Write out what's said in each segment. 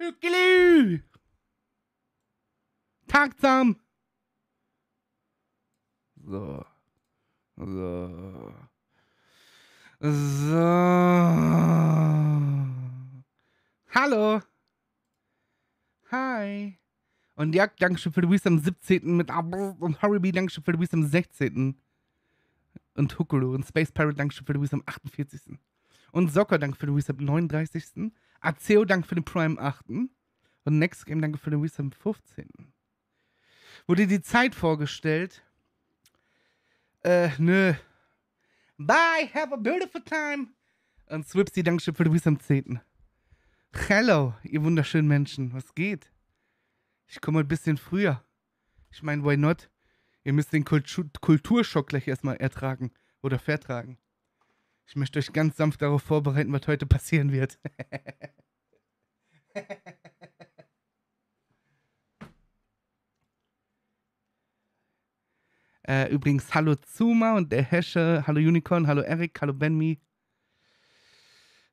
Hückeli! Tagsam! So. So. So. Hallo. Hi. Und Jack, Dankeschön für die Wies am 17. mit Abel und Hurryby, Dankeschön für die Wies am 16. Und Hukulu und Space Pirate, Dankeschön für die Wies am 48. Und Soccer, danke für die Wies am 39. Aceo, danke für den Prime 8. Und Next Game, danke für den Wies am 15. Wurde die Zeit vorgestellt? Äh, nö. Bye, have a beautiful time. Und Swipsy, Dankeschön für Wies am 10. Hello, ihr wunderschönen Menschen. Was geht? Ich komme ein bisschen früher. Ich meine, why not? Ihr müsst den Kultu Kulturschock gleich erstmal ertragen oder vertragen. Ich möchte euch ganz sanft darauf vorbereiten, was heute passieren wird. äh, übrigens, hallo Zuma und der Hesche, hallo Unicorn, hallo Eric, hallo Benmi.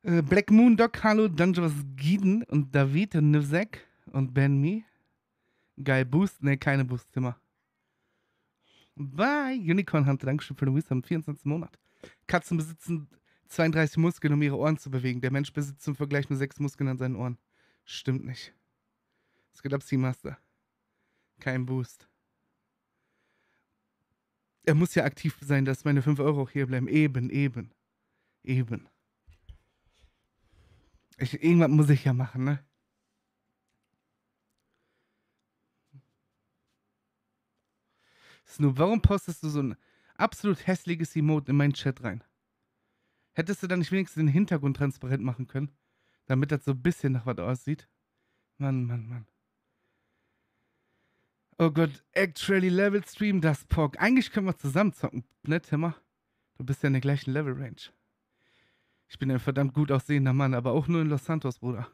Äh, Black Moon Dog, hallo Dangerous Giden und David und Nivzek und Benmi. Geil, Boost? Ne, keine Boostzimmer. Bye, Unicorn Hunter, Dankeschön für den Wisdom, 24. Monat. Katzen besitzen 32 Muskeln, um ihre Ohren zu bewegen. Der Mensch besitzt zum Vergleich nur 6 Muskeln an seinen Ohren. Stimmt nicht. Was geht ab, Seamaster? Kein Boost. Er muss ja aktiv sein, dass meine 5 Euro auch hier bleiben. Eben, eben. Eben. Ich, irgendwas muss ich ja machen, ne? Snoop, warum postest du so ein absolut hässliches Emote in meinen Chat rein? Hättest du da nicht wenigstens den Hintergrund transparent machen können? Damit das so ein bisschen nach was aussieht? Mann, Mann, Mann. Oh Gott, actually Level Stream, das Pog. Eigentlich können wir zusammen zocken, ne, Timmer? Du bist ja in der gleichen Level Range. Ich bin ein verdammt gut aussehender Mann, aber auch nur in Los Santos, Bruder.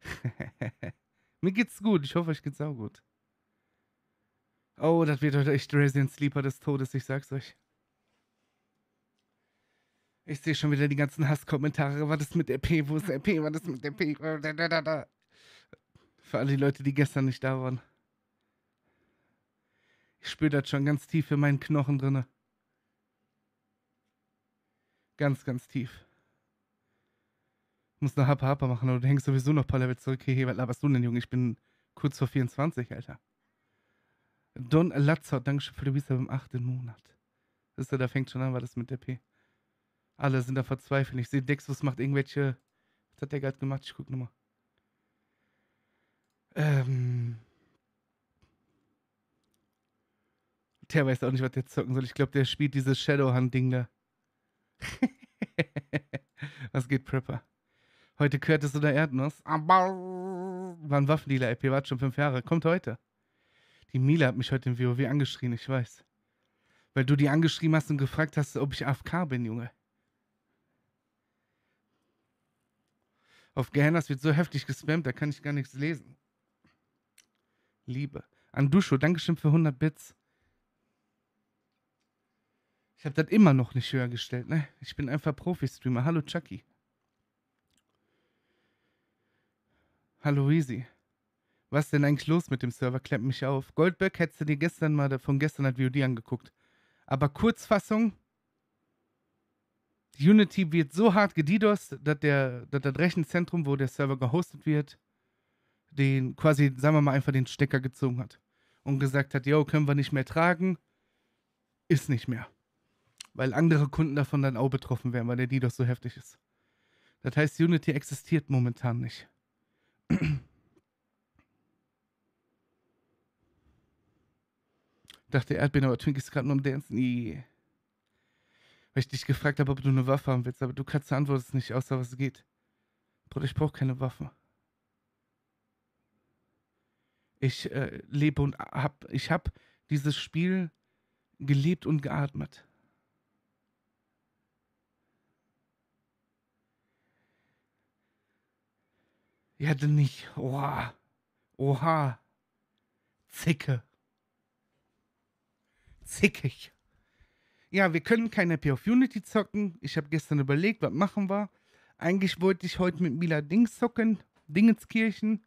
Mir geht's gut, ich hoffe, euch geht's auch gut. Oh, das wird heute echt Resident Sleeper des Todes, ich sag's euch. Ich sehe schon wieder die ganzen Hasskommentare. Was ist mit der P? Wo ist der P? Was ist mit der P? Für alle die Leute, die gestern nicht da waren. Ich spüre das schon ganz tief in meinen Knochen drinne. Ganz, ganz tief. Muss eine Hapa Hapa machen, aber du hängst sowieso noch ein paar Level zurück. Hey, was laberst du denn, Junge? Ich bin kurz vor 24, Alter. Don Latzert, Dankeschön für die Visa im achten Monat. Ist da fängt schon an, war das mit der P. Alle sind da verzweifelt. Ich sehe Dexus macht irgendwelche. Was hat der gerade gemacht? Ich guck nochmal. Ähm. Der weiß auch nicht, was der zocken soll. Ich glaube, der spielt dieses Shadowhand-Ding da. was geht, Prepper? Heute gehörtest du der Erdnuss. War ein Waffendealer-IP, wart schon fünf Jahre. Kommt heute. Die Mila hat mich heute im WoW angeschrien, ich weiß. Weil du die angeschrieben hast und gefragt hast, ob ich AFK bin, Junge. Auf Gehennas wird so heftig gespammt, da kann ich gar nichts lesen. Liebe. Andusho, Dankeschön für 100 Bits. Ich habe das immer noch nicht höher gestellt, ne? Ich bin einfach Profi-Streamer. Hallo Chucky. Hallo Easy. Was ist denn eigentlich los mit dem Server? Klemmt mich auf. Goldberg hättest du dir gestern mal von gestern hat VOD angeguckt. Aber Kurzfassung: Unity wird so hart gedidost, dass, der, dass das Rechenzentrum, wo der Server gehostet wird, den quasi, sagen wir mal, einfach den Stecker gezogen hat. Und gesagt hat: Yo, können wir nicht mehr tragen. Ist nicht mehr. Weil andere Kunden davon dann auch betroffen wären, weil der DDoS so heftig ist. Das heißt, Unity existiert momentan nicht. Dachte Erdbeeren, aber Twinkie ist gerade nur am Dancen. Nee. Weil ich dich gefragt habe, ob du eine Waffe haben willst, aber du kannst antwortest nicht, außer was geht. Bruder, ich brauche keine Waffe. Ich äh, lebe und hab, ich habe dieses Spiel gelebt und geatmet. Ja, denn nicht. Oha. Oha. Zicke zickig. Ja, wir können kein Happy of Unity zocken. Ich habe gestern überlegt, was machen wir. Eigentlich wollte ich heute mit Mila Dings zocken, Dingenskirchen.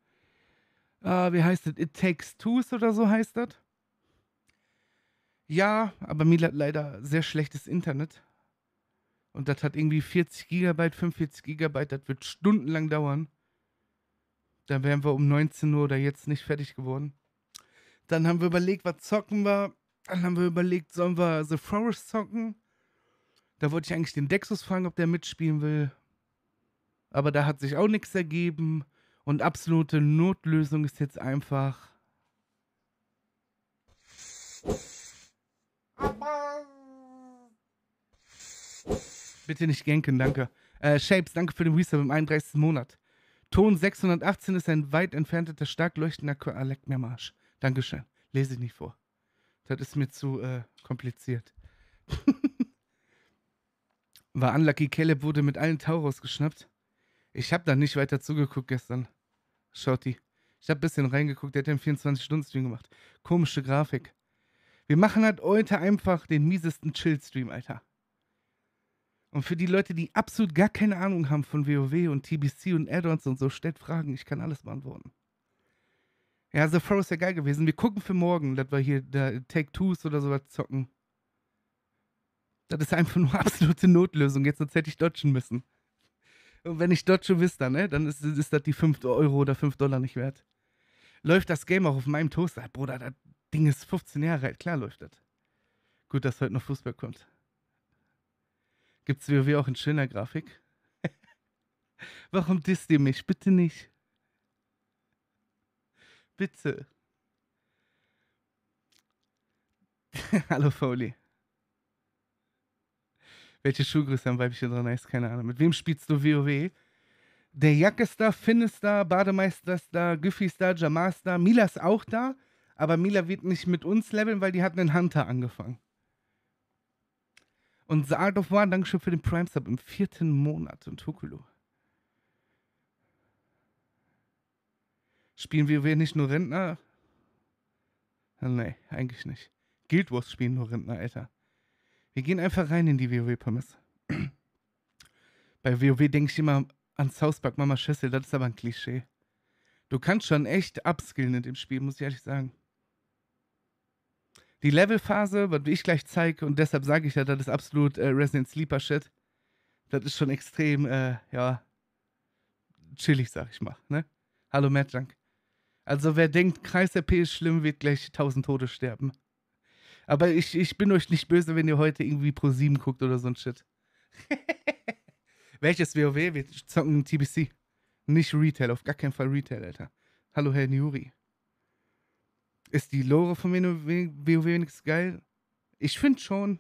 äh, wie heißt das? It Takes Twos oder so heißt das. Ja, aber Mila hat leider sehr schlechtes Internet. Und das hat irgendwie 40 Gigabyte, 45 Gigabyte, das wird stundenlang dauern. Da wären wir um 19 Uhr oder jetzt nicht fertig geworden. Dann haben wir überlegt, was zocken wir. Dann haben wir überlegt, sollen wir The Forest zocken? Da wollte ich eigentlich den Dexus fragen, ob der mitspielen will. Aber da hat sich auch nichts ergeben. Und absolute Notlösung ist jetzt einfach. Bitte nicht genken, danke. Äh, Shapes, danke für den Resub im 31. Monat. Ton 618 ist ein weit entfernter, stark leuchtender. Ah, leck mir Marsch. Dankeschön. Lese ich nicht vor. Das ist mir zu äh, kompliziert. War Unlucky Caleb wurde mit allen Tauros geschnappt. Ich habe da nicht weiter zugeguckt gestern. Shorty. Ich habe ein bisschen reingeguckt, der hat einen 24-Stunden-Stream gemacht. Komische Grafik. Wir machen halt heute einfach den miesesten Chill-Stream, Alter. Und für die Leute, die absolut gar keine Ahnung haben von WoW und TBC und Add-ons und so, stellt Fragen. Ich kann alles beantworten. Ja, The Forest ist ja geil gewesen. Wir gucken für morgen, dass wir hier Take-Twos oder sowas zocken. Das ist einfach nur absolute Notlösung. Jetzt sonst hätte ich dodgen müssen. Und wenn ich dodge Vista, ne, dann ist, ist das die 5 Euro oder 5 Dollar nicht wert. Läuft das Game auch auf meinem Toaster? Bruder, das Ding ist 15 Jahre alt. Klar läuft das. Gut, dass heute noch Fußball kommt. Gibt's WoW auch in schöner Grafik? Warum disst ihr mich? Bitte nicht. Bitte. Hallo Foley. Welche Schuhgröße am Weibchen dran ist, keine Ahnung. Mit wem spielst du WoW? Der Jack ist da, Finn ist da, Bademeister ist da, Giffy ist da, Jamar ist da, Mila ist auch da, aber Mila wird nicht mit uns leveln, weil die hat einen Hunter angefangen. Und The Art of War, Dankeschön für den Prime Sub im vierten Monat und Hukulu. Spielen wir nicht nur Rentner? Nee, eigentlich nicht. Guild Wars spielen nur Rentner, Alter. Wir gehen einfach rein in die WoW-Pommes. Bei WoW denke ich immer an South Park Mama Schüssel, das ist aber ein Klischee. Du kannst schon echt upskillen in dem Spiel, muss ich ehrlich sagen. Die Levelphase, was ich gleich zeige, und deshalb sage ich ja, das ist absolut äh, Resident Sleeper Shit. Das ist schon extrem, äh, ja, chillig, sag ich mal. Ne? Hallo Mad Junk. Also wer denkt, Kreis-RP ist schlimm, wird gleich 1000 Tote sterben. Aber ich, ich bin euch nicht böse, wenn ihr heute irgendwie Pro 7 guckt oder so ein Shit. Welches WoW? Wir zocken TBC. Nicht Retail, auf gar keinen Fall Retail, Alter. Hallo, Herr Nuri. Ist die Lore von WoW wenigstens geil? Ich finde schon.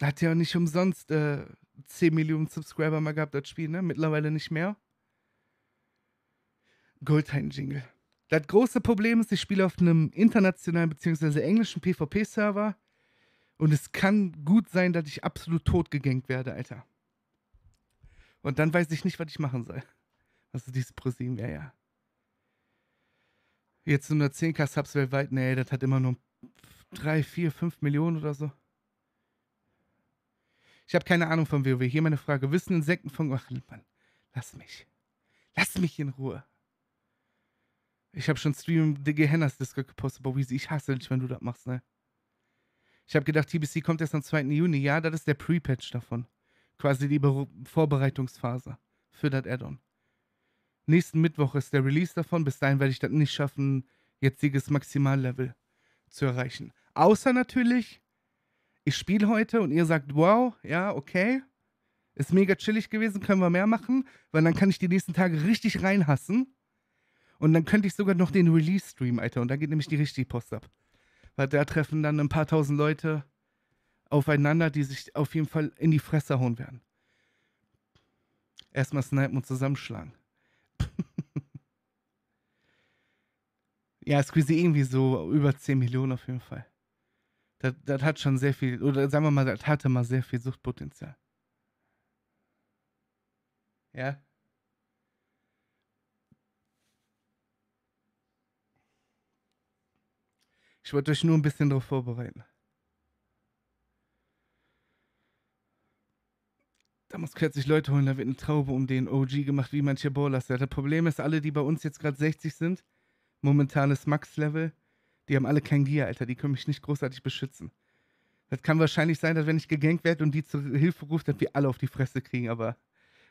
Hat ja nicht umsonst äh, 10 Millionen Subscriber mal gehabt, das Spiel, ne? Mittlerweile nicht mehr. Goldheim Jingle. Das große Problem ist, ich spiele auf einem internationalen bzw. englischen PvP-Server und es kann gut sein, dass ich absolut tot gegankt werde, Alter. Und dann weiß ich nicht, was ich machen soll. Ist dieses ProSieben? Ja, ja. Jetzt nur 10k Subs weltweit, nee, das hat immer nur 3, 4, 5 Millionen oder so. Ich habe keine Ahnung von WoW. Hier meine Frage. Wissen Insekten von... Ach, Mann, lass mich. Lass mich in Ruhe. Ich habe schon Stream Gehennas Discord gepostet, Boah, ich hasse dich, wenn du das machst, ne? Ich habe gedacht, TBC kommt erst am 2. Juni. Ja, das ist der Pre-Patch davon. Quasi die Be Vorbereitungsphase für das Add-on. Nächsten Mittwoch ist der Release davon. Bis dahin werde ich das nicht schaffen, jetziges Maximallevel zu erreichen. Außer natürlich, ich spiele heute und ihr sagt, wow, ja, okay. Ist mega chillig gewesen, können wir mehr machen, weil dann kann ich die nächsten Tage richtig reinhassen und dann könnte ich sogar noch den Release-Stream, Alter. Und da geht nämlich die richtige Post ab. Weil da treffen dann ein paar tausend Leute aufeinander, die sich auf jeden Fall in die Fresse hauen werden. Erstmal snipen und zusammenschlagen. ja, Squeezie irgendwie so über 10 Millionen auf jeden Fall. Das, das hat schon sehr viel, oder sagen wir mal, das hatte mal sehr viel Suchtpotenzial. Ja. Ich wollte euch nur ein bisschen darauf vorbereiten. Da muss kürzlich Leute holen, da wird eine Traube um den OG gemacht, wie manche Ballers. Das Problem ist, alle, die bei uns jetzt gerade 60 sind, momentanes Max-Level, die haben alle kein Gear, Alter. Die können mich nicht großartig beschützen. Das kann wahrscheinlich sein, dass wenn ich gegankt werde und die zur Hilfe ruft, dass wir alle auf die Fresse kriegen, aber.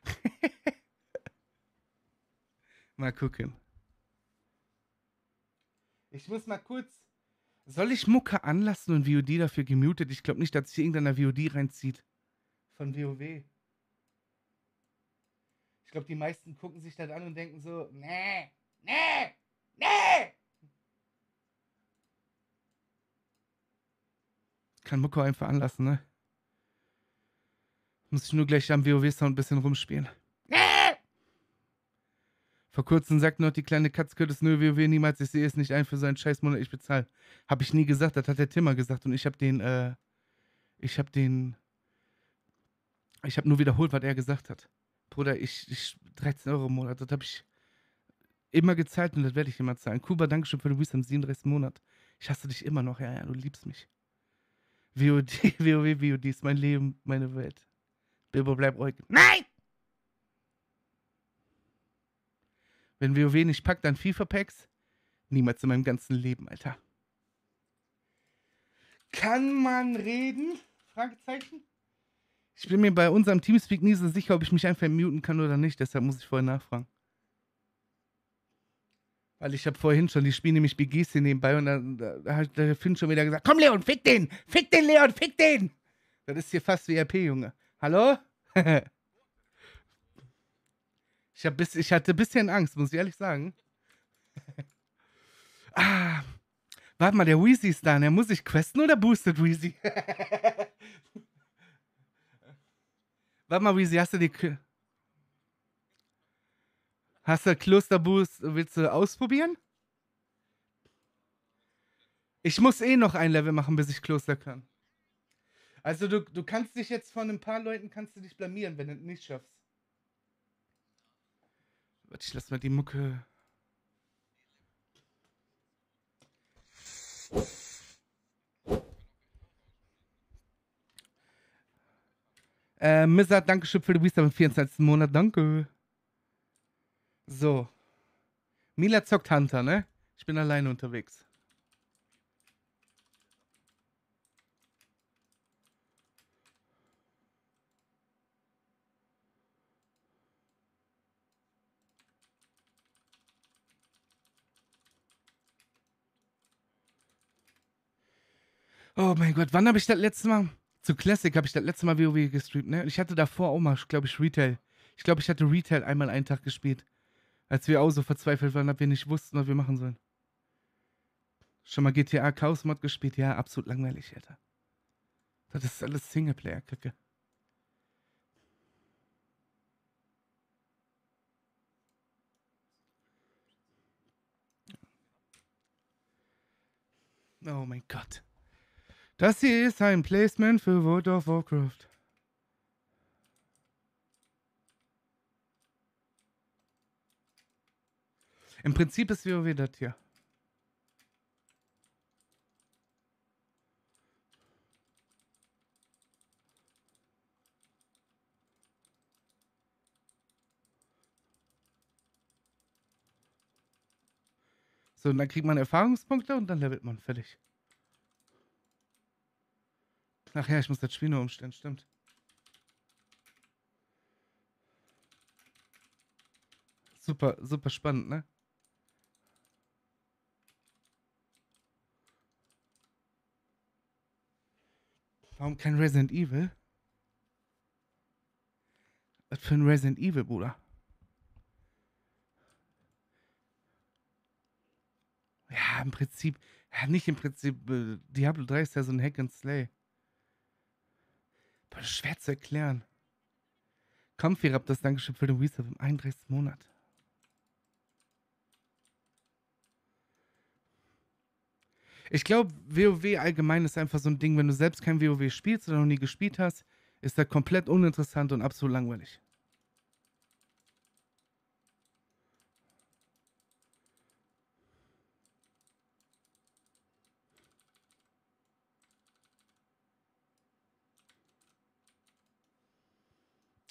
mal gucken. Ich muss mal kurz. Soll ich Mucke anlassen und VOD dafür gemutet? Ich glaube nicht, dass sich irgendeiner VOD reinzieht. Von WoW. Ich glaube, die meisten gucken sich das an und denken so, nee, nee, nee. Kann Mucke einfach anlassen, ne? Muss ich nur gleich am WoW-Sound ein bisschen rumspielen. Vor kurzem sagt noch die kleine Katz Curtis, nö, WoW niemals, ich sehe es nicht ein für seinen scheiß Monat, ich bezahle. Habe ich nie gesagt, das hat der Timmer gesagt und ich habe den, äh, ich habe den, ich habe nur wiederholt, was er gesagt hat. Bruder, ich, ich 13 Euro im Monat, das habe ich immer gezahlt und das werde ich immer zahlen. Kuba, Dankeschön für den Wisdom, 37. Monat. Ich hasse dich immer noch, ja, ja, du liebst mich. WOD, WoW, WOD ist mein Leben, meine Welt. Bilbo, bleib ruhig. Nein! Wenn WoW nicht packt, dann FIFA-Packs. Niemals in meinem ganzen Leben, Alter. Kann man reden? Fragezeichen. Ich bin mir bei unserem Teamspeak nie so sicher, ob ich mich einfach muten kann oder nicht. Deshalb muss ich vorher nachfragen. Weil ich habe vorhin schon, die spielen nämlich BGs hier nebenbei und dann da, hat der Finn schon wieder gesagt, komm Leon, fick den! Fick den, Leon, fick den! Das ist hier fast wie RP, Junge. Hallo? Ich, hab bis, ich hatte ein bisschen Angst, muss ich ehrlich sagen. ah, warte mal, der Weezy ist da. Der muss ich questen oder boostet Weezy? warte mal, Weezy, hast du die... K hast du Klosterboost? Willst du ausprobieren? Ich muss eh noch ein Level machen, bis ich Kloster kann. Also du, du kannst dich jetzt von ein paar Leuten kannst du dich blamieren, wenn du es nicht schaffst. Warte, ich lass mal die Mucke. Äh, Mizard, Dankeschön für die Vista im 24. Monat, danke. So. Mila zockt Hunter, ne? Ich bin alleine unterwegs. Oh mein Gott, wann habe ich das letzte Mal? Zu Classic habe ich das letzte Mal WoW gestreamt, ne? Ich hatte davor auch mal, glaube ich, Retail. Ich glaube, ich hatte Retail einmal einen Tag gespielt. Als wir auch so verzweifelt waren, dass wir nicht wussten, was wir machen sollen. Schon mal GTA Chaos Mod gespielt? Ja, absolut langweilig, Alter. Das ist alles Singleplayer-Kacke. Oh mein Gott. Das hier ist ein Placement für World of Warcraft. Im Prinzip ist WoW das hier. So, und dann kriegt man Erfahrungspunkte und dann levelt man. Fertig. Ach ja, ich muss das Spiel nur umstellen, stimmt. Super, super spannend, ne? Warum kein Resident Evil? Was für ein Resident Evil, Bruder? Ja, im Prinzip, ja, nicht im Prinzip, äh, Diablo 3 ist ja so ein Hack and Slay. Boah, schwer zu erklären. Comfy das Dankeschön für den Resub im 31. Monat. Ich glaube, WoW allgemein ist einfach so ein Ding, wenn du selbst kein WoW spielst oder noch nie gespielt hast, ist das komplett uninteressant und absolut langweilig.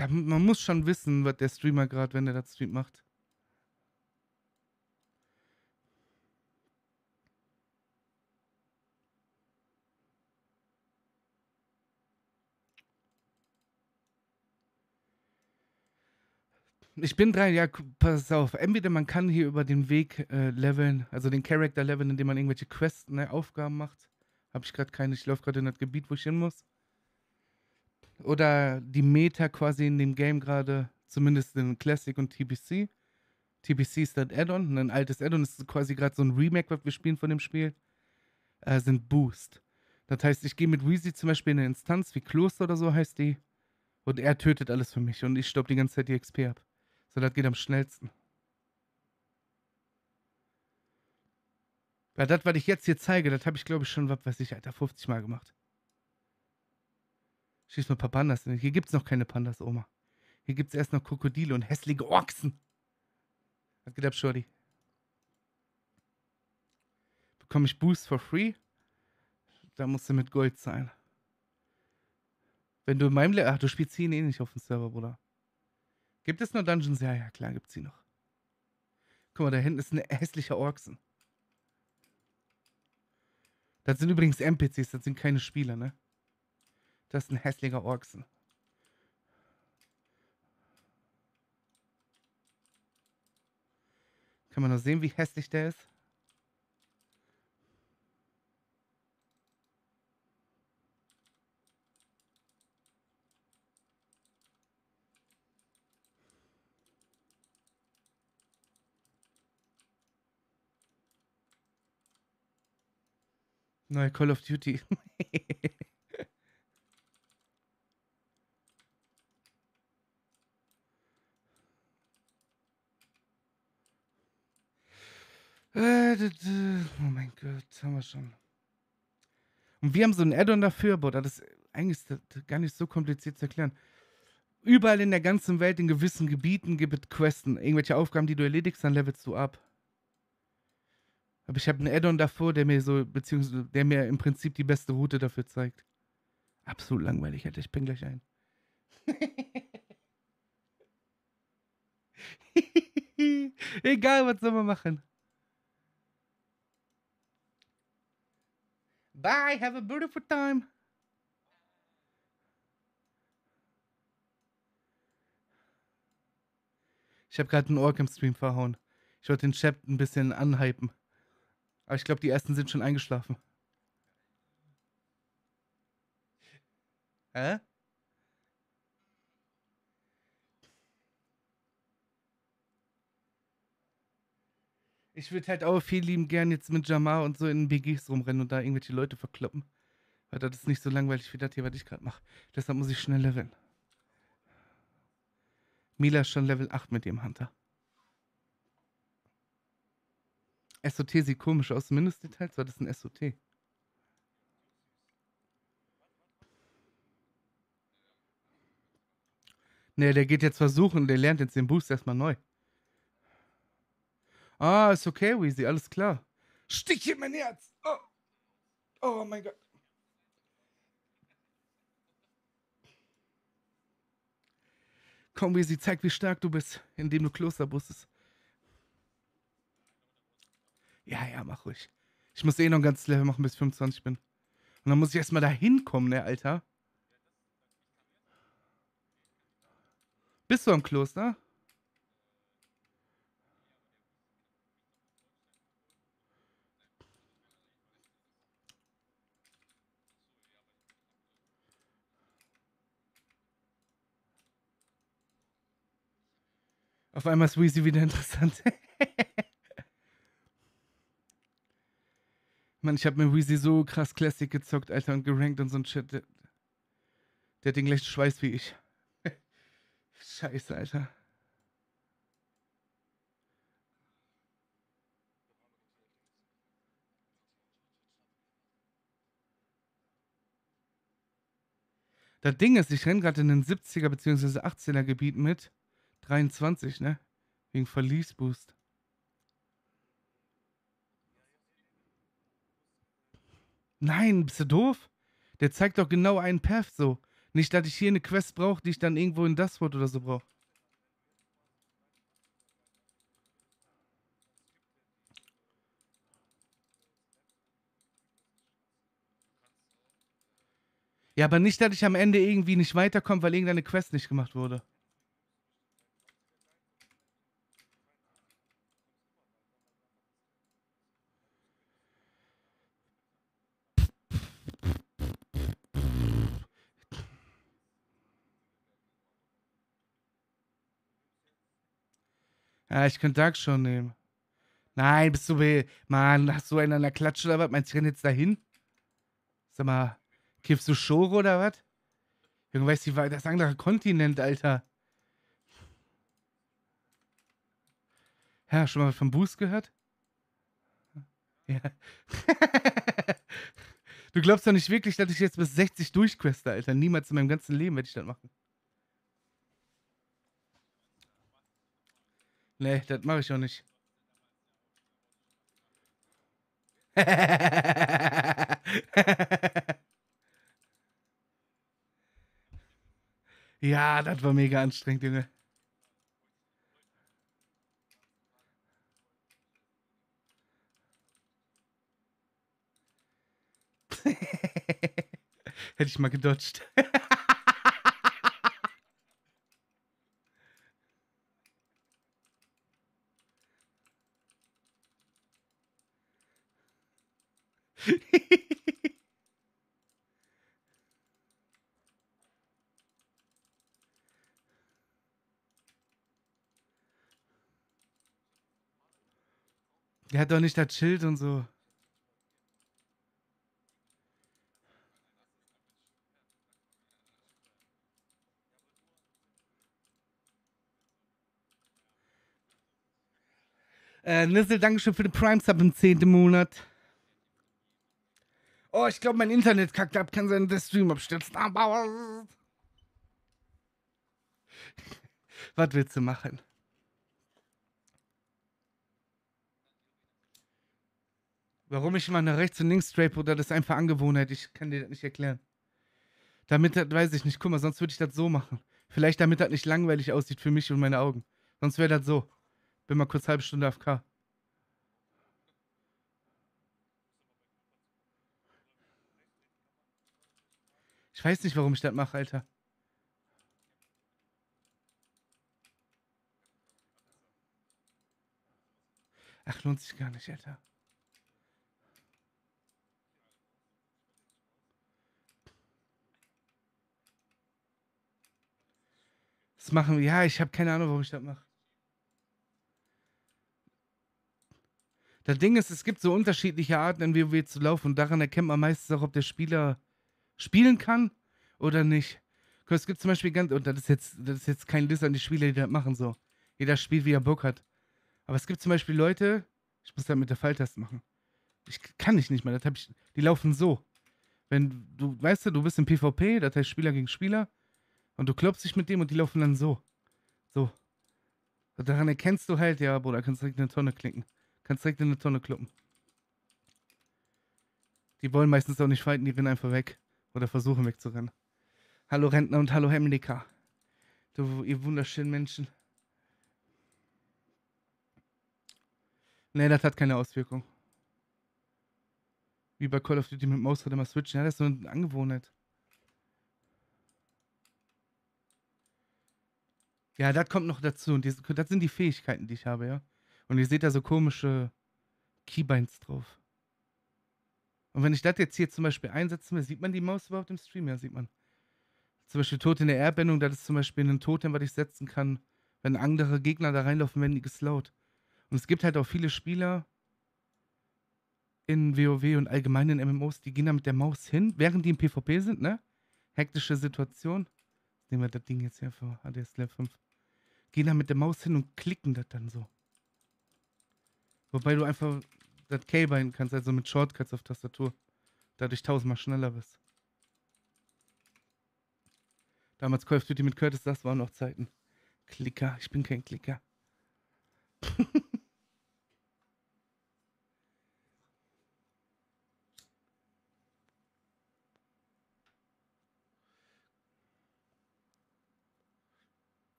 Da, man muss schon wissen, was der Streamer gerade, wenn er das Stream macht. Ich bin drei, ja, pass auf. Entweder man kann hier über den Weg äh, leveln, also den Charakter leveln, indem man irgendwelche Quests, ne, Aufgaben macht. Habe ich gerade keine, ich laufe gerade in das Gebiet, wo ich hin muss. Oder die Meta quasi in dem Game gerade, zumindest in Classic und TBC. TBC ist das Add-on, ein altes Add-on, ist quasi gerade so ein Remake, was wir spielen von dem Spiel, äh, sind Boost. Das heißt, ich gehe mit Weezy zum Beispiel in eine Instanz wie Kloster oder so heißt die. Und er tötet alles für mich und ich stopp die ganze Zeit die XP ab. So, das geht am schnellsten. Weil das, was ich jetzt hier zeige, das habe ich, glaube ich, schon, was weiß ich, Alter, 50 Mal gemacht. Schieß mal ein paar Pandas. Hier gibt es noch keine Pandas, Oma. Hier gibt es erst noch Krokodile und hässliche Ochsen. Was geht ab, Shorty? Bekomme ich Boost for free? Da musst du mit Gold sein. Wenn du in meinem Le Ach, du spielst hier eh nicht auf dem Server, Bruder. Gibt es noch Dungeons? Ja, ja, klar, gibt es sie noch. Guck mal, da hinten ist ein hässlicher Orksen. Das sind übrigens NPCs, das sind keine Spieler, ne? Das ist ein hässlicher Orksen. Kann man noch sehen, wie hässlich der ist? Neue Call of Duty. oh mein Gott, haben wir schon. Und wir haben so ein Add-on dafür, boah, das ist eigentlich gar nicht so kompliziert zu erklären. Überall in der ganzen Welt, in gewissen Gebieten, gibt es Questen. Irgendwelche Aufgaben, die du erledigst, dann levelst du ab. Aber ich habe einen Add-on davor, der mir so, beziehungsweise der mir im Prinzip die beste Route dafür zeigt. Absolut langweilig, Alter. Ich bin gleich ein. Egal, was soll man machen? Bye, have a beautiful time. Ich habe gerade einen Ork im Stream verhauen. Ich wollte den Chat ein bisschen anhypen. Aber ich glaube, die ersten sind schon eingeschlafen. Hä? Ich würde halt auch viel lieben gern jetzt mit Jamar und so in BGs rumrennen und da irgendwelche Leute verkloppen. Weil das ist nicht so langweilig wie das hier, was ich gerade mache. Deshalb muss ich schnell leveln. Mila ist schon Level 8 mit dem Hunter. SOT sieht komisch aus. Mindestdetails war das ein SOT. Ne, der geht jetzt versuchen, der lernt jetzt den Boost erstmal neu. Ah, ist okay, Weezy, alles klar. Stich in mein Herz. Oh, oh mein Gott. Komm, Weezy, zeig, wie stark du bist, indem du Klosterbus ist. Ja, ja, mach ruhig. Ich muss eh noch ein ganzes Level machen, bis ich 25 bin. Und dann muss ich erstmal da hinkommen, ne, Alter? Bist du am Kloster? Auf einmal ist Weezy wieder interessant. Mann, ich hab mir Weezy so krass Classic gezockt, Alter, und gerankt und so ein Shit. Der, der hat den gleichen Schweiß wie ich. Scheiße, Alter. Das Ding ist, ich renne gerade in den 70er bzw. 18er Gebiet mit 23, ne? Wegen Verlies Boost. Nein, bist du doof? Der zeigt doch genau einen Path so. Nicht, dass ich hier eine Quest brauche, die ich dann irgendwo in Dustwood oder so brauche. Ja, aber nicht, dass ich am Ende irgendwie nicht weiterkomme, weil irgendeine Quest nicht gemacht wurde. Ja, ich könnte Dark schon nehmen. Nein, bist du be Mann, hast du einen an der Klatsche oder was? Meinst du, ich renn jetzt dahin? Sag mal, kiffst du Schore oder was? Junge, weißt du, das anderer Kontinent, Alter. Ja, schon mal vom Boost gehört? Ja. du glaubst doch nicht wirklich, dass ich jetzt bis 60 durchqueste, Alter. Niemals in meinem ganzen Leben werde ich das machen. Nee, das mache ich auch nicht. ja, das war mega anstrengend, Junge. Hätte ich mal gedodged. Der hat doch nicht das Schild und so. Äh, Nissel, Dankeschön für den Prime-Sub im 10. Monat. Oh, ich glaube, mein Internet kackt ab, kann sein, der Stream abstürzt. Aber. Was willst du machen? Warum ich immer nach rechts und links strape oder das ist einfach Angewohnheit, ich kann dir das nicht erklären. Damit, das weiß ich nicht. Guck mal, sonst würde ich das so machen. Vielleicht damit das nicht langweilig aussieht für mich und meine Augen. Sonst wäre das so. Bin mal kurz halbe Stunde AFK. Ich weiß nicht, warum ich das mache, Alter. Ach, lohnt sich gar nicht, Alter. Das machen wir. Ja, ich habe keine Ahnung, warum ich das mache. Das Ding ist, es gibt so unterschiedliche Arten, in WoW zu laufen und daran erkennt man meistens auch, ob der Spieler spielen kann oder nicht. Es gibt zum Beispiel ganz, und das ist jetzt, das ist jetzt kein Diss an die Spieler, die das machen so. Jeder spielt, wie er Bock hat. Aber es gibt zum Beispiel Leute, ich muss das mit der Falltaste machen. Ich kann ich nicht mehr, das hab ich, die laufen so. Wenn du, weißt du, du bist im PvP, das heißt Spieler gegen Spieler, und du klopfst dich mit dem und die laufen dann so. So. Und daran erkennst du halt, ja, Bruder, kannst direkt in eine Tonne klicken. Kannst direkt in eine Tonne kloppen. Die wollen meistens auch nicht fighten, die rennen einfach weg. Oder versuchen wegzurennen. Hallo Rentner und hallo Hemlika. Du, ihr wunderschönen Menschen. Nee, das hat keine Auswirkung. Wie bei Call of Duty mit Maus oder mal switchen. Ja, das ist so eine Angewohnheit. Ja, das kommt noch dazu. Und das sind die Fähigkeiten, die ich habe, ja. Und ihr seht da so komische Keybinds drauf. Und wenn ich das jetzt hier zum Beispiel einsetzen will, sieht man die Maus überhaupt im Stream? Ja, sieht man. Zum Beispiel Tod in der Erbendung, das ist zum Beispiel ein Totem, was ich setzen kann. Wenn andere Gegner da reinlaufen, werden die geslowt. Und es gibt halt auch viele Spieler in WoW und allgemein in MMOs, die gehen da mit der Maus hin, während die im PvP sind, ne? Hektische Situation. Nehmen wir das Ding jetzt hier für ADS Level 5. Gehen da mit der Maus hin und klicken das dann so. Wobei du einfach das K-Bein kannst, also mit Shortcuts auf Tastatur. Dadurch tausendmal schneller bist. Damals Call of Duty mit Curtis, das waren noch Zeiten. Klicker, ich bin kein Klicker.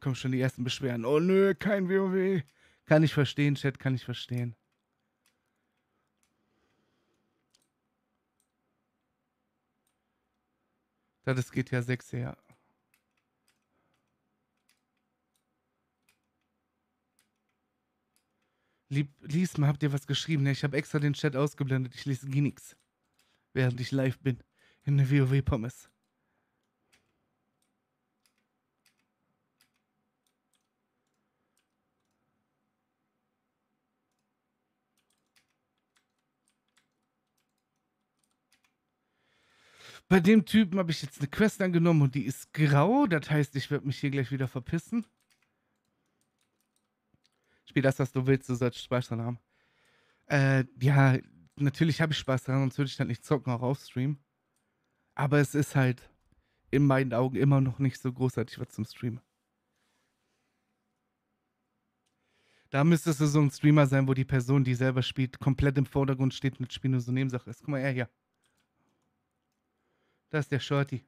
kommen schon die ersten Beschwerden. Oh nö, kein WoW. Kann ich verstehen, Chat, kann ich verstehen. Das ist GTA 6, ja. Lieb, lies mal, habt ihr was geschrieben? Ich habe extra den Chat ausgeblendet. Ich lese nichts. Während ich live bin. In der WoW-Pommes. Bei dem Typen habe ich jetzt eine Quest angenommen und die ist grau. Das heißt, ich werde mich hier gleich wieder verpissen. Spiel das, was du willst, du sollst Spaß dran haben. Äh, ja, natürlich habe ich Spaß dran, sonst würde ich dann nicht zocken, auch auf Stream. Aber es ist halt in meinen Augen immer noch nicht so großartig was zum Streamen. Da müsstest du so ein Streamer sein, wo die Person, die selber spielt, komplett im Vordergrund steht und das Spiel nur so Nebensache ist. Guck mal, er hier. Das ist der Shorty.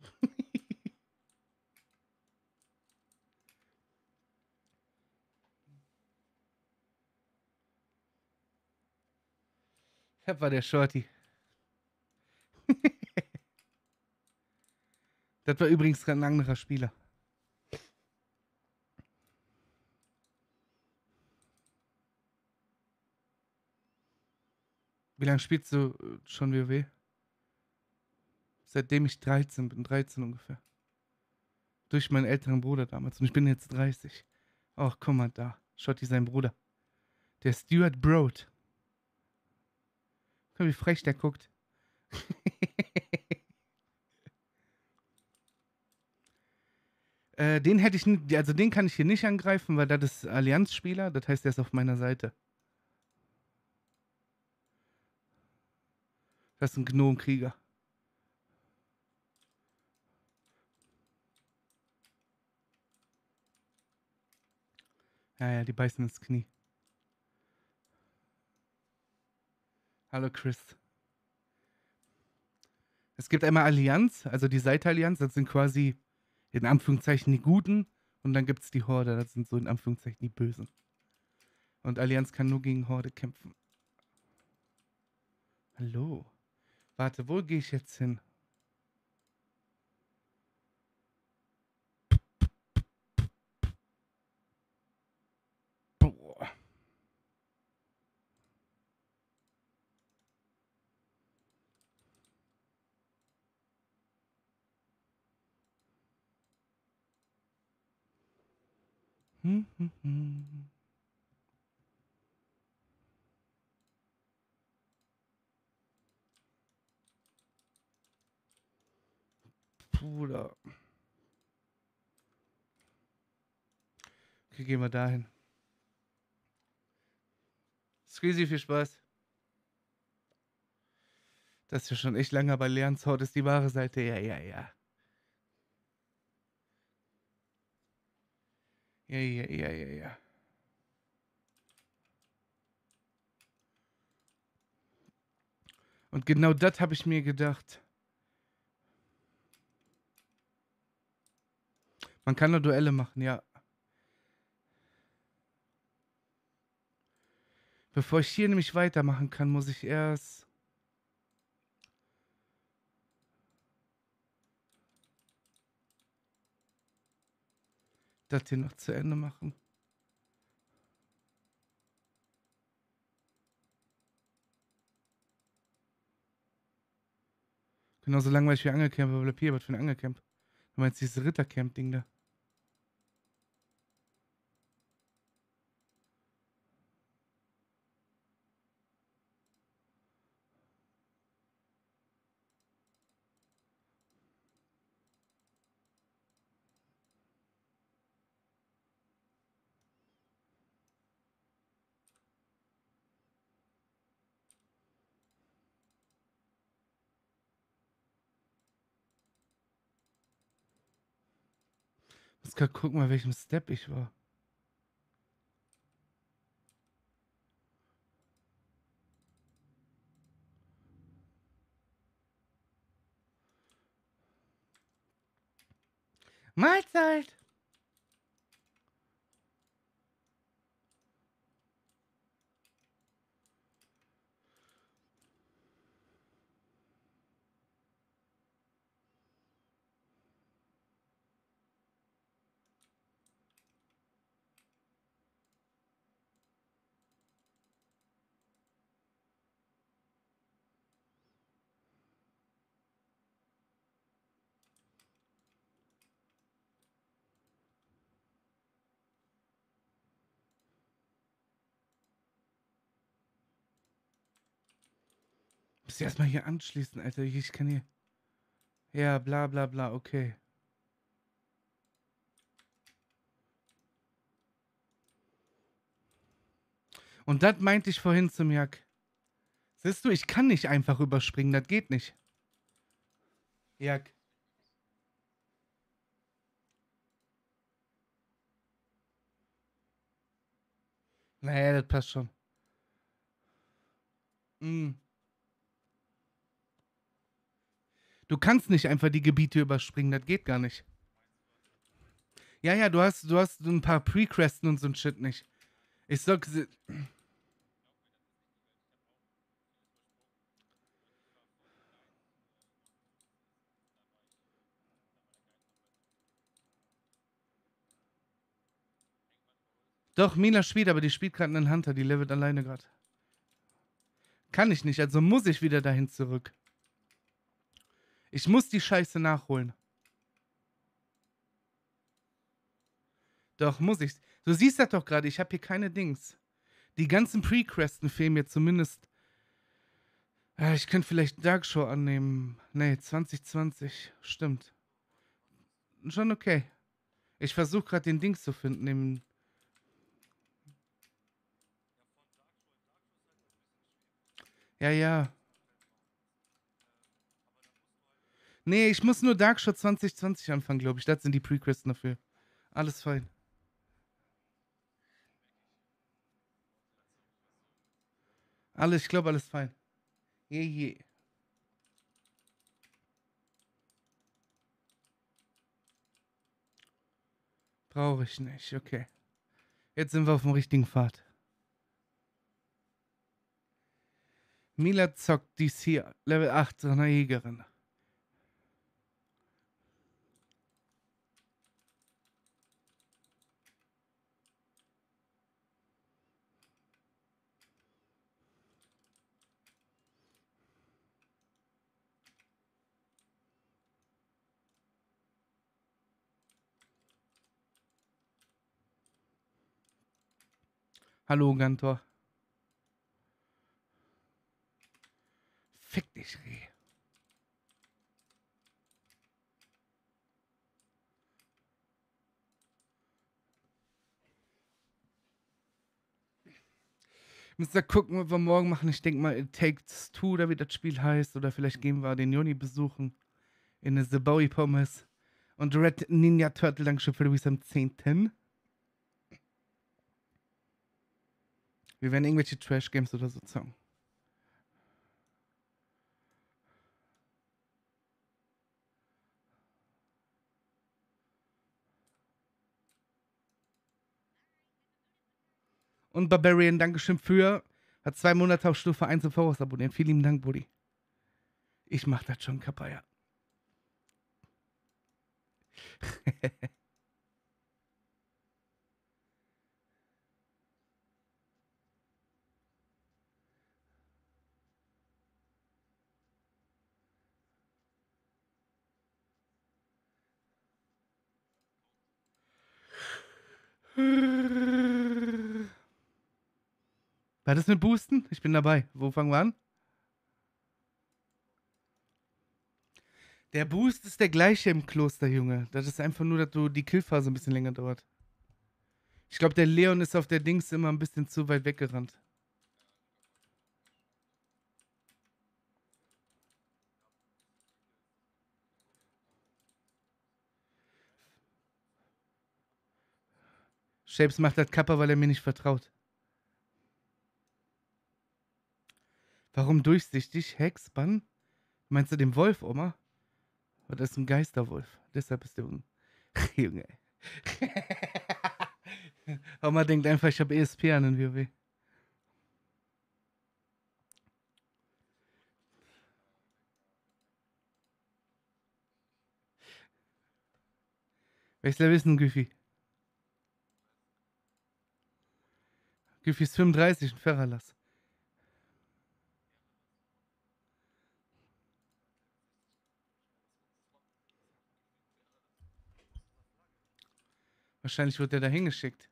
Das war der Shorty. das war übrigens ein anderer Spieler. Wie lange spielst du äh, schon WoW? Seitdem ich 13 bin, 13 ungefähr. Durch meinen älteren Bruder damals. Und ich bin jetzt 30. Ach, guck mal da. Schotti, sein Bruder. Der Stuart Broad. Guck wie frech der guckt. äh, den hätte ich, also den kann ich hier nicht angreifen, weil das ist Allianzspieler. Das heißt, der ist auf meiner Seite. Das ist ein Gnomkrieger. Ja, ja, die beißen ins Knie. Hallo Chris. Es gibt einmal Allianz, also die Seite-Allianz, das sind quasi in Anführungszeichen die Guten und dann gibt es die Horde, das sind so in Anführungszeichen die Bösen. Und Allianz kann nur gegen Horde kämpfen. Hallo. Warte, wo gehe ich jetzt hin? Boah. Hm, hm, hm. Bruder. Okay, gehen wir dahin. Squeezy, viel Spaß. Das ist ja schon echt lange bei Leons Haut ist die wahre Seite. Ja, ja, ja. Ja, ja, ja, ja, ja. Und genau das habe ich mir gedacht. Man kann nur Duelle machen, ja. Bevor ich hier nämlich weitermachen kann, muss ich erst... das hier noch zu Ende machen. Genauso langweilig wie Angelcamp, aber hier, was für ein Angelcamp? Du meinst dieses Rittercamp-Ding da? Muss gerade gucken, bei welchem Step ich war. Mahlzeit. Muss ich erstmal hier anschließen, Alter. Ich kann hier. Ja, bla bla bla, okay. Und das meinte ich vorhin zum Jack. Siehst du, ich kann nicht einfach überspringen, das geht nicht. Jack. Naja, das passt schon. Mm. Du kannst nicht einfach die Gebiete überspringen, das geht gar nicht. Ja, ja, du hast, du hast ein paar Pre-Cresten und so ein Shit nicht. Ich sag. Doch, Mila spielt, aber die spielt gerade einen Hunter, die levelt alleine gerade. Kann ich nicht, also muss ich wieder dahin zurück. Ich muss die Scheiße nachholen. Doch, muss ich. Du siehst das doch gerade, ich habe hier keine Dings. Die ganzen Pre-Questen fehlen mir zumindest. Ja, ich könnte vielleicht Dark Show annehmen. Nee, 2020. Stimmt. Schon okay. Ich versuche gerade den Dings zu finden. Den ja, ja. Nee, ich muss nur Darkshot 2020 anfangen, glaube ich. Das sind die Prequests dafür. Alles fein. Alles, ich glaube, alles fein. Je, je. Brauche ich nicht, okay. Jetzt sind wir auf dem richtigen Pfad. Mila zockt dies hier, Level 8, einer Jägerin. Hallo, Gantor. Fick dich, Reh. Müssen wir gucken, was wir morgen machen. Ich denke mal, It Takes Two, oder wie das Spiel heißt. Oder vielleicht gehen wir den Joni besuchen. In The Bowie Pommes. Und Red Ninja Turtle Dankeschön für Luis am 10. Wir werden irgendwelche Trash-Games oder so zocken. Und Barbarian, Dankeschön für. Hat zwei Monate auf Stufe 1 und Voraus abonniert. Vielen lieben Dank, Buddy. Ich mach das schon, Kappa, ja. War das mit Boosten? Ich bin dabei. Wo fangen wir an? Der Boost ist der gleiche im Kloster, Junge. Das ist einfach nur, dass du die Killphase ein bisschen länger dauert. Ich glaube, der Leon ist auf der Dings immer ein bisschen zu weit weggerannt. Shapes macht das Kappa, weil er mir nicht vertraut. Warum durchsichtig? Hex, Bann? Meinst du den Wolf, Oma? Oder ist ein Geisterwolf? Deshalb ist der un Junge. Oma denkt einfach, ich habe ESP an den WoW. Welches Level ist denn Güffi? Güffi ist 35, ein Ferralas. Wahrscheinlich wird der da hingeschickt.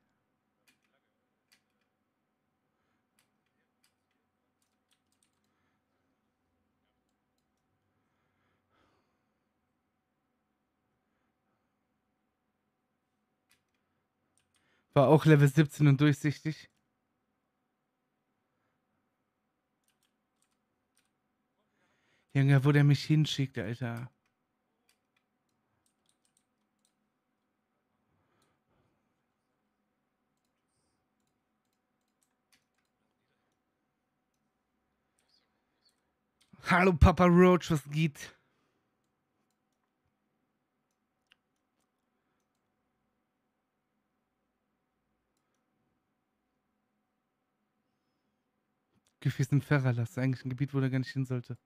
War auch Level 17 und durchsichtig. Junge, wo der mich hinschickt, Alter. Hallo Papa Roach, was geht? Gefäß im Ferralas, eigentlich ein Gebiet, wo der gar nicht hin sollte.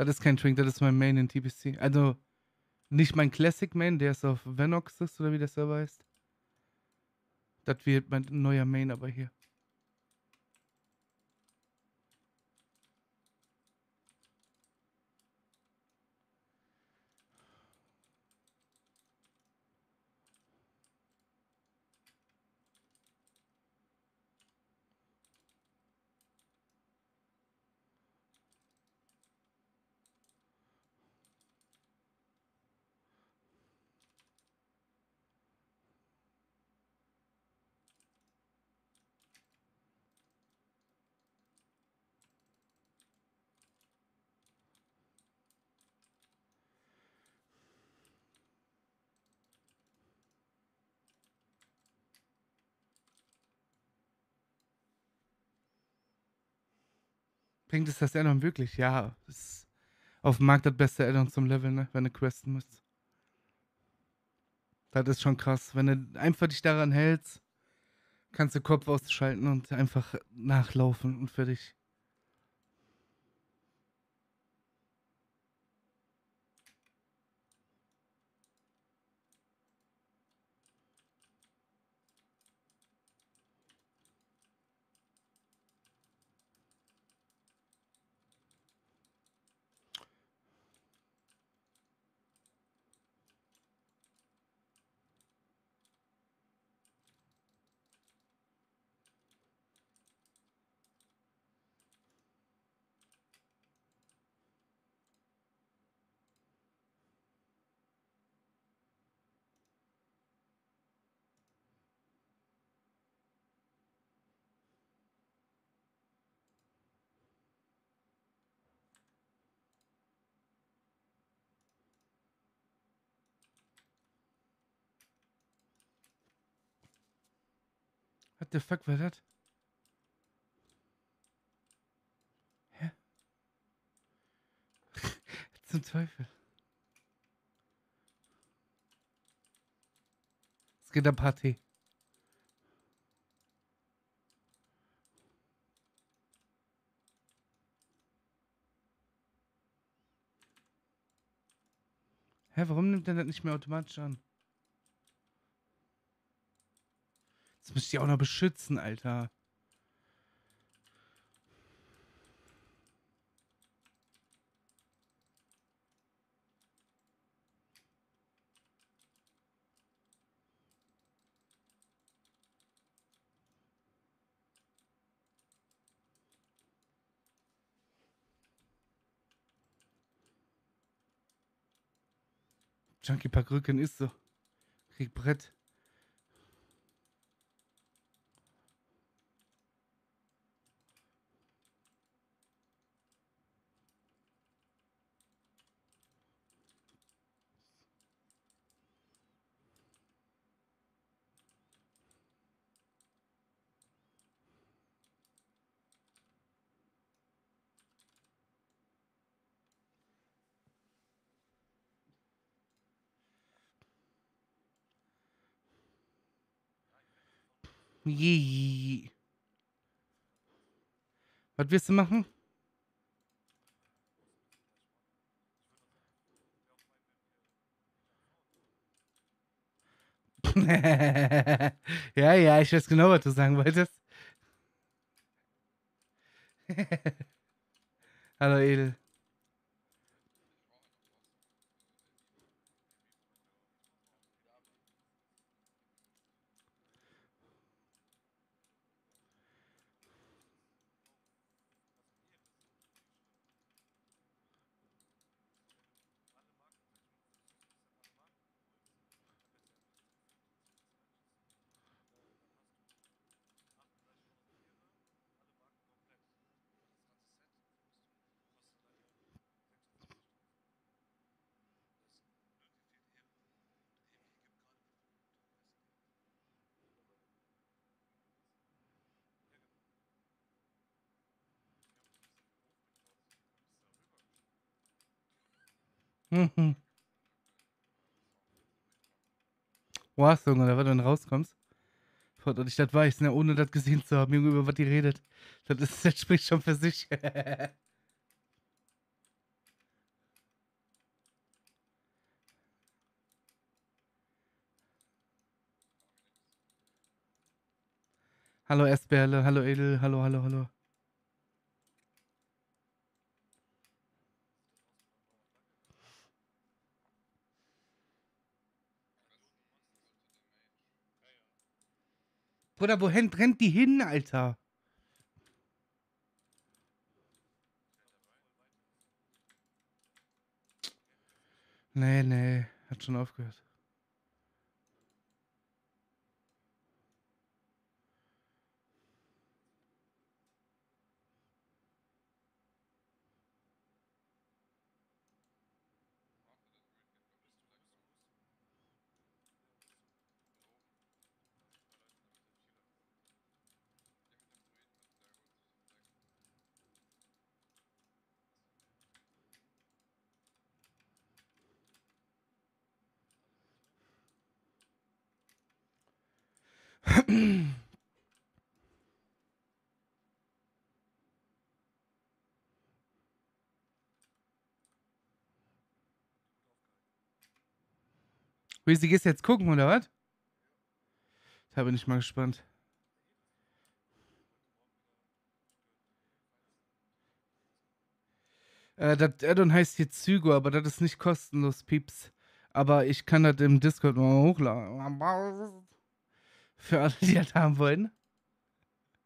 Das ist kein Twink, das ist mein Main in TBC. Also nicht mein Classic Main, der ist auf Venoxus oder wie der Server heißt. Das wird mein neuer Main aber hier. Bringt es das Addon wirklich? Ja, ist auf dem Markt das beste Addon zum Level, ne? Wenn du questen musst. Das ist schon krass. Wenn du einfach dich daran hältst, kannst du Kopf ausschalten und einfach nachlaufen und fertig. The fuck war das? Hä? Zum Teufel. Es geht am Party. Hä, warum nimmt er das nicht mehr automatisch an? Jetzt müsst ihr auch noch beschützen, Alter. Junkie Park Rücken ist so. Krieg Brett. Je. Was wirst du machen? ja, ja, ich weiß genau, was du sagen wolltest. Hallo Edel. Mhm. Was, Junge, was, wenn du rauskommst? Boah, dass ich das weiß, ne, ohne das gesehen zu haben, Junge, über was die redet. Das spricht schon für sich. hallo Esberle, hallo Edel, hallo, hallo, hallo. Bruder, wohin rennt die hin, Alter? Nee, nee, hat schon aufgehört. Wie sie gehst jetzt gucken, oder was? Da bin ich mal gespannt. Äh, das Addon heißt hier Zygo, aber das ist nicht kostenlos, Pieps. Aber ich kann das im Discord mal hochladen. Für alle, die das haben wollen.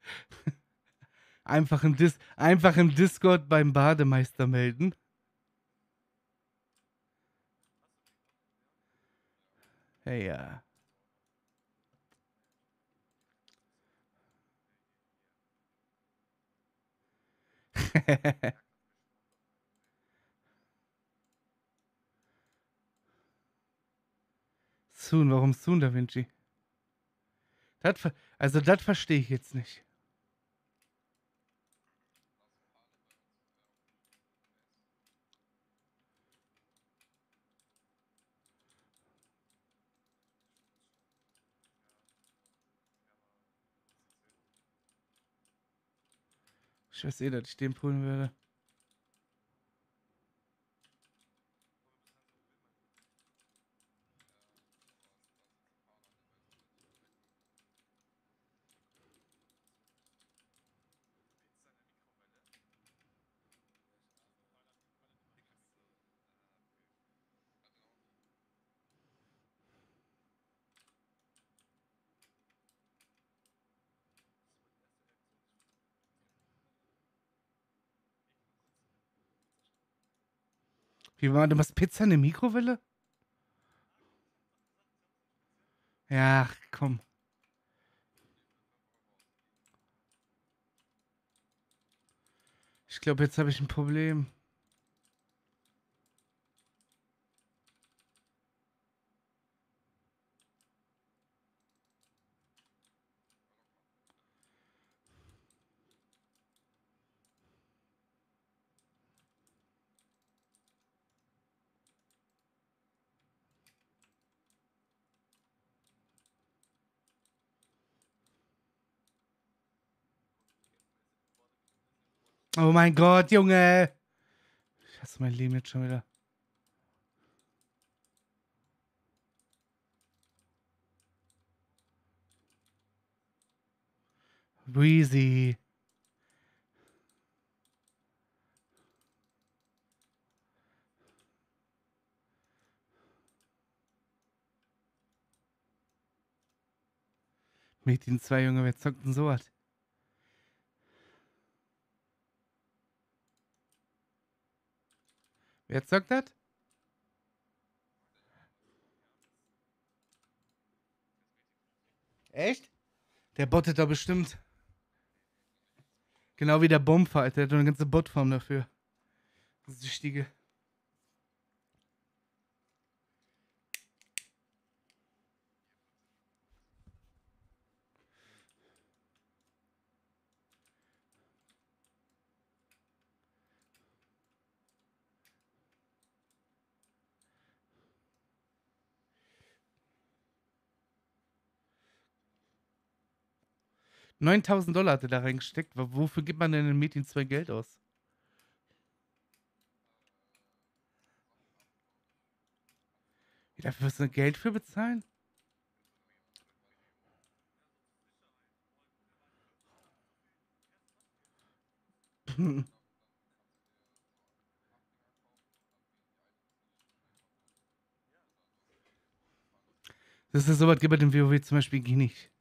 Einfach im, Dis einfach im Discord beim Bademeister melden. Hey, ja. Soon, warum Soon, Da Vinci? Das, also, das verstehe ich jetzt nicht. Ich weiß eh, dass ich den pullen werde. Wie war, du machst Pizza in der Mikrowelle? Ja, komm. Ich glaube, jetzt habe ich ein Problem. Oh mein Gott, Junge. Ich hasse mein Leben jetzt schon wieder. Breezy. Mädchen 2, Junge, wer zockt denn sowas? Wer zockt das? Echt? Der bottet da bestimmt. Genau wie der Bombfight, der hat eine ganze Botform dafür. Süchtige. 9000 Dollar hat er da reingesteckt. Wofür gibt man denn in Mädchen zwei Geld aus? Dafür wirst du Geld für bezahlen? Das ist sowas gibt es im WoW zum Beispiel nicht.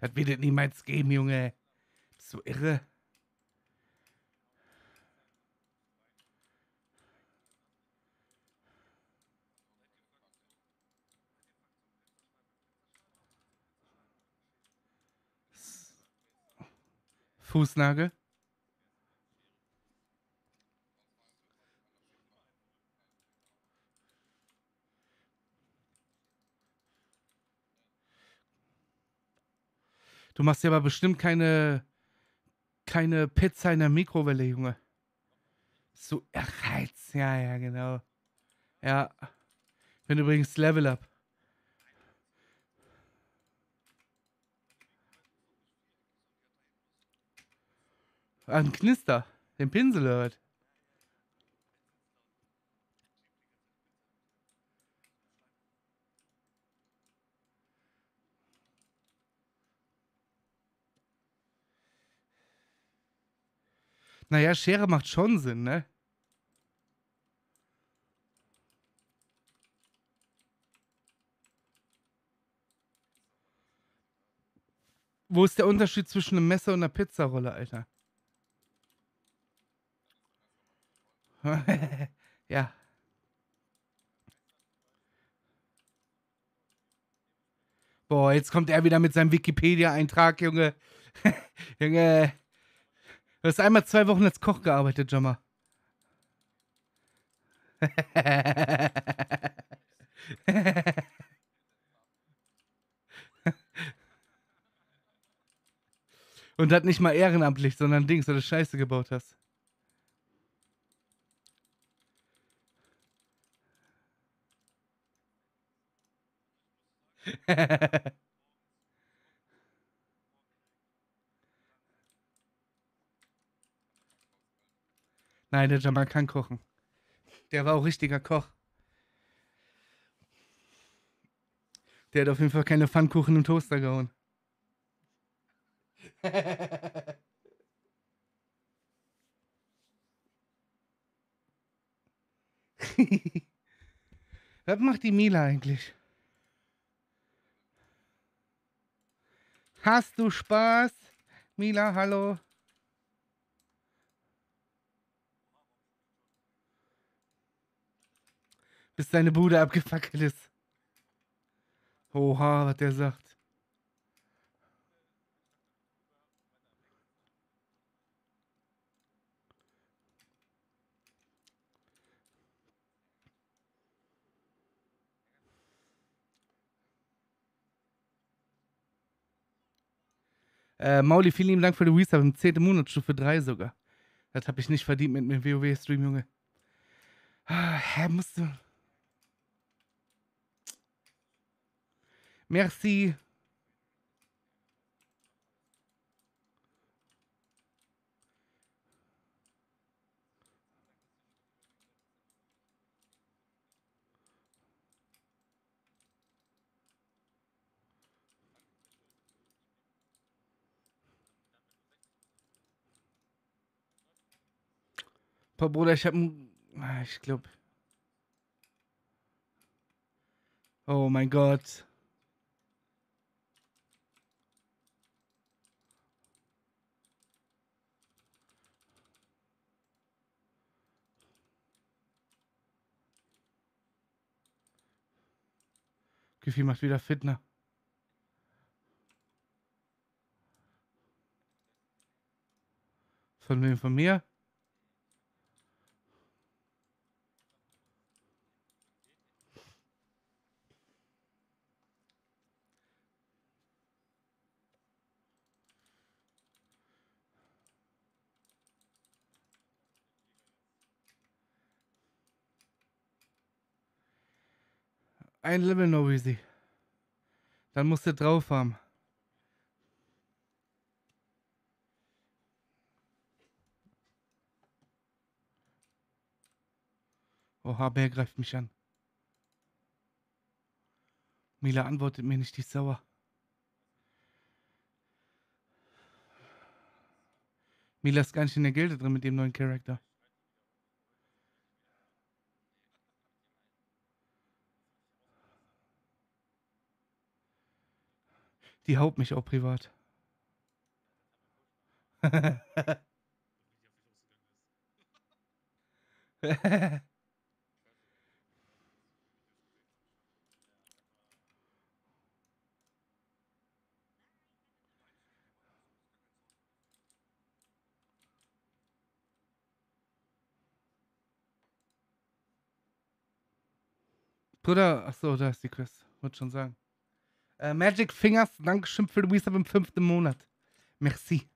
Das wird es niemals geben, Junge. Bist irre? Fußnagel. Du machst ja aber bestimmt keine, keine Pizza in der Mikrowelle, Junge. So erreizt. Ja, ja, genau. Ja. Bin übrigens Level Up. Ein Knister. Den Pinsel hört. Naja, Schere macht schon Sinn, ne? Wo ist der Unterschied zwischen einem Messer und einer Pizzarolle, Alter? ja. Boah, jetzt kommt er wieder mit seinem Wikipedia-Eintrag, Junge. Junge. Du hast einmal zwei Wochen als Koch gearbeitet, Jammer. Und hat nicht mal ehrenamtlich, sondern Dings, weil du Scheiße gebaut hast. Nein, der Jamal kann kochen. Der war auch richtiger Koch. Der hat auf jeden Fall keine Pfannkuchen im Toaster gehauen. Was macht die Mila eigentlich? Hast du Spaß? Mila, hallo. Bis deine Bude abgefackelt ist. Oha, was der sagt. Äh, Mauli, vielen lieben Dank für die Resub im 10. Monat, Stufe 3 sogar. Das habe ich nicht verdient mit dem WoW-Stream, Junge. Ah, musst du. Merci. Boah, Bruder, ich hab. Ah, ich glaube. Oh mein Gott. Gefühl macht wieder Fitner. Von wem? Von mir? Ein Level No Easy. Dann musst du drauf haben. Oha, Bär greift mich an. Mila antwortet mir nicht, die ist sauer. Mila ist gar nicht in der Gilde drin mit dem neuen Charakter. Die haut mich auch privat. Bruder, achso, da ist die Quest. Wollte schon sagen. Äh, Magic Fingers, Dankeschön für den Resub im fünften Monat. Merci.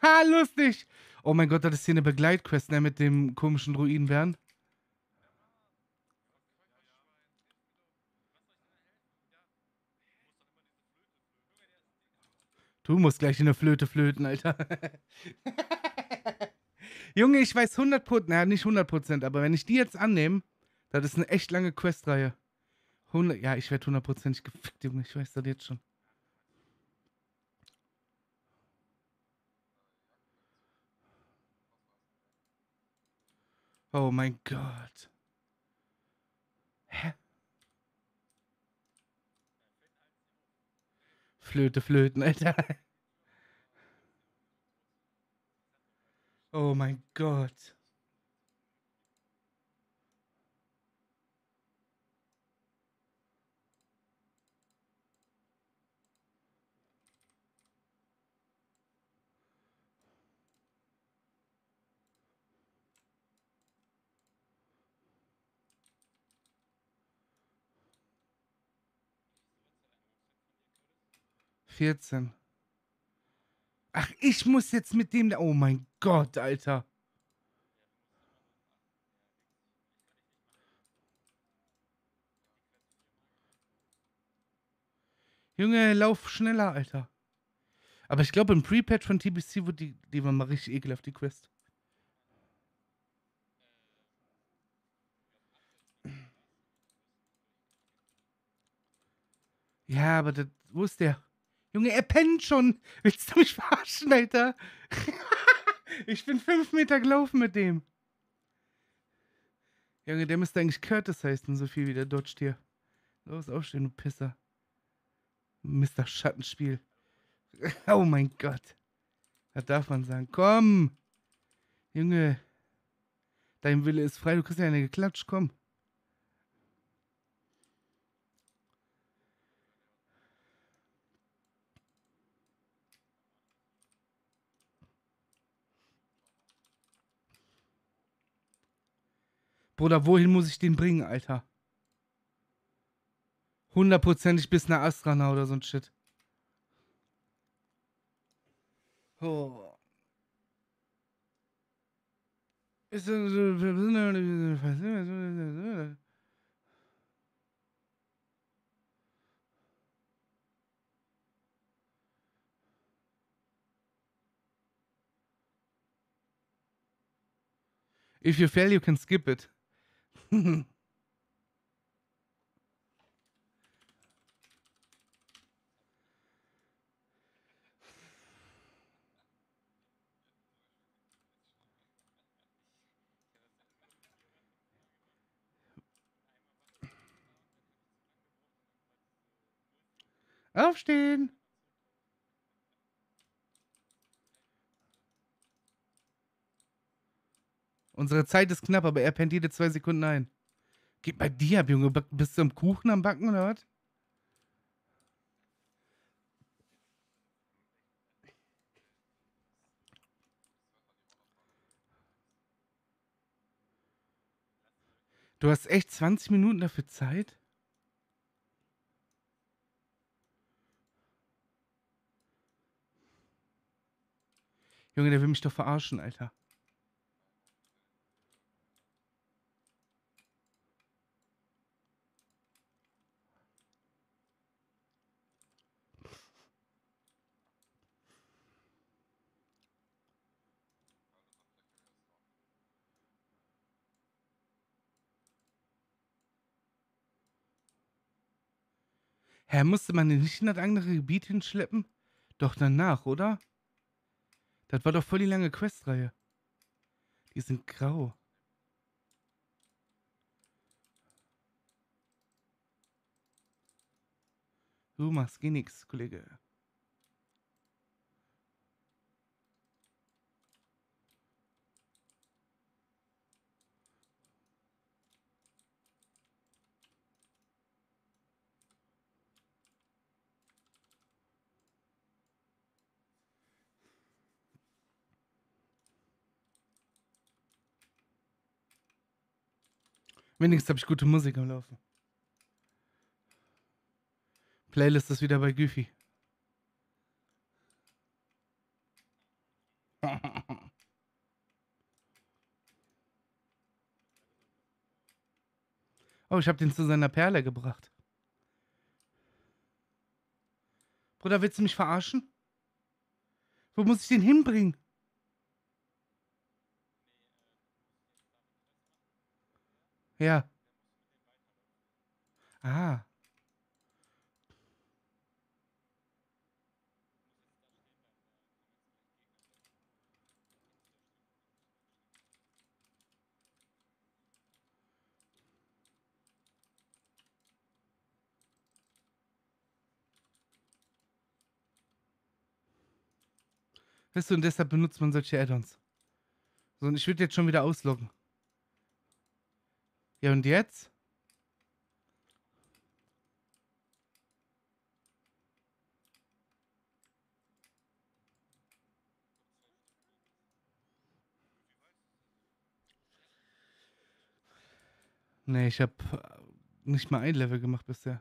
Ha, lustig. Oh mein Gott, das ist hier eine Begleitquest, ne, mit dem komischen Druidenbären. Du musst gleich in eine Flöte flöten, Alter. Junge, ich weiß 100 Prozent, naja, nicht 100 Prozent, aber wenn ich die jetzt annehme, das ist eine echt lange Questreihe. 100, ja, ich werde hundertprozentig gefickt, Junge, ich weiß das jetzt schon. Oh mein Gott. Hä? Flöte, Flöten, Alter. Oh mein Gott. Vierzehn. Ach, ich muss jetzt mit dem. Oh mein Gott, Alter. Junge, lauf schneller, Alter. Aber ich glaube, im Pre-Patch von TBC wird die, die war mal richtig ekelhaft, die Quest. Ja, aber das, wo ist der? Junge, er pennt schon. Willst du mich verarschen, Alter? ich bin fünf Meter gelaufen mit dem. Junge, der müsste eigentlich Curtis heißen, so viel wie der dodgt hier. Los, aufstehen, du Pisser. Mr. Schattenspiel. Oh mein Gott. Das darf man sagen. Komm! Junge. Dein Wille ist frei, du kriegst ja eine geklatscht, komm. Bruder, wohin muss ich den bringen, Alter? Hundertprozentig bis nach Astrana oder so ein Shit. If you fail, you can skip it. Aufstehen! Unsere Zeit ist knapp, aber er pennt jede zwei Sekunden ein. Geht bei dir ab, Junge. Bist du am Kuchen am Backen oder was? Du hast echt 20 Minuten dafür Zeit? Junge, der will mich doch verarschen, Alter. Hä, musste man den nicht in das andere Gebiet hinschleppen? Doch danach, oder? Das war doch voll die lange Questreihe. Die sind grau. Du machst eh nix, Kollege. Wenigstens habe ich gute Musik am Laufen. Playlist ist wieder bei Goofy. Oh, ich habe den zu seiner Perle gebracht. Bruder, willst du mich verarschen? Wo muss ich den hinbringen? Ja. Ah. Weißt du, und deshalb benutzt man solche Add-ons. So, und ich würde jetzt schon wieder ausloggen. Ja, und jetzt? Nee, ich habe nicht mal ein Level gemacht bisher.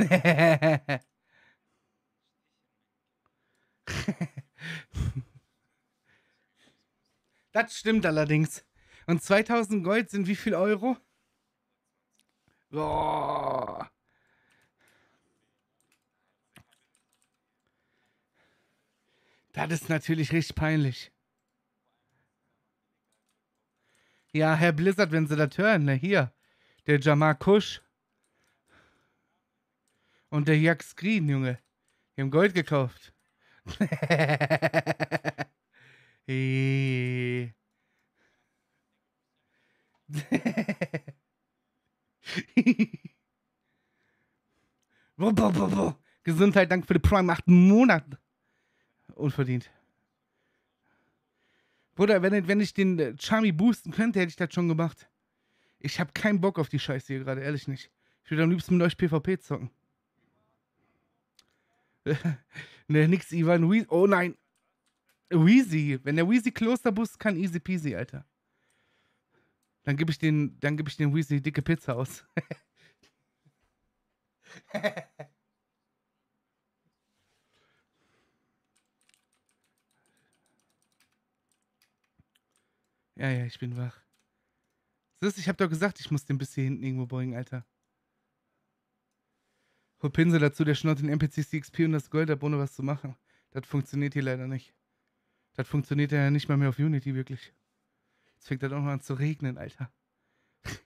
das stimmt allerdings. Und 2000 Gold sind wie viel Euro? Boah. Das ist natürlich richtig peinlich. Ja, Herr Blizzard, wenn Sie das hören, ne, hier. Der Jamar Kush. Und der Jack Screen, Junge. Die haben Gold gekauft. Gesundheit, danke für die Prime, acht Monate. Unverdient. Bruder, wenn, wenn ich den äh, Charmy boosten könnte, hätte ich das schon gemacht. Ich habe keinen Bock auf die Scheiße hier gerade, ehrlich nicht. Ich würde am liebsten mit euch PvP zocken. Ne, nix Ivan Weezy. Oh nein. Weezy. Wenn der Weezy Klosterbus kann, easy peasy, Alter. Dann gebe ich den, ich den Weezy dicke Pizza aus. ja, ja, ich bin wach. Ich hab doch gesagt, ich muss den bis hier hinten irgendwo bringen, Alter. Hol Pinsel dazu, der schnurrt den NPCs die XP und das Gold ab, ohne was zu machen. Das funktioniert hier leider nicht. Das funktioniert ja nicht mal mehr auf Unity, wirklich. Jetzt fängt das auch noch an zu regnen, Alter.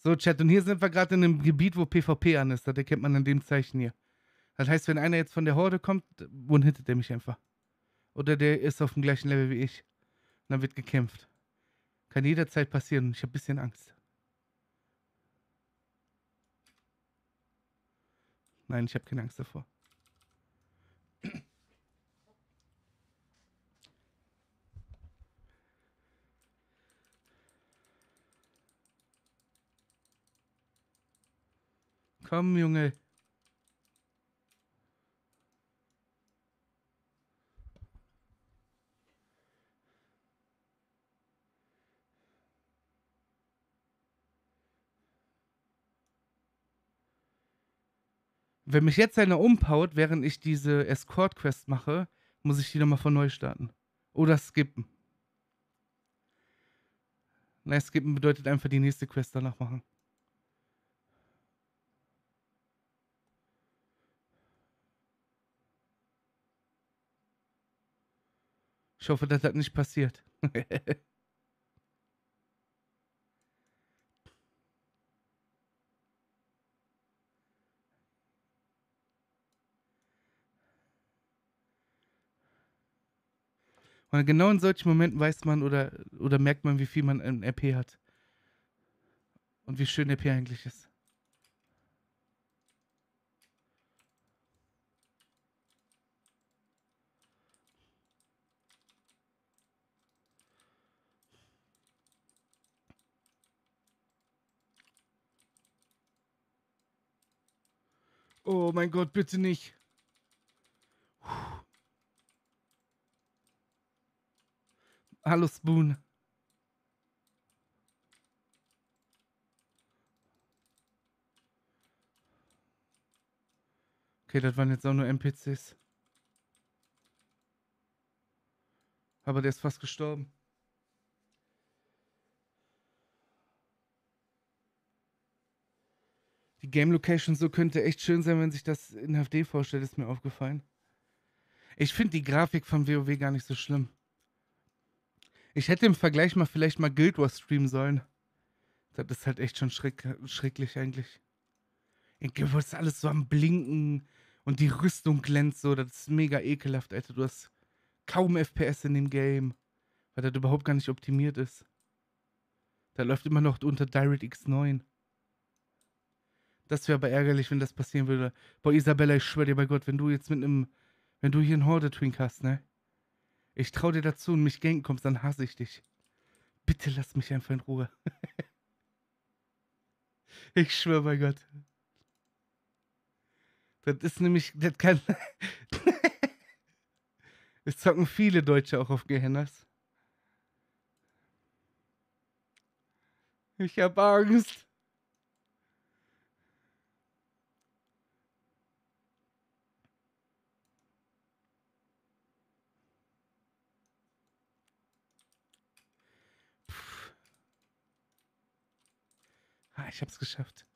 So, Chat, und hier sind wir gerade in einem Gebiet, wo PvP an ist. Das erkennt man an dem Zeichen hier. Das heißt, wenn einer jetzt von der Horde kommt, wohin hittet der mich einfach. Oder der ist auf dem gleichen Level wie ich. Und dann wird gekämpft. Kann jederzeit passieren. Ich habe ein bisschen Angst. Nein, ich habe keine Angst davor. Komm, Junge. Wenn mich jetzt einer umpaut, während ich diese Escort-Quest mache, muss ich die nochmal von neu starten. Oder skippen. Na, skippen bedeutet einfach die nächste Quest danach machen. Ich hoffe, dass das nicht passiert. Und genau in solchen Momenten weiß man oder, oder merkt man, wie viel man in RP hat. Und wie schön RP eigentlich ist. Oh mein Gott, bitte nicht. Hallo Spoon. Okay, das waren jetzt auch nur NPCs. Aber der ist fast gestorben. Die Game Location so könnte echt schön sein, wenn sich das in HD vorstellt, ist mir aufgefallen. Ich finde die Grafik von WoW gar nicht so schlimm. Ich hätte im Vergleich mal vielleicht mal Guild Wars streamen sollen. Das ist halt echt schon schreck, schrecklich eigentlich. In Guild Wars ist alles so am Blinken und die Rüstung glänzt so. Das ist mega ekelhaft, Alter. Du hast kaum FPS in dem Game, weil das überhaupt gar nicht optimiert ist. Da läuft immer noch unter DirectX 9. Das wäre aber ärgerlich, wenn das passieren würde. Boah, Isabella, ich schwöre dir bei Gott, wenn du jetzt mit einem, wenn du hier einen Horde-Twink hast, ne? Ich trau dir dazu und mich ganken kommst, dann hasse ich dich. Bitte lass mich einfach in Ruhe. ich schwöre bei Gott. Das ist nämlich, das kann. es zocken viele Deutsche auch auf Gehennas. Ich hab Angst. Ich hab's geschafft.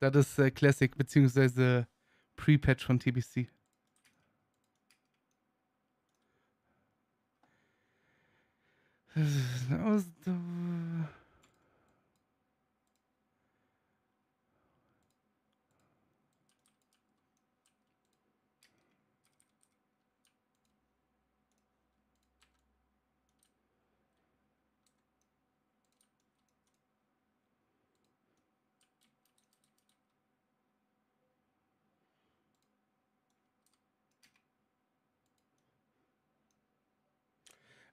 Das ist äh, Classic, beziehungsweise Pre-Patch von TBC. Das ist eine Ausdauer.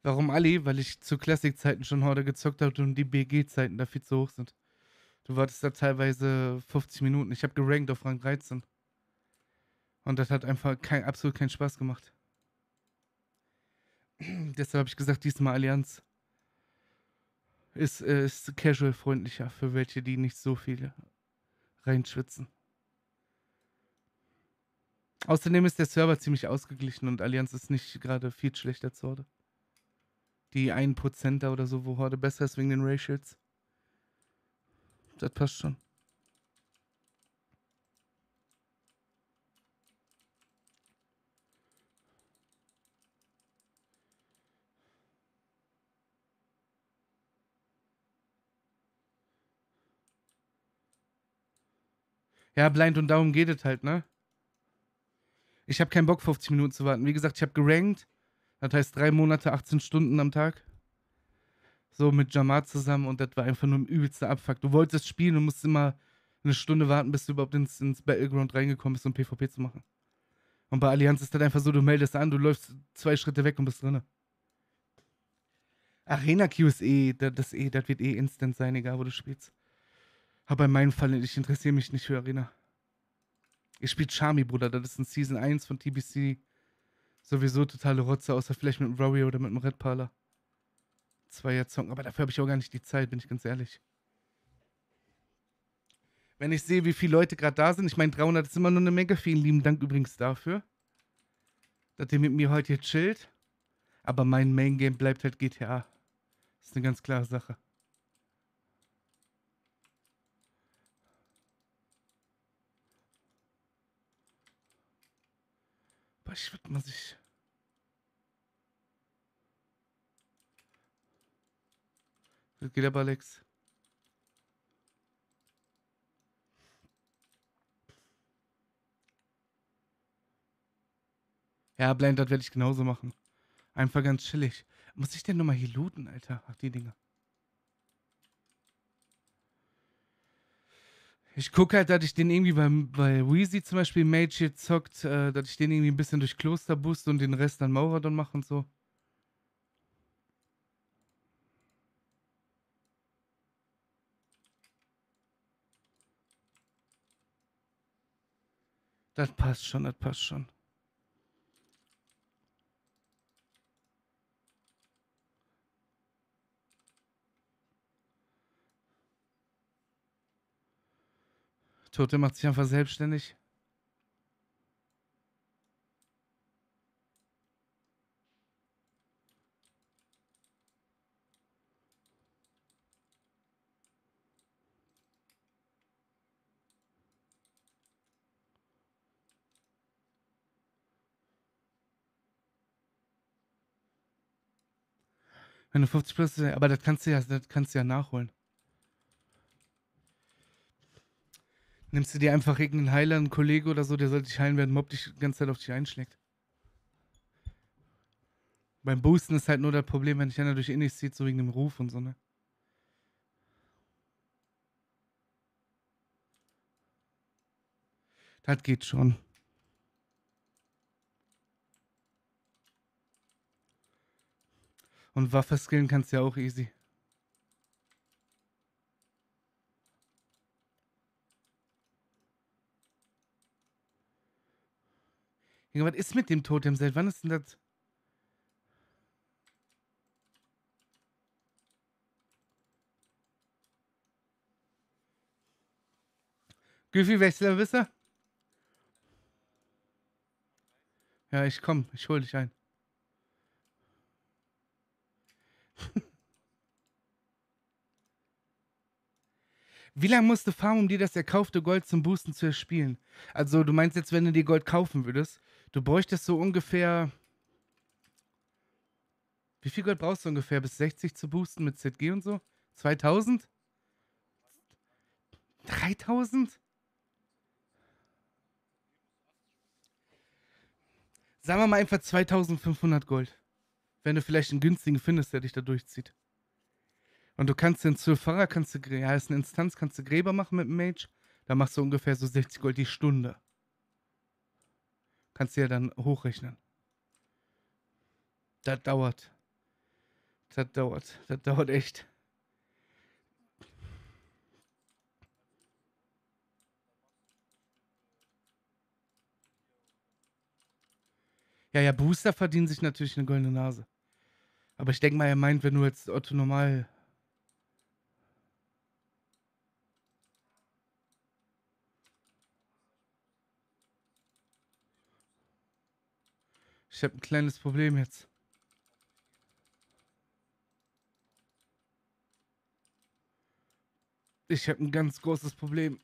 Warum Ali? Weil ich zu Classic-Zeiten schon Horde gezockt habe und die BG-Zeiten da viel zu hoch sind. Du wartest da teilweise 50 Minuten. Ich habe gerankt auf Rang 13. Und das hat einfach kein, absolut keinen Spaß gemacht. Deshalb habe ich gesagt, diesmal Allianz ist, äh, ist casual-freundlicher für welche, die nicht so viele reinschwitzen. Außerdem ist der Server ziemlich ausgeglichen und Allianz ist nicht gerade viel schlechter als Horde. Die 1%er oder so, wo Horde besser ist wegen den Ratios. Das passt schon. Ja, blind und darum geht es halt, ne? Ich habe keinen Bock, 50 Minuten zu warten. Wie gesagt, ich habe gerankt. Das heißt drei Monate, 18 Stunden am Tag. So mit Jamar zusammen und das war einfach nur ein übelster Abfuck. Du wolltest spielen und musst immer eine Stunde warten, bis du überhaupt ins, ins Battleground reingekommen bist, um PvP zu machen. Und bei Allianz ist das einfach so, du meldest an, du läufst zwei Schritte weg und bist drin. Arena QSE, das, das, eh, das wird eh instant sein, egal wo du spielst. Aber in meinem Fall, ich interessiere mich nicht für Arena. Ich spiele Charmy, Bruder. Das ist in Season 1 von TBC sowieso totale Rotze, außer vielleicht mit dem Warrior oder mit dem Red Parler. Zweier Song. Aber dafür habe ich auch gar nicht die Zeit, bin ich ganz ehrlich. Wenn ich sehe, wie viele Leute gerade da sind, ich meine, 300 ist immer nur eine Menge. Vielen lieben Dank übrigens dafür, dass ihr mit mir heute hier chillt. Aber mein Main Game bleibt halt GTA. Das ist eine ganz klare Sache. Was wird man sich. Was geht aber, Alex? Ja, Blind, das werde ich genauso machen. Einfach ganz chillig. Muss ich denn nochmal hier looten, Alter? Ach, die Dinger. Ich gucke halt, dass ich den irgendwie bei, bei Weezy zum Beispiel Mage hier zockt, äh, dass ich den irgendwie ein bisschen durch Kloster boost und den Rest dann Mauradon mache und so. Das passt schon, das passt schon. Tote macht sich einfach selbstständig. Wenn du 50 plus, aber das kannst du ja, das kannst du ja nachholen. Nimmst du dir einfach irgendeinen Heiler, einen Kollege oder so, der soll dich heilen, während Mob dich die ganze Zeit auf dich einschlägt. Beim Boosten ist halt nur das Problem, wenn dich einer durch Innis zieht, so wegen dem Ruf und so, ne? Das geht schon. Und Waffe skillen kannst du ja auch easy. Junge, was ist mit dem Totem? Seit wann ist denn das? Güffi, welches Level bist du? Ja, ich komm, ich hol dich ein. Wie lange musst du farmen, um dir das erkaufte Gold zum Boosten zu erspielen? Also, du meinst jetzt, wenn du dir Gold kaufen würdest, du bräuchtest so ungefähr. Wie viel Gold brauchst du ungefähr? Bis 60 zu boosten mit ZG und so? 2000? 3000? Sagen wir mal einfach 2500 Gold. Wenn du vielleicht einen günstigen findest, der dich da durchzieht. Und du kannst den Zulfahrer, kannst du, ja, ist eine Instanz, kannst du Gräber machen mit dem Mage. Da machst du ungefähr so 60 Gold die Stunde. Kannst du ja dann hochrechnen. Das dauert. Das dauert. Das dauert echt. Ja, ja, Booster verdienen sich natürlich eine goldene Nase. Aber ich denke mal, er meint, wenn du jetzt Otto normal Ich habe ein kleines Problem jetzt. Ich habe ein ganz großes Problem.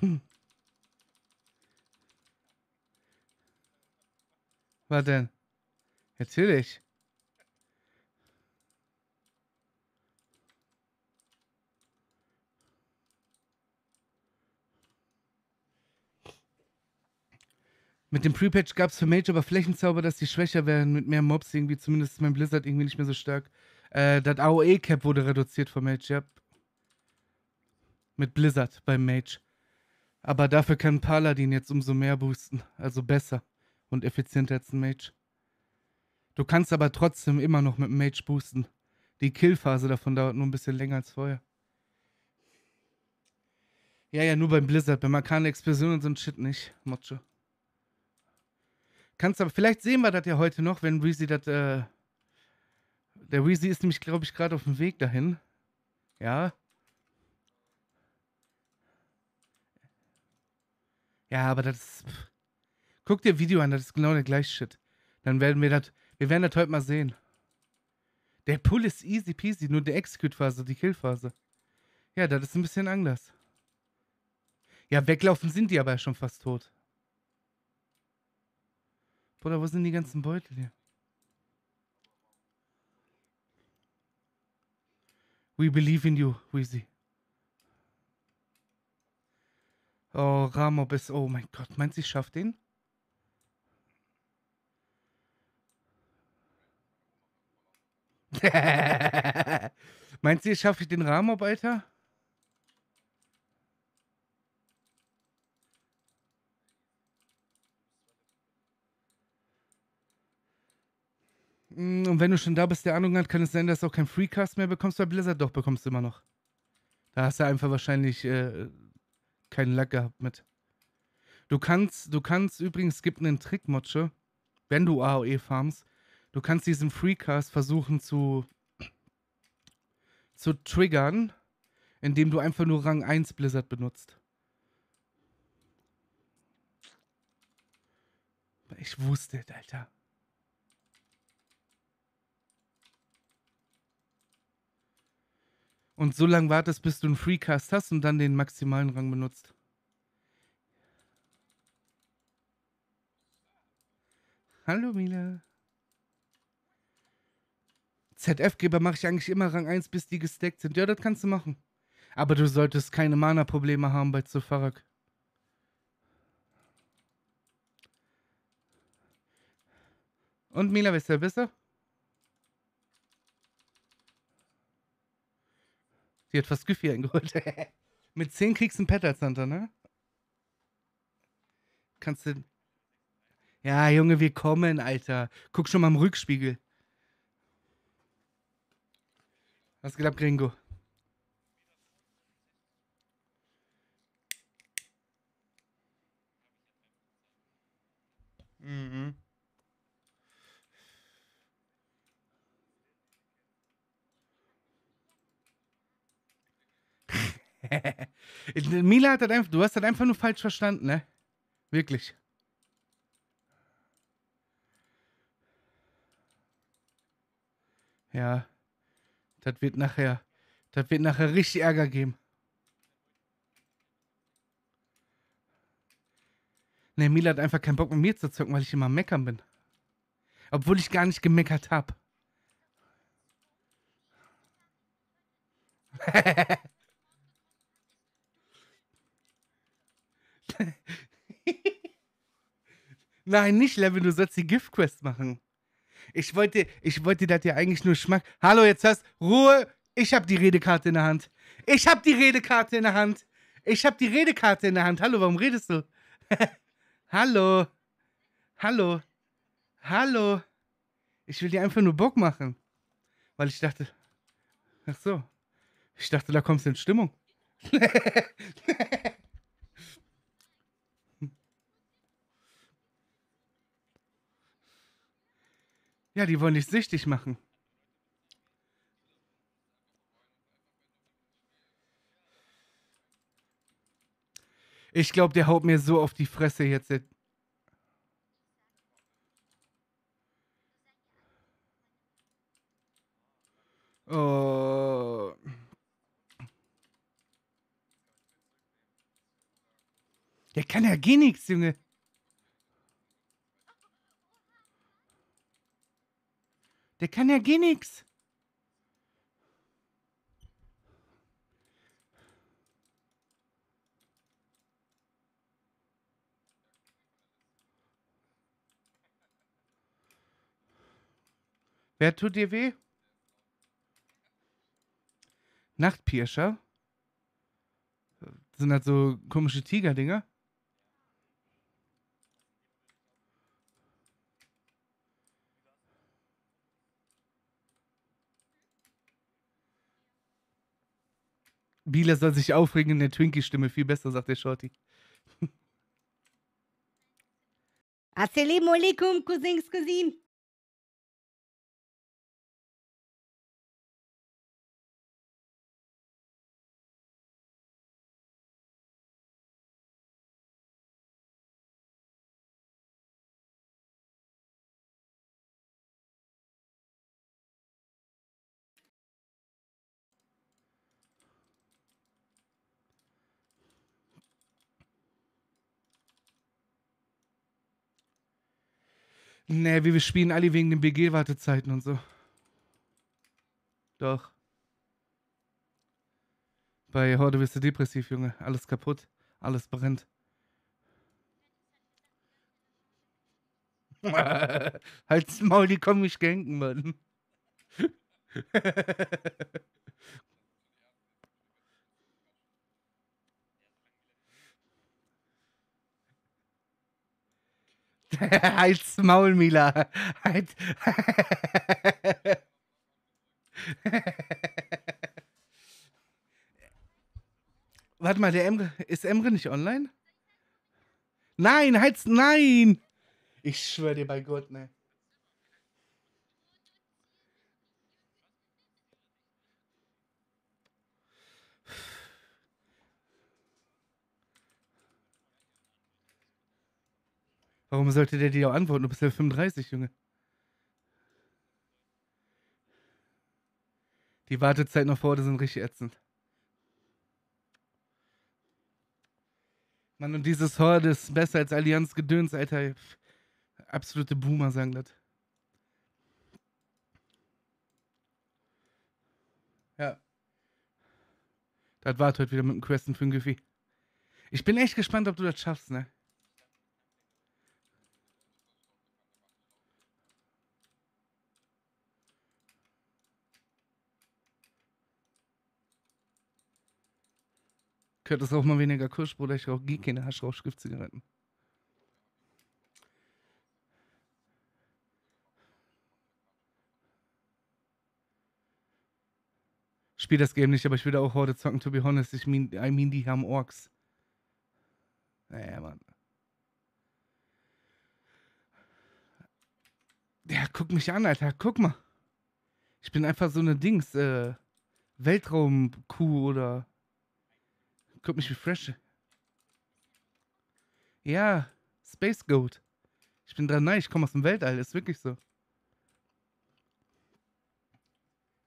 Hm. Was denn? Natürlich. Mit dem Pre-Patch gab es für Mage aber Flächenzauber, dass die schwächer werden mit mehr Mobs irgendwie. Zumindest ist mein Blizzard irgendwie nicht mehr so stark. Äh, das AOE-Cap wurde reduziert von Mage, ja. Mit Blizzard beim Mage. Aber dafür kann Paladin jetzt umso mehr boosten. Also besser und effizienter als ein Mage. Du kannst aber trotzdem immer noch mit dem Mage boosten. Die Killphase davon dauert nur ein bisschen länger als vorher. Ja, ja, nur beim Blizzard. Bei Markane Explosion und so ein Shit nicht, Motsche. Kannst aber, vielleicht sehen wir das ja heute noch, wenn Weezy das, äh, der Weezy ist nämlich, glaube ich, gerade auf dem Weg dahin. Ja. Ja, aber das ist, pff. Guck dir Video an, das ist genau der gleiche Shit. Dann werden wir das, wir werden das heute mal sehen. Der Pull ist easy peasy, nur die Execute-Phase, die Kill-Phase. Ja, das ist ein bisschen anders. Ja, weglaufen sind die aber schon fast tot. Bruder, wo sind die ganzen Beutel hier? We believe in you, Weezy. Oh, Ramob ist. Oh mein Gott, meinst du, ich schaff den? meinst du, schaffe ich den Ramob, Alter? Mm, und wenn du schon da bist, der Ahnung hat, kann es sein, dass du auch kein Freecast mehr bekommst bei Blizzard. Doch, bekommst du immer noch. Da hast du einfach wahrscheinlich äh, keinen Lack gehabt mit. Du kannst, du kannst übrigens, es gibt einen Trick, Motsche, wenn du AOE farmst, du kannst diesen Freecast versuchen zu, zu triggern, indem du einfach nur Rang 1 Blizzard benutzt. Ich wusste es, Alter. Und so lange wartest, bis du einen Freecast hast und dann den maximalen Rang benutzt. Hallo Mila. ZF-Geber mache ich eigentlich immer Rang 1, bis die gesteckt sind. Ja, das kannst du machen. Aber du solltest keine Mana-Probleme haben bei Zofarak. Und Mila, wisst ihr besser? Die hat fast Giffy eingeholt. Mit 10 kriegst du einen Pet als Hunter, ne? Kannst du. Ja, Junge, wir kommen, Alter. Guck schon mal im Rückspiegel. Was geht ab, Gringo? Mhm. Mila hat das einfach, du hast das einfach nur falsch verstanden, ne? Wirklich. Ja. Das wird nachher, das wird nachher richtig Ärger geben. Ne, Mila hat einfach keinen Bock mit mir zu zocken, weil ich immer meckern bin. Obwohl ich gar nicht gemeckert habe. Nein, nicht Level, du sollst die Gift Quest machen. Ich wollte, ich wollte das ja eigentlich nur Schmack. Hallo, jetzt hast Ruhe. Ich habe die Redekarte in der Hand. Ich habe die Redekarte in der Hand. Ich habe die Redekarte in der Hand. Hallo, warum redest du? Hallo. Hallo. Hallo. Ich will dir einfach nur Bock machen. Weil ich dachte. Ach so. Ich dachte, da kommst du in Stimmung. Ja, die wollen dich süchtig machen. Ich glaube, der haut mir so auf die Fresse jetzt. Oh. Der kann ja gar nichts, Junge. Der kann ja gar nichts. Wer tut dir weh? Nachtpirscher? Sind das so komische Tigerdinger? Bieler soll sich aufregen in der Twinkie-Stimme. Viel besser, sagt der Shorty. Assalamu alaikum, Cousins, Cousine. Nee, wir spielen alle wegen den BG-Wartezeiten und so. Doch. Bei Horde bist du depressiv, Junge. Alles kaputt. Alles brennt. Halt's Maul, die kommen mich genken, Mann. Halt's Maul, Mila. Halt. Warte mal, der Emre, ist Emre nicht online? Nein, halt's, nein! Ich schwöre dir bei Gott, ne. Warum sollte der dir auch antworten? Du bist ja 35, Junge. Die Wartezeit noch vor, sind richtig ätzend. Mann, und dieses Horde ist besser als Allianz Gedöns, Alter. Absolute Boomer sagen das. Ja. Das war heute wieder mit dem Questen für ein Gefühl. Ich bin echt gespannt, ob du das schaffst, ne? Könntest auch mal weniger Kirschbrot, ich rauche keine Haschrauschgiftzigaretten. Spiel das Game nicht, aber ich will auch heute zocken, to be honest. Ich mean, I mean, die haben Orks. Naja, Mann. Ja, guck mich an, Alter. Guck mal. Ich bin einfach so eine Dings, äh, Weltraumkuh oder Guck mich refreshen. Ja, Space Goat. Ich bin dran, nein, ich komme aus dem Weltall, ist wirklich so.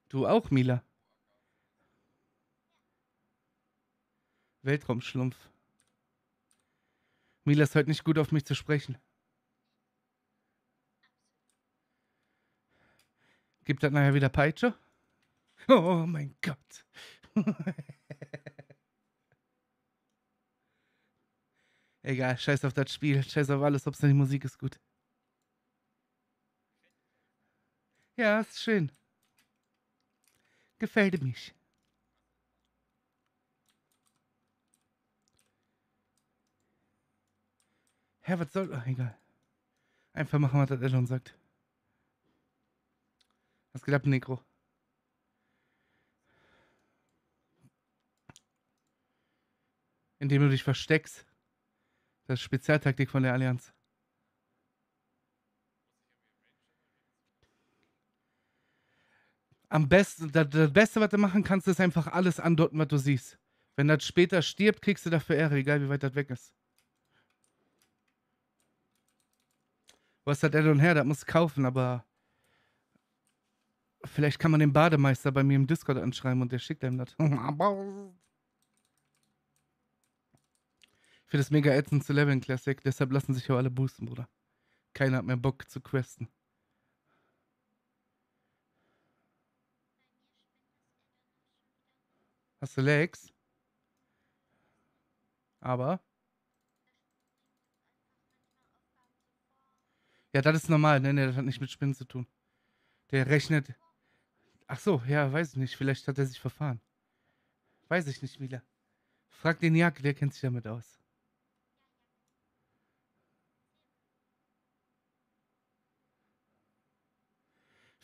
Du auch, Mila. Weltraumschlumpf. Mila ist heute nicht gut auf mich zu sprechen. Gibt das nachher wieder Peitsche? Oh mein Gott. Egal, scheiß auf das Spiel, scheiß auf alles, Hauptsache die Musik ist gut. Ja, ist schön. Gefällt mich. Hä, was soll. Ach, egal. Einfach machen, was der Elon sagt. Was geht ab, Nekro? Indem du dich versteckst. Das ist Spezialtaktik von der Allianz. Am besten, das, das Beste, was du machen kannst, ist einfach alles andeuten, was du siehst. Wenn das später stirbt, kriegst du dafür Ehre, egal wie weit das weg ist. Was hat er und her? Das muss kaufen, aber vielleicht kann man den Bademeister bei mir im Discord anschreiben und der schickt einem das. Ich finde es mega ätzend zu leveln, Classic. Deshalb lassen sich auch alle boosten, Bruder. Keiner hat mehr Bock zu questen. Hast du Legs? Aber. Ja, das ist normal. Ne, ne, das hat nicht mit Spinnen zu tun. Der rechnet. Ach so, ja, weiß ich nicht. Vielleicht hat er sich verfahren. Weiß ich nicht, Mila. Frag den Jak, der kennt sich damit aus.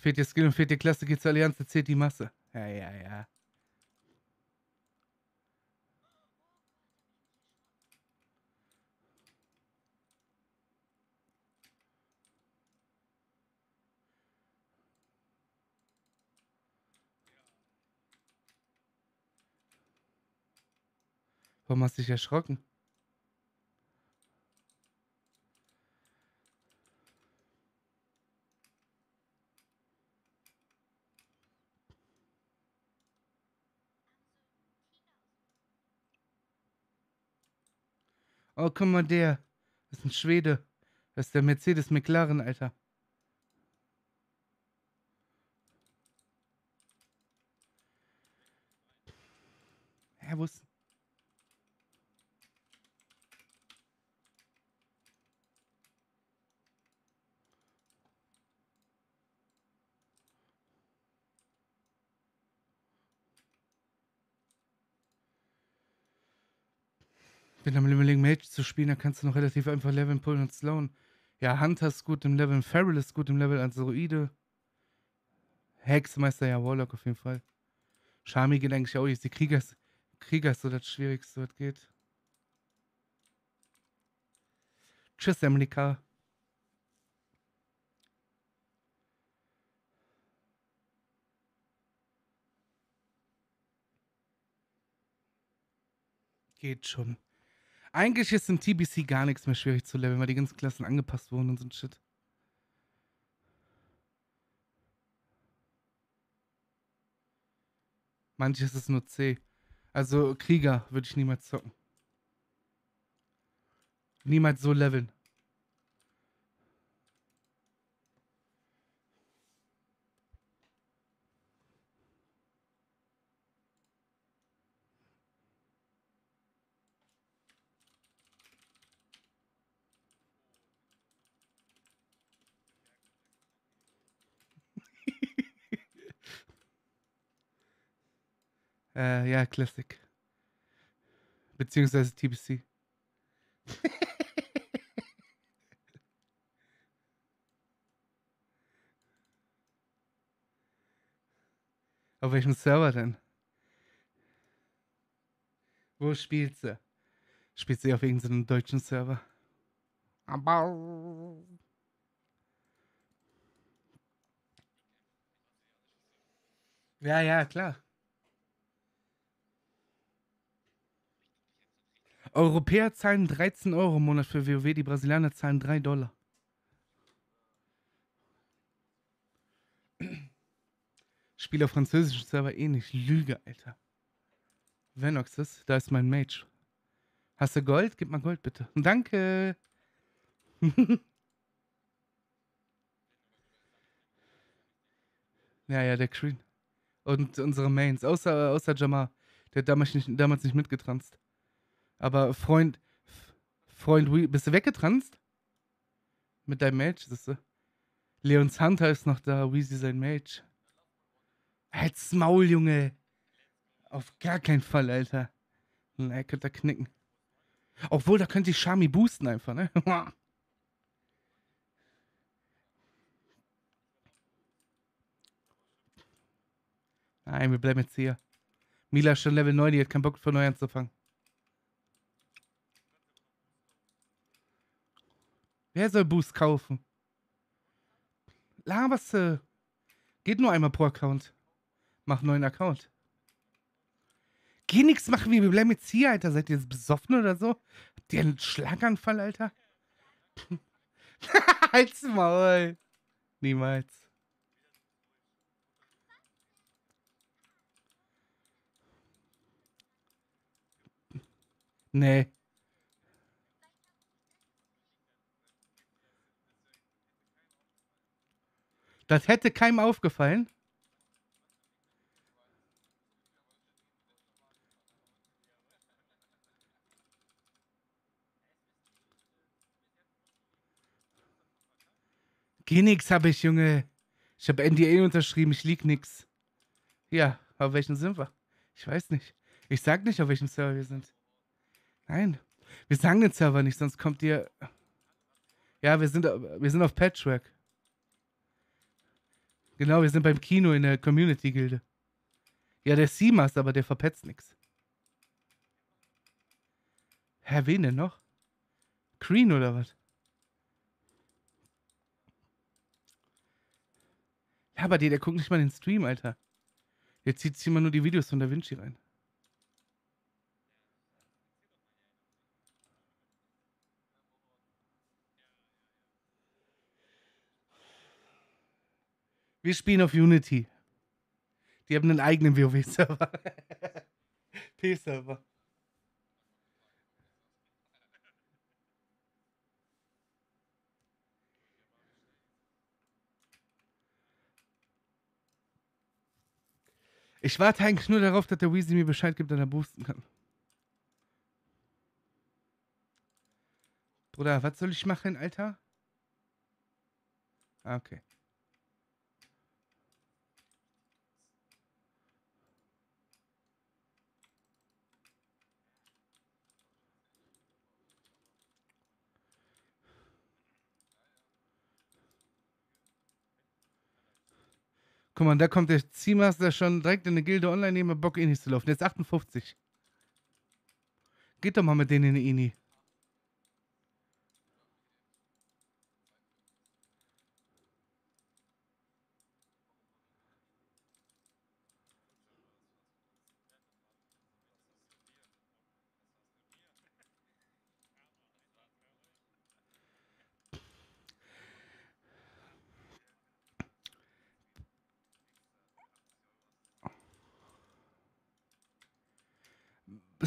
Fehlt dir Skill und fehlt dir Klasse, geht zur Allianz, zählt die Masse. Ja, ja, ja. Warum hast du dich erschrocken? Oh, guck mal, der. Das ist ein Schwede. Das ist der Mercedes McLaren, Alter. Hä, wo ist... bin am überlegen, Mage zu spielen, da kannst du noch relativ einfach leveln, pullen und slowen. Ja, Hunter ist gut im Level, Feral ist gut im Level, Androide. Hexmeister, ja, Warlock auf jeden Fall. Shami geht eigentlich auch. Die Krieger ist, Krieger ist so das Schwierigste, was geht. Tschüss, Emilika. Geht schon. Eigentlich ist im TBC gar nichts mehr schwierig zu leveln, weil die ganzen Klassen angepasst wurden und so ein Shit. Manches ist nur C. Also Krieger würde ich niemals zocken. Niemals so leveln. Äh, ja, Classic. Beziehungsweise TBC. Auf welchem Server denn? Wo spielt sie? Spielt sie auf irgendeinem deutschen Server? Ja, ja, klar. Europäer zahlen 13 Euro im Monat für WoW, die Brasilianer zahlen 3 Dollar. Spiel auf französischen Server eh nicht. Lüge, Alter. Venoxes, da ist mein Mage. Hast du Gold? Gib mal Gold, bitte. Danke. ja, ja, der Green. Und unsere Mains. Außer, außer Jamar. Der hat damals nicht, damals nicht mitgetranst. Aber Freund, Freund, bist du weggetranst? Mit deinem Mage, siehst du? Leons Hunter ist noch da, Weezy sein Mage. Halt's Maul, Junge. Auf gar keinen Fall, Alter. Er könnte da knicken. Obwohl, da könnte ich Shami boosten einfach, ne? Nein, wir bleiben jetzt hier. Mila ist schon Level 9, die hat keinen Bock von neu anzufangen. Wer soll Boost kaufen? Laberste. Geht nur einmal pro Account. Mach einen neuen Account. Geh nix machen, wir bleiben jetzt hier, Alter. Seid ihr jetzt besoffen oder so? Habt ihr einen Schlaganfall, Alter? Halt's Maul. Niemals. Nee. Das hätte keinem aufgefallen. Geh nix hab ich, Junge. Ich habe NDA unterschrieben, ich lieg nix. Ja, auf welchen sind wir? Ich weiß nicht. Ich sag nicht, auf welchem Server wir sind. Nein. Wir sagen den Server nicht, sonst kommt ihr. Ja, wir sind, wir sind auf Patchwork. Genau, wir sind beim Kino in der Community-Gilde. Ja, der Seamaster, aber der verpetzt nix. Hä, wen denn noch? Green oder was? Ja, aber der, der guckt nicht mal den Stream, Alter. Der zieht sich immer nur die Videos von Da Vinci rein. Wir spielen auf Unity. Die haben einen eigenen WoW-Server. P-Server. Ich warte eigentlich nur darauf, dass der Weezy mir Bescheid gibt, dass er boosten kann. Bruder, was soll ich machen, Alter? Ah, okay. Guck mal, da kommt der Seamaster schon direkt in eine Gilde online nehmen, Bock Inis zu laufen. Der ist 58. Geht doch mal mit denen in die Ini.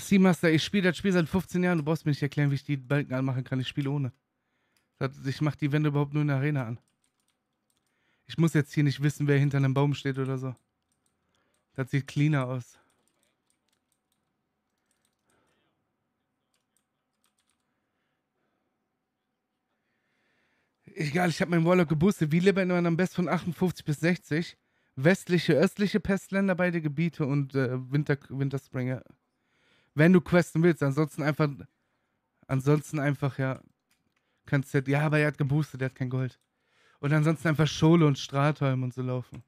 Seamaster, ich spiele das Spiel seit 15 Jahren. Du brauchst mir nicht erklären, wie ich die Balken anmachen kann. Ich spiele ohne. Ich mache die Wände überhaupt nur in der Arena an. Ich muss jetzt hier nicht wissen, wer hinter einem Baum steht oder so. Das sieht cleaner aus. Egal, ich habe meinen Warlock geboostet. Wie lebt man am besten von 58 bis 60? Westliche, östliche Pestländer, beide Gebiete und äh, Winter, Winterspringer. Wenn du questen willst, ansonsten einfach. Ansonsten einfach, ja. Kannst du. Ja, aber er hat geboostet, er hat kein Gold. Und ansonsten einfach Schole und Stratholm und so laufen.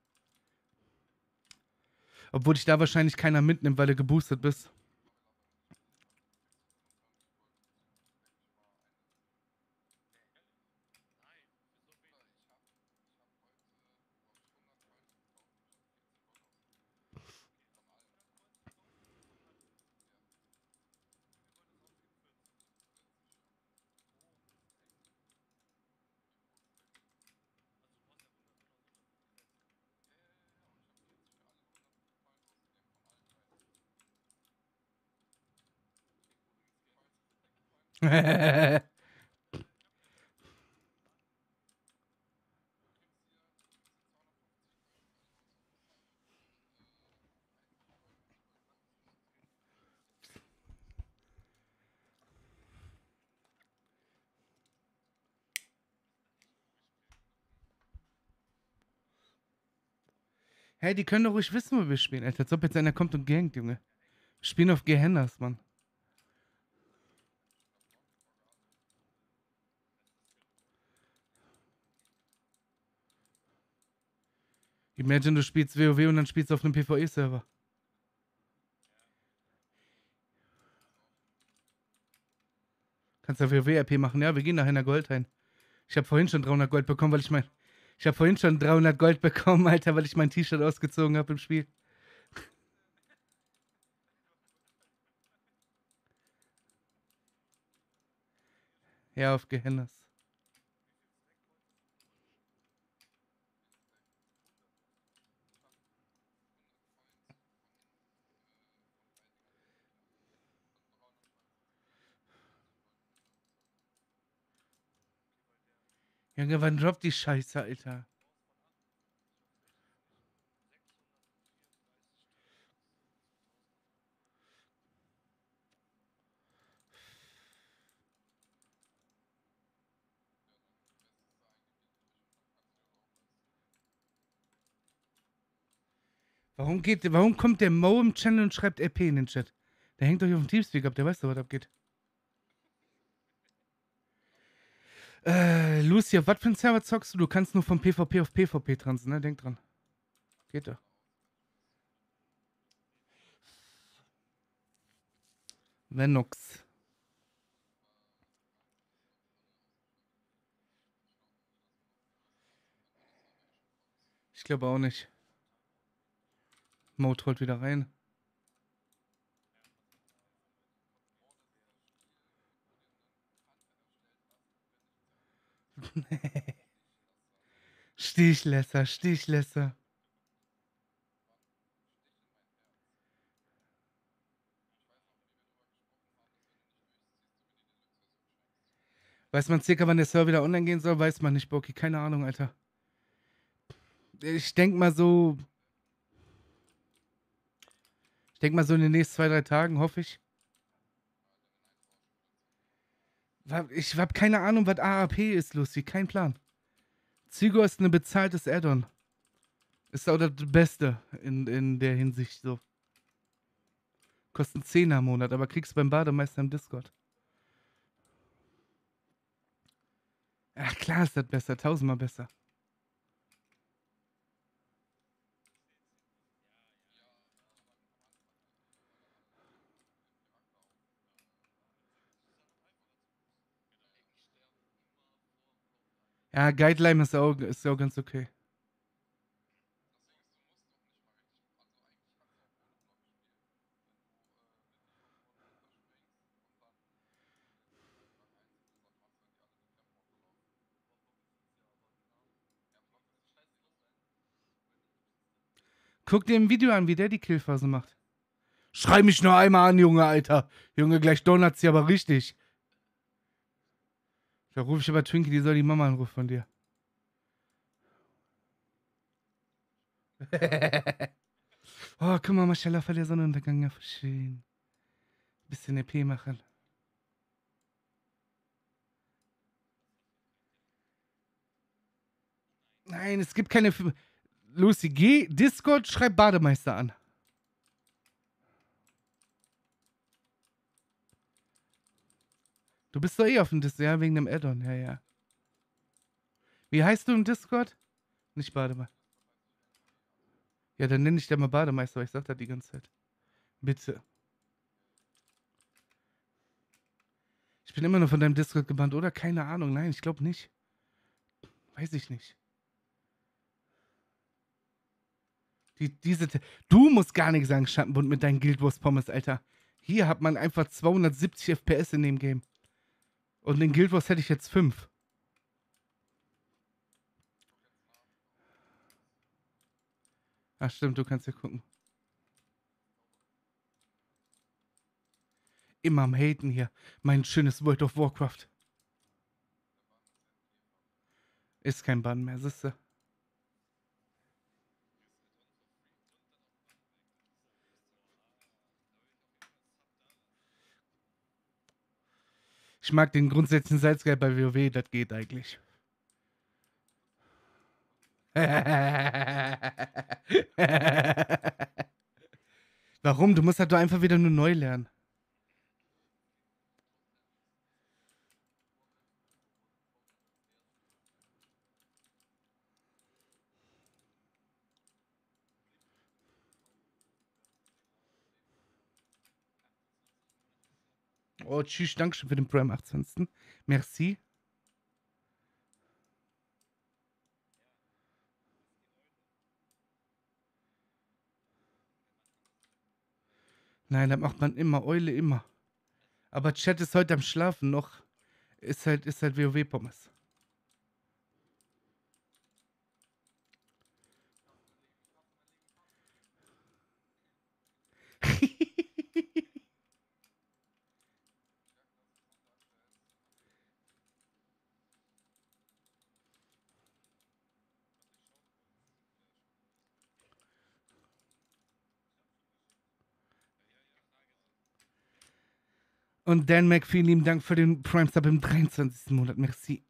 Obwohl dich da wahrscheinlich keiner mitnimmt, weil du geboostet bist. Hey, die können doch ruhig wissen, wo wir spielen, Alter. Als ob jetzt einer kommt und gangt, Junge. Spielen auf Gehennas, Mann. Imagine, du spielst WoW und dann spielst du auf einem PvE-Server. Kannst du ja WoW-RP machen. Ja, wir gehen nachher nach Gold ein. Ich habe vorhin schon 300 Gold bekommen, weil ich mein... Ich habe vorhin schon 300 Gold bekommen, Alter, weil ich mein T-Shirt ausgezogen habe im Spiel. Ja, auf Gehennas. Junge, wann droppt die Scheiße, Alter? Warum geht, warum kommt der Mo im Channel und schreibt RP in den Chat? Der hängt hier auf dem Teamspeak ab, der weiß doch, was abgeht. Äh, Lucy, auf was für ein Server zockst du? Du kannst nur von PvP auf PvP transen, ne? Denk dran. Geht doch. Venox. Ich glaube auch nicht. Mode holt wieder rein. Stichlesser, Stichlesser. Weiß man circa, wann der Server wieder online gehen soll? Weiß man nicht, Boki. Keine Ahnung, Alter. Ich denk mal so. Ich denk mal so in den nächsten zwei, drei Tagen, hoffe ich. Ich habe keine Ahnung, was AAP ist, Lucy. Kein Plan. Zigo ist ein bezahltes Add-on. Ist auch das Beste in, in der Hinsicht so. Kosten 10 am Monat, aber kriegst beim Bademeister im Discord. Ach klar ist das besser, tausendmal besser. Ja, Guideline ist auch, ist auch ganz okay. Guck dir ein Video an, wie der die Killphase macht. Schrei mich nur einmal an, Junge, Alter. Junge, gleich donnert sie aber richtig. Da rufe ich aber Twinkie, die soll die Mama anrufen von dir. oh, guck mal, Maschallah, der Sonnenuntergang, ja, schön. Bisschen EP machen. Nein, es gibt keine. Lucy, geh Discord, schreib Bademeister an. Du bist doch eh auf dem Discord, ja, wegen dem Addon, ja, ja. Wie heißt du im Discord? Nicht Bademeister. Ja, dann nenne ich dir mal Bademeister, weil ich sag das die ganze Zeit. Bitte. Ich bin immer noch von deinem Discord gebannt, oder? Keine Ahnung, nein, ich glaube nicht. Weiß ich nicht. Die, diese, du musst gar nichts sagen, Schattenbund, mit deinen Guild Wars Pommes, Alter. Hier hat man einfach 270 FPS in dem Game. Und in Guild Wars hätte ich jetzt 5. Ach stimmt, du kannst ja gucken. Immer am Haten hier. Mein schönes World of Warcraft. Ist kein Bann mehr, siehste. Ich mag den grundsätzlichen Salzgeld bei WoW, das geht eigentlich. Warum? Du musst halt doch einfach wieder nur neu lernen. Oh, tschüss, Dankeschön für den Prime 18. Merci. Nein, das macht man immer, Eule immer. Aber Chat ist heute am Schlafen noch. Ist halt, ist halt WoW-Pommes. Und Dan Mac, vielen lieben Dank für den Prime Sub im 23. Monat. Merci.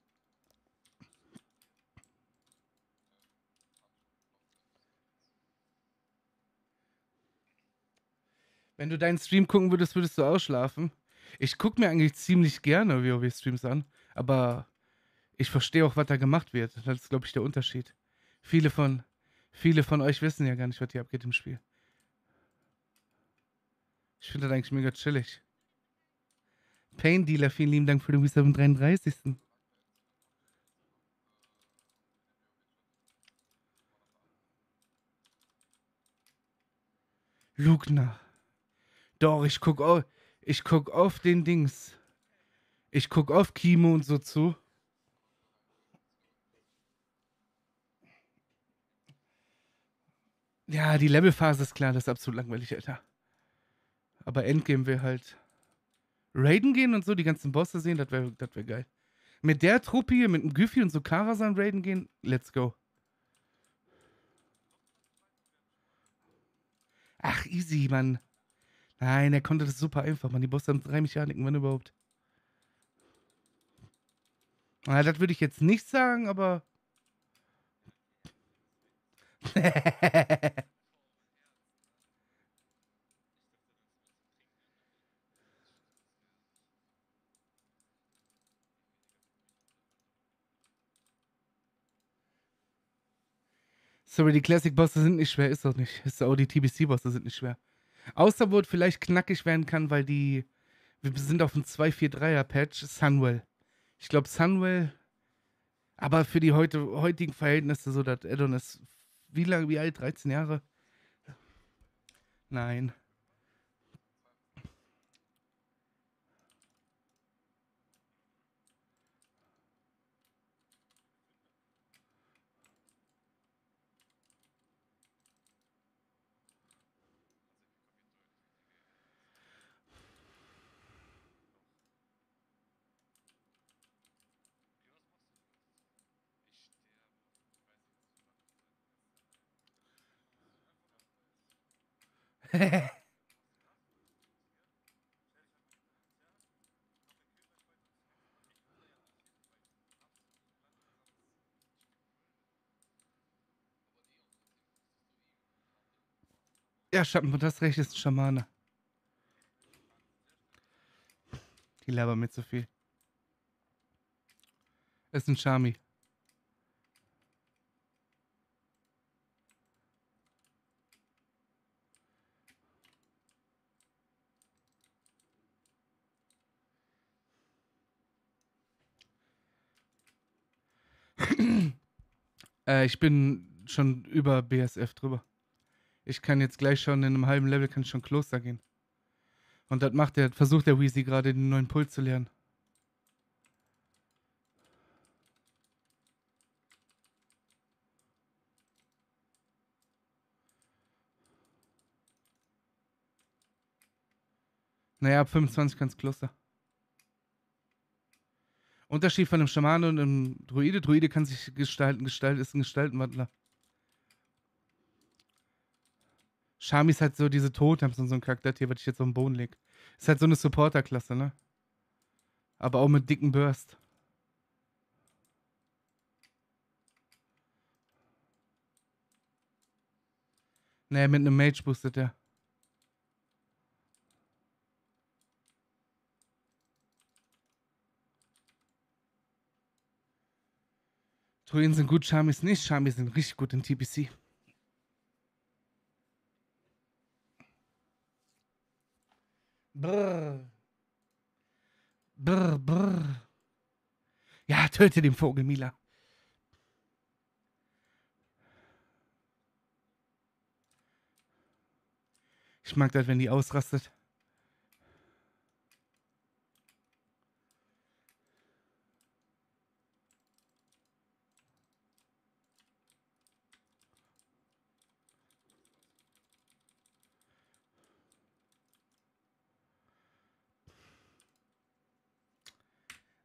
Wenn du deinen Stream gucken würdest, würdest du ausschlafen. Ich gucke mir eigentlich ziemlich gerne WoW-Streams an, aber ich verstehe auch, was da gemacht wird. Das ist, glaube ich, der Unterschied. Viele von, viele von euch wissen ja gar nicht, was hier abgeht im Spiel. Ich finde das eigentlich mega chillig. Pain Dealer, vielen lieben Dank für den Wisdom am 33. Lugner. Doch, ich guck auf, ich guck auf den Dings. Ich guck auf Kimo und so zu. Ja, die Levelphase ist klar, das ist absolut langweilig, Alter. Aber Endgame wäre halt raiden gehen und so, die ganzen Bosse sehen, das wäre wär geil. Mit der Truppe hier, mit dem Güffi und so Karasan raiden gehen, let's go. Ach, easy, Mann. Nein, er konnte das super einfach, man. Die Bosse haben drei Mechaniken, wenn überhaupt. Na, das würde ich jetzt nicht sagen, aber. Sorry, die Classic-Bosse sind nicht schwer, ist doch nicht. Ist auch die TBC-Bosse sind nicht schwer. Außer wo es vielleicht knackig werden kann, weil die. Wir sind auf dem 243er-Patch, Sunwell. Ich glaube, Sunwell. Aber für die heute, heutigen Verhältnisse, so dass Addon ist. Wie lange, wie alt? 13 Jahre? Nein. ja, Schatten, das recht ist ein Schamane. Die labern mir zu viel. Ist ein Shami. Äh, ich bin schon über BSF drüber. Ich kann jetzt gleich schon in einem halben Level kann ich schon Kloster gehen. Und das macht der, versucht der Weezy gerade den neuen Puls zu lernen. Naja, ab 25 kannst Kloster. Unterschied von einem Schamane und einem Druide. Druide kann sich gestalten. Gestalt ist ein Gestaltenwandler. Shami ist halt so diese Totems und so ein Charaktertier, was ich jetzt auf den Boden leg. Ist halt so eine Supporter-Klasse, ne? Aber auch mit dicken Burst. Naja, mit einem Mage boostet der. Druiden sind gut, Shamis nicht. Shamis sind richtig gut in TPC. Brrr. Brrr, brrr. Ja, töte den Vogel, Mila. Ich mag das, wenn die ausrastet.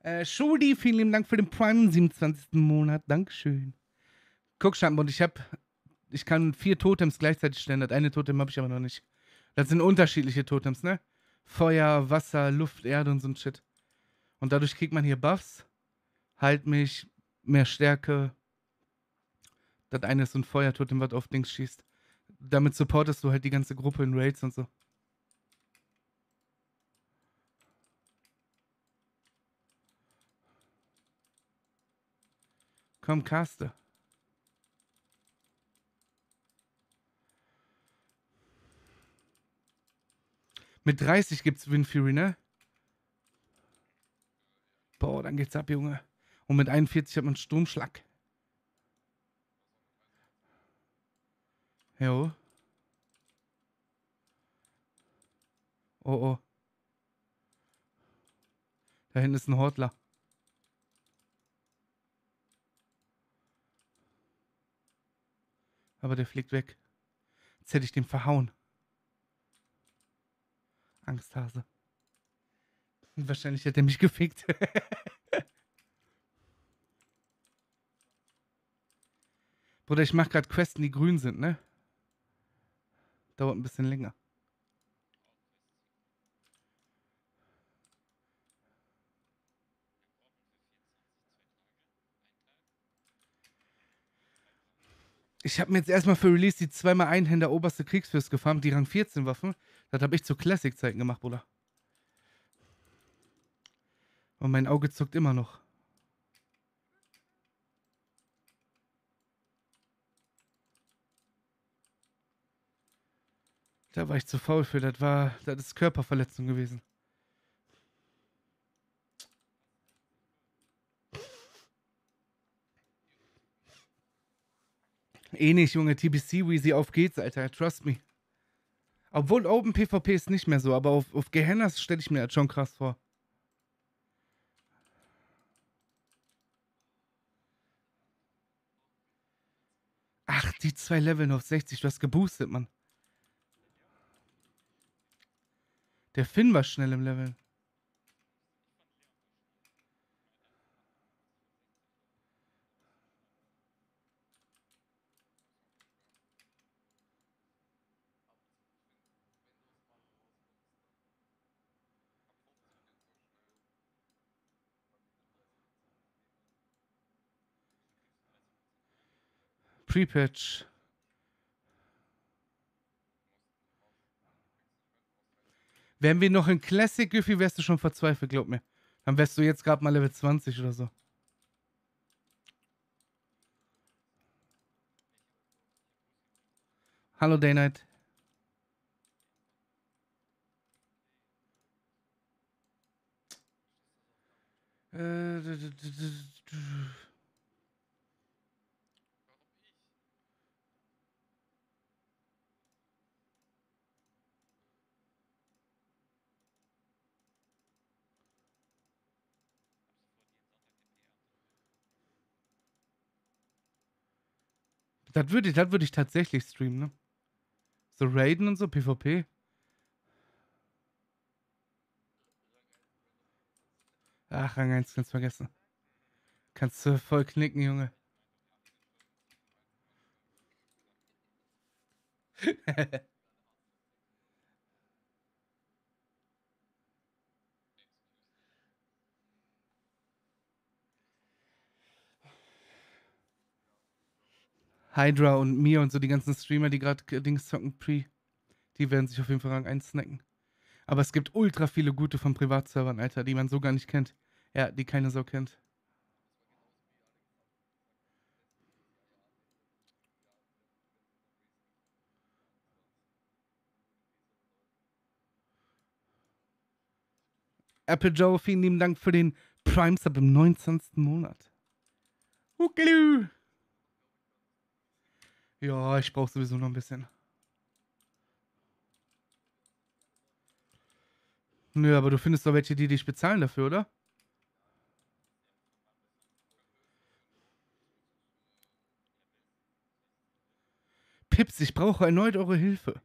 Äh, Shudi, vielen lieben Dank für den Prime im 27. Monat. Dankeschön. Guck, Schattenbund, ich hab. Ich kann vier Totems gleichzeitig stellen. Das eine Totem habe ich aber noch nicht. Das sind unterschiedliche Totems, ne? Feuer, Wasser, Luft, Erde und so ein Shit. Und dadurch kriegt man hier Buffs. Halt mich, mehr Stärke. Das eine ist so ein Feuertotem, was auf Dings schießt. Damit supportest du halt die ganze Gruppe in Raids und so. Komm, caste. Mit 30 gibt's Wind Fury, ne? Boah, dann geht's ab, Junge. Und mit 41 hat man Sturmschlag. Jo. Oh oh. Da hinten ist ein Hortler. Aber der fliegt weg. Jetzt hätte ich den verhauen. Angsthase. Wahrscheinlich hätte er mich gefickt. Bruder, ich mache gerade Questen, die grün sind, ne? Dauert ein bisschen länger. Ich habe mir jetzt erstmal für Release die zweimal Einhänder oberste Kriegsfürst gefarmt, die Rang 14 Waffen. Das habe ich zu Classic-Zeiten gemacht, Bruder. Und mein Auge zuckt immer noch. Da war ich zu faul für. Das war, das ist Körperverletzung gewesen. Eh nicht, Junge. TBC, Weezy, auf geht's, Alter. Trust me. Obwohl Open PvP ist nicht mehr so, aber auf, auf Gehennas stelle ich mir das schon krass vor. Ach, die zwei Leveln auf 60, du hast geboostet, Mann. Der Finn war schnell im Level. Pre-Patch. Wären wir noch in Classic Giffy, wärst du schon verzweifelt, glaub mir. Dann wärst du jetzt gerade mal Level 20 oder so. Hallo Day Night. Äh, Das würde ich, würd ich tatsächlich streamen, ne? So Raiden und so, PvP. Ach, Rang 1 kannst vergessen. Kannst du voll knicken, Junge. Hydra und mir und so die ganzen Streamer, die gerade Dings zocken, Pre, die werden sich auf jeden Fall Rang 1 snacken. Aber es gibt ultra viele gute von Privatservern, Alter, die man so gar nicht kennt. Ja, die keine Sau kennt. Apple Joe, vielen lieben Dank für den Prime Sub im 19. Monat. Huckelü! Ja, ich brauche sowieso noch ein bisschen. Nö, aber du findest doch welche, die dich bezahlen dafür, oder? Pips, ich brauche erneut eure Hilfe.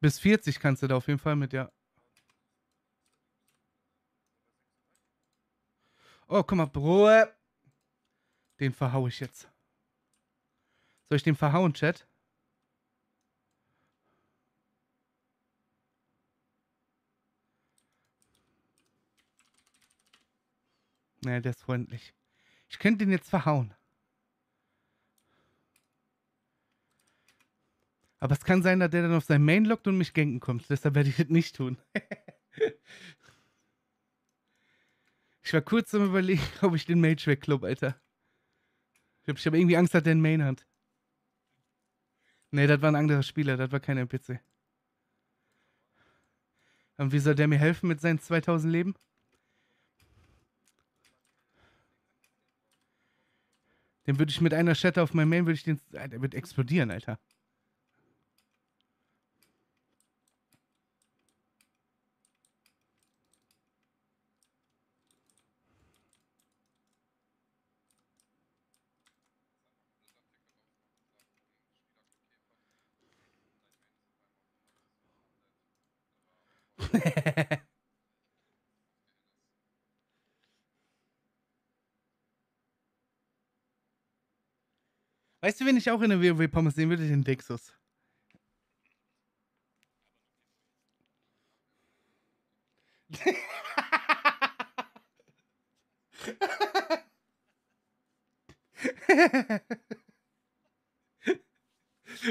Bis 40 kannst du da auf jeden Fall mit, ja. Oh, guck mal, Ruhe. Den verhau ich jetzt. Soll ich den verhauen, Chat? Naja, der ist freundlich. Ich könnte den jetzt verhauen. Aber es kann sein, dass der dann auf sein Main lockt und mich ganken kommt. Deshalb werde ich das nicht tun. ich war kurz am überlegen, ob ich den Mage wegklopp, Alter. Ich habe hab irgendwie Angst, dass der einen Main hat. Nee, das war ein anderer Spieler, das war kein NPC. Und wie soll der mir helfen mit seinen 2000 Leben? Den würde ich mit einer Shatter auf meinem Main, würde ich den. Der wird explodieren, Alter. Weißt du, wen ich auch in der WoW-Pommes sehen würde? Den Dexus.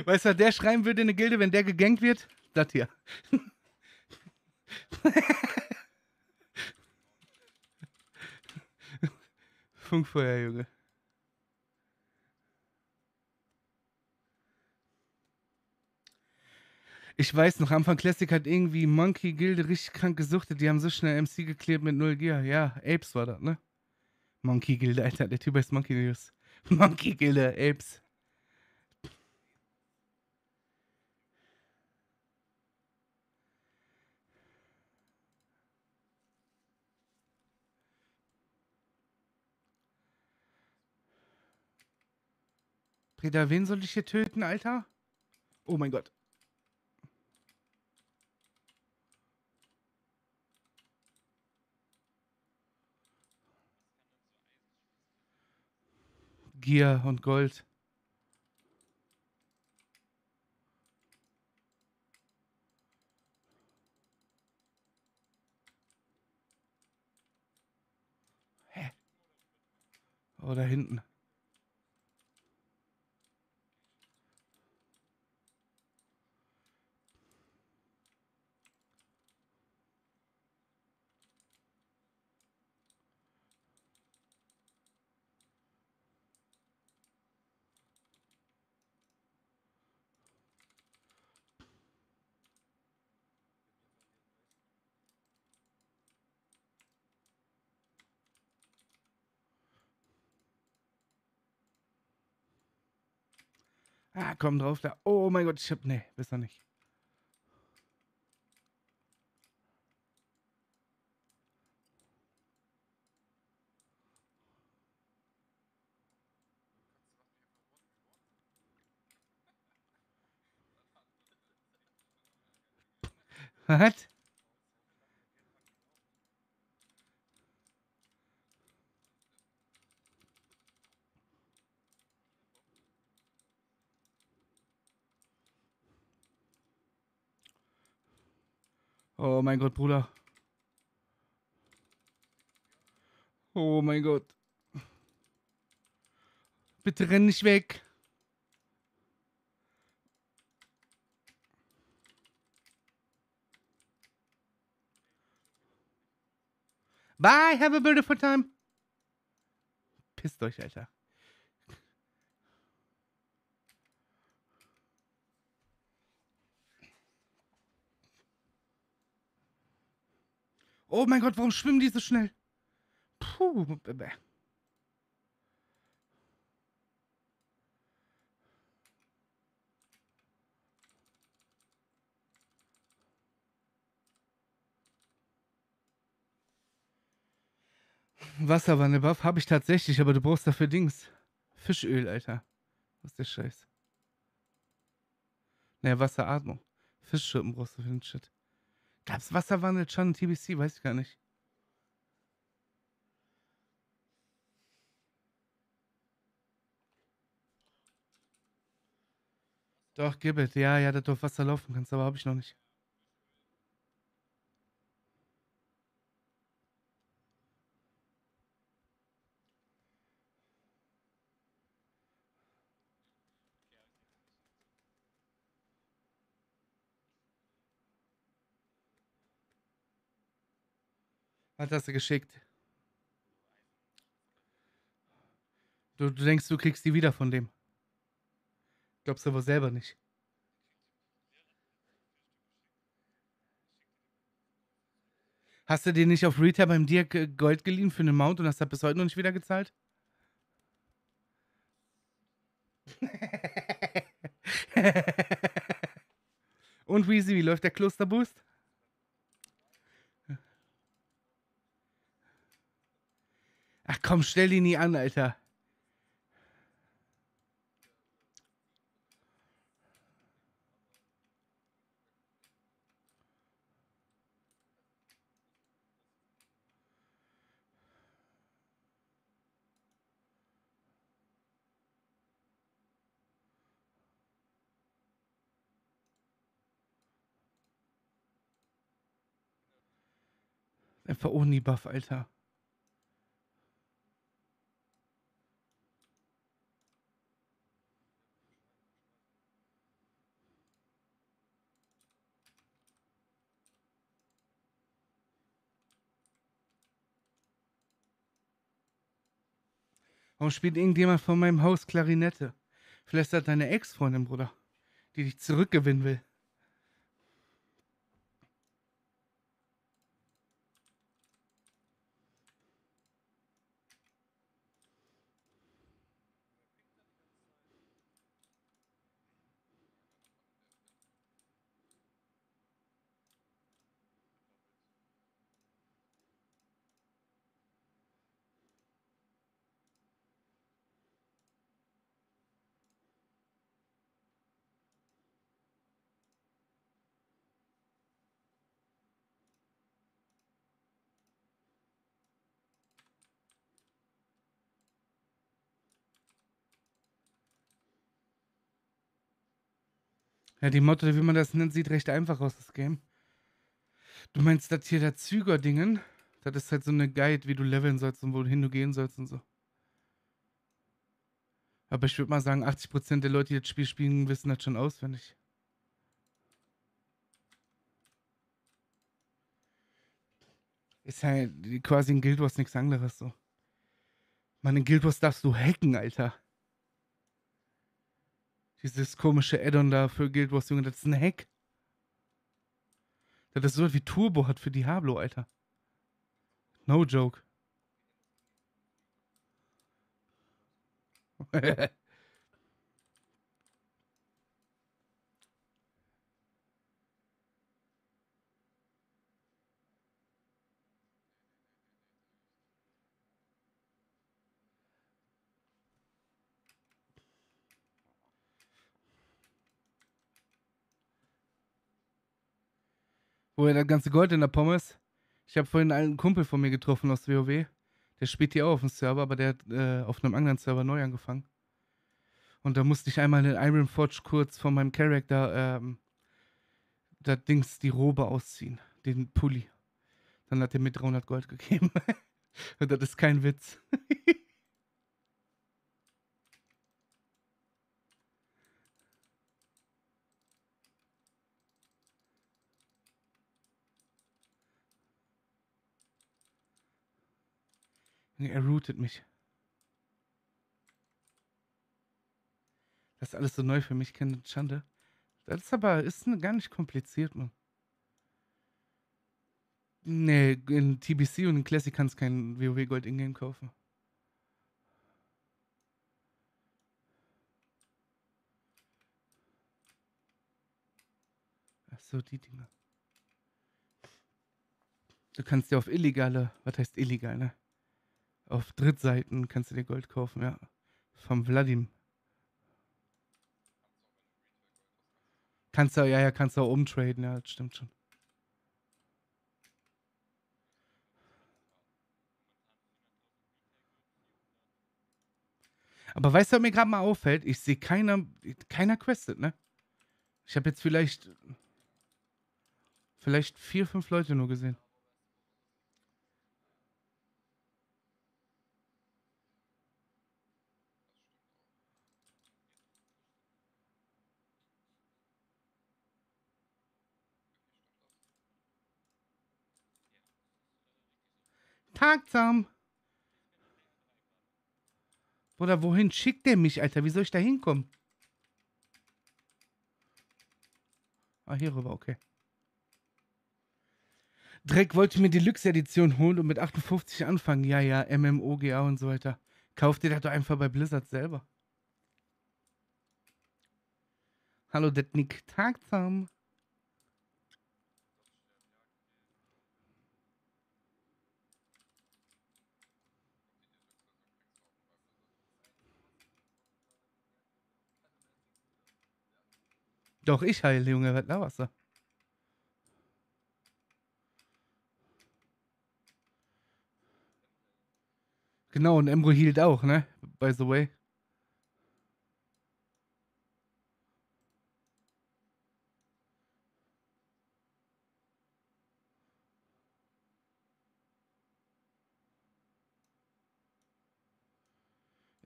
weißt du, der schreiben würde in eine Gilde, wenn der gegankt wird? Das hier. Funkfeuer, Junge. Ich weiß noch, Anfang Classic hat irgendwie Monkey Gilde richtig krank gesuchtet. Die haben so schnell MC geklebt mit 0 Gear. Ja, Apes war das, ne? Monkey Gilde, Alter. Der Typ heißt Monkey News. Monkey Gilde, Apes. Peter, wen soll ich hier töten, Alter? Oh mein Gott. Gier und Gold. Hä? Oh, da hinten. Ah, komm drauf da. Oh mein Gott, ich hab. Nee, besser nicht. Was? Oh mein Gott, Bruder. Oh mein Gott. Bitte renn nicht weg. Bye, have a beautiful time. Pisst euch, Alter. Oh mein Gott, warum schwimmen die so schnell? Puh. Bäh. Wasserwanne Buff habe ich tatsächlich, aber du brauchst dafür Dings. Fischöl, Alter. Was ist der Scheiß? Naja, Wasseratmung. Fischschuppen brauchst du für den Shit. Gab's Wasserwandel schon in TBC? Weiß ich gar nicht. Doch, Gibbet. Ja, ja, dass du Wasser laufen kannst, aber habe ich noch nicht. Was hast du geschickt? Du, du denkst, du kriegst die wieder von dem. Glaubst du aber selber nicht. Hast du dir nicht auf Retail beim Dirk äh, Gold geliehen für einen Mount und hast das bis heute noch nicht wieder gezahlt? und Weezy, wie läuft der Klosterboost? Ach komm, stell die nie an, Alter. Einfach ohne Buff, Alter. Warum spielt irgendjemand von meinem Haus Klarinette? Vielleicht hat deine Ex-Freundin, Bruder, die dich zurückgewinnen will. Ja, die Motto, wie man das nennt, sieht recht einfach aus, das Game. Du meinst das hier der Züger-Dingen? Das ist halt so eine Guide, wie du leveln sollst und wohin du gehen sollst und so. Aber ich würde mal sagen, 80% der Leute, die das Spiel spielen, wissen das schon auswendig. Ist halt quasi in Guild Wars nichts anderes so. Man, in Guild Wars darfst du hacken, Alter. Dieses komische Addon da für Guild Wars, Junge, das ist ein Hack. Das ist so wie Turbo hat für Diablo, Alter. No joke. Wo er das ganze Gold in der Pommes. Ich habe vorhin einen Kumpel von mir getroffen aus WoW. Der spielt hier auch auf dem Server, aber der hat äh, auf einem anderen Server neu angefangen. Und da musste ich einmal in Iron Forge kurz von meinem Charakter ähm, das Dings, die Robe ausziehen. Den Pulli. Dann hat er mir 300 Gold gegeben. Und das ist kein Witz. Er routet mich. Das ist alles so neu für mich, keine Schande. Das ist aber ist gar nicht kompliziert, man. Nee, in TBC und in Classic kannst du kein WoW Gold Ingame kaufen. Ach so, die Dinger. Du kannst dir auf illegale, was heißt illegal, ne? Auf Drittseiten kannst du dir Gold kaufen, ja. Vom Vladim. Kannst du, ja, ja, kannst du auch umtraden, ja, das stimmt schon. Aber weißt du, was mir gerade mal auffällt? Ich sehe keiner, keiner questet, ne? Ich habe jetzt vielleicht, vielleicht vier, fünf Leute nur gesehen. Tagsam. Oder wohin schickt der mich, Alter? Wie soll ich da hinkommen? Ah, hier rüber, okay. Dreck wollte mir die Deluxe-Edition holen und mit 58 anfangen. Ja, ja, MMOGA und so weiter. Kauft ihr das doch einfach bei Blizzard selber. Hallo, det Nick Tagsam. Doch, ich heile, Junge, was laberst du? Genau, und Embro hielt auch, ne? By the way.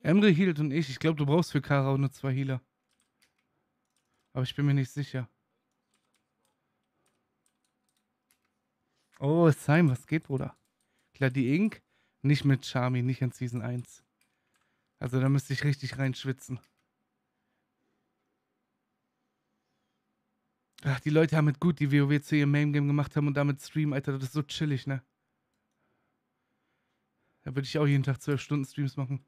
Emre hielt und ich. Ich glaube, du brauchst für Kara nur zwei Healer. Aber ich bin mir nicht sicher. Oh, Simon, was geht, Bruder? Klar, die Ink, nicht mit Charmy, nicht in Season 1. Also da müsste ich richtig reinschwitzen. Ach, die Leute haben mit gut die WoW zu ihrem Main Game gemacht haben und damit Stream, Alter, das ist so chillig, ne? Da würde ich auch jeden Tag 12 Stunden Streams machen.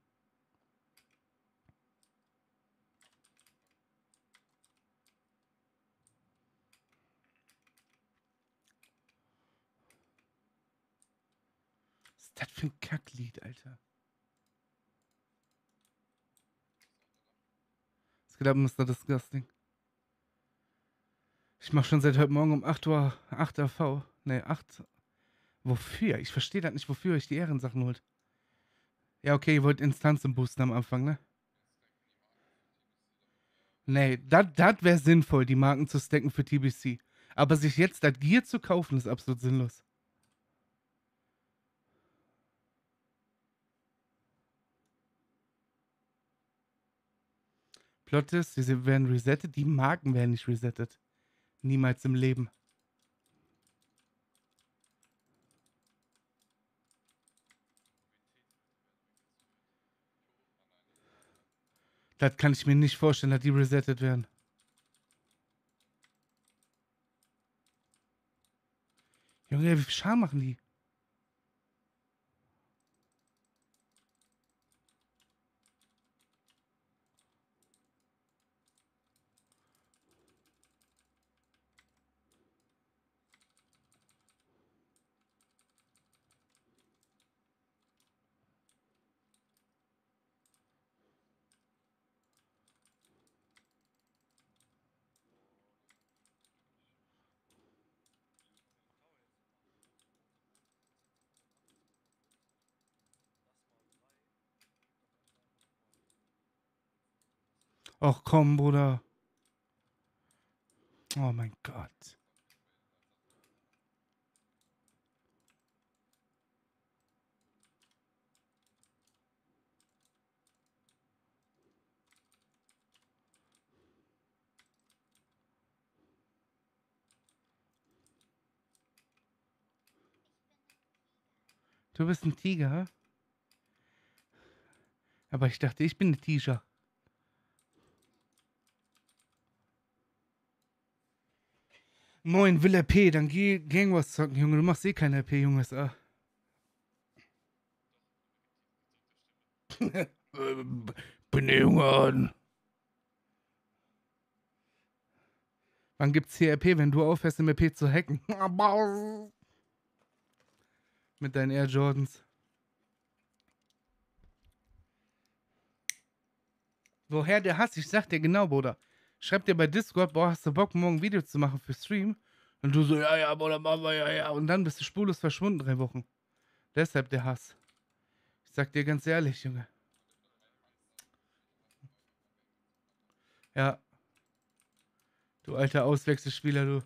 Für ein Kacklied, Alter? Es geht ab, Mr. Disgusting. Ich mache schon seit heute Morgen um 8 Uhr 8 AV. Ne, 8. Wofür? Ich verstehe das nicht, wofür ich die Ehrensachen holt. Ja, okay, ihr wollt Instanzen boosten am Anfang, ne? Nee, das wäre sinnvoll, die Marken zu stacken für TBC. Aber sich jetzt das Gear zu kaufen, ist absolut sinnlos. Plot ist, werden resettet, die Marken werden nicht resettet. Niemals im Leben. Das kann ich mir nicht vorstellen, dass die resettet werden. Junge, wie viel Schaden machen die? Och komm, Bruder. Oh mein Gott. Du bist ein Tiger? Aber ich dachte, ich bin ein Tiger. Moin, will RP, dann geh Gang was zocken, Junge. Du machst eh kein RP, Junges. Ah. Bin Jungen. Wann gibt's hier RP, wenn du aufhörst, im RP zu hacken? Mit deinen Air Jordans. Woher der Hass? Ich sag dir genau, Bruder. Schreibt dir bei Discord, boah, hast du Bock, morgen ein Video zu machen für Stream? Und du so, ja, ja, machen wir, ja, ja. Und dann bist du spurlos verschwunden, drei Wochen. Deshalb der Hass. Ich sag dir ganz ehrlich, Junge. Ja. Du alter Auswechselspieler, du.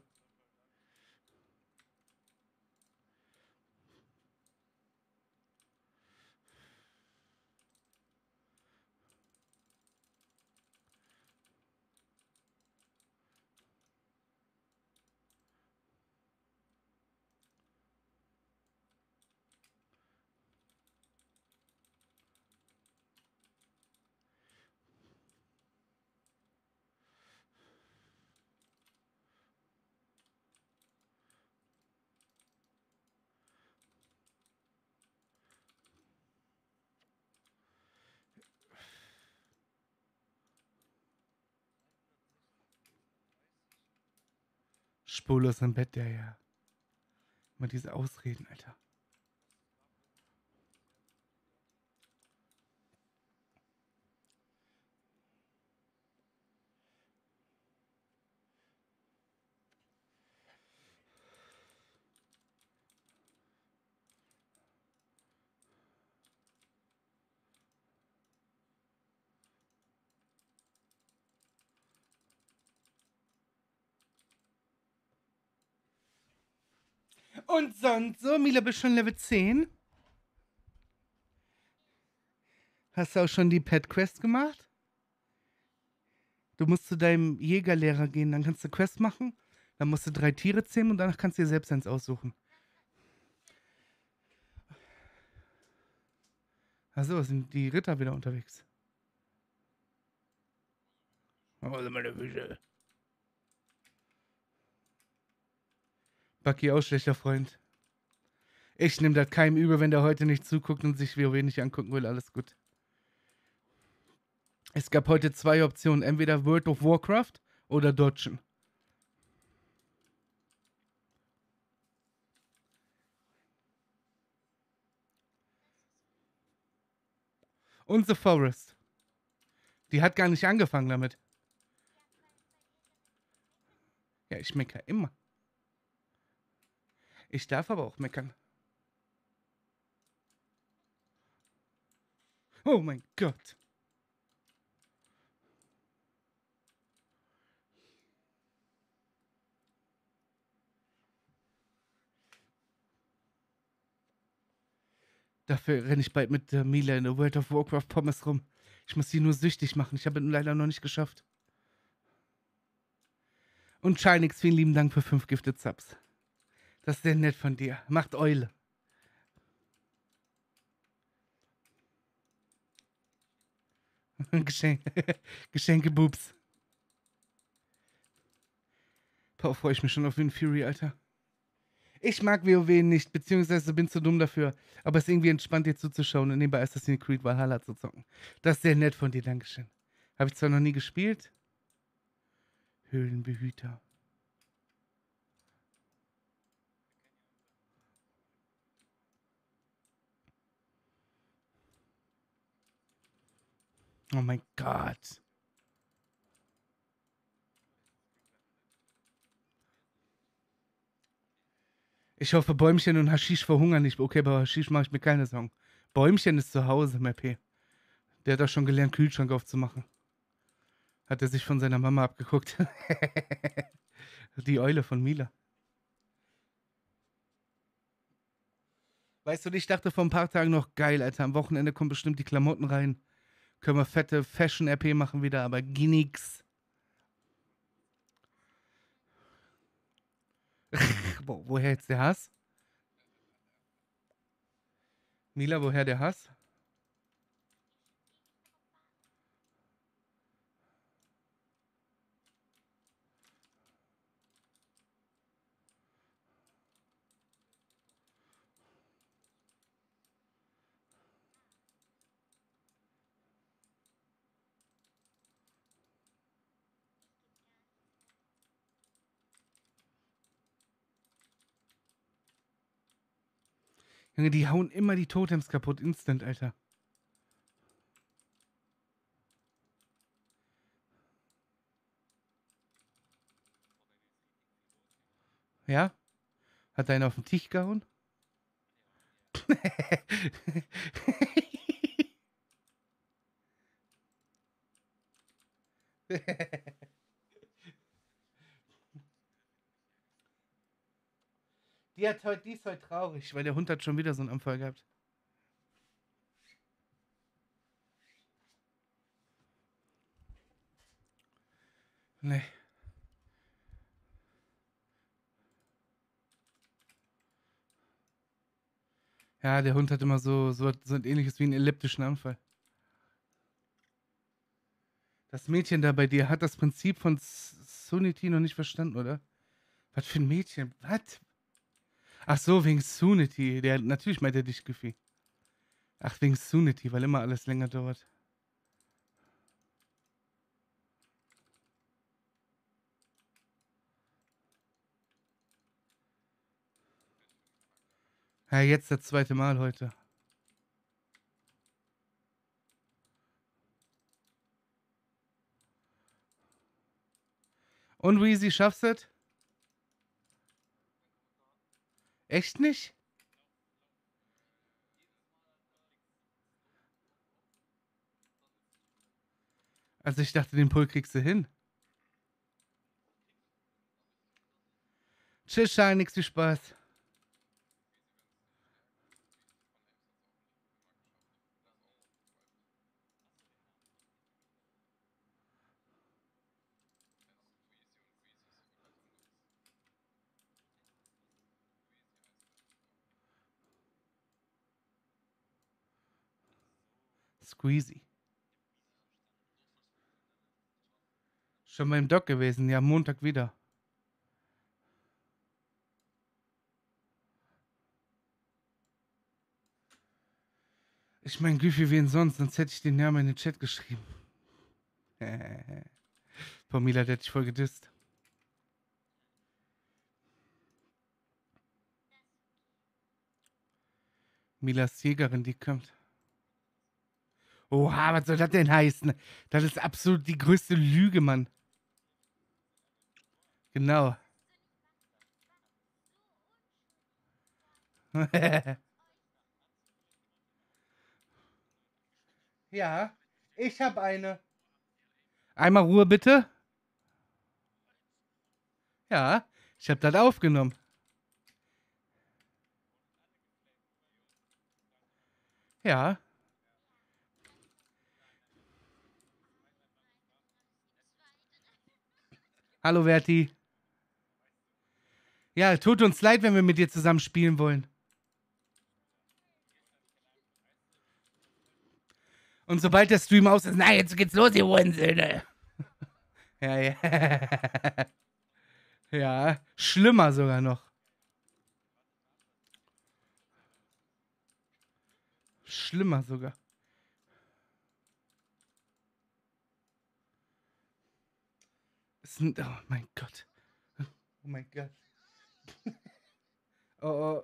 Spurlos im Bett, der ja. Immer diese Ausreden, Alter. Und sonst so, Mila, bist schon Level 10? Hast du auch schon die Pet Quest gemacht? Du musst zu deinem Jägerlehrer gehen, dann kannst du Quest machen, dann musst du drei Tiere zähmen und danach kannst du dir selbst eins aussuchen. Achso, sind die Ritter wieder unterwegs. Oh, meine Fische. Bucky auch schlechter Freund. Ich nehme das keinem übel, wenn der heute nicht zuguckt und sich WoW nicht angucken will. Alles gut. Es gab heute zwei Optionen. Entweder World of Warcraft oder Dodgen. Und The Forest. Die hat gar nicht angefangen damit. Ja, ich meckere immer. Ich darf aber auch meckern. Oh mein Gott. Dafür renne ich bald mit der Mila in der World of Warcraft Pommes rum. Ich muss sie nur süchtig machen. Ich habe ihn leider noch nicht geschafft. Und Shinix, vielen lieben Dank für fünf Gifted Subs. Das ist sehr nett von dir. Macht Eule. Geschenk, Geschenke Boobs. Boah, freue ich mich schon auf den Fury, Alter. Ich mag WoW nicht, beziehungsweise bin zu dumm dafür. Aber es ist irgendwie entspannt, dir zuzuschauen und nebenbei Assassin's Creed Valhalla zu zocken. Das ist sehr nett von dir, Dankeschön. Habe ich zwar noch nie gespielt. Höhlenbehüter. Oh mein Gott. Ich hoffe, Bäumchen und Haschisch verhungern nicht. Okay, bei Haschisch mache ich mir keine Sorgen. Bäumchen ist zu Hause, Mappy. Der hat doch schon gelernt, Kühlschrank aufzumachen. Hat er sich von seiner Mama abgeguckt. Die Eule von Mila. Weißt du, ich dachte vor ein paar Tagen noch, geil, Alter, am Wochenende kommen bestimmt die Klamotten rein. Können wir fette Fashion-RP machen wieder, aber nix. woher jetzt der Hass? Mila, woher der Hass? Junge, die hauen immer die Totems kaputt, instant, Alter. Ja? Hat einer auf den Tisch gehauen? die, hat heute, die ist heute traurig, weil der Hund hat schon wieder so einen Anfall gehabt. Nee. Ja, der Hund hat immer so, so, so ein ähnliches wie einen elliptischen Anfall. Das Mädchen da bei dir hat das Prinzip von Sunity noch nicht verstanden, oder? Was für ein Mädchen? Was? Ach so, wegen Sunity. Der, natürlich meint er dich, Giffy. Ach, wegen Sunity, weil immer alles länger dauert. Ja, jetzt das zweite Mal heute. Und Weezy, schaffst du es? Echt nicht? Also ich dachte, den Pull kriegst du hin. Tschüss, Schein, nix viel Spaß. Squeezy. Schon beim Doc gewesen, ja, Montag wieder. Ich meine, Güffi, wen sonst? Sonst hätte ich den Namen in den Chat geschrieben. Pamela, der hat dich voll gedisst. Milas Jägerin, die kommt. Oha, was soll das denn heißen? Das ist absolut die größte Lüge, Mann. Genau. ja, ich habe eine. Einmal Ruhe bitte. Ja, ich habe das aufgenommen. Ja. Hallo, Verti. Ja, tut uns leid, wenn wir mit dir zusammen spielen wollen. Und sobald der Stream aus ist, na, jetzt geht's los, ihr Hurensöhne. ja, ja. ja, schlimmer sogar noch. Schlimmer sogar. Sind. Oh mein Gott. Oh mein Gott. Oh,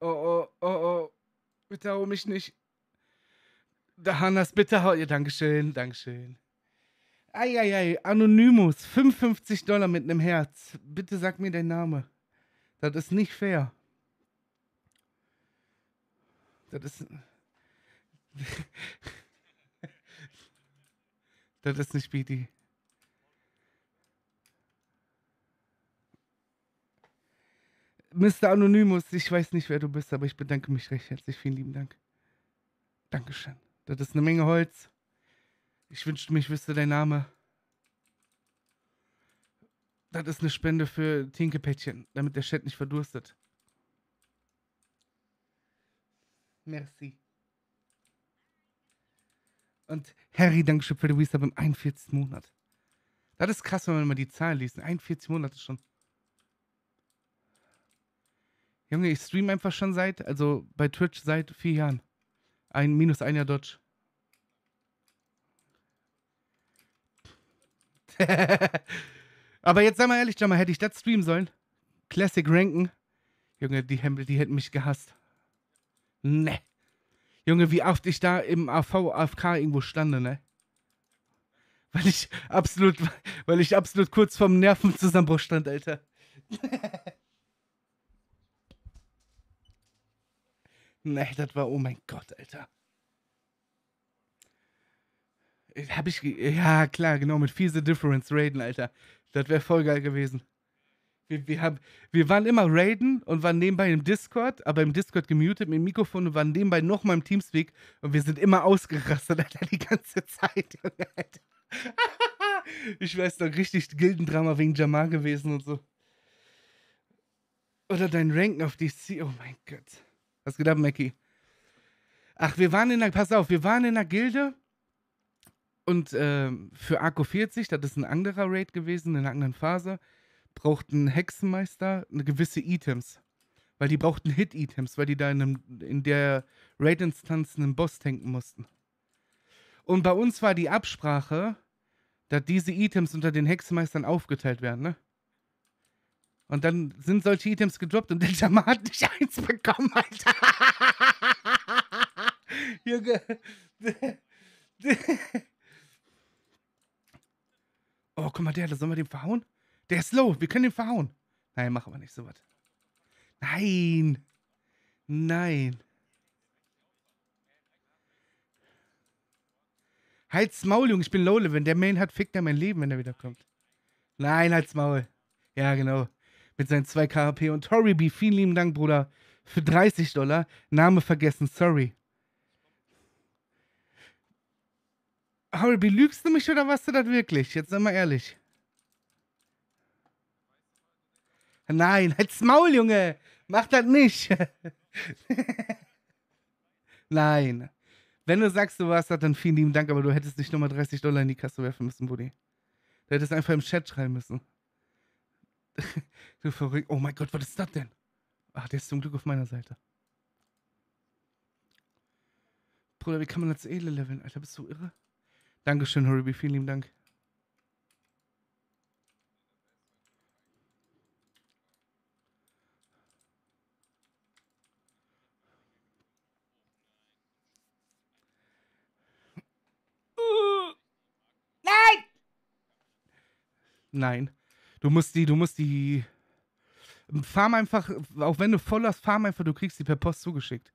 oh, oh, oh, oh, oh. Bitte hau mich nicht. Da Hannas, bitte hau. Ja, Dankeschön, Dankeschön. Eieiei, Anonymous, 55 Dollar mit einem Herz. Bitte sag mir deinen Name. Das ist nicht fair. Das ist. das ist nicht BD. Mr. Anonymous, ich weiß nicht, wer du bist, aber ich bedanke mich recht herzlich. Vielen lieben Dank. Dankeschön. Das ist eine Menge Holz. Ich wünschte mich, wüsste dein Name. Das ist eine Spende für Tinkepäckchen, damit der Chat nicht verdurstet. Merci. Und Harry, Dankeschön für die Wisdom im 41. Monat. Das ist krass, wenn man mal die Zahlen liest. 41 Monate schon. Junge, ich stream einfach schon seit, also bei Twitch seit vier Jahren. Ein minus ein Jahr Dodge. Aber jetzt sag mal ehrlich, Jammer, hätte ich das streamen sollen? Classic ranken? Junge, die Hempel, die hätten mich gehasst. Ne. Junge, wie oft ich da im AV, AFK irgendwo stande, ne? Weil ich absolut, weil ich absolut kurz vorm Nervenzusammenbruch stand, Alter. Nee, das war, oh mein Gott, Alter. Hab ich, ja, klar, genau, mit Fiese Difference raiden, Alter. Das wäre voll geil gewesen. Wir, wir, haben, wir waren immer raiden und waren nebenbei im Discord, aber im Discord gemutet mit dem Mikrofon und waren nebenbei nochmal im Teamspeak und wir sind immer ausgerastet, Alter, die ganze Zeit, Alter. ich weiß noch, richtig Gildendrama wegen Jamar gewesen und so. Oder dein Ranken auf DC, oh mein Gott. Was geht ab, Mackie? Ach, wir waren in der, pass auf, wir waren in der Gilde und ähm, für Arco 40, das ist ein anderer Raid gewesen, in einer anderen Phase, brauchten Hexenmeister eine gewisse Items. Weil die brauchten Hit-Items, weil die da in, einem, in der Raid-Instanz einen Boss tanken mussten. Und bei uns war die Absprache, dass diese Items unter den Hexenmeistern aufgeteilt werden, ne? Und dann sind solche Items gedroppt und der Jammer hat nicht eins bekommen, Alter. Junge. Oh, guck mal, der, da sollen wir den verhauen? Der ist low, wir können den verhauen. Nein, machen wir nicht so was. Nein. Nein. Halt's Maul, Junge, ich bin low Wenn der Main hat, fickt er mein Leben, wenn er wiederkommt. Nein, halt's Maul. Ja, genau. Mit seinen 2 KHP und Toriby, vielen lieben Dank, Bruder. Für 30 Dollar. Name vergessen, sorry. Horriby, lügst du mich oder was du das wirklich? Jetzt sei mal ehrlich. Nein, halt's Maul, Junge. Mach das nicht. Nein. Wenn du sagst, du warst das, dann vielen lieben Dank, aber du hättest nicht nochmal 30 Dollar in die Kasse werfen müssen, Buddy. Du hättest einfach im Chat schreiben müssen. du verrückt. Oh mein Gott, was ist das denn? Ach, der ist zum Glück auf meiner Seite. Bruder, wie kann man das edle leveln? Alter, bist du irre? Dankeschön, Horibi, vielen lieben Dank. Nein! Nein. Du musst die, du musst die. Farm einfach, auch wenn du voll hast, farm einfach, du kriegst die per Post zugeschickt.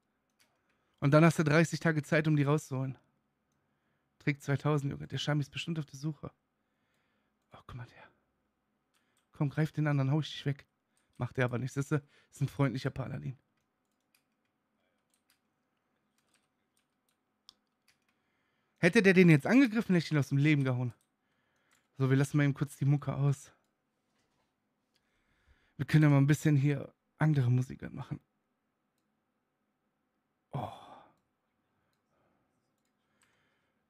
Und dann hast du 30 Tage Zeit, um die rauszuholen. Trick 2000, Junge. Der Schami ist bestimmt auf der Suche. Oh, guck mal, der. Komm, greif den anderen, hau ich dich weg. Macht er aber nicht. Das ist ein freundlicher Paladin. Hätte der den jetzt angegriffen, hätte ich ihn aus dem Leben gehauen. So, wir lassen mal eben kurz die Mucke aus. Wir können ja mal ein bisschen hier andere Musik machen. Oh.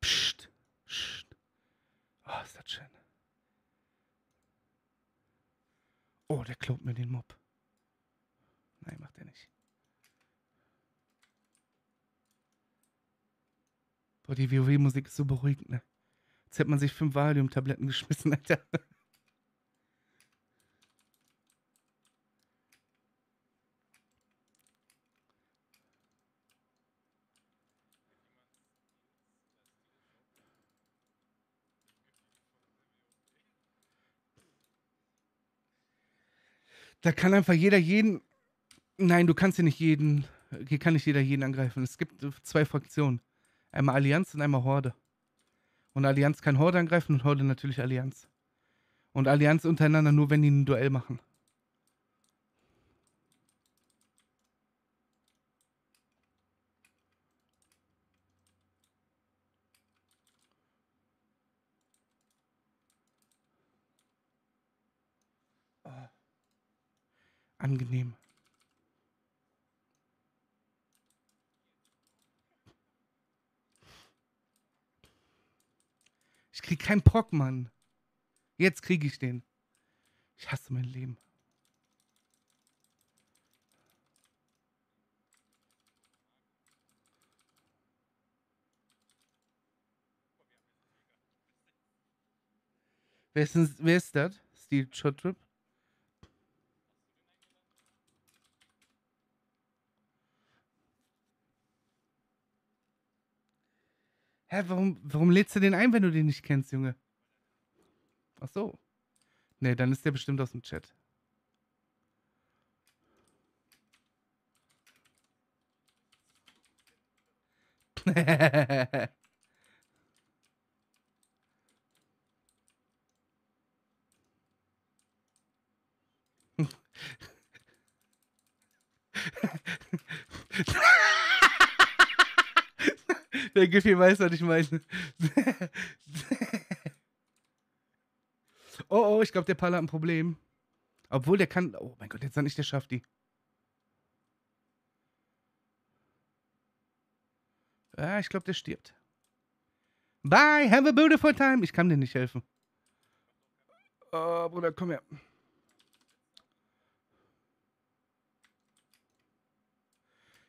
Psst. Psst. Oh, ist das schön. Oh, der klaut mir den Mob. Nein, macht er nicht. Boah, die WoW-Musik ist so beruhigend, ne? Jetzt hätte man sich fünf Valium-Tabletten geschmissen, Alter. Da kann einfach jeder jeden. Nein, du kannst hier nicht jeden. Hier kann nicht jeder jeden angreifen. Es gibt zwei Fraktionen. Einmal Allianz und einmal Horde. Und Allianz kann Horde angreifen und Horde natürlich Allianz. Und Allianz untereinander nur, wenn die ein Duell machen. Angenehm. Ich krieg keinen Proc, Mann. Jetzt krieg ich den. Ich hasse mein Leben. Wer ist, wer ist das? Steel Shot Trip? Hä, warum, warum lädst du den ein, wenn du den nicht kennst, Junge? Ach so. Nee, dann ist der bestimmt aus dem Chat. Der Giffy weiß, was ich meine. oh, oh, ich glaube, der Pal hat ein Problem. Obwohl der kann. Oh mein Gott, jetzt nicht, der schafft die. Ah, ich glaube, der stirbt. Bye, have a beautiful time. Ich kann dir nicht helfen. Oh, Bruder, komm her.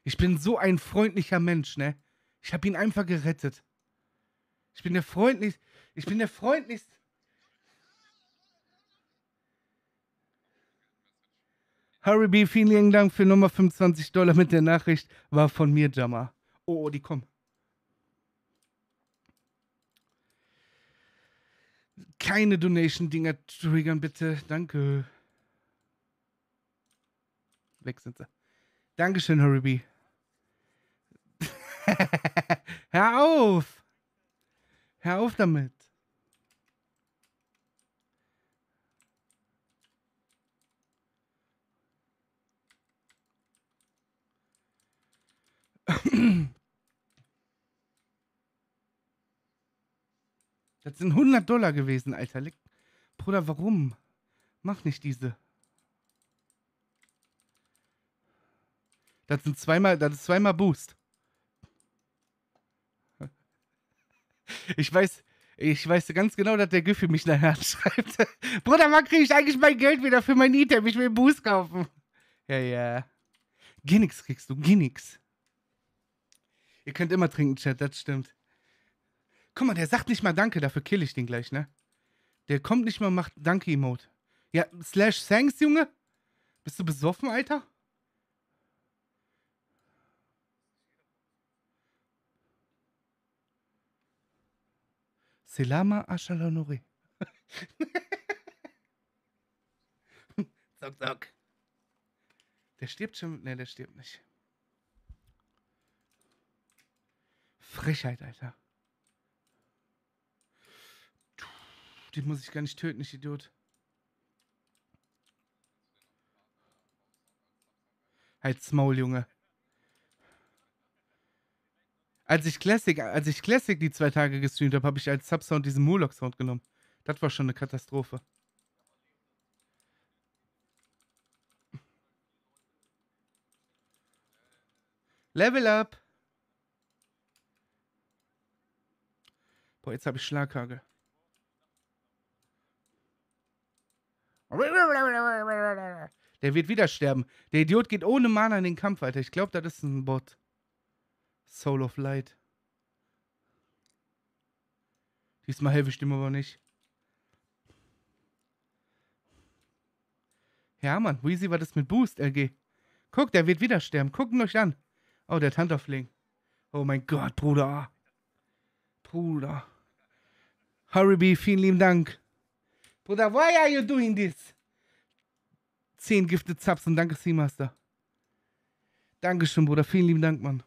Ich bin so ein freundlicher Mensch, ne? Ich habe ihn einfach gerettet. Ich bin der freundlichste. Ich bin der freundlichste. Harry B., vielen lieben Dank für Nummer 25 Dollar mit der Nachricht. War von mir, Jammer. Oh, die kommen. Keine Donation-Dinger triggern, bitte. Danke. Weg sind sie. Dankeschön, Harry B. Hör auf! Hör auf damit! Das sind 100 Dollar gewesen, Alter. Bruder, warum? Mach nicht diese. Das sind zweimal, das ist zweimal Boost. Ich weiß, ich weiß ganz genau, dass der Giffy mich nachher schreibt. Bruder, wann kriege ich eigentlich mein Geld wieder für mein Item? Ich will Boost kaufen. Ja, ja. Geh kriegst du, geh. Ihr könnt immer trinken, Chat, das stimmt. Guck mal, der sagt nicht mal Danke, dafür kill ich den gleich, ne? Der kommt nicht mal und macht Danke-Emote. Ja, slash thanks, Junge? Bist du besoffen, Alter? Selama Ashalanore. zack, zack. Der stirbt schon. Ne, der stirbt nicht. Frechheit, Alter. Den muss ich gar nicht töten, ich Idiot. Halt's Maul, Junge. Als ich Classic, als ich Classic die zwei Tage gestreamt habe, habe ich als Subsound diesen Murloc-Sound genommen. Das war schon eine Katastrophe. Level up! Boah, jetzt habe ich Schlaghagel. Der wird wieder sterben. Der Idiot geht ohne Mana in den Kampf, Alter. Ich glaube, das ist ein Bot. Soul of Light. Diesmal helfe ich dem aber nicht. Ja, Mann. Weezy war das mit Boost, LG. Guck, der wird wieder sterben. Guckt ihn euch an. Oh, der Tanterfling. Oh mein Gott, Bruder. Bruder. Hurry vielen lieben Dank. Bruder, why are you doing this? Zehn Gifted Subs und danke, Seamaster. Dankeschön, Bruder. Vielen lieben Dank, Mann.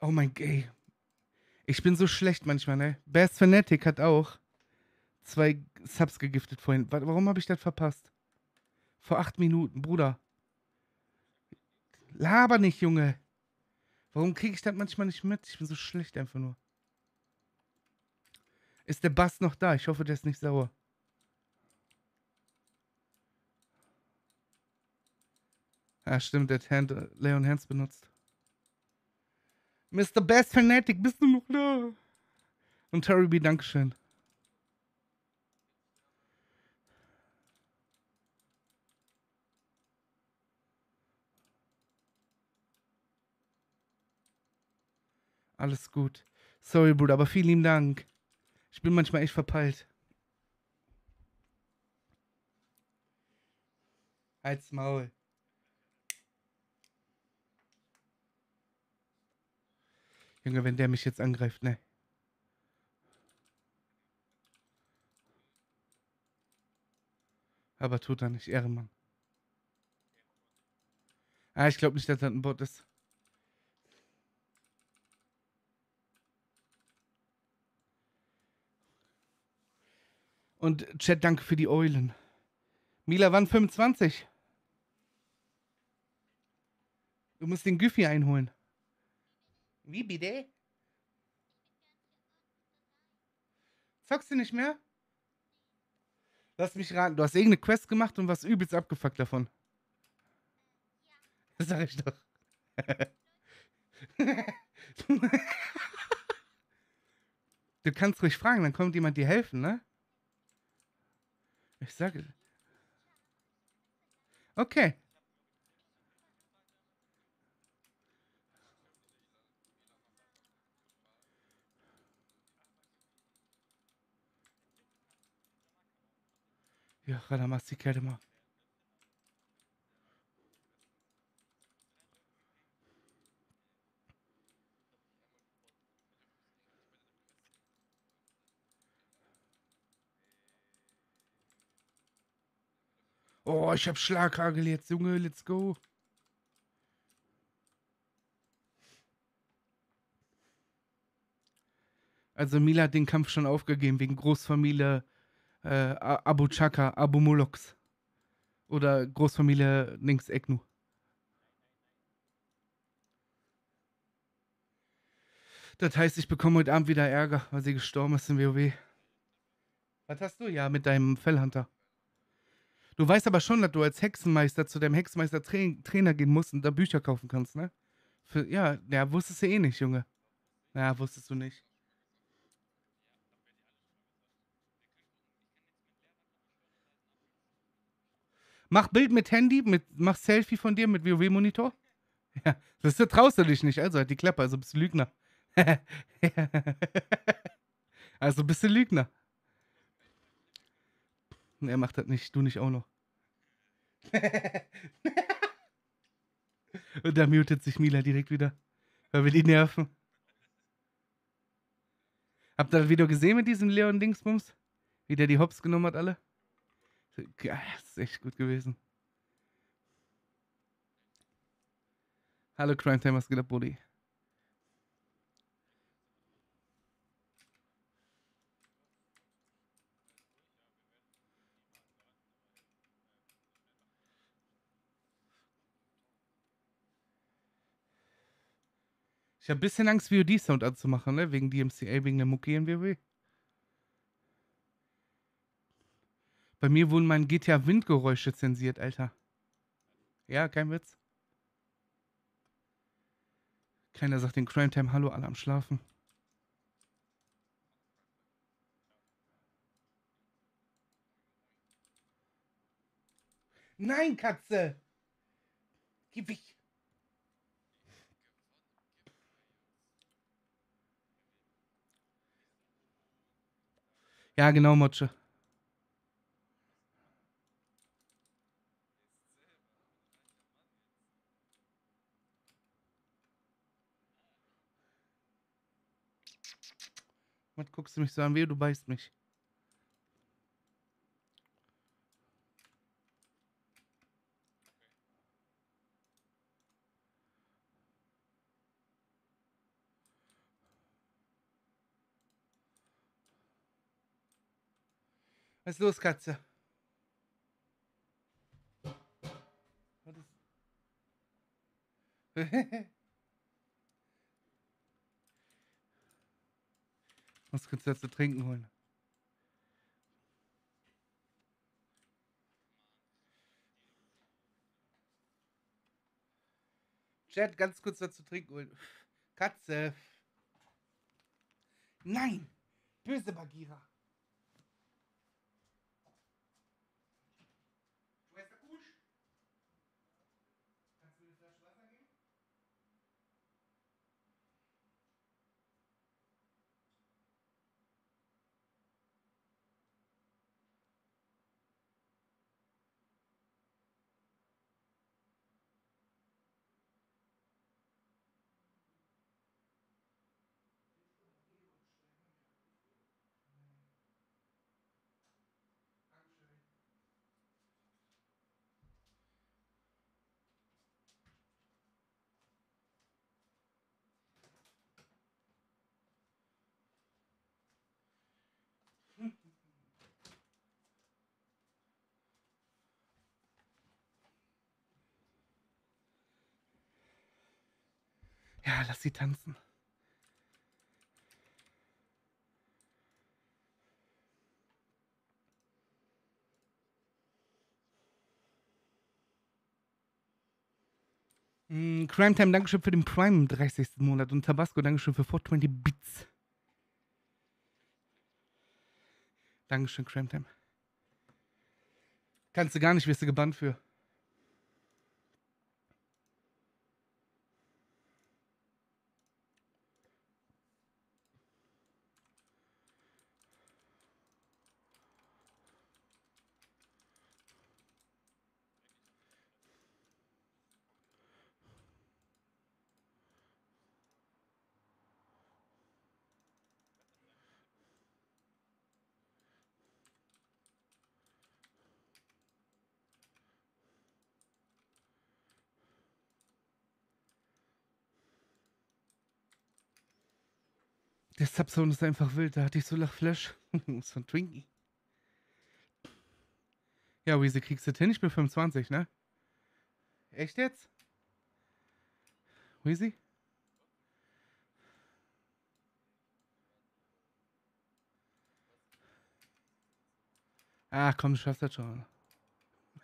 Oh mein Gott. Ich bin so schlecht manchmal, ne? Best Fanatic hat auch zwei Subs gegiftet vorhin. Warum habe ich das verpasst? Vor acht Minuten, Bruder. Laber nicht, Junge. Warum kriege ich das manchmal nicht mit? Ich bin so schlecht einfach nur. Ist der Bass noch da? Ich hoffe, der ist nicht sauer. Ja, stimmt, der hat Hand, Leon Hands benutzt. Mr. Best Fanatic, bist du noch da? Und Terry B, Dankeschön. Alles gut. Sorry, Bruder, aber vielen lieben Dank. Ich bin manchmal echt verpeilt. Halt's Maul. Junge, wenn der mich jetzt angreift, ne? Aber tut er nicht, Ehrenmann. Ah, ich glaube nicht, dass das ein Bot ist. Und Chat, danke für die Eulen. Mila, wann 25? Du musst den Güffi einholen. Wie bitte? Zockst du nicht mehr? Lass mich raten, du hast irgendeine Quest gemacht und was übelst abgefuckt davon. Das sag ich doch. du kannst ruhig fragen, dann kommt jemand dir helfen, ne? Ich sage. Okay. Ja, Radamastik mal. Oh, ich hab Schlaghagel jetzt, Junge. Let's go. Also Mila hat den Kampf schon aufgegeben wegen Großfamilie äh, Abu Chaka, Abu Molox. Oder Großfamilie Links Eknu. Das heißt, ich bekomme heute Abend wieder Ärger, weil sie gestorben ist in WoW. Was hast du? Ja, mit deinem Fellhunter. Du weißt aber schon, dass du als Hexenmeister zu deinem Hexenmeister-Trainer gehen musst und da Bücher kaufen kannst, ne? Für, ja, ja, wusstest du eh nicht, Junge. Ja, wusstest du nicht. Mach Bild mit Handy, mit, mach Selfie von dir mit WoW-Monitor. Ja, das traust du dich nicht, also halt die Klappe, also bist du Lügner. also bist du Lügner. Er macht das nicht, du nicht auch noch. Und da mutet sich Mila direkt wieder, weil wir die nerven. Habt ihr das Video gesehen mit diesem Leon Dingsbums? Wie der die Hops genommen hat, alle? Ja, das ist echt gut gewesen. Hallo Crime Time, was geht ab, Buddy? Ich habe ein bisschen Angst, VOD-Sound anzumachen, ne? Wegen DMCA, wegen der Mucki in WoW. Bei mir wurden meine GTA Windgeräusche zensiert, Alter. Ja, kein Witz. Keiner sagt den Crime Time Hallo, alle am Schlafen. Nein, Katze! Gib ich. Ja, genau, Motsche. Was guckst du mich so an? Wie du beißt mich. Was ist los, Katze? Was ist? Was kannst du jetzt zu trinken holen? Chat, ganz kurz dazu trinken holen. Katze. Nein! Böse Bagira. Ja, lass sie tanzen. Mm, Crime Time, Dankeschön für den Prime im 30. Monat und Tabasco, Dankeschön für 420 Bits. Dankeschön, Crime Time. Kannst du gar nicht, wirst du gebannt für. Der Subzone ist einfach wild, da hatte ich so Lachflash. so ein Twinkie. Ja, Weezy, kriegst du das hin? Ich bin 25, ne? Echt jetzt? Weezy? Ach komm, du schaffst das schon.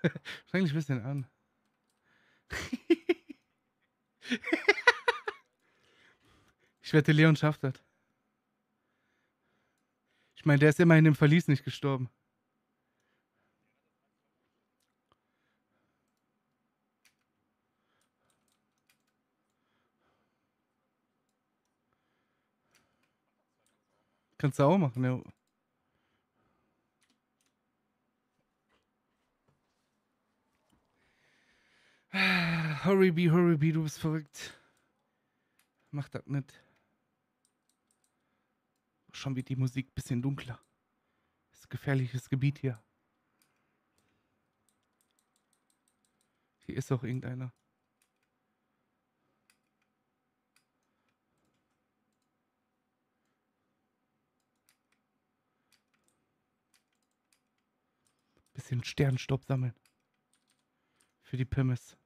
Streng dich ein bisschen an. ich wette, Leon schafft das. Ich meine, der ist immerhin im Verlies nicht gestorben. Kannst du auch machen, ja. Hurry, Hurry, du bist verrückt. Mach das nicht. Schon wird die Musik ein bisschen dunkler. Das ist ein gefährliches Gebiet hier. Hier ist auch irgendeiner. Bisschen Sternstaub sammeln. Für die Pimmes.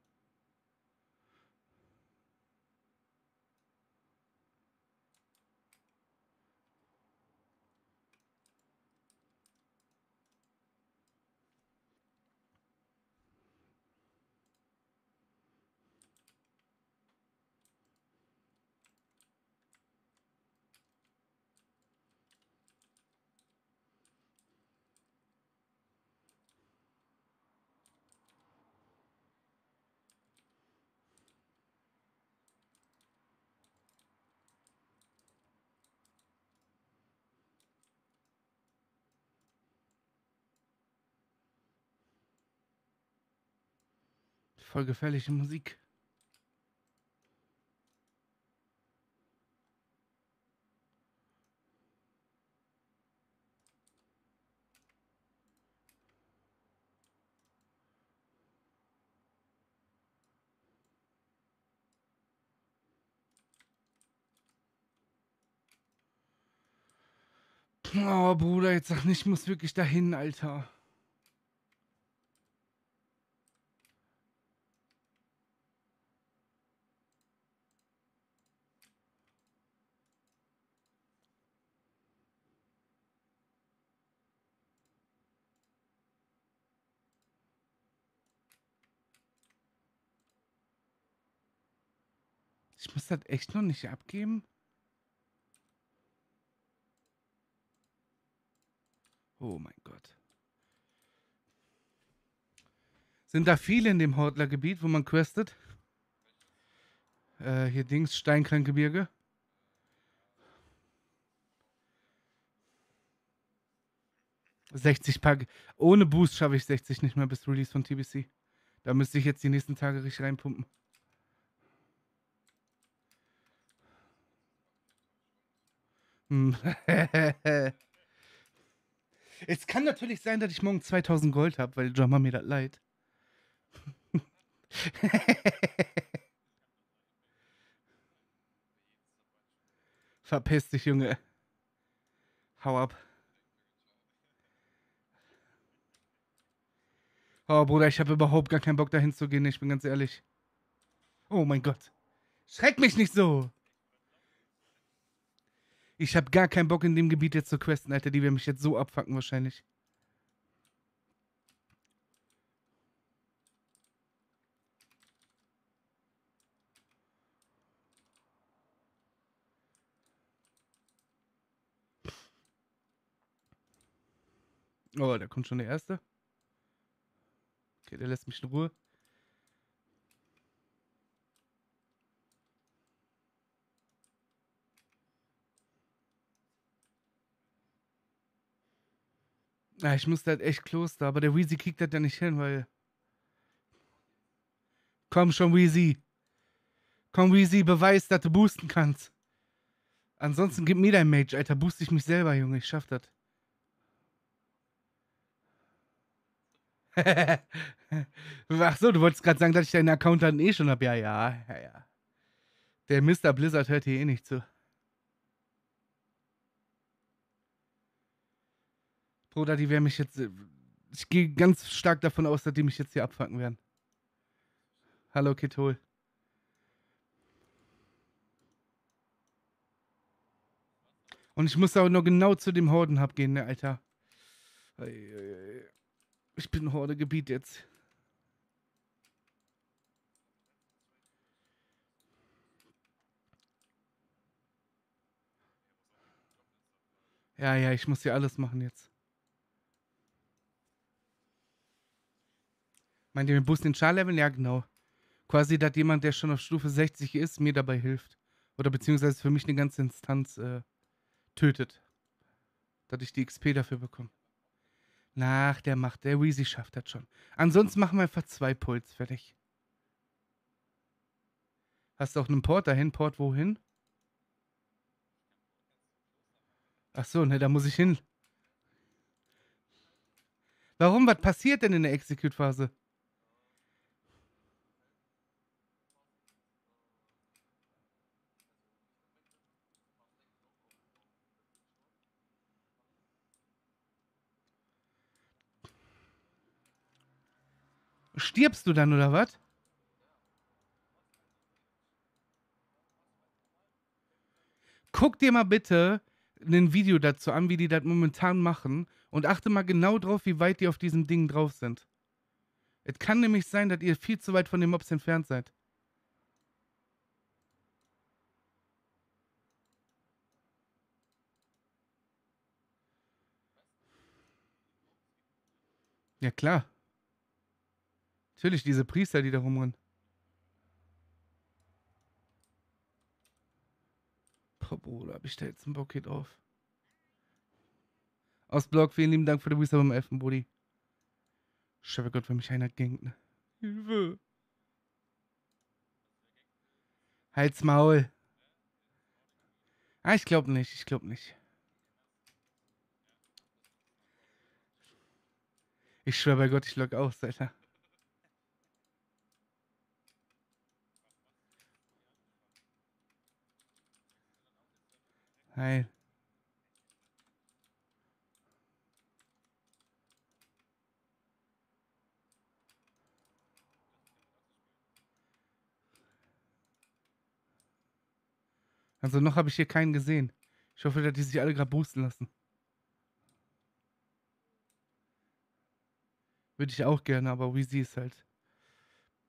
Voll gefährliche Musik. Oh, Bruder, jetzt sag nicht, ich muss wirklich dahin, Alter. Muss das echt noch nicht abgeben. Oh mein Gott. Sind da viele in dem Hortler-Gebiet, wo man questet? Äh, hier Dings, Steinkrankgebirge. ...60 Pack. Ohne Boost schaffe ich 60 nicht mehr bis Release von TBC. Da müsste ich jetzt die nächsten Tage richtig reinpumpen. es kann natürlich sein, dass ich morgen 2000 Gold habe, weil Drummer mir das leid. Verpiss dich, Junge. Hau ab. Oh, Bruder, ich habe überhaupt gar keinen Bock dahin zu gehen, ich bin ganz ehrlich. Oh mein Gott. Schreck mich nicht so. Ich hab gar keinen Bock in dem Gebiet jetzt zu questen, Alter. Die werden mich jetzt so abfacken wahrscheinlich. Oh, da kommt schon der erste. Okay, der lässt mich in Ruhe. Ja, ich musste halt echt Kloster, aber der Weezy kriegt das ja nicht hin, weil. Komm schon, Weezy. Komm, Weezy, beweis, dass du boosten kannst. Ansonsten gib mir dein Mage, Alter. Boost ich mich selber, Junge. Ich schaff das. Ach so, du wolltest gerade sagen, dass ich deinen Account dann eh schon hab. Ja, ja, ja, ja. Der Mr. Blizzard hört hier eh nicht zu. Bruder, die werden mich jetzt. äh, Ich gehe ganz stark davon aus, dass die mich jetzt hier abfangen werden. Hallo, Kitol. Und ich muss auch nur genau zu dem Horden-Hub gehen, ne, Alter. Ich bin Horde-Gebiet jetzt. Ja, ja, ich muss hier alles machen jetzt. Meint ihr mit Boost den Char-Level? Ja, genau. Quasi, dass jemand, der schon auf Stufe 60 ist, mir dabei hilft. Oder beziehungsweise für mich eine ganze Instanz äh, tötet. Dass ich die XP dafür bekomme. Nach, der macht, der Weezy schafft das schon. Ansonsten machen wir einfach zwei Puls fertig. Hast du auch einen Port dahin? Port wohin? Ach so, ne, da muss ich hin. Warum? Was passiert denn in der Execute-Phase? Stirbst du dann oder was? Guck dir mal bitte ein Video dazu an, wie die das momentan machen und achte mal genau drauf, wie weit die auf diesem Ding drauf sind. Es kann nämlich sein, dass ihr viel zu weit von den Mobs entfernt seid. Ja, klar. Natürlich, diese Priester, die da rumrennen. Boah, Bruder, hab ich da jetzt einen Bock hier drauf. Aus Blog, vielen lieben Dank für den Booster beim Elfen, Buddy. Schöpfe Gott, wenn mich einer gankt, ne? Hilfe. Halt's Maul. Ah, ich glaub nicht, ich glaub nicht. Ich schwör bei Gott, ich log aus, Alter. Nein. Also noch habe ich hier keinen gesehen. Ich hoffe, dass die sich alle gerade boosten lassen. Würde ich auch gerne, aber wie sie ist halt.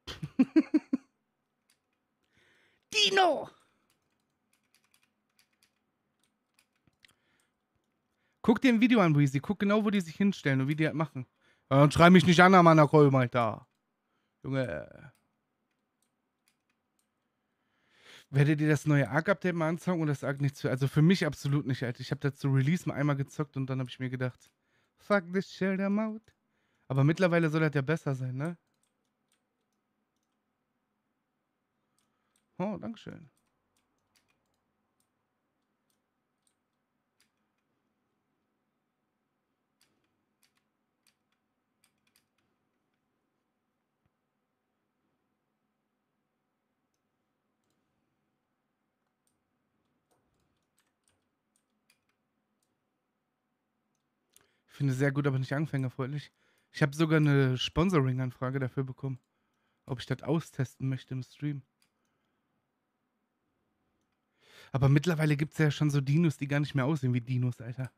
Dino! Guck dir ein Video an, Weezy. Guck genau, wo die sich hinstellen und wie die das machen. Ja, und schrei mich nicht an, Mann, Kolm, Alter. Junge. Werdet ihr das neue Arc-Update mal anzocken oder das Arc nicht zu? Also für mich absolut nicht, Alter. Ich habe das zu Release mal einmal gezockt und dann habe ich mir gedacht, fuck this shit, I'm out. Aber mittlerweile soll das ja besser sein, ne? Oh, Dankeschön. Finde sehr gut, aber nicht anfängerfreundlich. Ich habe sogar eine Sponsoring-Anfrage dafür bekommen, ob ich das austesten möchte im Stream. Aber mittlerweile gibt es ja schon so Dinos, die gar nicht mehr aussehen wie Dinos, Alter.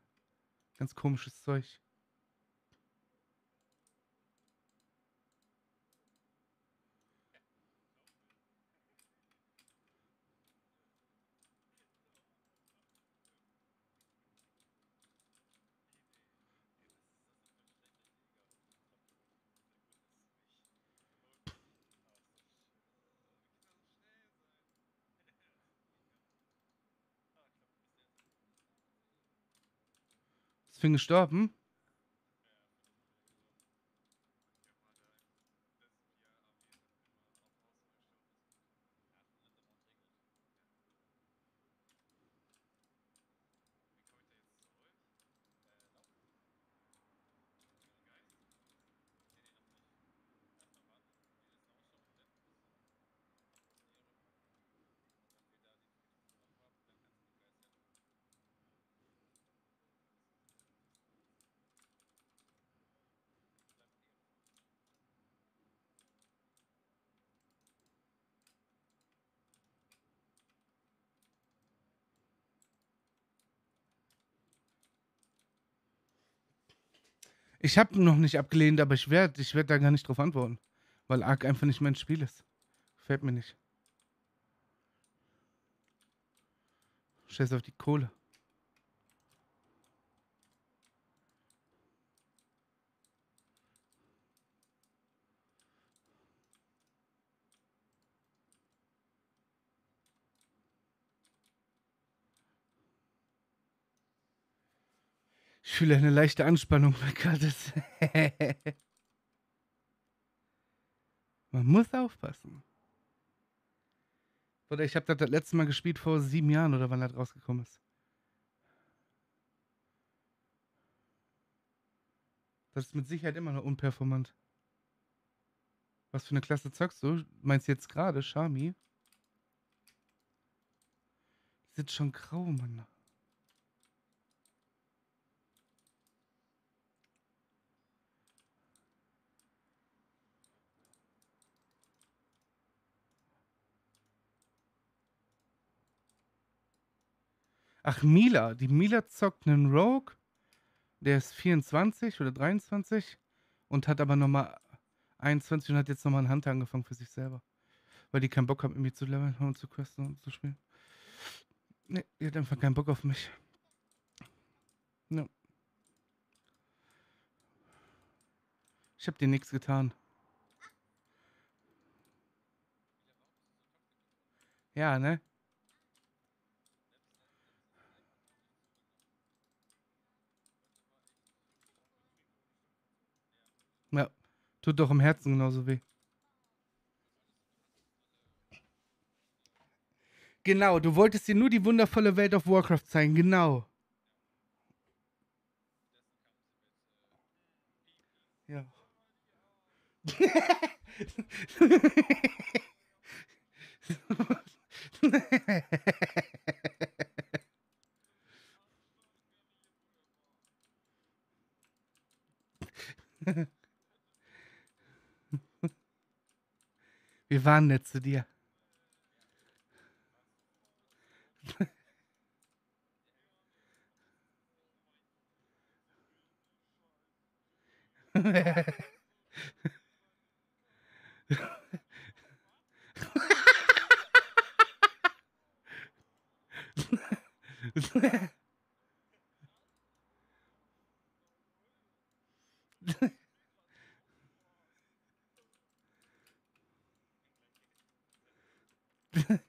Ganz komisches Zeug. Finn gestorben? Ich habe noch nicht abgelehnt, aber ich werde ich werd da gar nicht drauf antworten. Weil Ark einfach nicht mein Spiel ist. Gefällt mir nicht. Scheiß auf die Kohle. Fühle eine leichte Anspannung bei Curtis. Man muss aufpassen. Oder ich habe das das letzte Mal gespielt vor sieben Jahren oder wann das rausgekommen ist. Das ist mit Sicherheit immer noch unperformant. Was für eine Klasse zockst du? Meinst du jetzt gerade, Shami? Die sind schon grau, Mann. Ach, Mila. Die Mila zockt einen Rogue. Der ist 24 oder 23 und hat aber nochmal 21 und hat jetzt nochmal einen Hunter angefangen für sich selber. Weil die keinen Bock haben, irgendwie zu leveln und zu questen und zu spielen. Ne, die hat einfach keinen Bock auf mich. No. Ich hab dir nichts getan. Ja, ne? Ja, tut doch im Herzen genauso weh. Genau, du wolltest dir nur die wundervolle Welt of Warcraft zeigen, genau. Ja. Wir waren nett zu dir.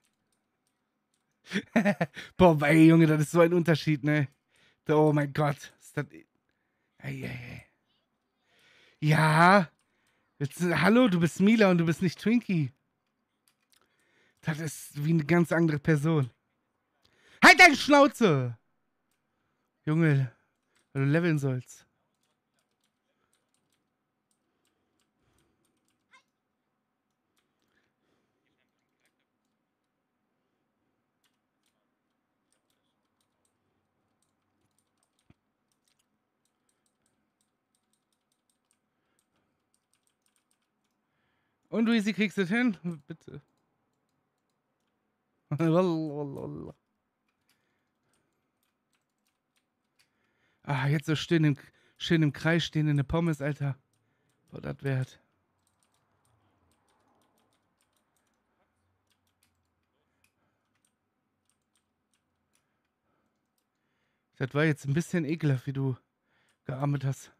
Boah, ey, Junge, das ist so ein Unterschied, ne? Oh mein Gott. Ist das... Ey, ey. Ja. Jetzt, hallo, du bist Mila und du bist nicht Twinkie. Das ist wie eine ganz andere Person. Halt deine Schnauze! Junge, weil du leveln sollst. Und Luisi, kriegst du es hin? Bitte. ah, jetzt so schön im, schön im Kreis stehen in der Pommes, Alter. Boah, das wert. Das war jetzt ein bisschen ekelhaft, wie du gearmet hast.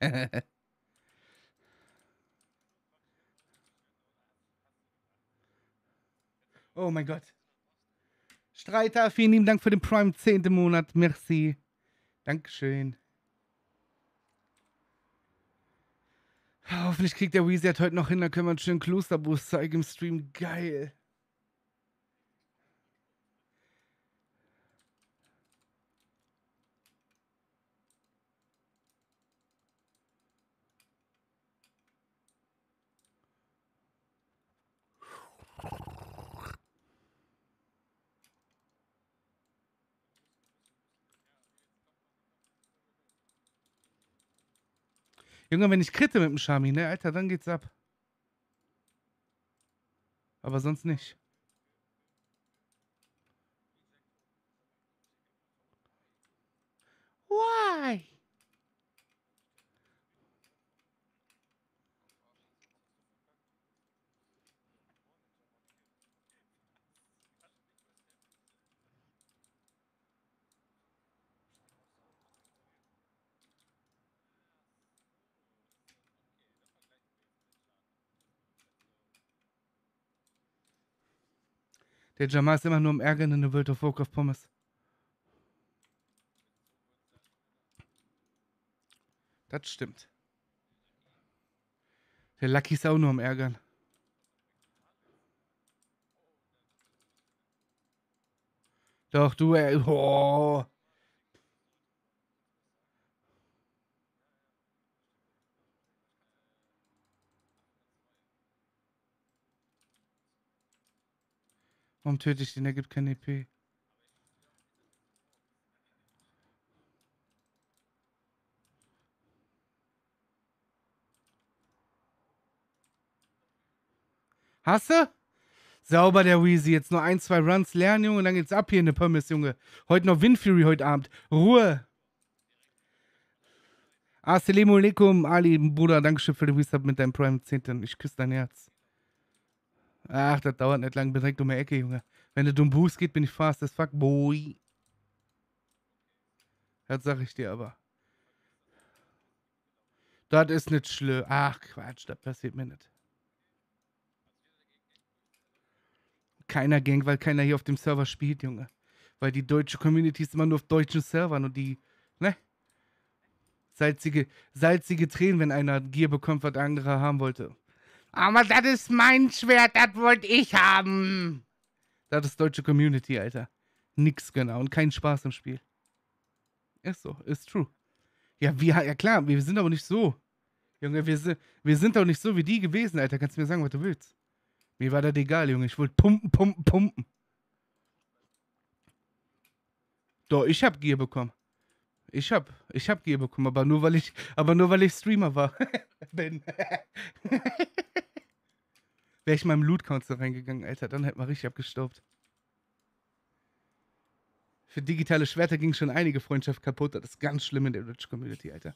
oh mein Gott. Streiter, vielen lieben Dank für den Prime 10. Monat. Merci. Dankeschön. Hoffentlich kriegt der Weezy heute noch hin, dann können wir einen schönen Klosterbus zeigen im Stream. Geil. Junge, wenn ich kritte mit dem Shami, ne, Alter, dann geht's ab. Aber sonst nicht. Why? Der Jamal ist immer nur im Ärgern in der World of Warcraft Pommes. Das stimmt. Der Lucky ist auch nur am Ärgern. Doch, du. Oh. Warum töte ich den? Er gibt kein EP. Hast du? Sauber, der Weezy. Jetzt nur ein, zwei Runs lernen, Junge, und dann geht's ab hier in der Pommes, Junge. Heute noch Windfury heute Abend. Ruhe. Assalamu alaikum, Ali, Bruder. Dankeschön für den Resub mit deinem Prime 10. Ich küsse dein Herz. Ach, das dauert nicht lang, bin direkt um die Ecke, Junge. Wenn der dumm Boost geht, bin ich fast as fuck, boy. Das sag ich dir aber. Das ist nicht schlimm. Ach, Quatsch, das passiert mir nicht. Keiner Gang, weil keiner hier auf dem Server spielt, Junge. Weil die deutsche Community ist immer nur auf deutschen Servern und die, ne? Salzige, salzige Tränen, wenn einer Gier bekommt, was der andere haben wollte. Aber das ist mein Schwert, das wollte ich haben. Das ist deutsche Community, Alter. Nix genau und kein Spaß im Spiel. Ist so, ist true. Ja, wir, ja klar, wir sind aber nicht so. Junge, wir sind, wir sind doch nicht so wie die gewesen, Alter. Kannst du mir sagen, was du willst? Mir war das egal, Junge. Ich wollte pumpen, pumpen, pumpen. Doch, ich hab Gier bekommen. Ich hab, ich hab Gier bekommen, aber nur weil ich, aber nur weil ich Streamer war. Bin. Wäre ich mal im Loot Council reingegangen, Alter, dann hätte man richtig abgestaubt. Für digitale Schwerter ging schon einige Freundschaft kaputt. Das ist ganz schlimm in der Rich Community, Alter.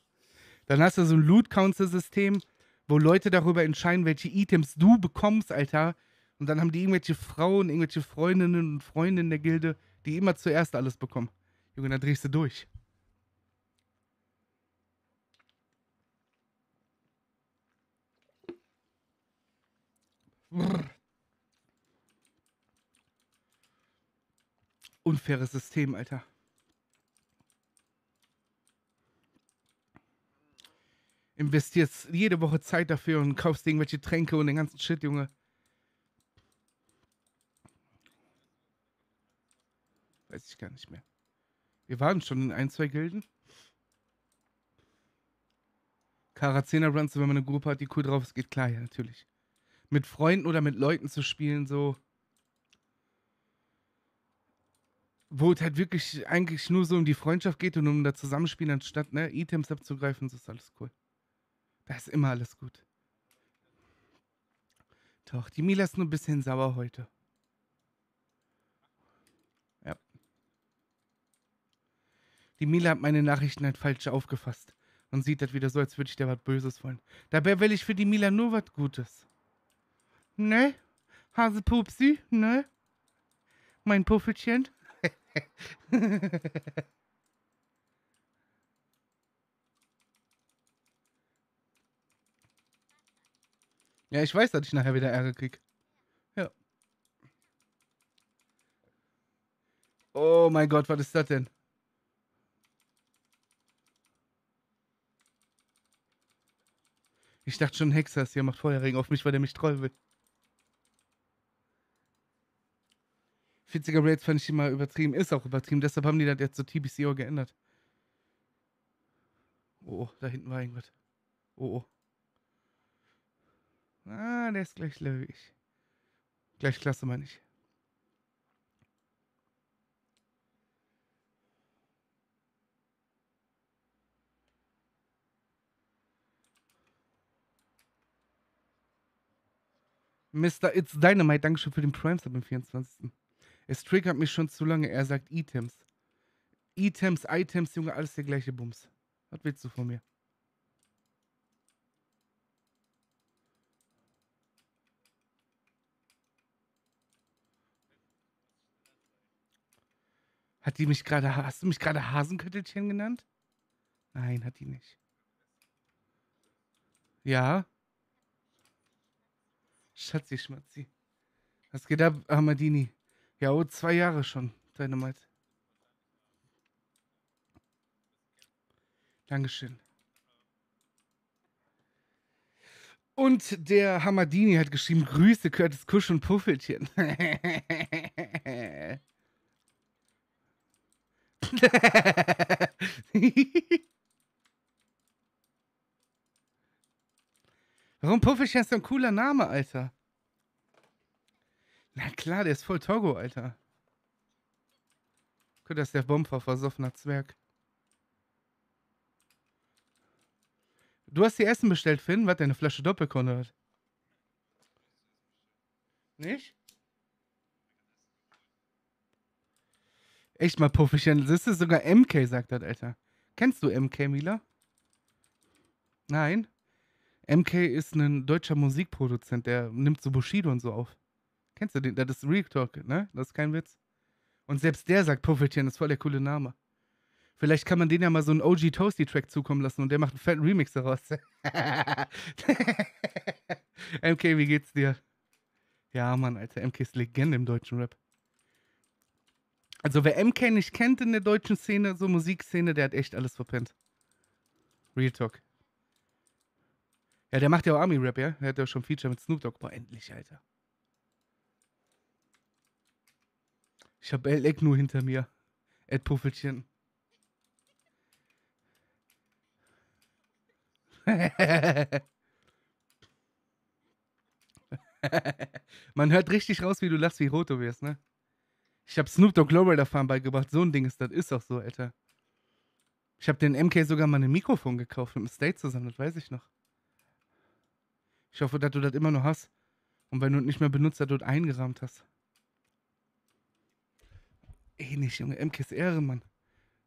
Dann hast du so ein Loot Council System, wo Leute darüber entscheiden, welche Items du bekommst, Alter. Und dann haben die irgendwelche Frauen, irgendwelche Freundinnen und Freunde in der Gilde, die immer zuerst alles bekommen. Junge, dann drehst du durch. Unfaires System, Alter. Investierst jede Woche Zeit dafür und kaufst irgendwelche Tränke und den ganzen Shit, Junge. Weiß ich gar nicht mehr. Wir waren schon in ein, zwei Gilden. Karazena Runs, wenn man eine Gruppe hat, die cool drauf ist, geht klar, ja, natürlich mit Freunden oder mit Leuten zu spielen, so. Wo es halt wirklich eigentlich nur so um die Freundschaft geht und um das Zusammenspielen, anstatt ne, Items abzugreifen, das ist alles cool. Da ist immer alles gut. Doch, die Mila ist nur ein bisschen sauer heute. Ja. Die Mila hat meine Nachrichten halt falsch aufgefasst und sieht das wieder so, als würde ich dir was Böses wollen. Dabei will ich für die Mila nur was Gutes. Ne? Hasepupsi? Ne? Mein Puffelchen? ja, ich weiß, dass ich nachher wieder Ärger krieg. Ja. Oh mein Gott, was ist das denn? Ich dachte schon, Hexer ist hier, macht Feuerregen auf mich, weil der mich trollen will. 40er Raids fand ich immer übertrieben. Ist auch übertrieben, deshalb haben die das jetzt zu TBCO geändert. Oh, da hinten war irgendwas. Oh, oh. Ah, der ist gleich löwig. Gleich klasse, meine ich. Mr. It's Dynamite, Dankeschön für den Prime Sub am 24. Es triggert mich schon zu lange. Er sagt Items. Items, Items, Junge, alles der gleiche Bums. Was willst du von mir? Hat die mich gerade, hast du mich gerade Hasenköttelchen genannt? Nein, hat die nicht. Ja. Schatzi, Schmatzi. Was geht ab, Ahmadini? Ja, oh, zwei Jahre schon, Dynamite. Dankeschön. Und der Hamadini hat geschrieben, Grüße, Curtis Kusch und Puffelchen. Warum Puffelchen ist so ein cooler Name, Alter? Na klar, der ist voll Togo, Alter. Guck, das ist der Bomber, versoffener Zwerg. Du hast dir Essen bestellt, Finn? Was, deine Flasche Doppelkonrad? Nicht? Echt mal Puffelchen. Das ist sogar MK, sagt das, Alter. Kennst du MK, Mila? Nein. MK ist ein deutscher Musikproduzent, der nimmt so Bushido und so auf. Kennst du den? Das ist Real Talk, ne? Das ist kein Witz. Und selbst der sagt Puffelchen, das ist voll der coole Name. Vielleicht kann man den ja mal so einen OG Toasty Track zukommen lassen und der macht einen fetten Remix daraus. MK, wie geht's dir? Ja, Mann, Alter, MK ist Legende im deutschen Rap. Also, wer MK nicht kennt in der deutschen Szene, so Musikszene, der hat echt alles verpennt. Real Talk. Ja, der macht ja auch Army-Rap, ja? Der hat ja schon Feature mit Snoop Dogg. Boah, endlich, Alter. Ich habe El nur hinter mir. Ed Puffelchen. Man hört richtig raus, wie du lachst, wie rot du wirst, ne? Ich habe Snoop Dogg Global fahren beigebracht. So ein Ding ist das. Ist auch so, Alter. Ich habe den MK sogar mal ein Mikrofon gekauft mit dem State zusammen. Das weiß ich noch. Ich hoffe, dass du das immer noch hast. Und wenn du es nicht mehr benutzt, dass du es eingerahmt hast. Eh nicht, Junge. MK ist Ehrenmann.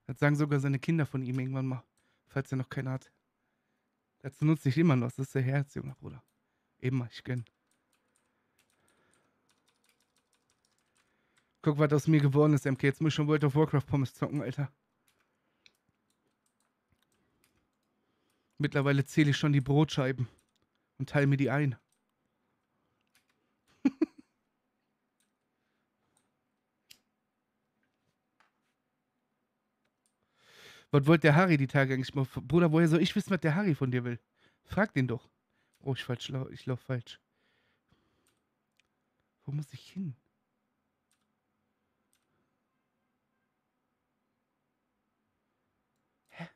Das sagen sogar seine Kinder von ihm irgendwann mal. Falls er noch keinen hat. Dazu nutze ich immer noch. Das ist der Herz, Junge, Bruder. Immer, ich gönn. Guck, was aus mir geworden ist, MK. Jetzt muss ich schon World of Warcraft Pommes zocken, Alter. Mittlerweile zähle ich schon die Brotscheiben und teile mir die ein. Was wollte der Harry die Tage eigentlich mal? Bruder, woher soll ich wissen, was der Harry von dir will? Frag den doch. Oh, ich, falsch, ich lauf falsch. Wo muss ich hin? Hä?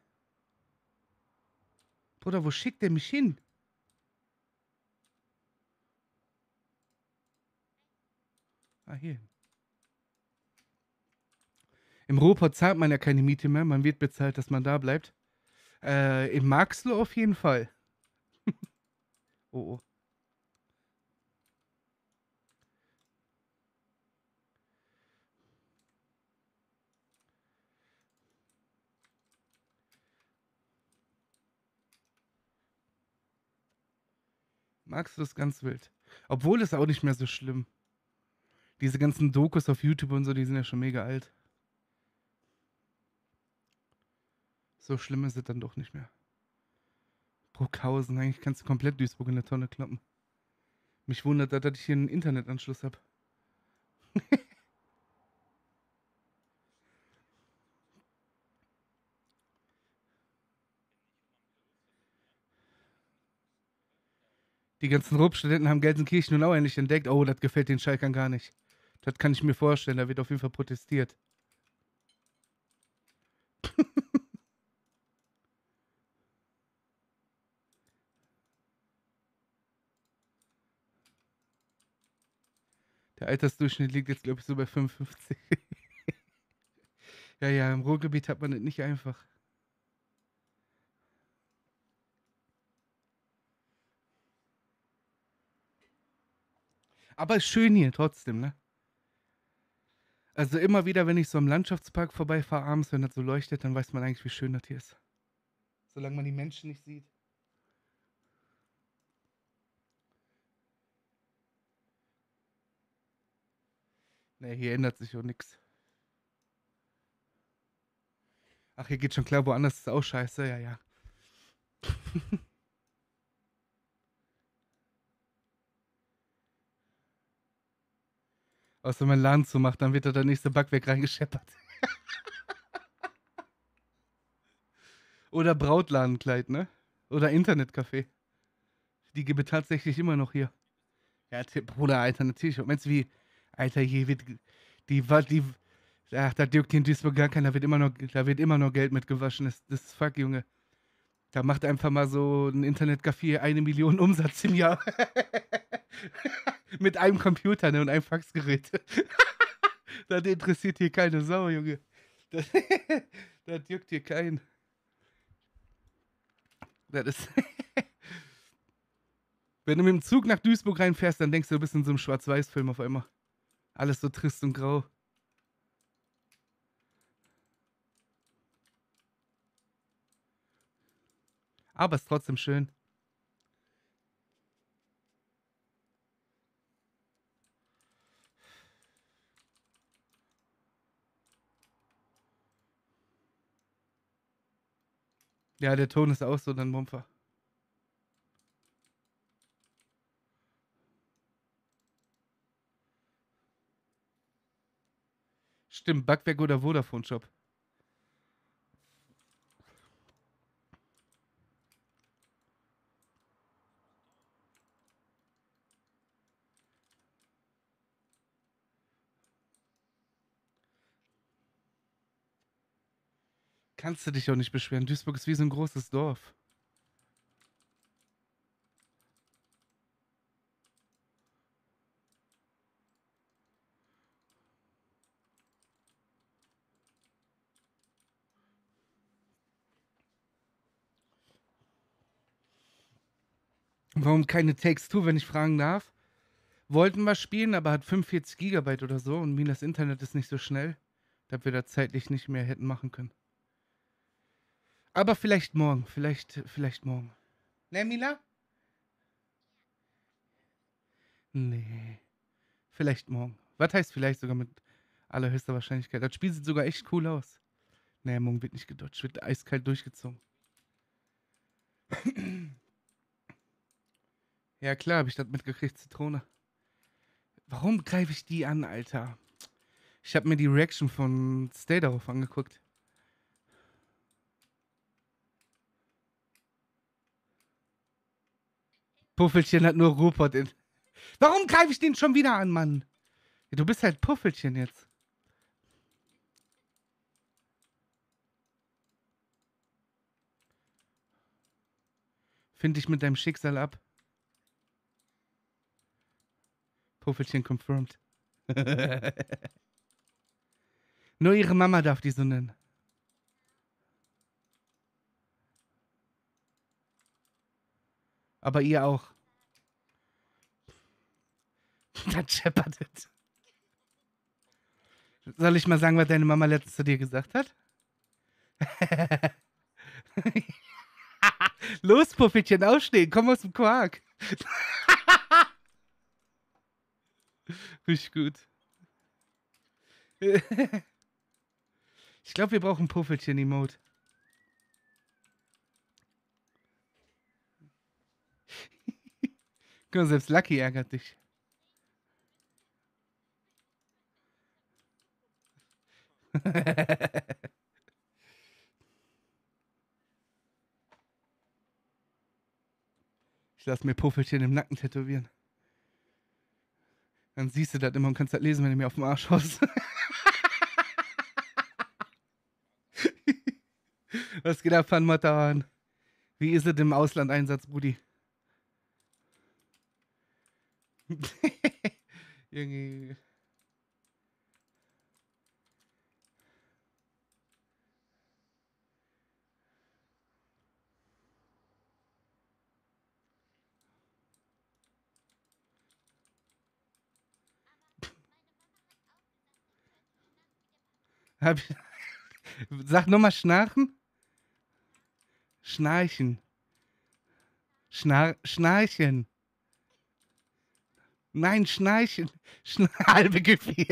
Bruder, wo schickt der mich hin? Ah, hier. Im Ruhrpott zahlt man ja keine Miete mehr, man wird bezahlt, dass man da bleibt. Äh, in Marxloh auf jeden Fall. oh, oh. Magst du das ganz wild? Obwohl ist auch nicht mehr so schlimm. Diese ganzen Dokus auf YouTube und so, die sind ja schon mega alt. So schlimm ist es dann doch nicht mehr. Bruckhausen, eigentlich kannst du komplett Duisburg in der Tonne kloppen. Mich wundert, dass ich hier einen Internetanschluss habe. Die ganzen Rupp-Studenten haben Gelsenkirchen nun auch endlich entdeckt. Oh, das gefällt den Schalkern gar nicht. Das kann ich mir vorstellen. Da wird auf jeden Fall protestiert. Der Altersdurchschnitt liegt jetzt, glaube ich, so bei 55. ja, ja, im Ruhrgebiet hat man das nicht einfach. Aber ist schön hier trotzdem, ne? Also immer wieder, wenn ich so am Landschaftspark vorbeifahre abends, wenn das so leuchtet, dann weiß man eigentlich, wie schön das hier ist. Solange man die Menschen nicht sieht. Ne, hier ändert sich auch nichts. Ach, hier geht schon klar, woanders ist auch scheiße, ja, ja. Außer mein Laden zumacht, dann wird da der nächste Backwerk reingescheppert. Oder Brautladenkleid, ne? Oder Internetcafé. Die gibt es tatsächlich immer noch hier. Ja, Bruder, Alter, natürlich. Meinst du, wie, Alter, hier wird, die, die, ach, da juckt in Duisburg gar keiner, da wird immer noch, da wird immer noch Geld mitgewaschen. Das, das ist fuck, Junge. Da macht einfach mal so ein Internetcafé eine Million Umsatz im Jahr. Mit einem Computer ne, und einem Faxgerät. das interessiert hier keine Sau, Junge. Das, das juckt hier keinen. Das ist. Wenn du mit dem Zug nach Duisburg reinfährst, dann denkst du, du bist in so einem Schwarz-Weiß-Film auf einmal. Alles so trist und grau. Aber es ist trotzdem schön. Ja, der Ton ist auch so dann Mumpfer. Stimmt, Backwerk oder Vodafone-Shop. Kannst du dich auch nicht beschweren. Duisburg ist wie so ein großes Dorf. Warum keine Takes 2, wenn ich fragen darf? Wollten wir spielen, aber hat 45 Gigabyte oder so und mir das Internet ist nicht so schnell, dass wir da zeitlich nicht mehr hätten machen können. Aber vielleicht morgen, vielleicht, vielleicht morgen. Ne, Mila? Nee. Vielleicht morgen. Was heißt vielleicht sogar mit allerhöchster Wahrscheinlichkeit? Das Spiel sieht sogar echt cool aus. Nee, morgen wird nicht gedodged, wird eiskalt durchgezogen. ja, klar, habe ich das mitgekriegt, Zitrone. Warum greife ich die an, Alter? Ich habe mir die Reaction von Stay darauf angeguckt. Puffelchen hat nur Rupert in. Warum greife ich den schon wieder an, Mann? Ja, du bist halt Puffelchen jetzt. Find dich mit deinem Schicksal ab. Puffelchen confirmed. Nur ihre Mama darf die so nennen. Aber ihr auch. Dann scheppert es. Soll ich mal sagen, was deine Mama letztens zu dir gesagt hat? Los, Puffelchen, aufstehen, komm aus dem Quark. Richtig gut. Ich glaube, wir brauchen Puffelchen-Emote. Guck mal, selbst Lucky ärgert dich. ich lasse mir Puffelchen im Nacken tätowieren. Dann siehst du das immer und kannst das lesen, wenn du mir auf den Arsch haust. Was geht ab, Matterhorn? Wie ist es im Auslandeinsatz, Brudi? Junge. Hab ich, sag nochmal Schnarchen. Schnarchen. Schnar Schnarchen. Nein, Schnarchen. Schna halbe Gefühl.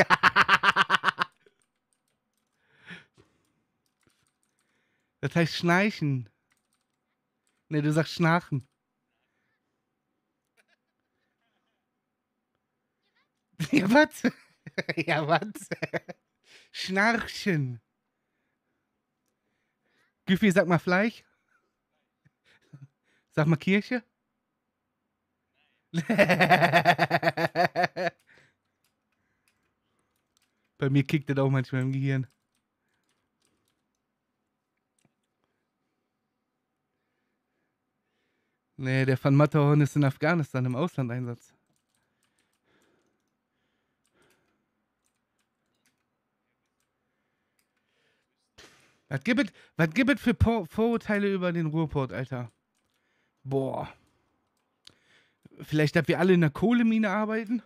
das heißt Schnarchen. Ne, du sagst Schnarchen. Ja, was? Ja, was? Schnarchen. Güffi, sag mal Fleisch. Sag mal Kirche. Bei mir kickt das auch manchmal im Gehirn. Nee, der Van Matterhorn ist in Afghanistan im Auslandeinsatz. Was gibt es, gibt für Por Vorurteile über den Ruhrport, Alter? Boah. Vielleicht, dass wir alle in der Kohlemine arbeiten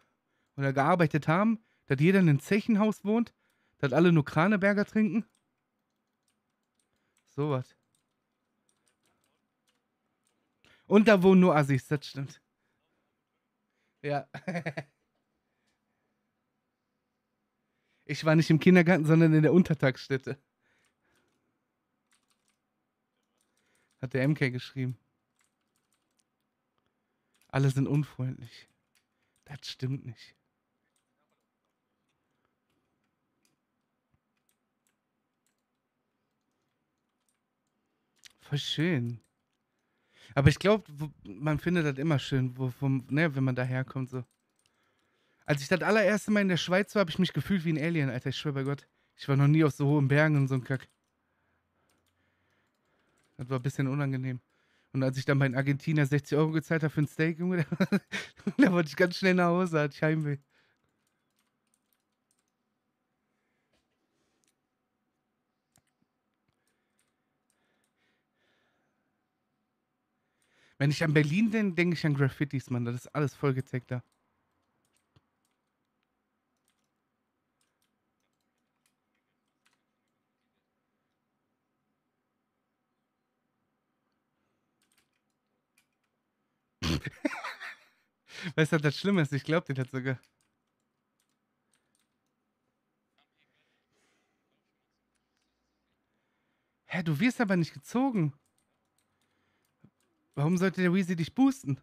oder gearbeitet haben, dass jeder in einem Zechenhaus wohnt, dass alle nur Kraneberger trinken. Sowas. Und da wohnen nur Assis, das stimmt. Ja. ich war nicht im Kindergarten, sondern in der Untertagsstätte. Hat der MK geschrieben. Alle sind unfreundlich. Das stimmt nicht. Voll schön. Aber ich glaube, man findet das immer schön, wo, wo, ne, wenn man daherkommt. So. Als ich das allererste Mal in der Schweiz war, habe ich mich gefühlt wie ein Alien, Alter. Ich schwöre bei Gott. Ich war noch nie auf so hohen Bergen und so ein Kack. Das war ein bisschen unangenehm. Und als ich dann bei Argentinier 60 Euro gezahlt habe für ein Steak, Junge, da, da wollte ich ganz schnell nach Hause, hatte ich Heimweh. Wenn ich an Berlin denke, denke ich an Graffitis, Mann. Das ist alles vollgezeckt da. Weißt du, das Schlimme ist? Ich glaube dir das sogar. Hä, du wirst aber nicht gezogen. Warum sollte der Weezy dich boosten?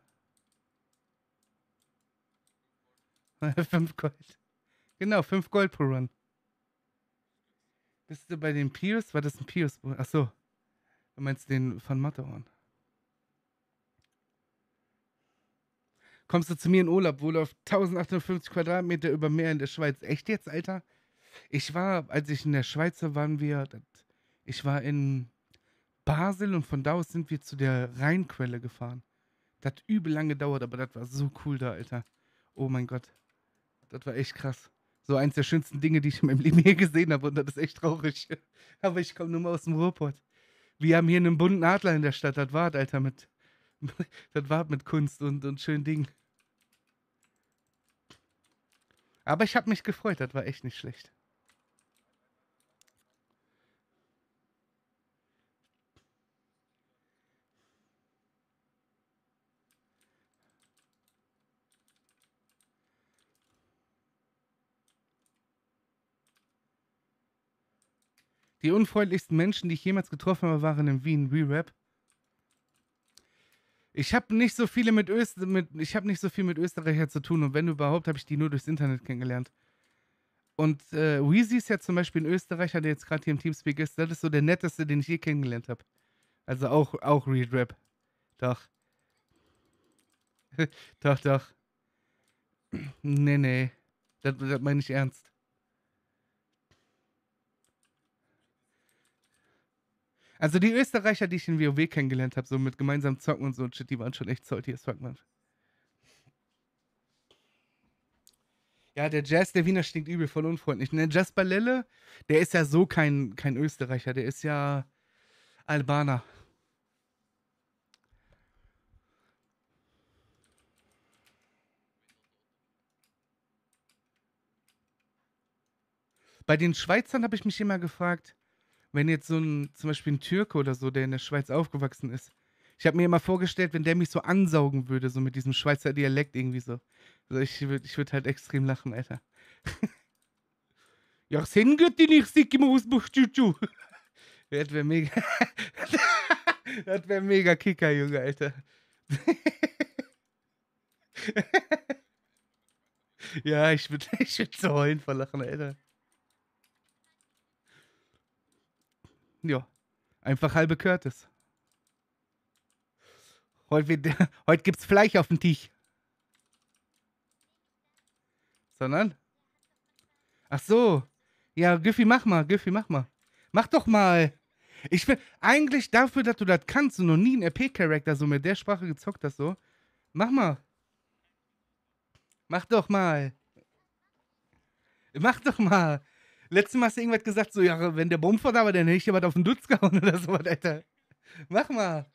5 Gold. Genau, 5 Gold pro Run. Bist du bei den Pierce? War das ein Pierce? Achso. Du meinst den von Matterhorn. Kommst du zu mir in Urlaub, wohl auf 1850 Quadratmeter über Meer in der Schweiz. Echt jetzt, Alter? Ich war, als ich in der Schweiz war, waren wir, ich war in Basel und von da aus sind wir zu der Rheinquelle gefahren. Das hat übel lange gedauert, aber das war so cool da, Alter. Oh mein Gott. Das war echt krass. So eins der schönsten Dinge, die ich in meinem Leben je gesehen habe und das ist echt traurig. Aber ich komme nur mal aus dem Ruhrpott. Wir haben hier einen bunten Adler in der Stadt, das war Alter, mit das war mit Kunst und, und schönen Dingen. Aber ich habe mich gefreut, das war echt nicht schlecht. Die unfreundlichsten Menschen, die ich jemals getroffen habe, waren im Wien Re-Rap. Ich habe nicht so viele mit Öst mit ich habe nicht so viel mit Österreicher zu tun und wenn überhaupt, habe ich die nur durchs Internet kennengelernt. Und äh, Weezy ist ja zum Beispiel ein Österreicher, der jetzt gerade hier im Teamspeak ist. Das ist so der netteste, den ich je kennengelernt habe. Also auch, auch Real Rap. Doch. doch, doch. Nee, nee. Das, das meine ich ernst. Also die Österreicher, die ich in WoW kennengelernt habe, so mit gemeinsam zocken und so und shit, die waren schon echt salty as fuck, man. Ja, der Jazz, der Wiener stinkt übel voll unfreundlich. Der Jazz Balelle, der ist ja so kein, kein Österreicher, der ist ja Albaner. Bei den Schweizern habe ich mich immer gefragt, wenn jetzt so ein, zum Beispiel ein Türke oder so, der in der Schweiz aufgewachsen ist, ich habe mir immer vorgestellt, wenn der mich so ansaugen würde, so mit diesem Schweizer Dialekt irgendwie so. Also ich würde ich würd halt extrem lachen, Alter. ja, sen gött die nicht, Ausbuch, tschu Das wäre mega. das wäre mega Kicker, Junge, Alter. ja, ich würde ich würd so heulen vor Lachen, Alter. Ja, einfach halbe Curtis. Heute, wird, heute gibt's Fleisch auf dem Tisch. Sondern? Ach so. Ja, Giffy, mach mal, Giffy, mach mal. Mach doch mal. Ich will eigentlich dafür, dass du das kannst und noch nie einen RP-Charakter so mit der Sprache gezockt hast, so. Mach mal. Mach doch mal. Mach doch mal. Letztes Mal hast du irgendwas gesagt, so, ja, wenn der da war, dann hätte ich was auf den Dutz gehauen oder so, Alter. Mach mal.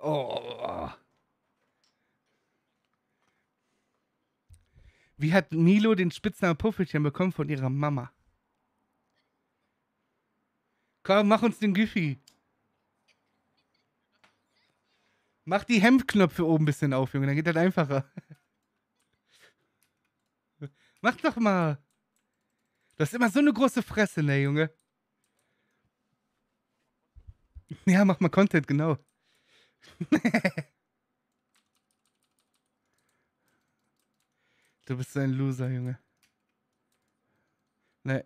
Oh. Wie hat Milo den Spitznamen Puffelchen bekommen von ihrer Mama? Komm, mach uns den Giffy. Mach die Hemdknöpfe oben ein bisschen auf, Junge, dann geht das einfacher. mach doch mal. Du hast immer so eine große Fresse, ne, Junge. Ja, mach mal Content, genau. du bist so ein Loser, Junge. Ne.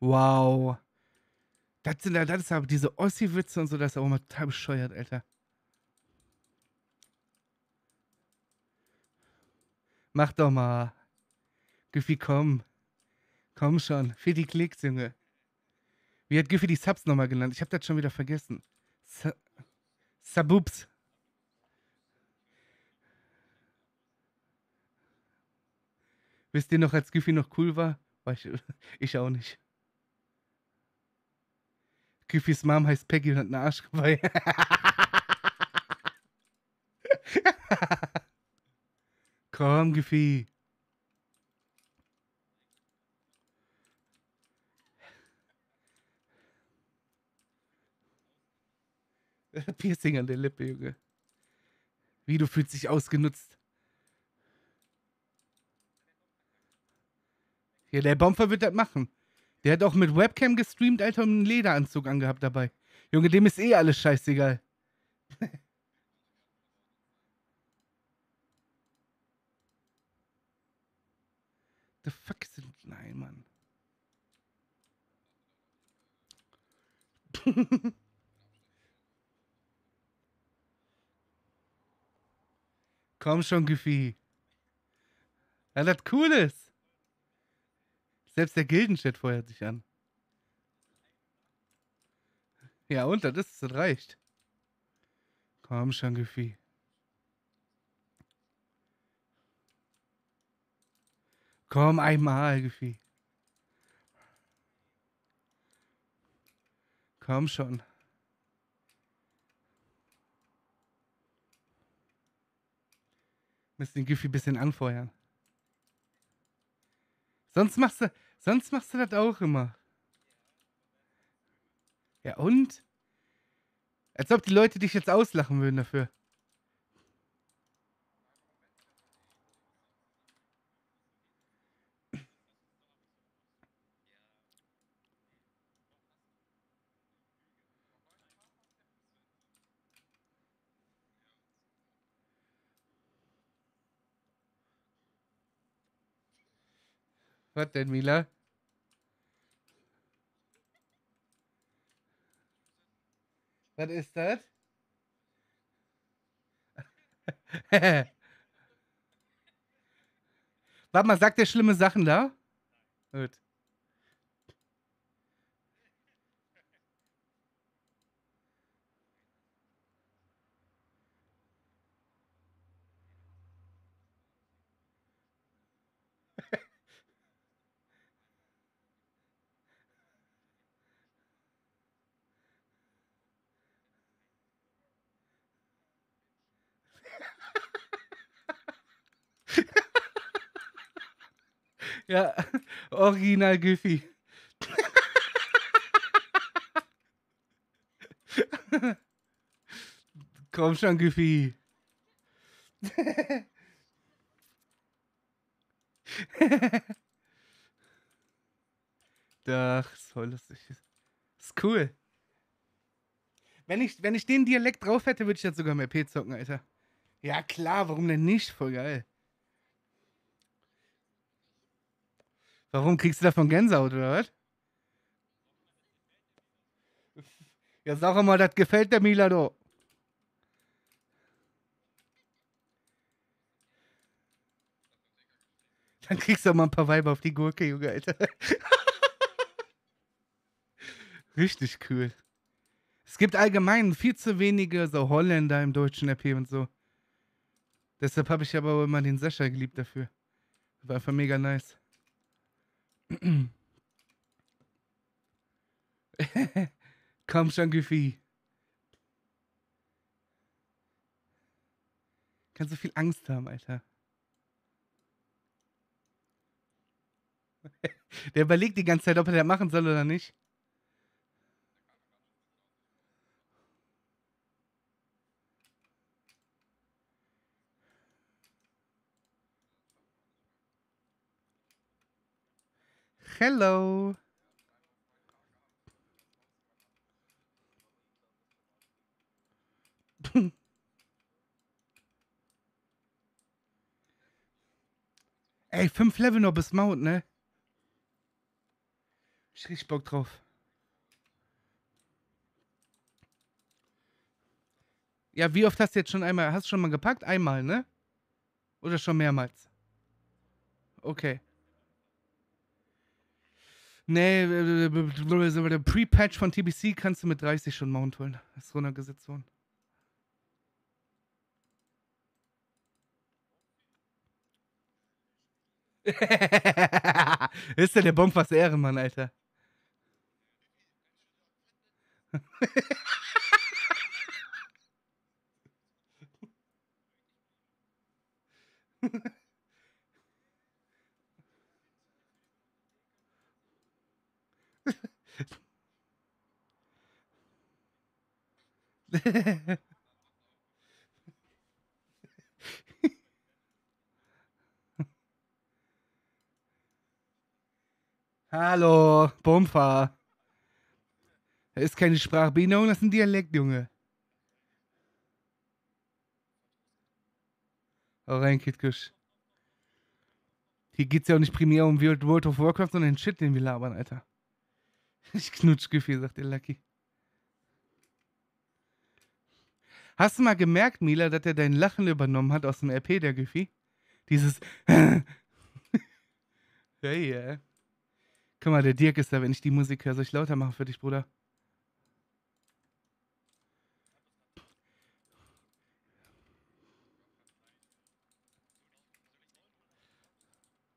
Wow. Das sind das ist aber diese Ossi-Witze und so, das ist aber mal total bescheuert, Alter. Mach doch mal. Giffy, komm. Komm schon. Für die Klicks, Junge. Wie hat Giffy die Subs nochmal genannt? Ich habe das schon wieder vergessen. Sabubs. Wisst ihr noch, als Giffy noch cool war? war ich, ich auch nicht. Giffys Mom heißt Peggy und hat einen Arschgeweih. Komm, Giffy. Piercing an der Lippe, Junge. Wie, du fühlst dich ausgenutzt. Ja, der Bomber wird das machen. Der hat auch mit Webcam gestreamt, Alter, und einen Lederanzug angehabt dabei. Junge, dem ist eh alles scheißegal. The fuck denn... Nein, Mann. Komm schon, Gefi. Das cool ist. Selbst der Gildenchat feuert sich an. Ja, und das ist, das reicht. Komm schon, Gefi. Komm einmal, Gefi. Komm schon. Müssen den Giffy ein bisschen anfeuern. Sonst machst du, sonst machst du das auch immer. Ja und? Als ob die Leute dich jetzt auslachen würden dafür. Was denn, Mila? Was ist das? Warte mal, sagt der schlimme Sachen da? Gut. Ja, original Giffy. Komm schon, Giffy. Doch, ist voll lustig. Ist cool. Wenn ich, wenn ich den Dialekt drauf hätte, würde ich jetzt sogar mehr P zocken, Alter. Ja, klar, warum denn nicht? Voll geil. Warum kriegst du davon Gänsehaut, oder was? Ja, sag mal, das gefällt der Mila doch. Dann kriegst du auch mal ein paar Weiber auf die Gurke, Junge, Alter. Richtig cool. Es gibt allgemein viel zu wenige so Holländer im deutschen RP und so. Deshalb habe ich aber auch immer den Sascha geliebt dafür. War einfach mega nice. Komm schon, Giffy. Kannst so viel Angst haben, Alter. Der überlegt die ganze Zeit, ob er das machen soll oder nicht. Hello. Ey, fünf Level noch bis Mount, ne? Ich richtig Bock drauf. Ja, wie oft hast du jetzt schon einmal, hast du schon mal gepackt? Einmal, ne? Oder schon mehrmals? Okay. Nee, der Pre-Patch von TBC kannst du mit 30 schon Mount holen. Ist runtergesetzt worden. ist denn der Bomb was Ehrenmann, Alter? Hallo, Bumfer. Das ist keine Sprachbehinderung, das ist ein Dialekt, Junge. Hau rein, Kitkusch. Hier geht's ja auch nicht primär um World of Warcraft, sondern den Shit, den wir labern, Alter. Ich knutsch Gefühl, sagt der Lucky. Hast du mal gemerkt, Mila, dass er dein Lachen übernommen hat aus dem RP, der Giffy? Dieses. hey, yeah. Guck mal, der Dirk ist da, wenn ich die Musik höre. Soll ich lauter machen für dich, Bruder?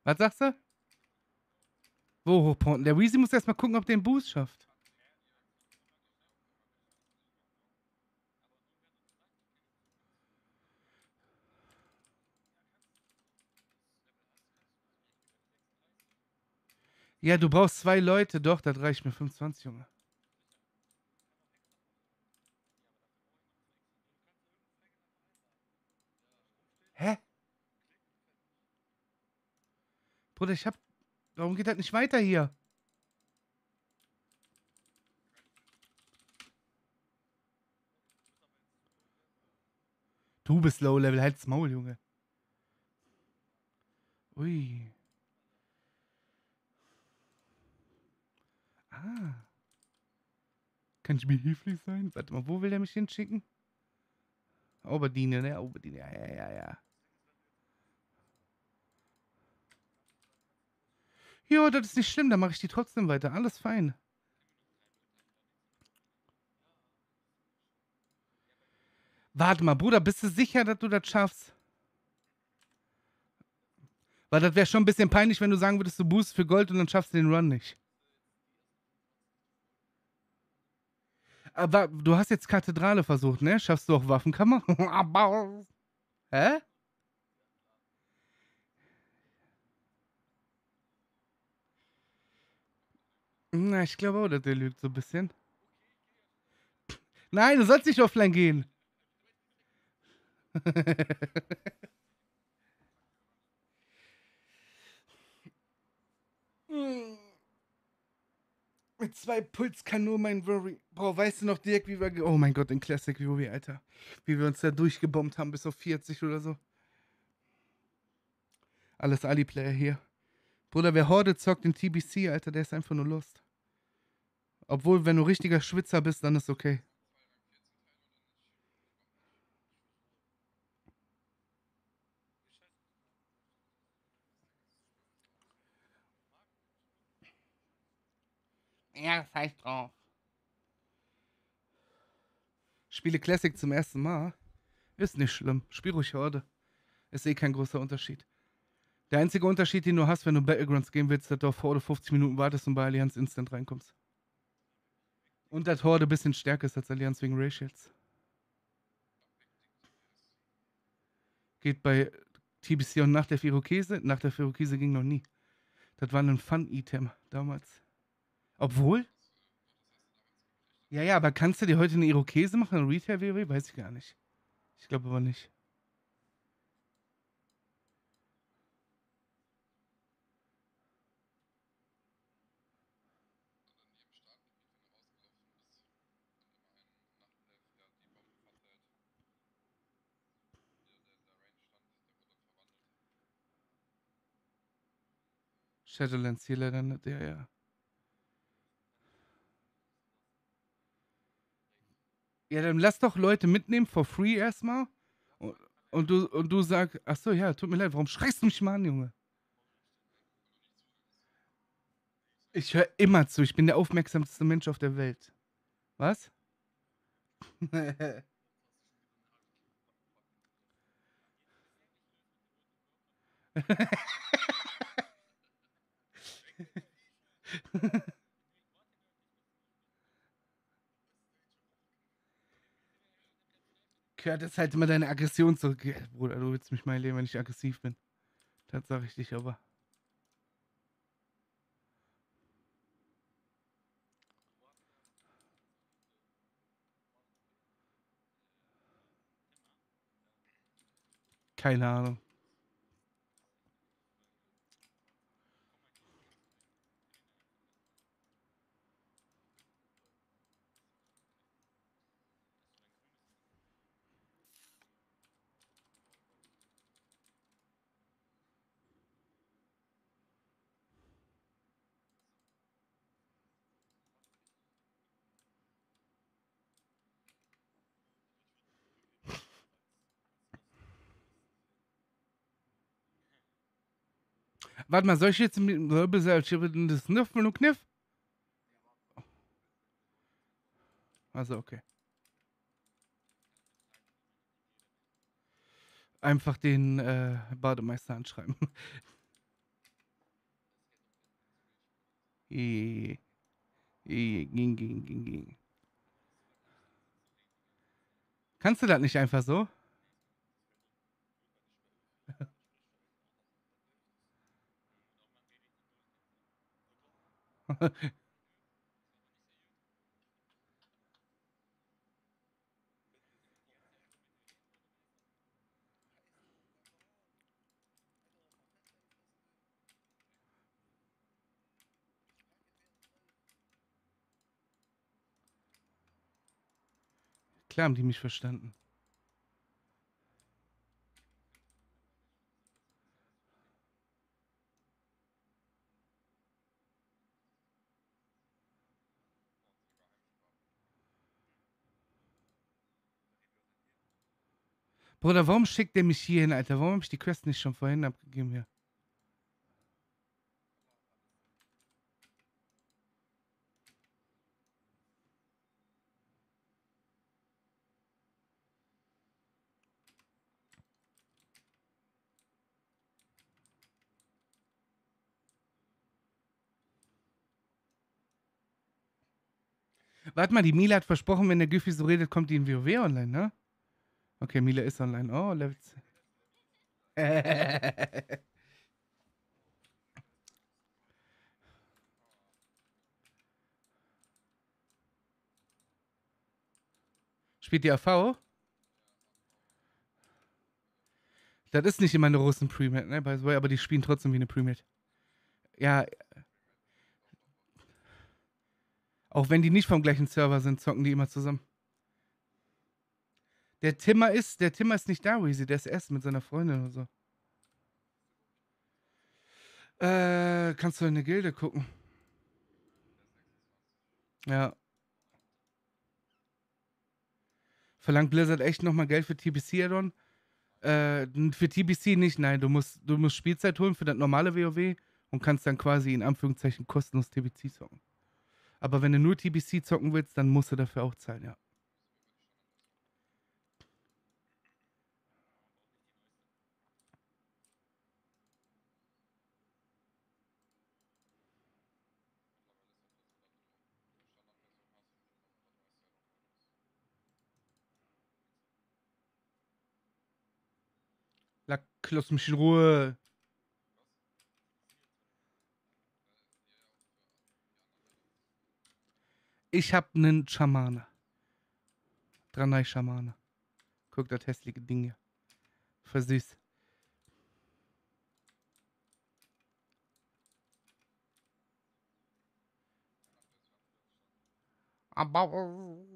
Was sagst du? Wo hochponten? Der Weezy muss erstmal gucken, ob der den Boost schafft. Ja, du brauchst zwei Leute. Doch, das reicht mir 25, Junge. Hä? Bruder, ich hab. Warum geht das nicht weiter hier? Du bist Low Level, halt's Maul, Junge. Ui. Ah. Kann ich behilflich sein? Warte mal, wo will der mich hinschicken? Oberdine, ne? Oberdine, ja, ja, ja, ja. Jo, das ist nicht schlimm, dann mache ich die trotzdem weiter. Alles fein. Warte mal, Bruder, bist du sicher, dass du das schaffst? Weil das wäre schon ein bisschen peinlich, wenn du sagen würdest, du boost für Gold und dann schaffst du den Run nicht. Aber du hast jetzt Kathedrale versucht, ne? Schaffst du auch Waffenkammer? Hä? Na, ich glaube auch, dass der lügt so ein bisschen. Nein, du sollst nicht offline gehen. Mit zwei Puls kann nur mein Worry. Boah, weißt du noch, Dirk, wie wir. Oh mein Gott, in Classic Worry, Alter. Wie wir uns da durchgebombt haben bis auf 40 oder so. Alles Ali-Player hier. Bruder, wer Horde zockt in TBC, Alter, der ist einfach nur Lust. Obwohl, wenn du richtiger Schwitzer bist, dann ist okay. Das heißt drauf. Spiele Classic zum ersten Mal. Ist nicht schlimm. Spiel ruhig Horde. Ist eh kein großer Unterschied. Der einzige Unterschied, den du hast, wenn du Battlegrounds gehen willst, dass du auf Horde 50 Minuten wartest und bei Allianz instant reinkommst. Und dass Horde ein bisschen stärker ist als Allianz wegen Ratios. Geht bei TBC und nach der Firokese. Nach der Firokese ging noch nie. Das war ein Fun-Item damals. Obwohl? Ja, ja, aber kannst du dir heute eine Irokese machen, eine Retail WoW? Weiß ich gar nicht. Ich glaube aber nicht. Shadowlands hier leider nicht, ja, ja. Ja, dann lass doch Leute mitnehmen for free erstmal. Und, und, du, und du sagst, ach so, ja, tut mir leid, warum schreist du mich mal an, Junge? Ich höre immer zu, ich bin der aufmerksamste Mensch auf der Welt. Was? Kurt ist halt immer deine Aggression zurück. Bruder, du willst mich mal leben, wenn ich aggressiv bin. Das sag ich dich aber. Keine Ahnung. Warte mal, soll ich jetzt mit das Kniff mit Kniff? Also, okay. Einfach den äh, Bademeister anschreiben. ging, ging, ging, ging. Kannst du das nicht einfach so? Klar haben die mich verstanden. Bruder, warum schickt der mich hier hin, Alter? Warum habe ich die Quest nicht schon vorhin abgegeben hier? Warte mal, die Mila hat versprochen, wenn der Giffy so redet, kommt die in WoW online, ne? Okay, Mila ist online. Oh, Level 10. Spielt die AV? Das ist nicht immer eine Russen Premade, ne? By the way, aber die spielen trotzdem wie eine Premade. Ja. Auch wenn die nicht vom gleichen Server sind, zocken die immer zusammen. Der Timmer ist, der Timmer ist nicht da, Weezy, der ist erst mit seiner Freundin oder so. Äh, kannst du in eine Gilde gucken? Ja. Verlangt Blizzard echt nochmal Geld für TBC, Addon? Äh, für TBC nicht, nein. Du musst, du musst Spielzeit holen für das normale WoW und kannst dann quasi in Anführungszeichen kostenlos TBC zocken. Aber wenn du nur TBC zocken willst, dann musst du dafür auch zahlen, ja. Lack, lass mich in Ruhe. Ich hab nen Schamane. Dranei Schamane. Guck, das hässliche Ding hier. Voll süß. Aber.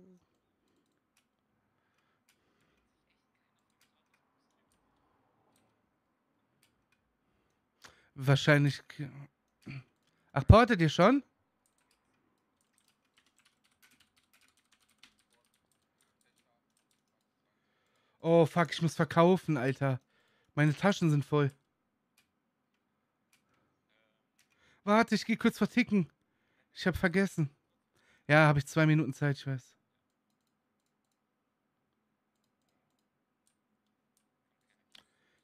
Wahrscheinlich. Ach, portet ihr schon? Oh, fuck, ich muss verkaufen, Alter. Meine Taschen sind voll. Warte, ich gehe kurz verticken. Ich habe vergessen. Ja, habe ich zwei Minuten Zeit, ich weiß.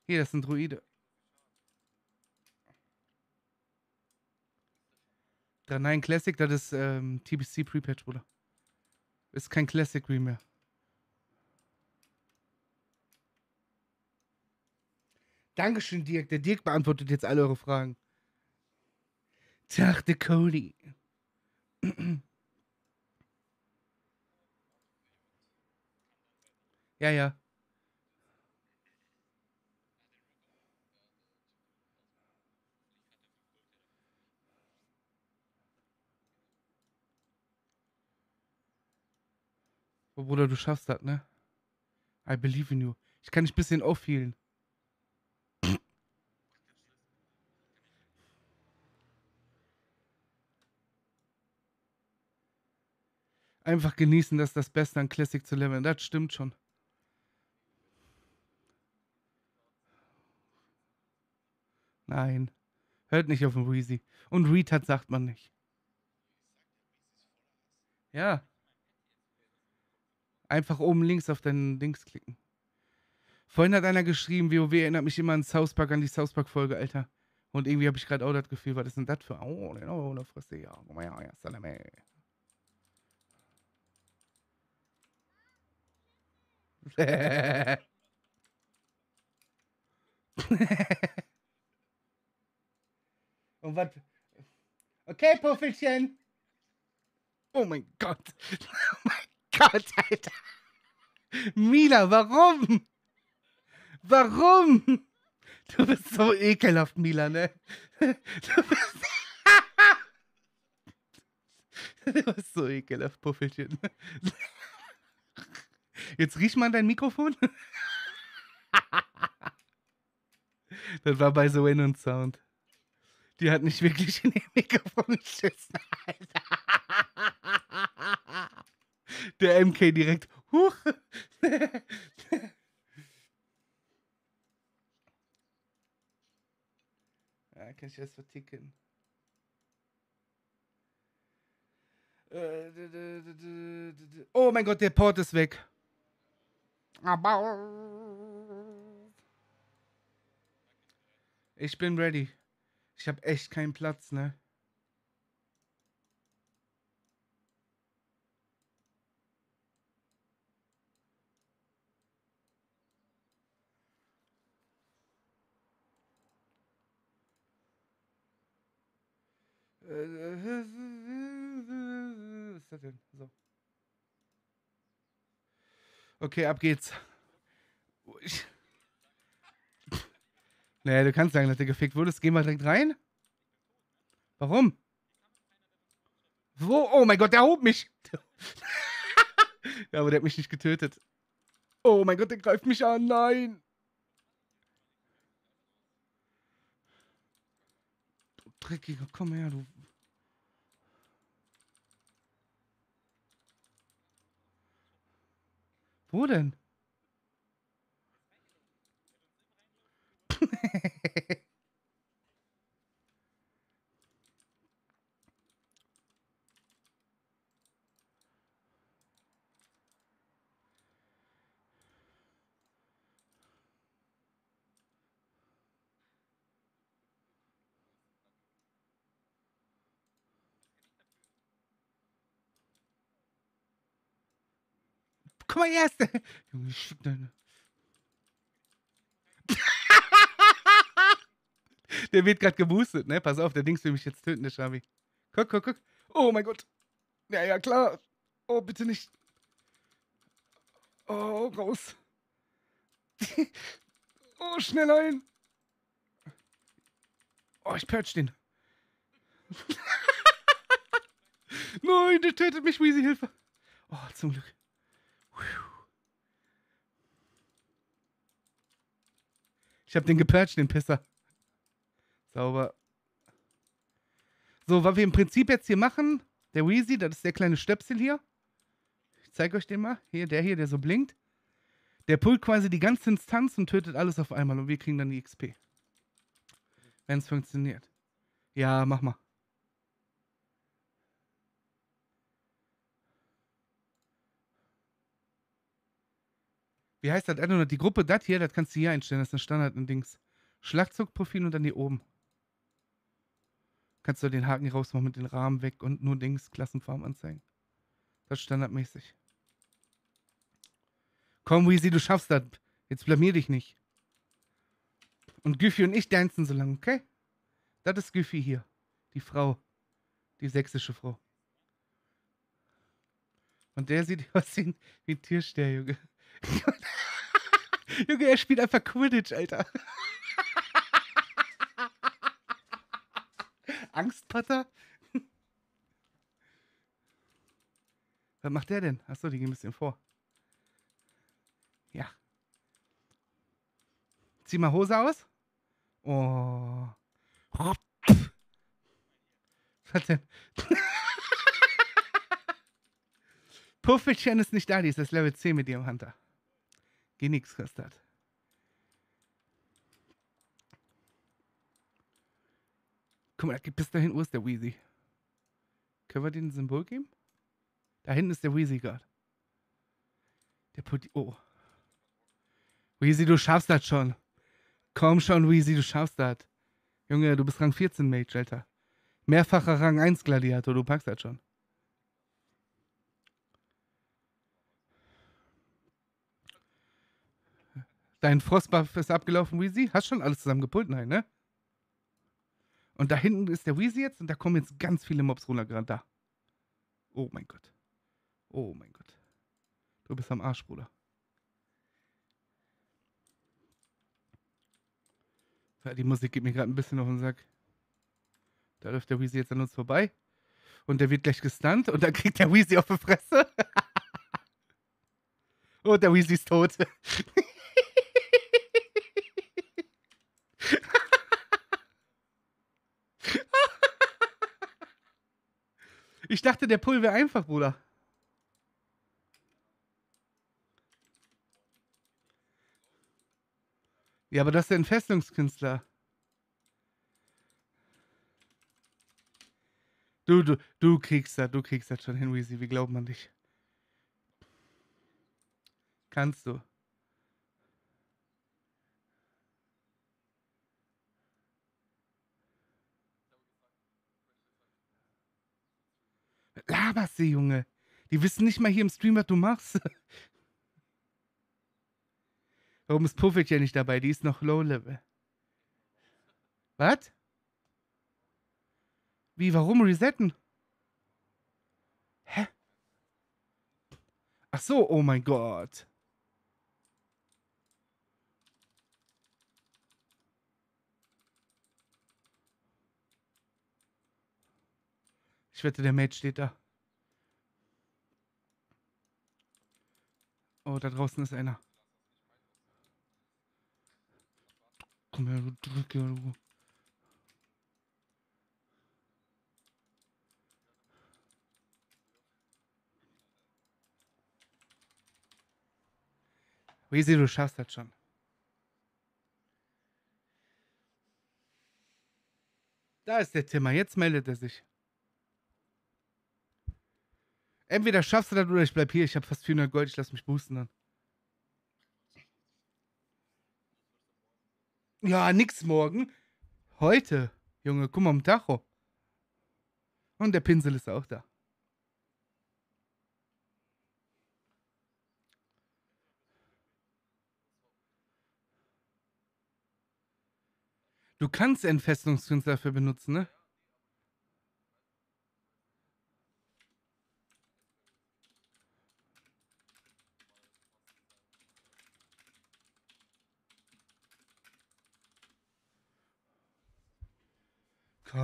Hier, das sind Druide. Der Nein Classic, das ist ähm, TBC Pre-Patch, Bruder. Ist kein Classic Re mehr. Dankeschön, Dirk. Der Dirk beantwortet jetzt alle eure Fragen. Der Cody. ja, ja. Oh, Bruder, du schaffst das, ne? I believe in you. Ich kann dich ein bisschen aufhielen. Einfach genießen, dass das Beste an Classic zu leveln. Das stimmt schon. Nein. Hört nicht auf den Weezy. Und Retard sagt man nicht. Ja. Einfach oben links auf deinen Dings klicken. Vorhin hat einer geschrieben, WoW erinnert mich immer an South Park, an die South Park-Folge, Alter. Und irgendwie habe ich gerade auch das Gefühl, was ist denn das für. Oh, oh, da frisst ja. Guck mal, ja, ja, Salame. Und was? Okay, Puffelchen. Oh mein Gott. Oh mein Gott, Alter. Mila, warum? Warum? Du bist so ekelhaft, Mila, ne? Du bist, du bist so ekelhaft, Puffelchen. Jetzt riech mal dein Mikrofon. das war bei The Win und Sound. Die hat nicht wirklich in ihr Mikrofon geschissen, Alter. Der MK direkt. Huch. ja, kann ich das verticken. Äh, oh mein Gott, der Port ist weg. Ich bin ready. Ich habe echt keinen Platz, ne? Was ist das denn? So. Okay, ab geht's. Naja, du kannst sagen, dass du gefickt wurdest. Geh mal direkt rein. Warum? Wo? Oh mein Gott, der hob mich. ja, aber der hat mich nicht getötet. Oh mein Gott, der greift mich an. Nein. Du Dreckiger, komm her, du. Wo denn? Komm mal erst. Junge, ich fick deine. der wird gerade geboostet, ne? Pass auf, der Dings will mich jetzt töten, der Schabi. Guck, guck, guck. Oh mein Gott. Ja, ja, klar. Oh, bitte nicht. Oh, raus. oh, schnell ein. Oh, ich perch den. Nein, der tötet mich, Weezy, Hilfe. Oh, zum Glück. Ich hab den gepatcht, den Pisser. Sauber. So, was wir im Prinzip jetzt hier machen, der Weezy, das ist der kleine Stöpsel hier. Ich zeige euch den mal. Hier, der hier, der so blinkt. Der pullt quasi die ganze Instanz und tötet alles auf einmal und wir kriegen dann die XP. Wenn es funktioniert. Ja, mach mal. Wie heißt das? Die Gruppe, das hier, das kannst du hier einstellen. Das ist ein Standard-Dings. Schlagzeugprofil und dann hier oben. Kannst du den Haken hier rausmachen mit den Rahmen weg und nur Dings, Klassenfarben anzeigen. Das ist standardmäßig. Komm, Weezy, du schaffst das. Jetzt blamier dich nicht. Und Güffi und ich dancen so lange, okay? Das ist Güffi hier. Die Frau. Die sächsische Frau. Und der sieht aus wie ein, wie ein Tiersteher, Junge. Junge, er spielt einfach Quidditch, Alter. Angstpatter? Was macht der denn? Achso, die gehen ein bisschen vor. Ja. Zieh mal Hose aus. Oh. Was denn? Puffelchen ist nicht da, die ist das Level 10 mit ihrem Hunter. Geh nix kostet. Guck mal, bis dahin, wo ist der Weezy? Können wir den ein Symbol geben? Da hinten ist der Weezy gerade. Der Putti. Oh. Weezy, du schaffst das schon. Komm schon, Weezy, du schaffst das. Junge, du bist Rang 14 Mage, Alter. Mehrfacher Rang 1 Gladiator, du packst das schon. Dein Frostbuff ist abgelaufen, Weezy. Hast schon alles zusammen gepult? Nein, ne? Und da hinten ist der Weezy jetzt und da kommen jetzt ganz viele Mobs runter gerade da. Oh mein Gott. Oh mein Gott. Du bist am Arsch, Bruder. Die Musik geht mir gerade ein bisschen auf den Sack. Da läuft der Weezy jetzt an uns vorbei. Und der wird gleich gestunt und dann kriegt der Weezy auf die Fresse. und der Weezy ist tot. Ich dachte, der Pull wäre einfach, Bruder. Ja, aber das ist ja ein Festungskünstler. Du, du, du kriegst das, du kriegst das schon hin, Weezy. Wir glauben an dich. Kannst du. Laberst du, Junge? Die wissen nicht mal hier im Stream, was du machst. Warum ist Puffet ja nicht dabei? Die ist noch Low-Level. Was? Wie, warum resetten? Hä? Ach so, oh mein Gott. Wette, der Mate steht da. Oh, da draußen ist einer. Komm her, du Drücke, du. Weezy, du schaffst das schon. Da ist der Timmer, jetzt meldet er sich. Entweder schaffst du das oder ich bleib hier. Ich habe fast 400 Gold, ich lass mich boosten dann. Ja, nix morgen. Heute. Junge, guck mal am Tacho. Und der Pinsel ist auch da. Du kannst Entfesselungskünstler dafür benutzen, ne?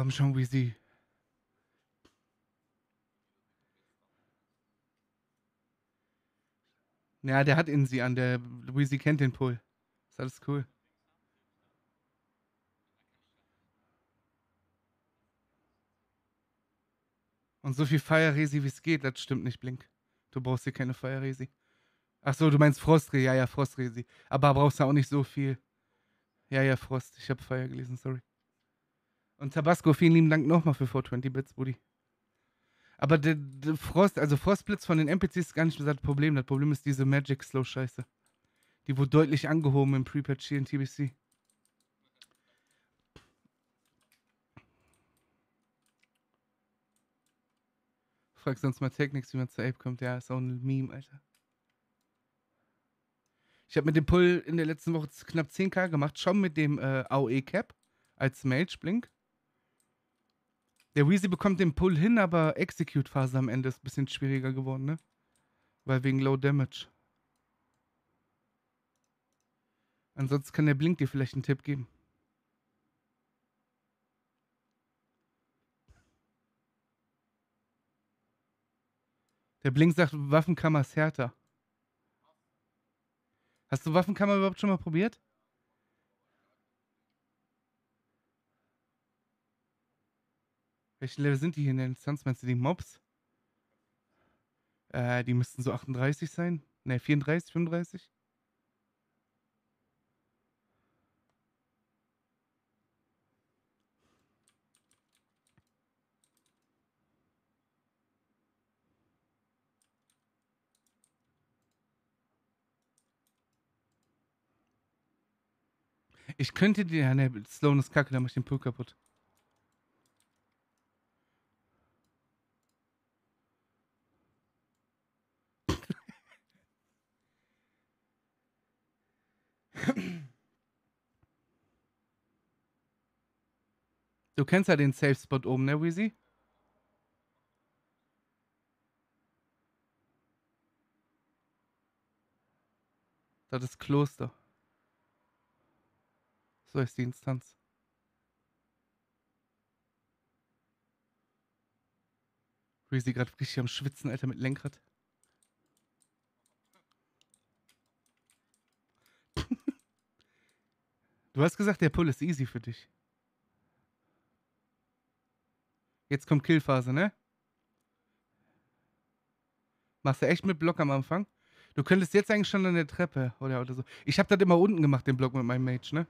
Komm schon, Weezy. Ja, der hat in sie an. Der Weezy kennt den Pull. Ist alles cool. Und so viel Fire Resi wie es geht, das stimmt nicht, Blink. Du brauchst hier keine Fire Resi. Ach so, du meinst Frost, ja, ja, Frost Resi. Aber brauchst du auch nicht so viel. Ja, ja, Frost. Ich habe Fire gelesen, sorry. Und Tabasco, vielen lieben Dank nochmal für 420 Bits, Buddy. Aber der, der, Frost, also Frostblitz von den NPCs ist gar nicht das Problem. Das Problem ist diese Magic Slow Scheiße. Die wurde deutlich angehoben im Pre-Patch hier in TBC. Frag sonst mal Technics, wie man zur Ape kommt. Ja, ist auch ein Meme, Alter. Ich habe mit dem Pull in der letzten Woche knapp 10k gemacht, schon mit dem äh, AOE Cap als Mage Blink. Der Weezy bekommt den Pull hin, aber Execute-Phase am Ende ist ein bisschen schwieriger geworden, ne? Weil wegen Low Damage. Ansonsten kann der Blink dir vielleicht einen Tipp geben. Der Blink sagt, Waffenkammer ist härter. Hast du Waffenkammer überhaupt schon mal probiert? Welche Level sind die hier in der Instanz? Meinst du die Mobs? Äh, die müssten so 38 sein. Ne, 34, 35? Ich könnte dir. Ja, ne, Sloan ist kacke, da mach ich den Pool kaputt. Du kennst ja den Safe Spot oben, ne, Weezy? Das ist Kloster. So ist die Instanz. Weezy gerade richtig am Schwitzen, Alter, mit Lenkrad. du hast gesagt, der Pull ist easy für dich. Jetzt kommt Killphase, ne? Machst du echt mit Block am Anfang? Du könntest jetzt eigentlich schon an der Treppe oder, oder so. Ich habe das immer unten gemacht, den Block mit meinem Mage, ne?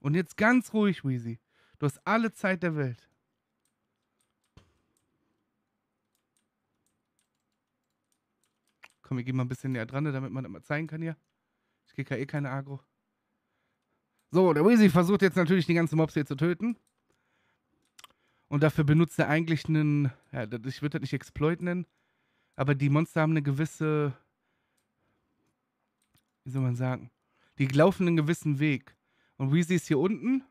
Und jetzt ganz ruhig, Weezy. Du hast alle Zeit der Welt. Komm, wir gehen mal ein bisschen näher dran, damit man das mal zeigen kann hier. Ich kriege ja eh keine Agro. So, der Weezy versucht jetzt natürlich die ganzen Mobs hier zu töten. Und dafür benutzt er eigentlich einen, ja, ich würde das nicht Exploit nennen, aber die Monster haben eine gewisse, wie soll man sagen, die laufen einen gewissen Weg. Und Weezy ist hier unten.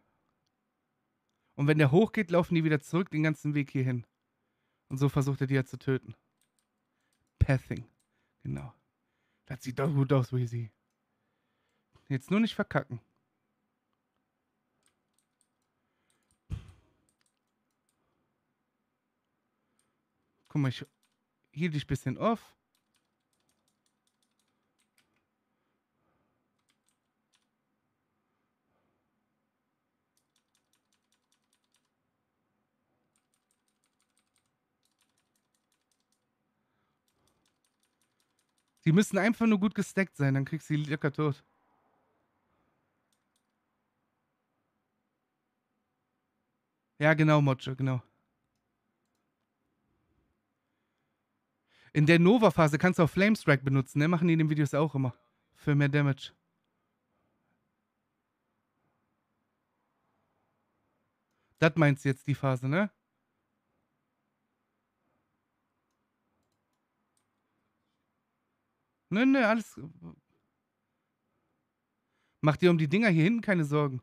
Und wenn der hochgeht, laufen die wieder zurück den ganzen Weg hier hin. Und so versucht er die ja zu töten. Pathing. Genau. Das sieht doch gut aus, Weezy. Jetzt nur nicht verkacken. Guck mal, ich hielt dich ein bisschen off. Die müssen einfach nur gut gestackt sein, dann kriegst du die locker tot. Ja, genau, Mocho, genau. In der Nova-Phase kannst du auch Flamestrike benutzen, ne? Machen die in den Videos auch immer. Für mehr Damage. Das meinst du jetzt die Phase, ne? Nö, nö, alles. Mach dir um die Dinger hier hinten keine Sorgen.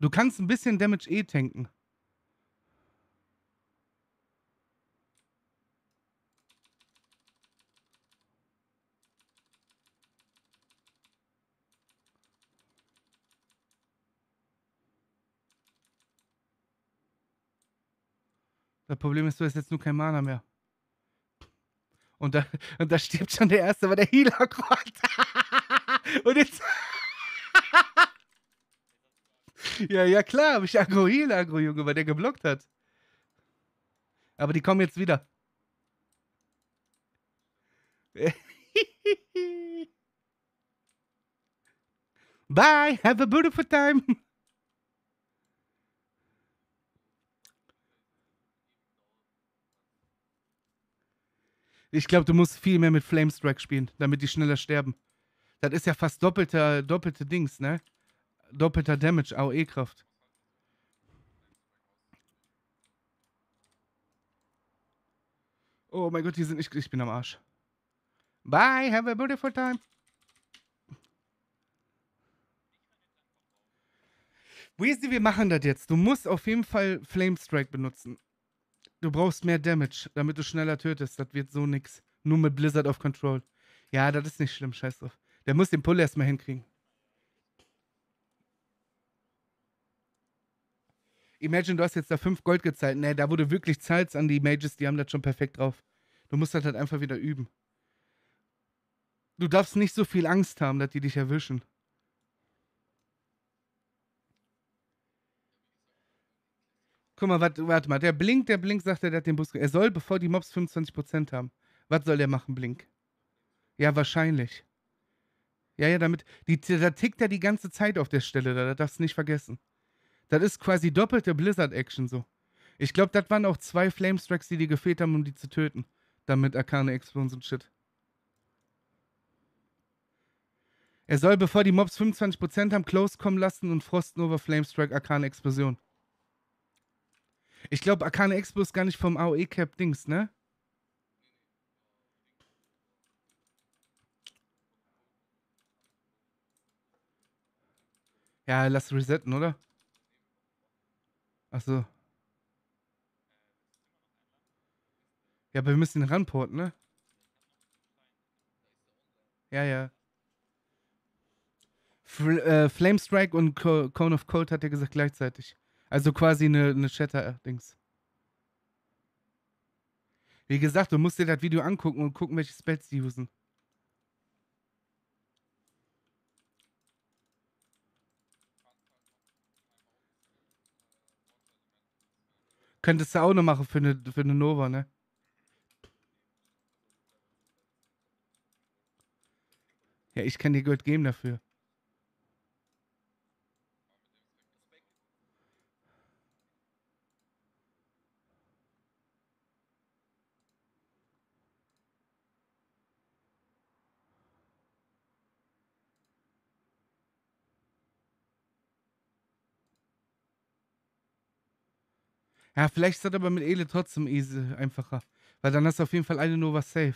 Du kannst ein bisschen Damage eh tanken. Das Problem ist, du hast jetzt nur kein Mana mehr. Und da, und da stirbt schon der Erste, weil der Healer kommt. und jetzt. ja, ja, klar, habe ich Agro Heal, Agro Junge, weil der geblockt hat. Aber die kommen jetzt wieder. Bye, have a beautiful time. Ich glaube, du musst viel mehr mit Flamestrike spielen, damit die schneller sterben. Das ist ja fast doppelter, doppelte Dings, ne? Doppelter Damage, AOE-Kraft. Oh mein Gott, die sind nicht. Ich bin am Arsch. Bye, have a beautiful time. Weezy, wir machen das jetzt. Du musst auf jeden Fall Flamestrike benutzen. Du brauchst mehr Damage, damit du schneller tötest. Das wird so nix. Nur mit Blizzard of Control. Ja, das ist nicht schlimm, scheiß drauf. Der muss den Pull erstmal hinkriegen. Imagine, du hast jetzt da 5 Gold gezahlt. Nee, da wurde wirklich zahlst an die Mages, die haben das schon perfekt drauf. Du musst das halt einfach wieder üben. Du darfst nicht so viel Angst haben, dass die dich erwischen. Guck mal, warte wart mal. Der Blink, der Blink sagt, er hat den Bus. Er soll, bevor die Mobs 25% haben. Was soll der machen, Blink? Ja, wahrscheinlich. Ja, ja, damit. Die, da tickt er die ganze Zeit auf der Stelle, da, darfst du nicht vergessen. Das ist quasi doppelte Blizzard-Action so. Ich glaube, das waren auch zwei Flamestrikes, die dir gefehlt haben, um die zu töten. Damit Arcane Explosions und Shit. Er soll, bevor die Mobs 25% haben, Close kommen lassen und Frost Nova Flamestrike Arcane Explosion. Ich glaube, Arcane Expo ist gar nicht vom AOE-Cap Dings, ne? Ja, lass resetten, oder? Achso. Ja, aber wir müssen ihn ranporten, ne? Ja, ja. Fl äh, Flamestrike und Co Cone of Cold hat er gesagt gleichzeitig. Also quasi eine, eine Shatter-Dings. Wie gesagt, du musst dir das Video angucken und gucken, welche Spells die usen. Könntest du auch noch machen für eine, für eine Nova, ne? Ja, ich kann dir Gold geben dafür. Ja, vielleicht ist das aber mit Ele trotzdem easy einfacher. Weil dann hast du auf jeden Fall eine Nova safe.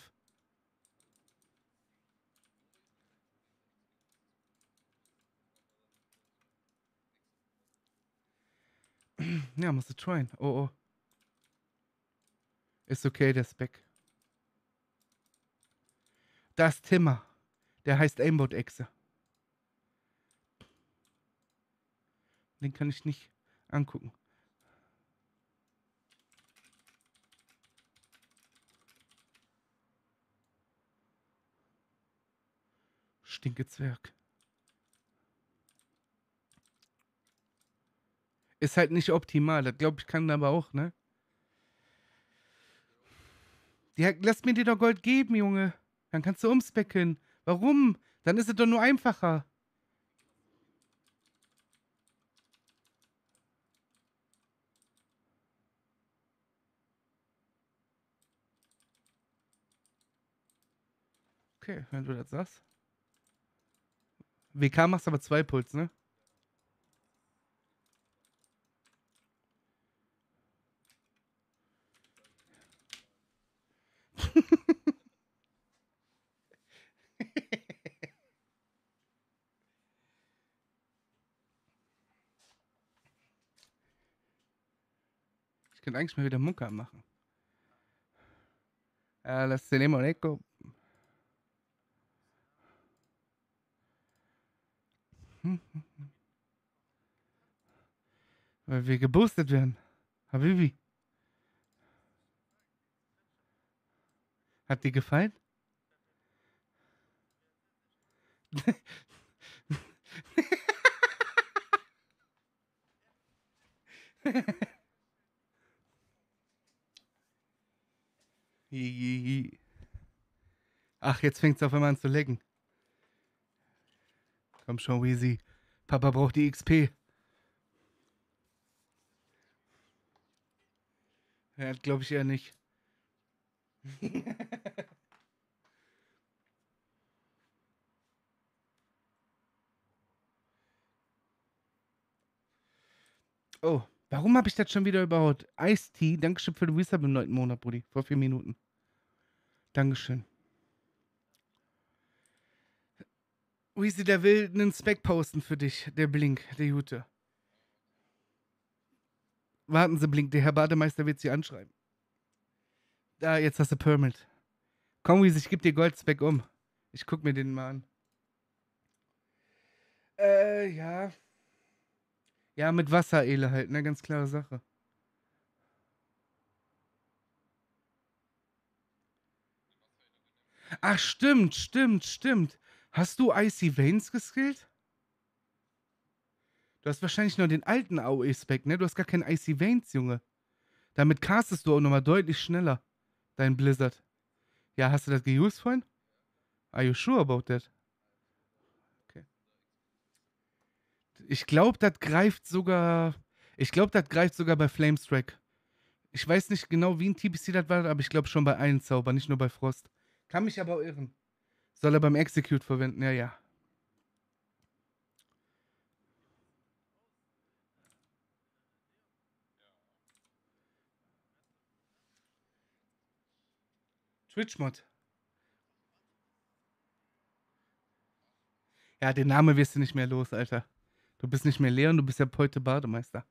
Ja, musst du tryen. Oh, oh. Ist okay, der Spec. Das Timmer. Der heißt Aimbot-Echse. Den kann ich nicht angucken. Stinke Zwerg. Ist halt nicht optimal. Das glaube ich kann aber auch, ne? Ja, lass mir dir doch Gold geben, Junge. Dann kannst du umspecken. Warum? Dann ist es doch nur einfacher. Okay, wenn du das sagst. WK machst aber zwei Puls, ne? ich könnte eigentlich mal wieder Mucke machen. Assalamu alaikum. Weil wir geboostet werden. Habibi. Hat dir gefallen? Ach, jetzt fängt es auf einmal an zu lecken. Komm schon, Weezy. Papa braucht die XP. Ja, glaube ich eher nicht. oh, warum habe ich das schon wieder überhaupt? Ice-Tea, Dankeschön für den Resub im neunten Monat, Brudi. Vor vier Minuten. Dankeschön. Weezy, der will einen Spec posten für dich, der Blink, der Jute. Warten Sie, Blink, der Herr Bademeister wird Sie anschreiben. Da, jetzt hast du Permit. Komm, Weezy, ich geb dir Goldspeck um. Ich guck mir den mal an. Äh, ja. Ja, mit Wasserele halt, ne? Ganz klare Sache. Ach, stimmt, stimmt, stimmt. Hast du Icy Veins geskillt? Du hast wahrscheinlich nur den alten AOE-Spec, ne? Du hast gar keinen Icy Veins, Junge. Damit castest du auch nochmal deutlich schneller. Dein Blizzard. Ja, hast du das geused vorhin? Are you sure about that? Okay. Ich glaube, das greift sogar. Ich glaube, das greift sogar bei Flamestrike. Ich weiß nicht genau, wie ein TPC das war, aber ich glaube schon bei allen Zauber, nicht nur bei Frost. Kann mich aber irren. Soll er beim Execute verwenden? Ja, ja. Twitch-Mod. Ja, den Namen wirst du nicht mehr los, Alter. Du bist nicht mehr Leon, du bist ja heute Bademeister.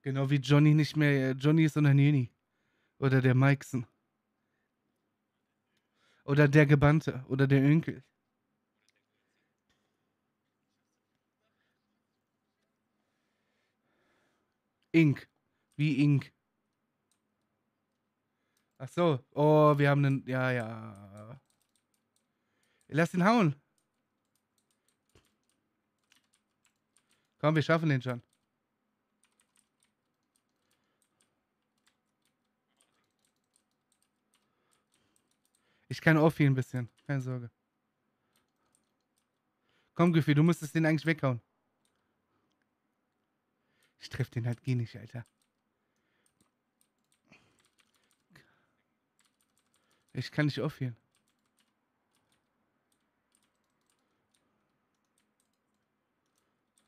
Genau wie Johnny nicht mehr Johnny ist, sondern Jeni. Oder der Mikeson. Oder der Gebannte. Oder der Enkel. Ink. Wie Ink. Ach so. Oh, wir haben einen. Ja, ja. Lass ihn hauen. Komm, wir schaffen den schon. Ich kann auch viel ein bisschen. Keine Sorge. Komm, Gefühl, du müsstest den eigentlich weghauen. Ich treffe den halt gar nicht, Alter. Ich kann nicht aufhören.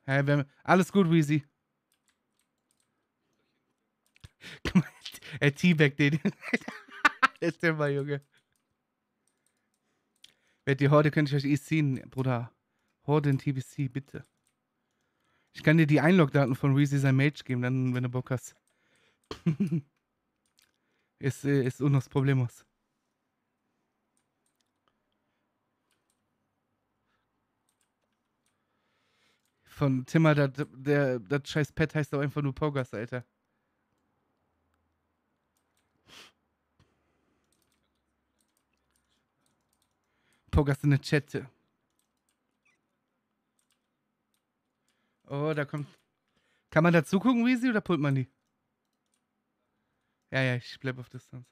Hä, wir, alles gut, Weezy. Guck mal, er T-Bag den. Der ist der mal, Junge. Wer die Horde könnte ich euch eh ziehen, Bruder. Horde in TBC, bitte. Ich kann dir die Einlogdaten von Weezy sein Mage geben, dann, wenn du Bock hast. ist, äh, ist unos Problemos. Von Timmer, das scheiß Pet heißt doch einfach nur Pogas, Alter. Der Chatte. Oh, da kommt. Kann man da zugucken, Weezy, oder pullt man die? Ja, ja, ich bleib auf Distanz.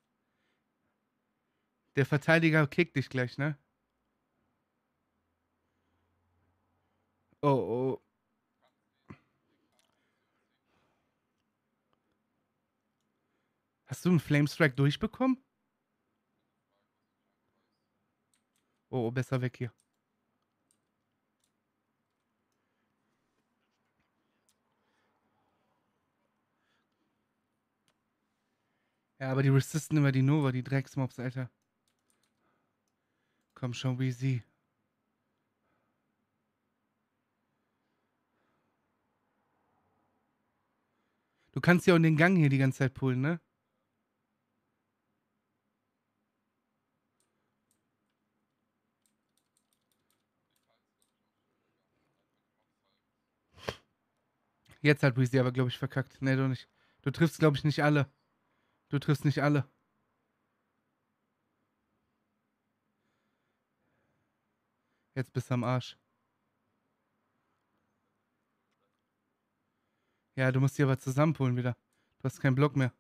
Der Verteidiger kickt dich gleich, ne? Oh, oh. Hast du einen Flamestrike durchbekommen? Oh, oh, besser weg hier. Ja, aber die resisten immer die Nova, die Drecksmobs, Alter. Komm schon, wie sie. Du kannst ja auch in den Gang hier die ganze Zeit pullen, ne? Jetzt hat Weasley aber, glaube ich, verkackt. Ne, du nicht. Du triffst, glaube ich, nicht alle. Du triffst nicht alle. Jetzt bist du am Arsch. Ja, du musst die aber zusammenholen wieder. Du hast keinen Block mehr.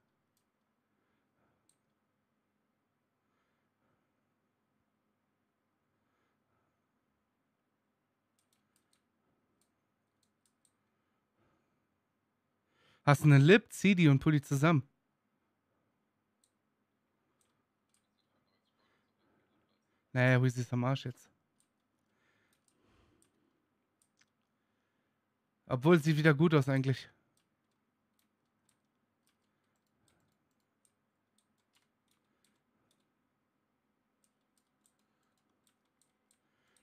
Hast du eine Lip, zieh die und pull die zusammen. Naja, wie ist am Arsch jetzt? Obwohl, sieht wieder gut aus eigentlich.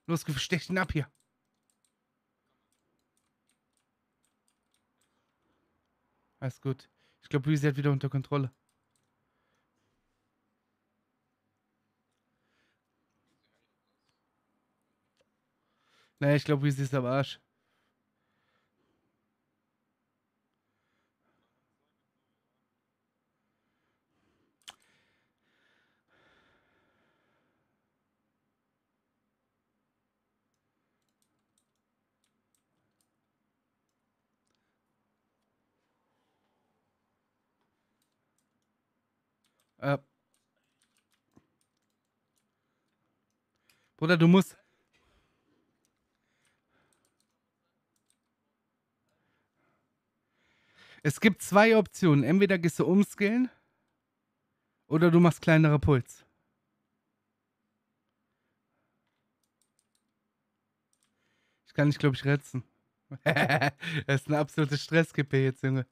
Los, stech ihn ab hier. Alles gut. Ich glaube, Luisi hat wieder unter Kontrolle. Naja, ich glaube, Luisi ist am Arsch. Äh. Bruder, du musst. Es gibt zwei Optionen. Entweder gehst du umskillen oder du machst kleinere Puls. Ich kann nicht, glaube ich, retzen. das ist eine absolute Stresskippe jetzt, Junge.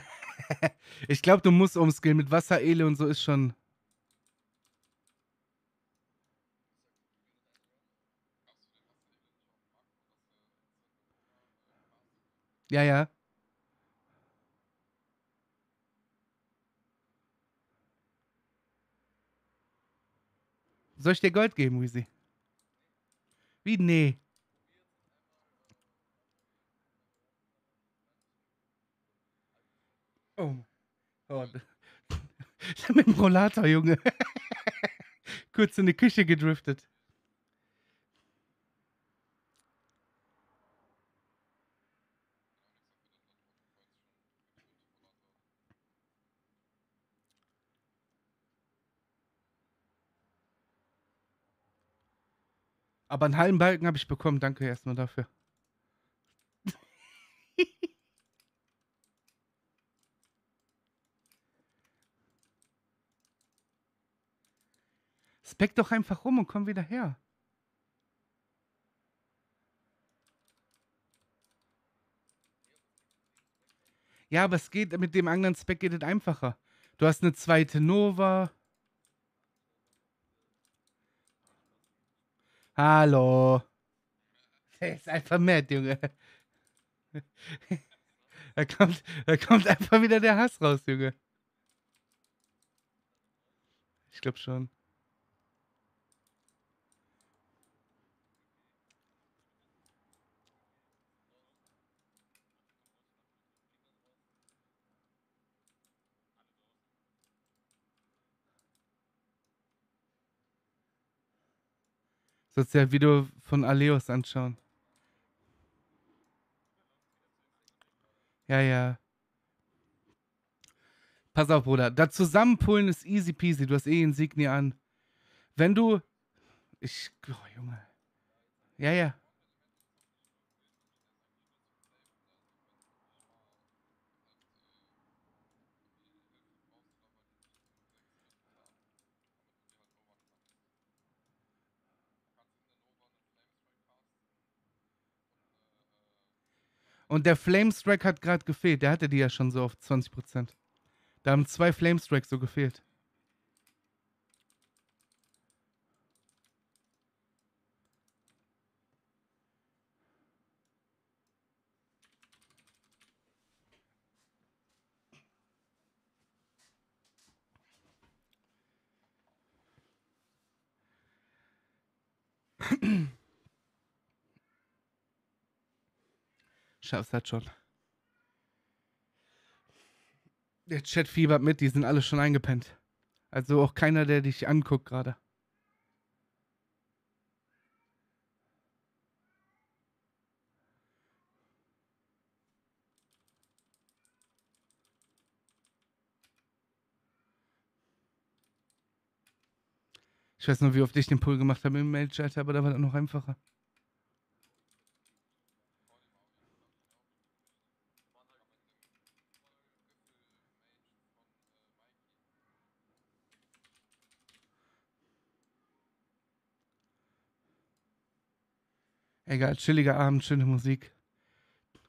ich glaube, du musst umskillen. Mit Wasser, Ele und so ist schon. Ja, ja. Soll ich dir Gold geben, Weezy? Wie? Nee. Oh. oh. Mit dem Rollator, Junge. Kurz in die Küche gedriftet. Aber einen halben Balken habe ich bekommen. Danke erstmal dafür. Speck doch einfach rum und komm wieder her. Ja, aber es geht mit dem anderen Speck geht es einfacher. Du hast eine zweite Nova. Hallo. Der ist einfach mad, Junge. Da kommt, da kommt einfach wieder der Hass raus, Junge. Ich glaube schon. Sollst dir ein Video von Aleos anschauen. Ja, ja. Pass auf, Bruder. Das Zusammenpullen ist easy peasy. Du hast eh Insignia an. Wenn du. Ich. Oh, Junge. Ja, ja. Und der Flamestrike hat gerade gefehlt. Der hatte die ja schon so auf 20%. Da haben zwei Flamestrikes so gefehlt. Schaffst das schon. Der Chat fiebert mit, die sind alle schon eingepennt. Also auch keiner, der dich anguckt gerade. Ich weiß nur, wie oft ich den Pull gemacht habe im Mail-Chat, aber da war das noch einfacher. Egal, chilliger Abend, schöne Musik.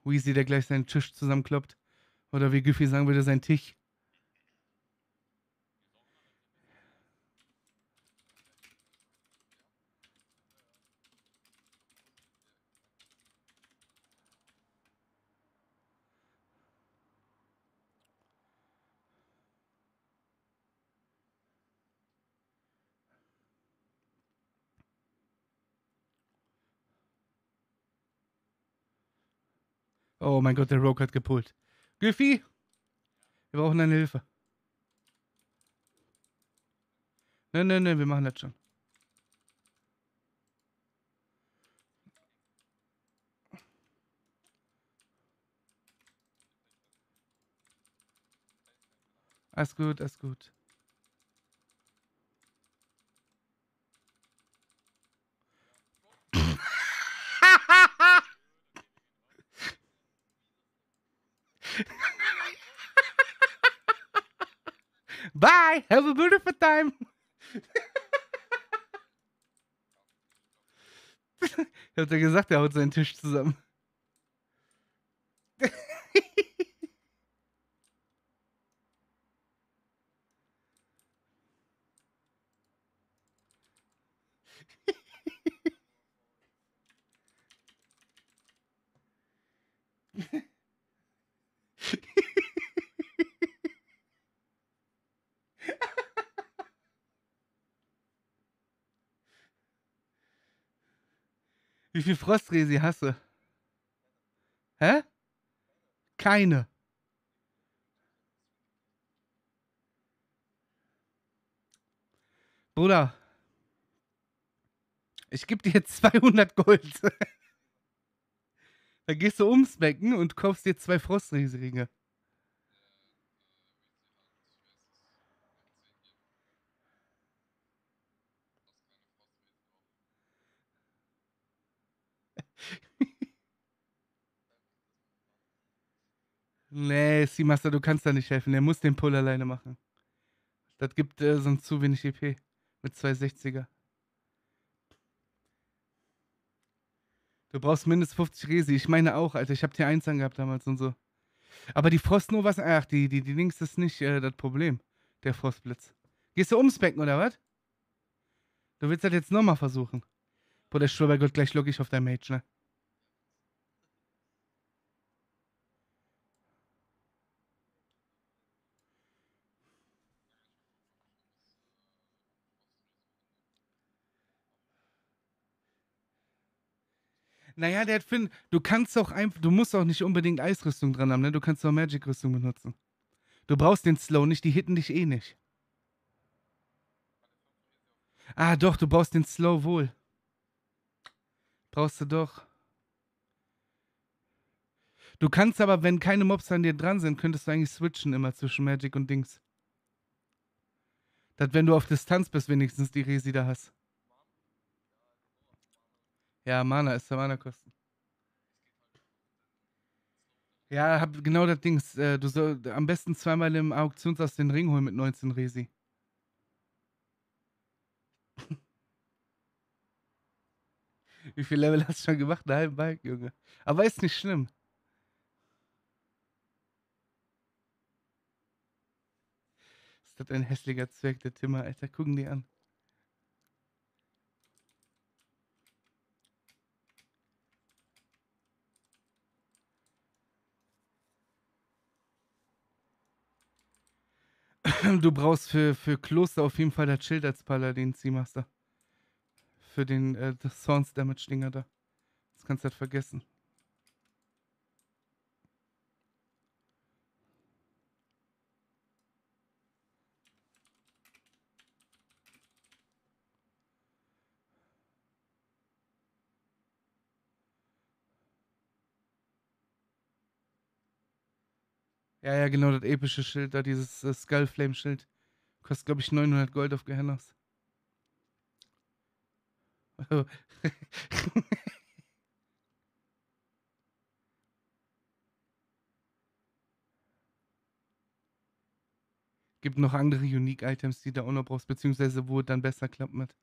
Weezy, der gleich seinen Tisch zusammenkloppt. Oder wie Giffy sagen würde, sein Tisch. Oh mein Gott, der Rogue hat gepult. Giffy, wir brauchen deine Hilfe. Nein, nein, nein, wir machen das schon. Alles gut, alles gut. Bye, have a beautiful time. ich hab ja gesagt, er haut seinen Tisch zusammen. Wie viel Frostresi hast du? Hä? Keine. Bruder, ich gebe dir jetzt 200 Gold. da gehst du ums Becken und kaufst dir zwei Frostriesringe. Nee, Seamaster, du kannst da nicht helfen. Er muss den Pull alleine machen. Das gibt äh, sonst zu wenig EP mit 260er. Du brauchst mindestens 50 Resi. Ich meine auch, Alter. Ich hab T1 angehabt damals und so. Aber die Frost nur was. Ach, die, die, die Links ist nicht äh, das Problem. Der Frostblitz. Gehst du ums Becken oder was? Du willst das jetzt nochmal versuchen. Boah, der schwör bei Gott, gleich log ich auf dein Mage, ne? Naja, der hat Finn, du kannst auch einfach, du musst auch nicht unbedingt Eisrüstung dran haben, ne? Du kannst auch Magic-Rüstung benutzen. Du brauchst den Slow nicht, die hitten dich eh nicht. Ah, doch, du brauchst den Slow wohl. Brauchst du doch. Du kannst aber, wenn keine Mobs an dir dran sind, könntest du eigentlich switchen immer zwischen Magic und Dings. Dass wenn du auf Distanz bist, wenigstens die Resi da hast. Ja, Mana ist der Mana-Kosten. Ja, hab genau das Ding. Äh, du soll am besten zweimal im Auktionshaus den Ring holen mit 19 Resi. Wie viel Level hast du schon gemacht? Einen halben Balk, Junge. Aber ist nicht schlimm. Ist das ein hässlicher Zwerg, der Timmer, Alter? Gucken die an. Du brauchst für, für Kloster auf jeden Fall das Schild als Paladin, Seamaster. Für den äh, Sounds Damage Dinger da. Das kannst du halt vergessen. Ja, ja, genau, das epische Schild da, dieses äh, Skullflame-Schild. Kostet, glaube ich, 900 Gold auf Gehennas. Gibt noch andere Unique-Items, die du auch noch brauchst, beziehungsweise wo es dann besser klappt mit.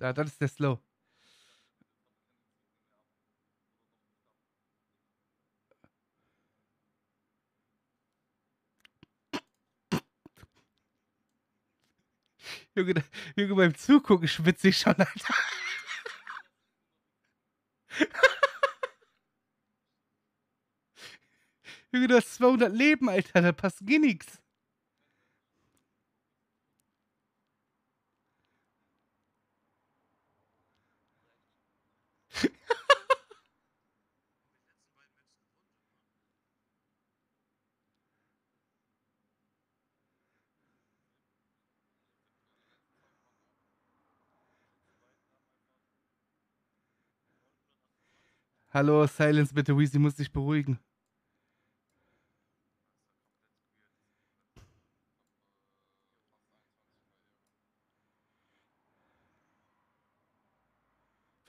Da, das ist der Slow. Junge, Junge, beim Zugucken schwitze ich schon, Alter. Junge, du hast 200 Leben, Alter, da passt gar nichts. Hallo, Silence bitte, Weezy muss dich beruhigen.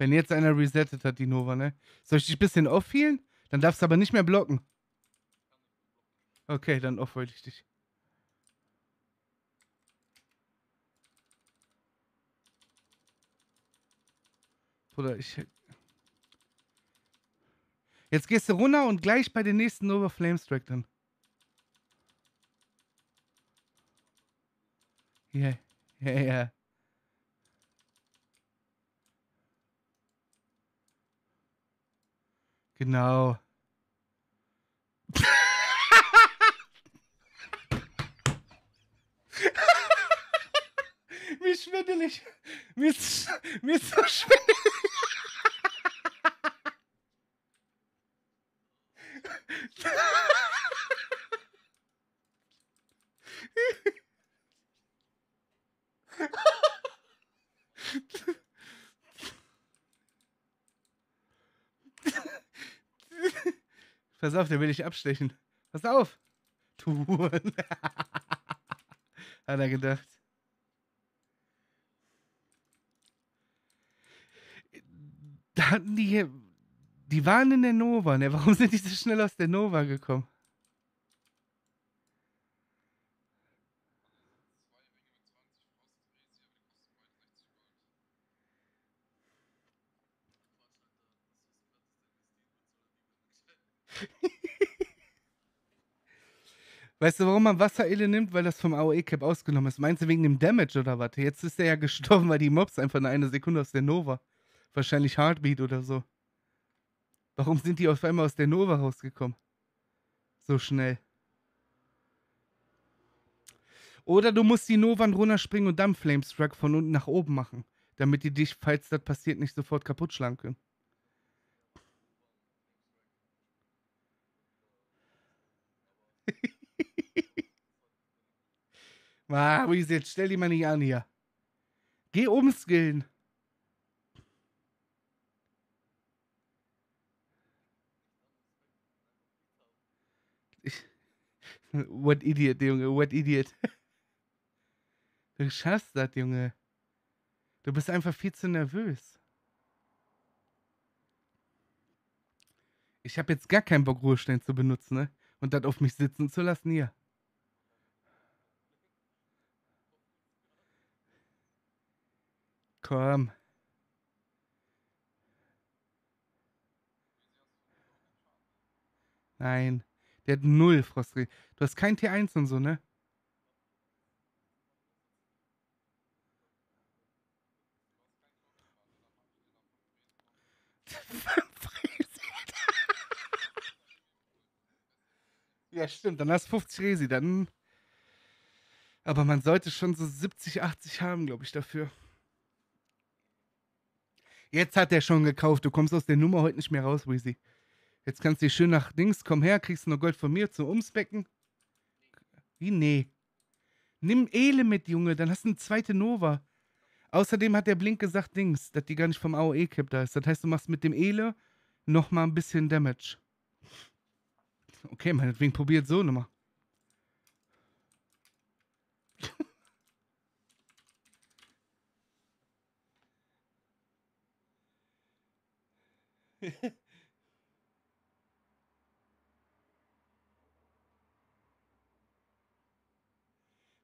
Wenn jetzt einer resettet hat, die Nova, ne? Soll ich dich ein bisschen auffielen? Dann darfst du aber nicht mehr blocken. Okay, dann off wollte ich dich. Bruder, ich Jetzt gehst du runter und gleich bei den nächsten Nova Flames Track dann. Ja, ja, ja. Genau. Wie schwindelig. Mir ist, mir ist so schwindelig. Pass auf, der will dich abstechen. Pass auf. Tun. Hat er gedacht. Da hatten die hier. Die waren in der Nova, ne? Warum sind die so schnell aus der Nova gekommen? Weißt du, warum man Wasserele nimmt? Weil das vom AOE-Cap ausgenommen ist. Meinst du wegen dem Damage oder was? Jetzt ist er ja gestorben, weil die Mobs einfach in einer Sekunde aus der Nova. Wahrscheinlich Heartbeat oder so. Warum sind die auf einmal aus der Nova rausgekommen? So schnell. Oder du musst die Novan runterspringen und dann Flamestruck von unten nach oben machen. Damit die dich, falls das passiert, nicht sofort kaputt schlagen können. Ah, Weezy, jetzt stell die mal nicht an hier. Geh umskillen. Ich, what idiot, Junge, what idiot. Du schaffst das, Junge. Du bist einfach viel zu nervös. Ich habe jetzt gar keinen Bock, Ruhestein zu benutzen, ne? Und das auf mich sitzen zu lassen, hier. Komm. Nein. Der hat null Frostri. Du hast kein T1 und so, ne? ja, stimmt. Dann hast du 50 Resi. Dann. Aber man sollte schon so 70, 80 haben, glaube ich, dafür. Jetzt hat er schon gekauft. Du kommst aus der Nummer heute nicht mehr raus, Weezy. Jetzt kannst du schön nach Dings, komm her, kriegst noch Gold von mir zum Umspecken. Wie? Nee. Nimm Ele mit, Junge, dann hast du eine zweite Nova. Außerdem hat der Blink gesagt, Dings, dass die gar nicht vom AOE-Cap da ist. Das heißt, du machst mit dem Ele nochmal ein bisschen Damage. Okay, meinetwegen probiert so nochmal.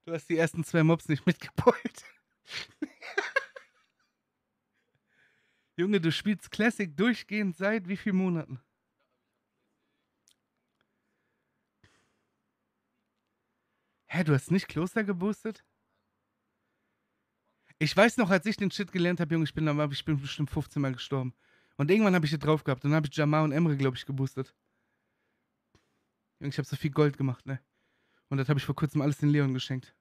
Du hast die ersten zwei Mobs nicht mitgebeult. Junge, du spielst Classic durchgehend seit wie vielen Monaten? Hä, du hast nicht Kloster geboostet? Ich weiß noch, als ich den Shit gelernt habe, Junge, ich bin, ich bin bestimmt 15 Mal gestorben. Und irgendwann habe ich hier drauf gehabt. Dann habe ich Jamar und Emre, glaube ich, geboostet. Junge, ich habe so viel Gold gemacht, ne? Und das habe ich vor kurzem alles den Leon geschenkt.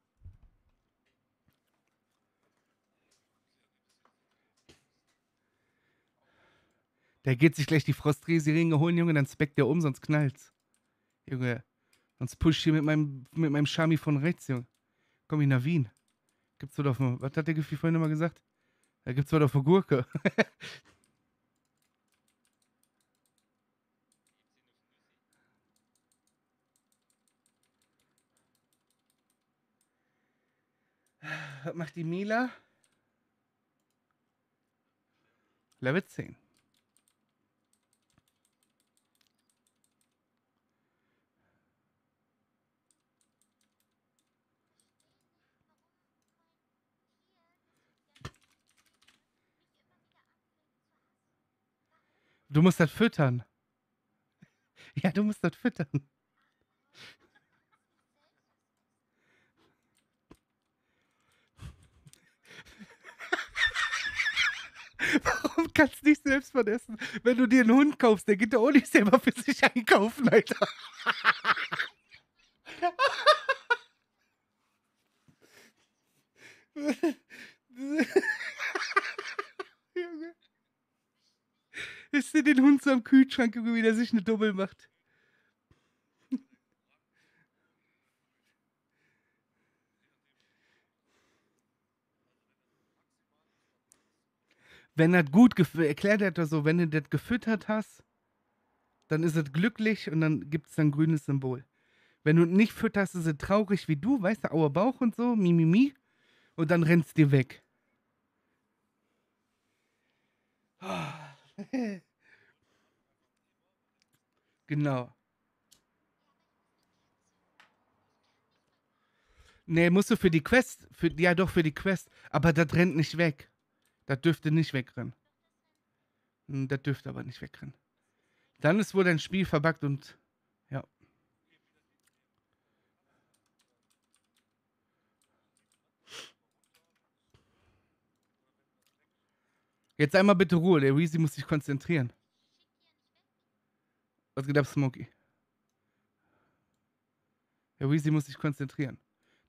Der geht sich gleich die Frostresi-Ringe holen, Junge, dann speckt der um, sonst knallt's. Junge, sonst push hier mit meinem, mit meinem Shami von rechts, Junge. Komm ich nach Wien. Gibt's was auf Was hat der Gefühl vorhin immer gesagt? Da gibt's was auf der Gurke. Macht die Mila? Level 10. Du musst das füttern. Ja, du musst das füttern. Warum kannst du nicht selbst von essen? Wenn du dir einen Hund kaufst, der geht doch auch nicht selber für sich einkaufen, Alter. Junge. Ist dir den Hund so am Kühlschrank, wie der sich eine Doppel macht? Wenn er gut erklärt er das so, wenn du das gefüttert hast, dann ist es glücklich und dann gibt es ein grünes Symbol. Wenn du nicht fütterst, ist sie traurig wie du, weißt du, auer Bauch und so, mi, mi, mi. Und dann rennst dir weg. genau. Nee, musst du für die Quest, für, ja doch, für die Quest. Aber das rennt nicht weg. Das dürfte nicht wegrennen. Hm, Das dürfte aber nicht wegrennen. Dann ist wohl dein Spiel verbuggt und ja. Jetzt einmal bitte Ruhe, der Weezy muss sich konzentrieren. Was geht ab, Smokey? Der Weezy muss sich konzentrieren.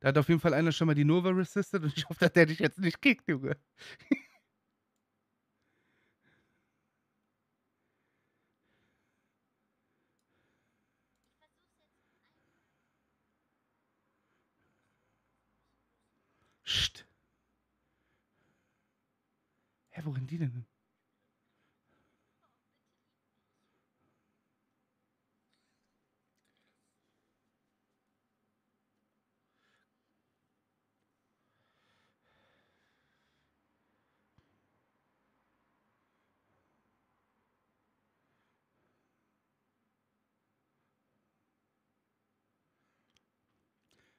Da hat auf jeden Fall einer schon mal die Nova resisted und ich hoffe, dass der dich jetzt nicht kickt, Junge. Psst. Hä, wo rennen die denn?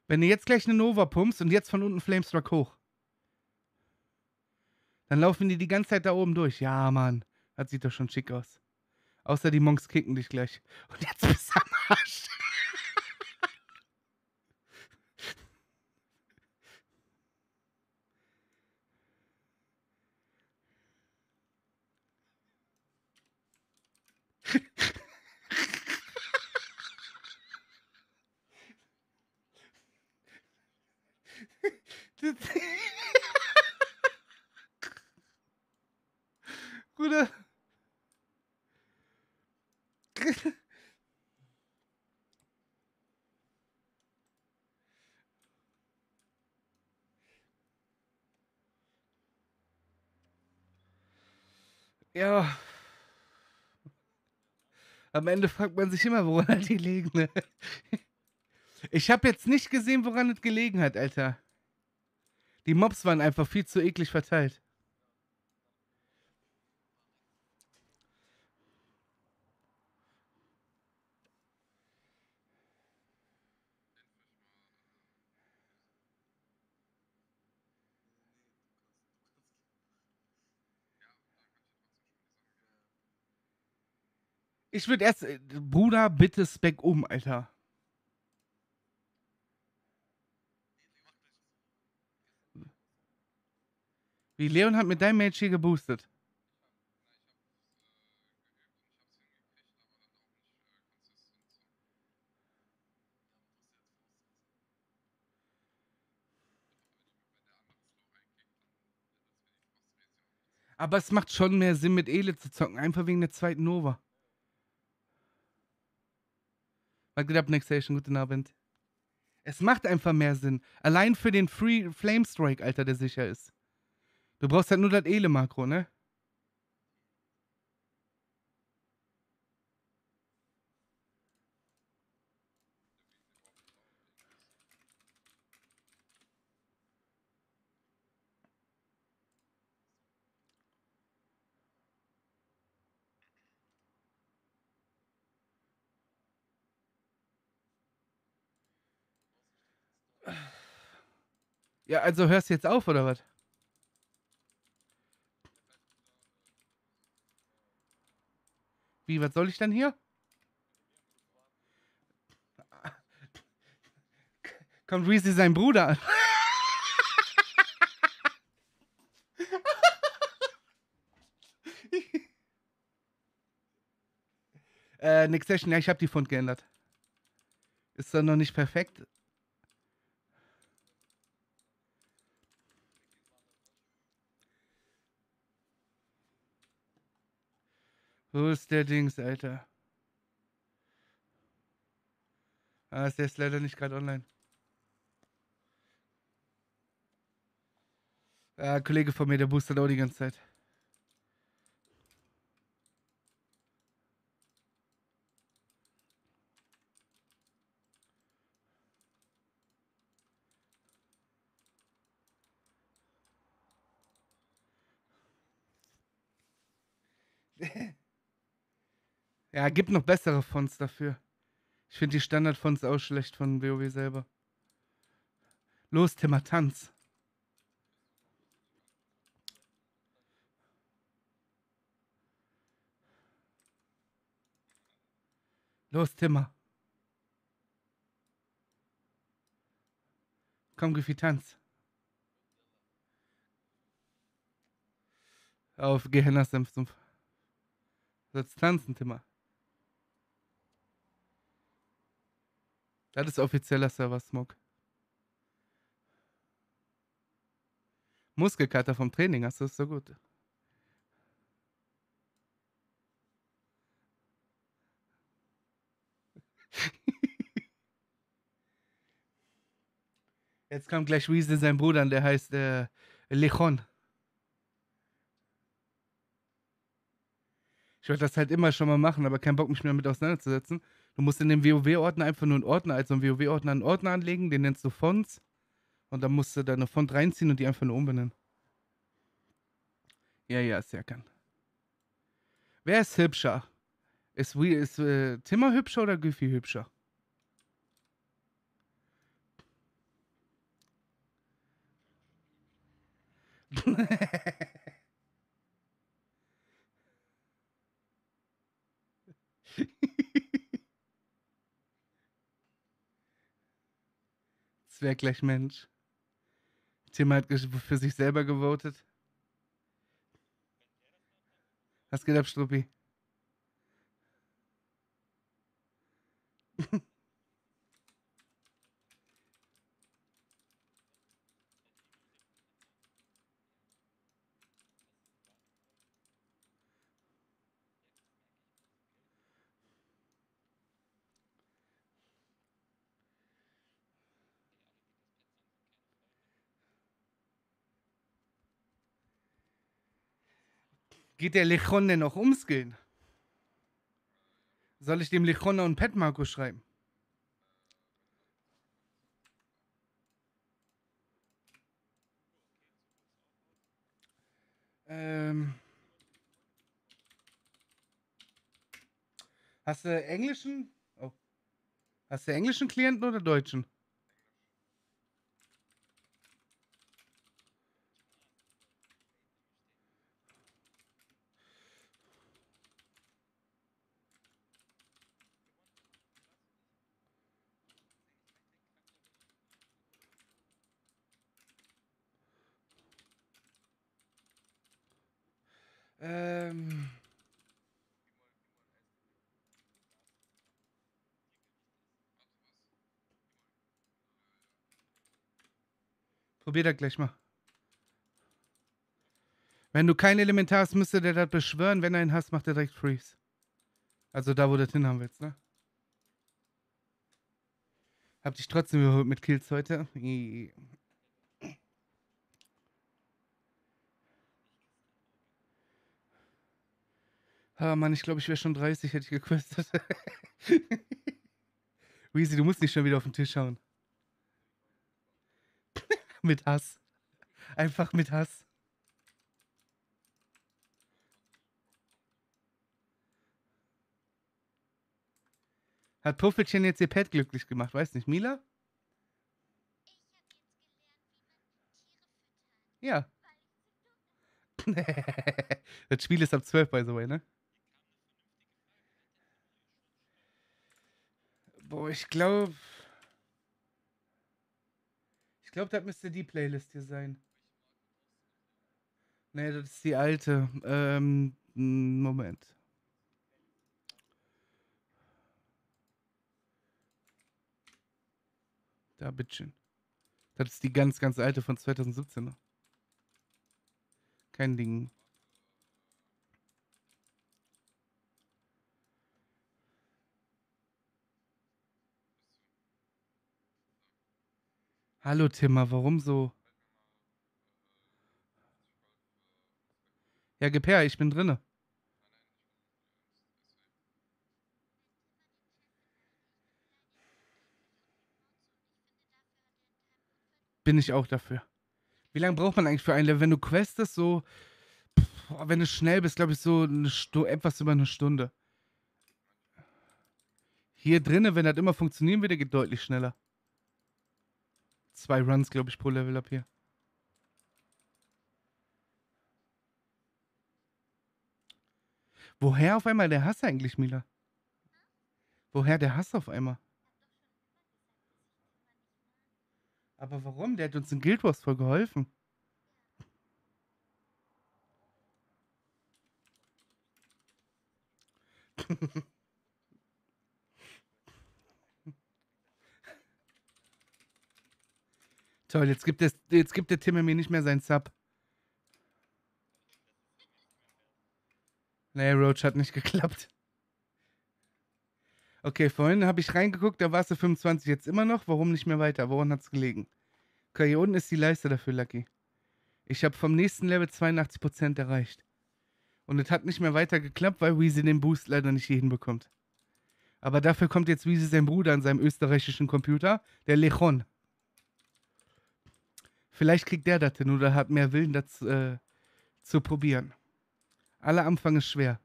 Wenn du jetzt gleich eine Nova pumpst und jetzt von unten Flamestruck hoch, dann laufen die die ganze Zeit da oben durch. Ja, Mann, das sieht doch schon schick aus. Außer die Monks kicken dich gleich. Und jetzt bist du am Arsch. Das- Bruder. Ja. Am Ende fragt man sich immer, woran hat die liegen. Ne? Ich habe jetzt nicht gesehen, woran es gelegen hat, Alter. Die Mobs waren einfach viel zu eklig verteilt. Ich würde erst, äh, Bruder, bitte Spec um, Alter. Wie Leon hat mit deinem Mage hier geboostet. Aber es macht schon mehr Sinn, mit Ele zu zocken, einfach wegen der zweiten Nova. Was geht ab, Nexation? Guten Abend. Es macht einfach mehr Sinn. Allein für den Free Flame Strike, Alter, der sicher ist. Du brauchst halt nur das Ele-Makro, ne? Ja, also hörst du jetzt auf, oder was? Wie, was soll ich denn hier? Kommt Reezy sein Bruder an. äh, Nick Session, ja, ich habe die Fund geändert. Ist dann noch nicht perfekt. Wo ist der Dings, Alter? Ah, ist ist leider nicht gerade online. Ein Kollege von mir, der boostet auch die ganze Zeit. Ja, gibt noch bessere Fonts dafür. Ich finde die Standardfonts auch schlecht von WoW selber. Los, Timmer, tanz. Los, Timmer. Komm, Giffy, tanz. Auf Gehennas Senfsumpf. Sollst tanzen, Timmer. Das ist offizieller Server Smoke. Muskelkater vom Training, hast du das so gut. Jetzt kommt gleich Weasley sein Bruder, der heißt äh, Lechon. Ich wollte das halt immer schon mal machen, aber keinen Bock, mich mehr damit auseinanderzusetzen. Du musst in dem WoW-Ordner einfach nur einen Ordner, also einen WoW-Ordner einen Ordner anlegen, den nennst du Fonts. Und dann musst du da eine Font reinziehen und die einfach nur umbenennen. Ja, ja, sehr gern. Wer ist hübscher? Ist, ist äh, Timmer hübscher oder Goofy hübscher? Zwergleich Mensch. Tim hat für sich selber gewotet. Was geht ab, Struppi? Geht der Lechonne noch umskillen? Soll ich dem Lechonne und Pet Marco schreiben? Ähm. Hast du englischen? Oh. Hast du englischen Klienten oder deutschen? Probier das gleich mal. Wenn du kein Elementar hast, müsste der das beschwören. Wenn er ihn hast, macht er direkt Freeze. Also da, wo du das hin haben willst, ne? Hab dich trotzdem überholt mit Kills heute. Ah, Mann, ich glaube, ich wäre schon 30, hätte ich gequestet. Weezy, du musst nicht schon wieder auf den Tisch schauen. Mit Hass. Einfach mit Hass. Hat Puffelchen jetzt ihr Pet glücklich gemacht? Weiß nicht, Mila? Ja. das Spiel ist ab 12, by the way, ne? Boah, ich glaube. Ich glaube, das müsste die Playlist hier sein. Nee, das ist die alte. Ähm, Moment. Da, bitteschön. Das ist die ganz, ganz alte von 2017. Kein Ding. Hallo Timmer, warum so? Ja, gib her, ich bin drinne. Bin ich auch dafür. Wie lange braucht man eigentlich für ein Level? Wenn du questest, so Boah, wenn du schnell bist, glaube ich, so eine etwas über eine Stunde. Hier drinnen, wenn das immer funktionieren würde, geht deutlich schneller. Zwei Runs, glaube ich, pro Level up hier. Woher auf einmal der Hass eigentlich, Mila? Woher der Hass auf einmal? Aber warum? Der hat uns in Guild Wars voll geholfen. Toll, jetzt gibt, es, jetzt gibt der Timmer mir nicht mehr seinen Sub. Nee, Roach hat nicht geklappt. Okay, vorhin habe ich reingeguckt, da warst du 25 jetzt immer noch. Warum nicht mehr weiter? Woran hat es gelegen? Okay, hier unten ist die Leiste dafür, Lucky. Ich habe vom nächsten Level 82% erreicht. Und es hat nicht mehr weiter geklappt, weil Weezy den Boost leider nicht hier hinbekommt. Aber dafür kommt jetzt Weezy sein Bruder an seinem österreichischen Computer, der Lechon. Vielleicht kriegt der das hin oder hat mehr Willen, das äh, zu probieren. Aller Anfang ist schwer.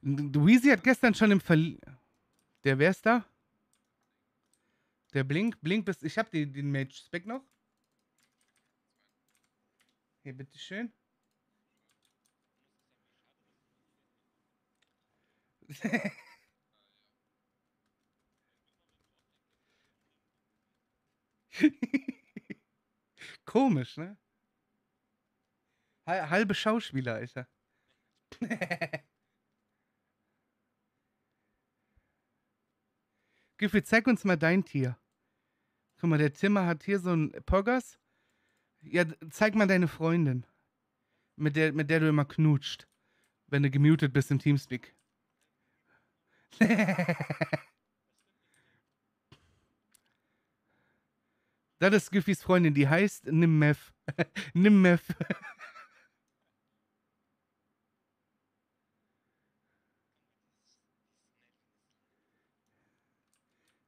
Weezy hat gestern schon im Verli... Der, wer ist da? Der Blink? Blink bist... Ich hab die, den Mage-Spec noch. Hier, bitteschön. Komisch, ne? Halbe Schauspieler, Alter. Giffy, zeig uns mal dein Tier. Guck mal, der Timmer hat hier so ein Poggers. Ja, zeig mal deine Freundin. Mit der, mit der du immer knutscht. Wenn du gemutet bist im Teamspeak. das ist Giffys Freundin, die heißt Nimmef. Nimmef.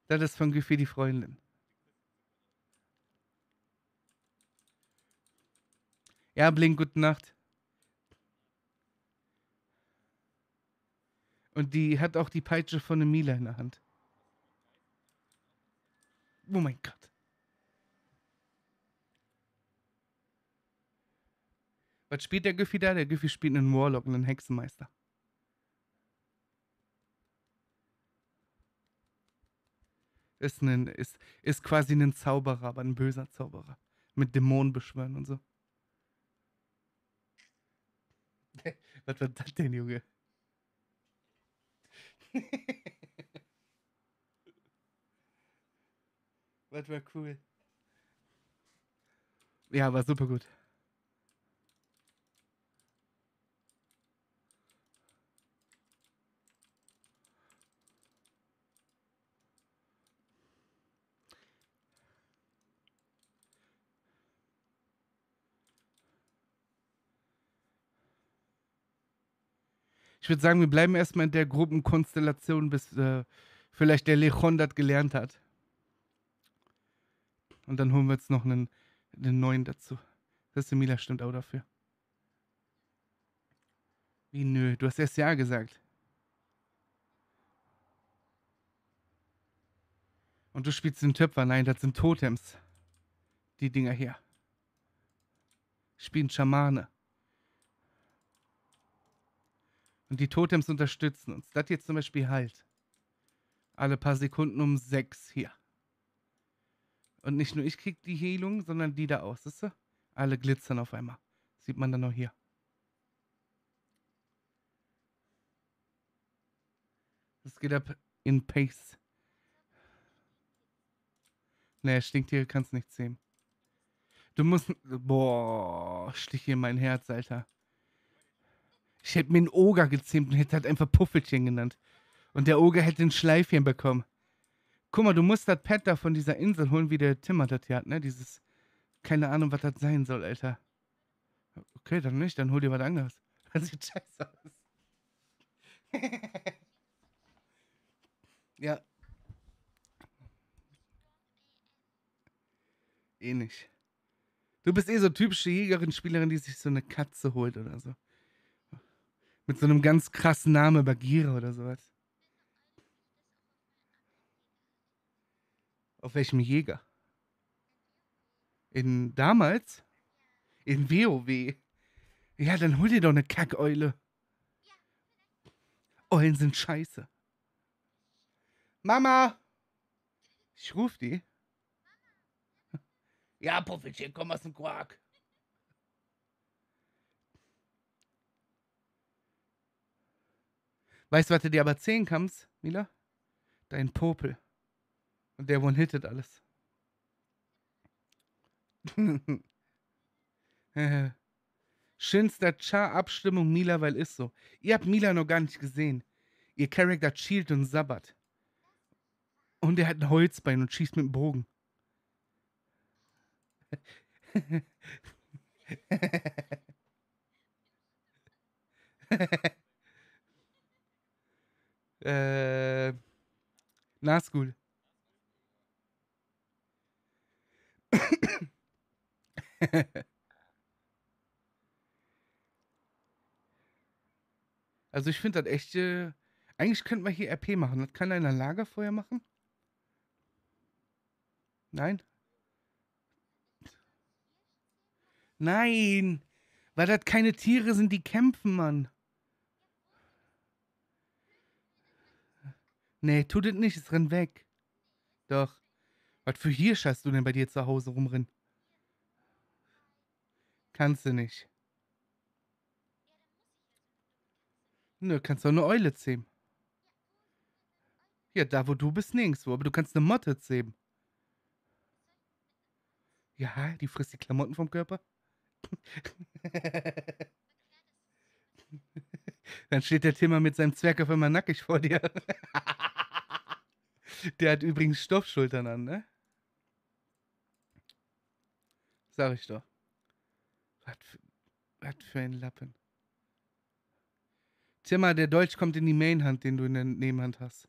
Das ist von Giffy die Freundin. Ja, Blink, gute Nacht. Und die hat auch die Peitsche von Emila in der Hand. Oh mein Gott. Was spielt der Giffy da? Der Giffy spielt einen Warlock, einen Hexenmeister. Ist, ein, ist, ist quasi ein Zauberer, aber ein böser Zauberer. Mit Dämonen beschwören und so. Was war das denn, Junge? Was war cool. Ja, war super gut. Ich würde sagen, wir bleiben erstmal in der Gruppenkonstellation, bis äh, vielleicht der Lechon das gelernt hat. Und dann holen wir jetzt noch einen, einen neuen dazu. Das Emilia stimmt auch dafür. Wie nö, du hast erst Ja gesagt. Und du spielst den Töpfer. Nein, das sind Totems. Die Dinger hier. Spielen Schamane. Und die Totems unterstützen uns. Das jetzt zum Beispiel halt. Alle paar Sekunden um sechs hier. Und nicht nur ich krieg die Heilung, sondern die da auch. Siehst du? Alle glitzern auf einmal. Sieht man dann noch hier. Das geht ab in Pace. Nee, stinkt hier, kannst nichts sehen. Du musst. Boah, stich hier mein Herz, Alter. Ich hätte mir einen Oger gezähmt und hätte halt einfach Puffelchen genannt. Und der Oger hätte ein Schleifchen bekommen. Guck mal, du musst das Pad da von dieser Insel holen, wie der Timmer das hier hat, ne? Dieses. Keine Ahnung, was das sein soll, Alter. Okay, dann nicht, dann hol dir was anderes. Das sieht scheiße aus. ja. Eh. Du bist eh so typische Jägerin, Spielerin, die sich so eine Katze holt oder so. Mit so einem ganz krassen Namen Bagheera oder sowas. Auf welchem Jäger? In damals? In WoW. Ja, dann hol dir doch eine Kackeule. Eulen sind scheiße. Mama! Ich ruf die. Ja, Puffelchen, komm aus dem Quark. Weißt du, was du dir aber erzählen kannst, Mila? Dein Popel. Und der one-hittet alles. Schönster Char-Abstimmung Mila, weil ist so. Ihr habt Mila noch gar nicht gesehen. Ihr Charakter chillt und sabbert. Und er hat ein Holzbein und schießt mit dem Bogen. äh, Nazgul. also ich finde das echt. Äh, eigentlich könnte man hier RP machen. Das kann einer Lagerfeuer machen? Nein? Nein! Weil das keine Tiere sind, die kämpfen, Mann. Nee, tut es nicht, es rennt weg. Doch. Was für Hirsch hast du denn bei dir zu Hause rumrennen? Kannst du nicht. Nö, kannst doch eine Eule zähmen. Ja, da wo du bist, nirgendwo. Aber du kannst eine Motte zähmen. Ja, die frisst die Klamotten vom Körper. Dann steht der Timmer mit seinem Zwerg auf einmal nackig vor dir. der hat übrigens Stoffschultern an, ne? Sag ich doch. Was für, was für ein Lappen. Timmer, der Dolch kommt in die Mainhand, den du in der Nebenhand hast.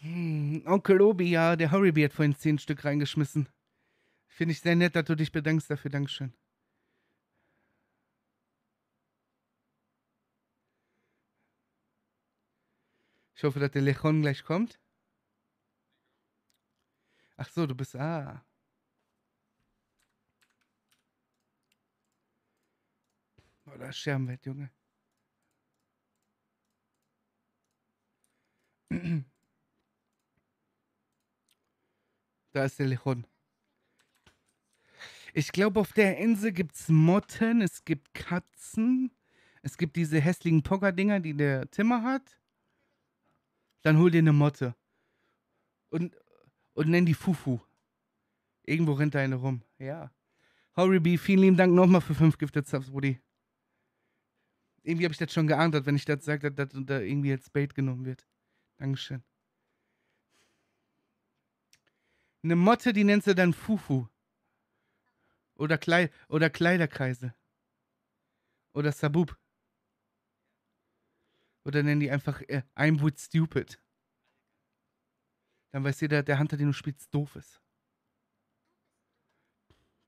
Hm, Onkel Obi, ja, der Horriby hat vorhin zehn Stück reingeschmissen. Finde ich sehr nett, dass du dich bedankst dafür. Dankeschön. Ich hoffe, dass der Lechon gleich kommt. Ach so, du bist. Ah. Das Scherbenwelt, Junge. Da ist der Lechon. Ich glaube, auf der Insel gibt es Motten, es gibt Katzen, es gibt diese hässlichen Poker-Dinger, die der Timmer hat. Dann hol dir eine Motte. Und, und nenn die Fufu. Irgendwo rennt da eine rum. Ja. Horriby, vielen lieben Dank nochmal für fünf Gifted Subs, Brudi. Irgendwie habe ich das schon geahnt, wenn ich das sage, dass, dass da irgendwie als Bait genommen wird. Dankeschön. Eine Motte, die nennst du dann Fufu. Oder, Kleid oder Kleiderkreise. Oder Sabub. Oder nennen die einfach äh, I'm with stupid. Dann weiß jeder, der Hunter, den du spielst, doof ist.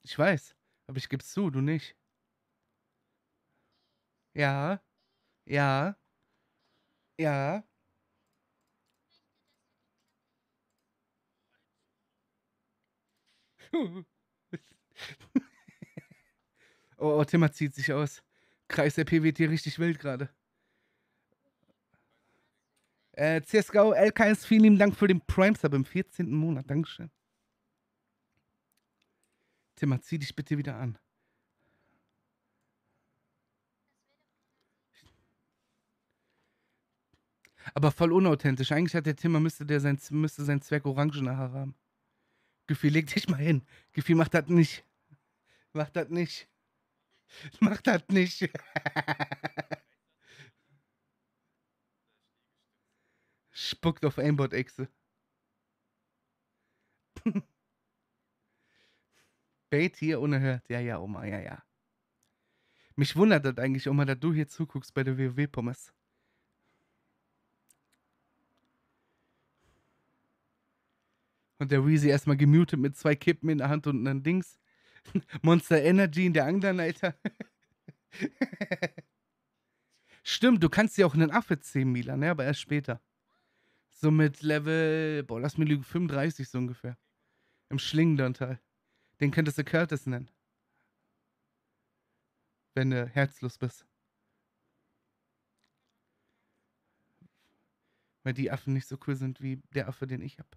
Ich weiß, aber ich geb's zu, du nicht. Ja. Ja. Ja. oh, oh, Timmer zieht sich aus. Kreis der P wird hier richtig wild gerade. Äh, CSGO LKS, vielen lieben Dank für den Prime-Sub im 14. Monat. Dankeschön. Timmer, zieh dich bitte wieder an. Aber voll unauthentisch. Eigentlich hat der Timmer, müsste, der sein, müsste sein Zwerg orangene Haare haben. Gefühl, leg dich mal hin. Gefühl, mach das nicht. Mach das nicht. Mach das nicht. Spuckt auf Aimbot-Echse. Bait hier unerhört. Ja, ja, Oma, ja, ja. Mich wundert das eigentlich, Oma, dass du hier zuguckst bei der WoW-Pommes. Und der Weezy erstmal gemutet mit zwei Kippen in der Hand und einem Dings. Monster Energy in der anderen, Alter. Stimmt, du kannst dir auch einen Affe ziehen, Milan, ne? aber erst später. So mit Level, boah, lass mich lügen, 35 so ungefähr. Im Schlingendon-Teil. Den könntest du Curtis nennen. Wenn du herzlos bist. Weil die Affen nicht so cool sind wie der Affe, den ich habe.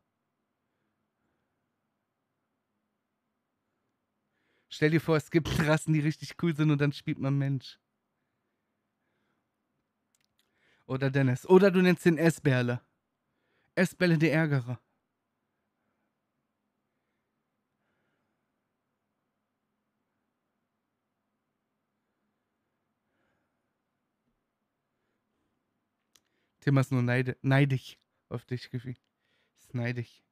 Stell dir vor, es gibt Rassen, die richtig cool sind und dann spielt man Mensch. Oder Dennis. Oder du nennst den S-Bärle. S-Bälle der Ärgerer. Tim ist nur neide, neidig auf dich, Gefühl. Ist neidig.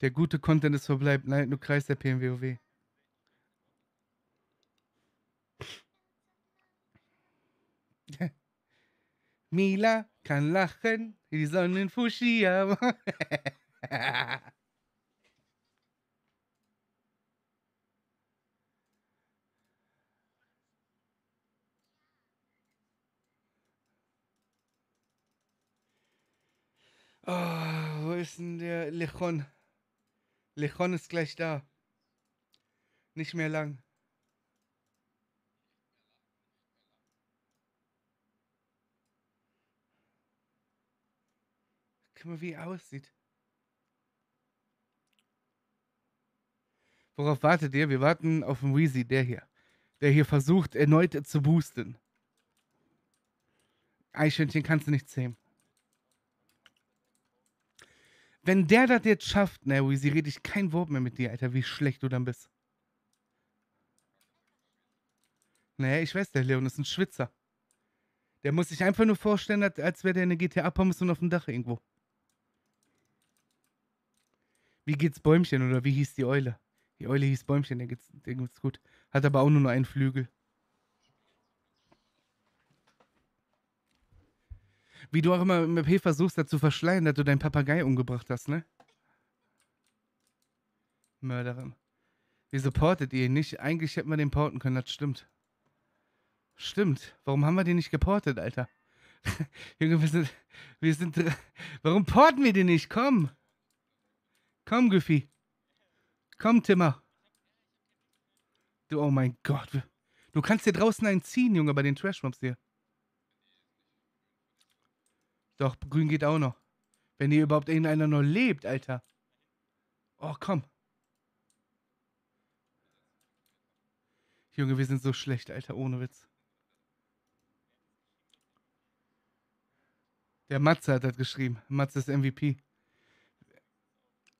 Der gute Content ist verbleibt. Nein, du kreist der PMWOW. Mila kann lachen, die Sonnenfuschia. oh, wo ist denn der Lechon? Lechon ist gleich da. Nicht mehr lang. Guck mal, wie er aussieht. Worauf wartet ihr? Wir warten auf den Weezy, der hier. Der hier versucht, erneut zu boosten. Eichhörnchen kannst du nicht zähmen. Wenn der das jetzt schafft, ne, Weezy, rede ich kein Wort mehr mit dir, Alter, wie schlecht du dann bist. Naja, ich weiß, der Leon ist ein Schwitzer. Der muss sich einfach nur vorstellen, als wäre der eine GTA-Pommes und auf dem Dach irgendwo. Wie geht's Bäumchen oder wie hieß die Eule? Die Eule hieß Bäumchen, der geht's, der geht's gut. Hat aber auch nur einen Flügel. Wie du auch immer mit P versuchst, dazu zu verschleiern, dass du deinen Papagei umgebracht hast, ne? Mörderin. Wie supportet ihr ihn nicht? Eigentlich hätten wir den porten können, das stimmt. Stimmt. Warum haben wir den nicht geportet, Alter? Junge, wir sind. Wir sind. Warum porten wir den nicht? Komm! Komm, Güffi. Komm, Timmer. Du, oh mein Gott. Du kannst hier draußen einen ziehen, Junge, bei den Trashmobs hier. Doch, grün geht auch noch. Wenn hier überhaupt irgendeiner noch lebt, Alter. Oh, komm. Junge, wir sind so schlecht, Alter, ohne Witz. Der Matze hat das geschrieben. Matze ist MVP.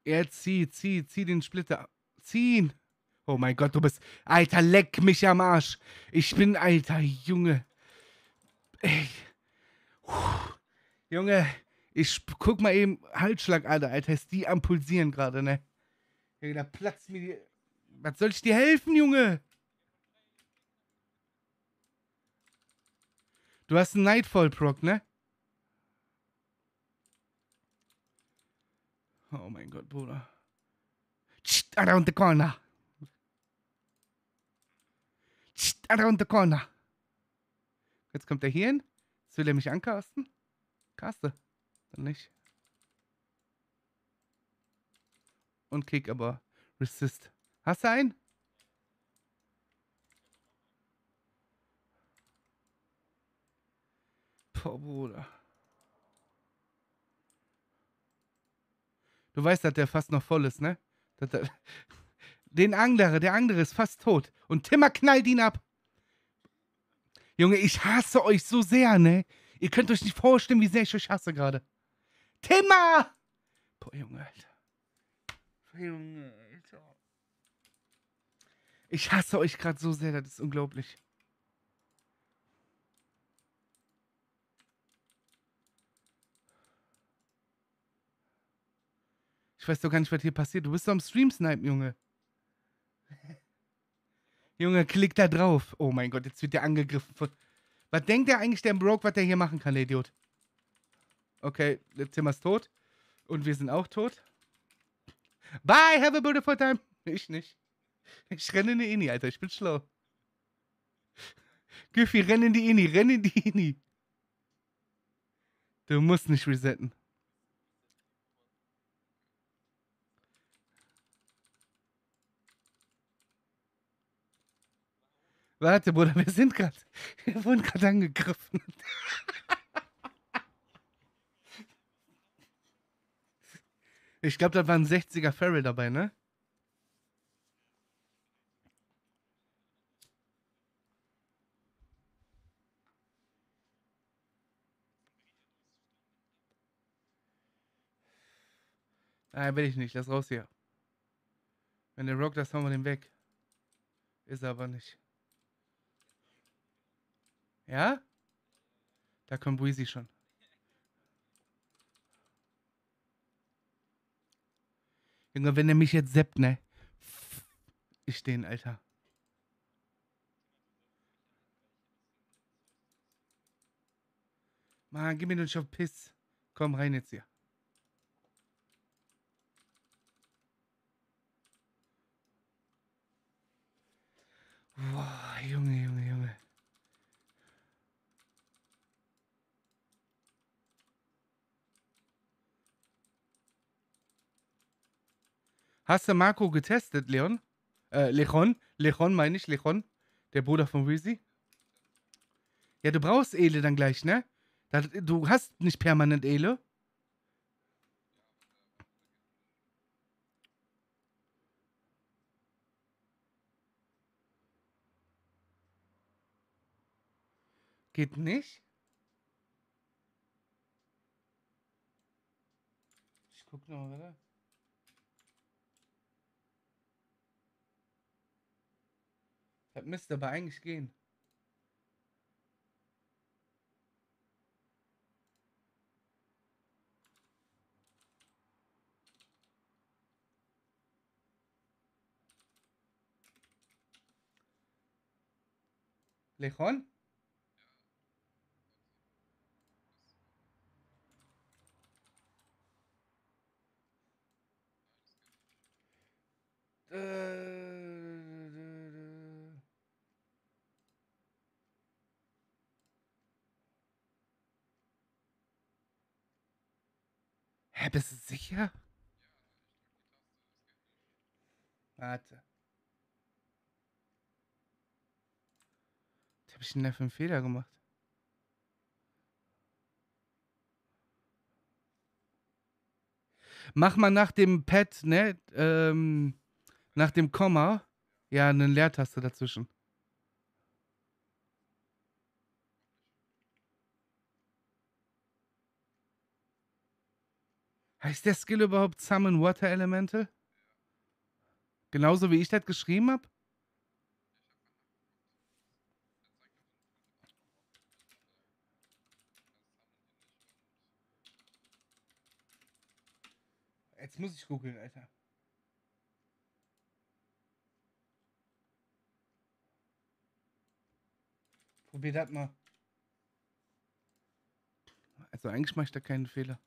Er zieht, zieht, zieh den Splitter. Ziehen. Oh mein Gott, du bist. Alter, leck mich am Arsch. Ich bin, alter Junge. Ey. Puh. Junge, ich guck mal eben, Halsschlagader, Alter, ist die am Pulsieren gerade, ne? Junge, da platzt mir die. Was soll ich dir helfen, Junge? Du hast einen Nightfall-Proc, ne? Oh mein Gott, Bruder. around the corner. around the corner. Jetzt kommt er hier hin. Jetzt will er mich ancasten. Caste. Dann nicht. Und Kick aber. Resist. Hast du einen? Boah, Bruder. Du weißt, dass der fast noch voll ist, ne? Der, den andere, der andere ist fast tot. Und Timmer knallt ihn ab. Junge, ich hasse euch so sehr, ne? Ihr könnt euch nicht vorstellen, wie sehr ich euch hasse gerade. Timmer! Boah, Junge, Alter. Junge, Alter. Ich hasse euch gerade so sehr, das ist unglaublich. Ich weiß doch gar nicht, was hier passiert. Du bist doch am Stream snipen, Junge. Junge, klick da drauf. Oh mein Gott, jetzt wird der angegriffen von. Was denkt der eigentlich, der Broke, was der hier machen kann, der Idiot? Okay, das Zimmer ist tot. Und wir sind auch tot. Bye, have a beautiful time. Ich nicht. Ich renne in die Ini, Alter. Ich bin schlau. Güffi, renn in die Ini, renn in die Ini. Du musst nicht resetten. Warte, Bruder, wir sind gerade. Wir wurden gerade angegriffen. Ich glaube, da war ein 60er Feral dabei, ne? Nein, will ich nicht. Lass raus hier. Wenn der Rock, das hauen wir den weg. Ist er aber nicht. Ja? Da kommt Weezy schon. Junge, wenn er mich jetzt seppt, ne? Ich den, Alter. Mann, gib mir den auf Piss. Komm rein jetzt hier. Boah, Junge, Junge, Junge. Hast du Marco getestet, Leon? Äh, Lechon? Lechon meine ich, Lechon? Der Bruder von Weezy? Ja, du brauchst Ele dann gleich, ne? Du hast nicht permanent Ele. Geht nicht? Ich guck noch, oder? Das müsste aber eigentlich gehen. Lechon? Äh, Hä, bist du sicher? Warte. Was hab ich denn da für einen Fehler gemacht? Mach mal nach dem Pad, ne? Ähm, nach dem Komma, ja, eine Leertaste dazwischen. Heißt der Skill überhaupt Summon Water Elemente? Genauso wie ich das geschrieben habe? Jetzt muss ich googeln, Alter. Probier das mal. Also eigentlich mache ich da keinen Fehler.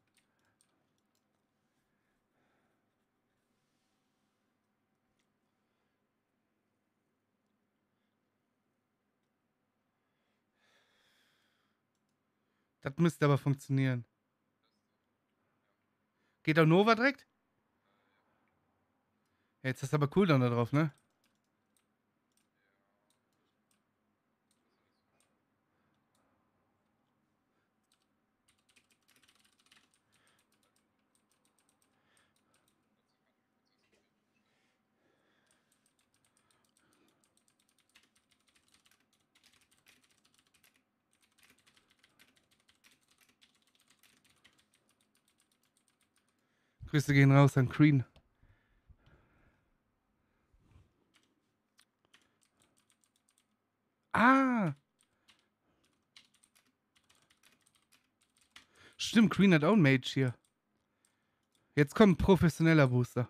Das müsste aber funktionieren. Geht auch Nova direkt? Jetzt ist aber cool dann da drauf, ne? Grüße gehen raus an Green. Ah! Stimmt, Green hat auch einen Mage hier. Jetzt kommt ein professioneller Booster.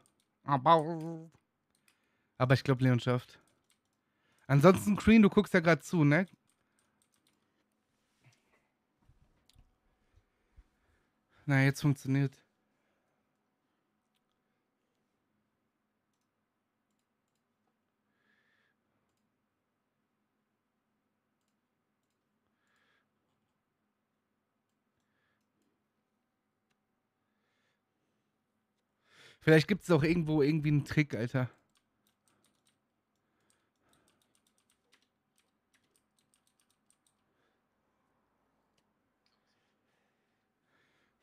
Aber ich glaube, Leon schafft. Ansonsten, Green, du guckst ja gerade zu, ne? Na, jetzt funktioniert. Vielleicht gibt es auch irgendwo irgendwie einen Trick, Alter.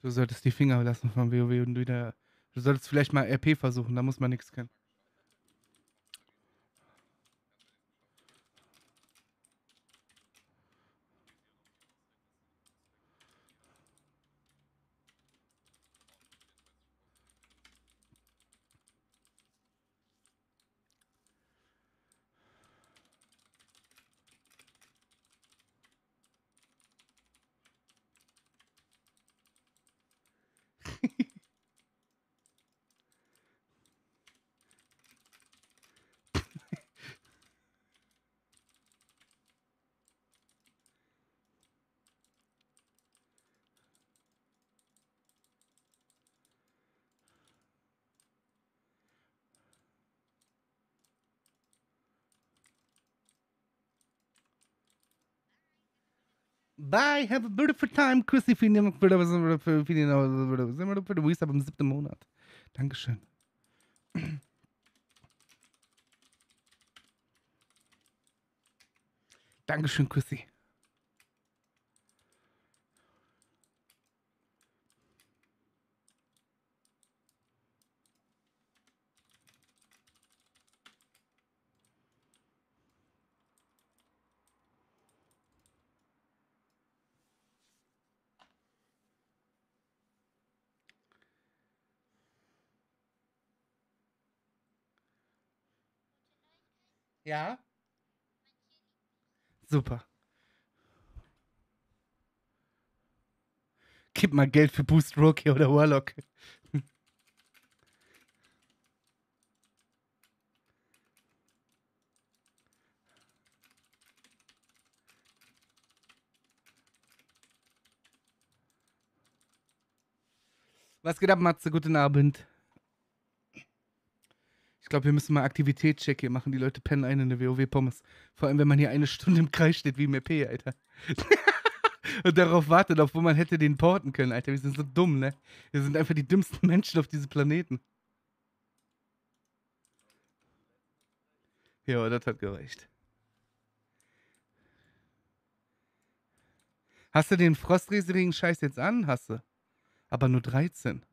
Du solltest die Finger lassen von WoW und wieder. Du solltest vielleicht mal RP versuchen, da muss man nichts kennen. Bye, have a beautiful time. Chrissy, vielen Dank für das Wisdom im siebten Monat. Dankeschön. Dankeschön, Chrissy. Ja? Super. Gib mal Geld für Boost Rocky oder Warlock. Was geht ab, Matze? Guten Abend. Ich glaube, wir müssen mal Aktivitätscheck hier machen. Die Leute pennen ein in der WoW-Pommes. Vor allem, wenn man hier eine Stunde im Kreis steht wie im EP, Alter. Und darauf wartet, obwohl man hätte den porten können, Alter. Wir sind so dumm, ne? Wir sind einfach die dümmsten Menschen auf diesem Planeten. Ja, das hat gereicht. Hast du den frostriesigen Scheiß jetzt an? Hast du. Aber nur 13.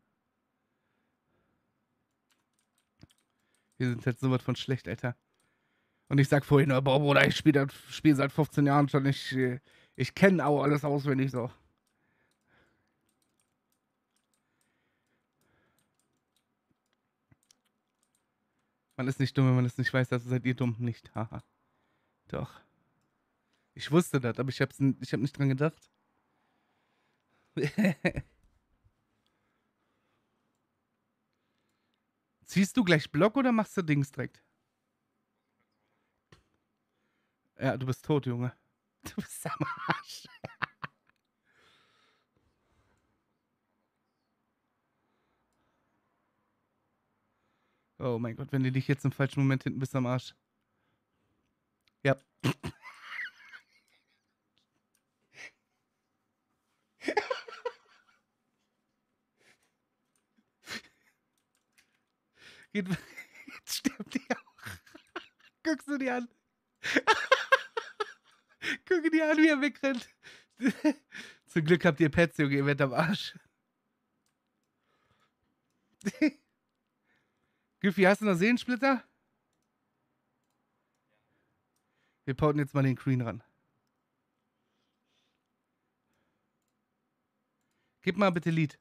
Wir sind jetzt sowas von schlecht, Alter. Und ich sag vorhin, boah, Bruder, ich spiele Spiel seit 15 Jahren schon. Ich, äh, ich kenne auch alles auswendig so. Man ist nicht dumm, wenn man es nicht weiß, also seid ihr dumm nicht. Haha. Doch. Ich wusste das, aber ich hab's, ich hab nicht dran gedacht. Ziehst du gleich Block oder machst du Dings direkt? Ja, du bist tot, Junge. Du bist am Arsch. Oh mein Gott, wenn du dich jetzt im falschen Moment hinten bist am Arsch. Ja. Geht, jetzt stirbt die auch. Guckst du die an. Guck dir an, wie er wegrennt. Zum Glück habt ihr Pets, Junge, ihr werdet am Arsch. Giffy, hast du noch Seelensplitter? Wir pauten jetzt mal den Queen ran. Gib mal bitte Lied.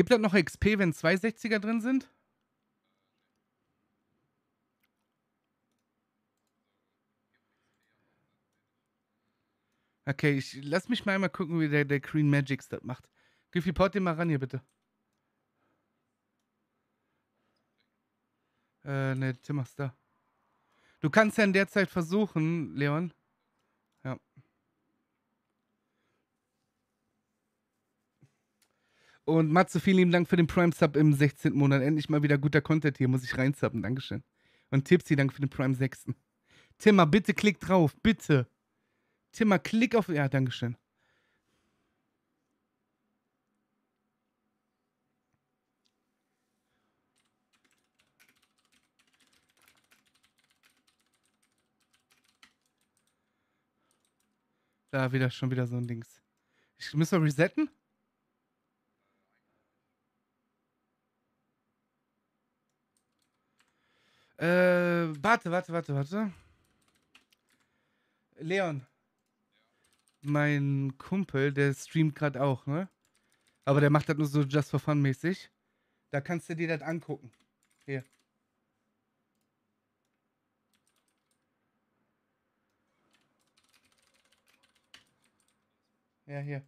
Gibt das noch XP, wenn zwei 60er drin sind? Okay, ich lass mich mal einmal gucken, wie der, der Green Magics das macht. Giffy, port den mal ran hier, bitte. Äh, ne, Tim mach's da. Du kannst ja in der Zeit versuchen, Leon. Und Matze, vielen lieben Dank für den Prime-Sub im 16. Monat. Endlich mal wieder guter Content hier, muss ich reinzappen. Dankeschön. Und Tipsy, danke für den Prime 6. Timmer, bitte klick drauf, bitte. Timmer, klick auf. Ja, Dankeschön. Da wieder schon wieder so ein Dings. Ich muss mal resetten. Äh, warte, warte, warte, warte. Leon. Mein Kumpel, der streamt gerade auch, ne? Aber der macht das nur so just for fun mäßig. Da kannst du dir das angucken. Hier. Ja, hier.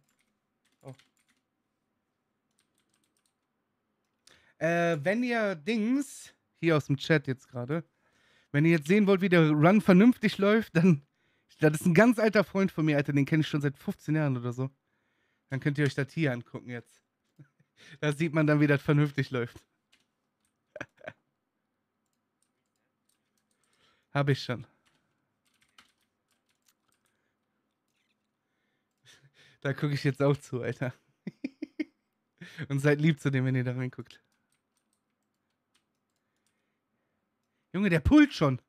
Oh. Äh, wenn ihr Dings, hier aus dem Chat jetzt gerade, wenn ihr jetzt sehen wollt, wie der Run vernünftig läuft, dann, das ist ein ganz alter Freund von mir, Alter, den kenne ich schon seit 15 Jahren oder so. Dann könnt ihr euch das hier angucken jetzt. Da sieht man dann, wie das vernünftig läuft. Habe ich schon. Da gucke ich jetzt auch zu, Alter. Und seid lieb zu dem, wenn ihr da reinguckt. Junge, der pullt schon.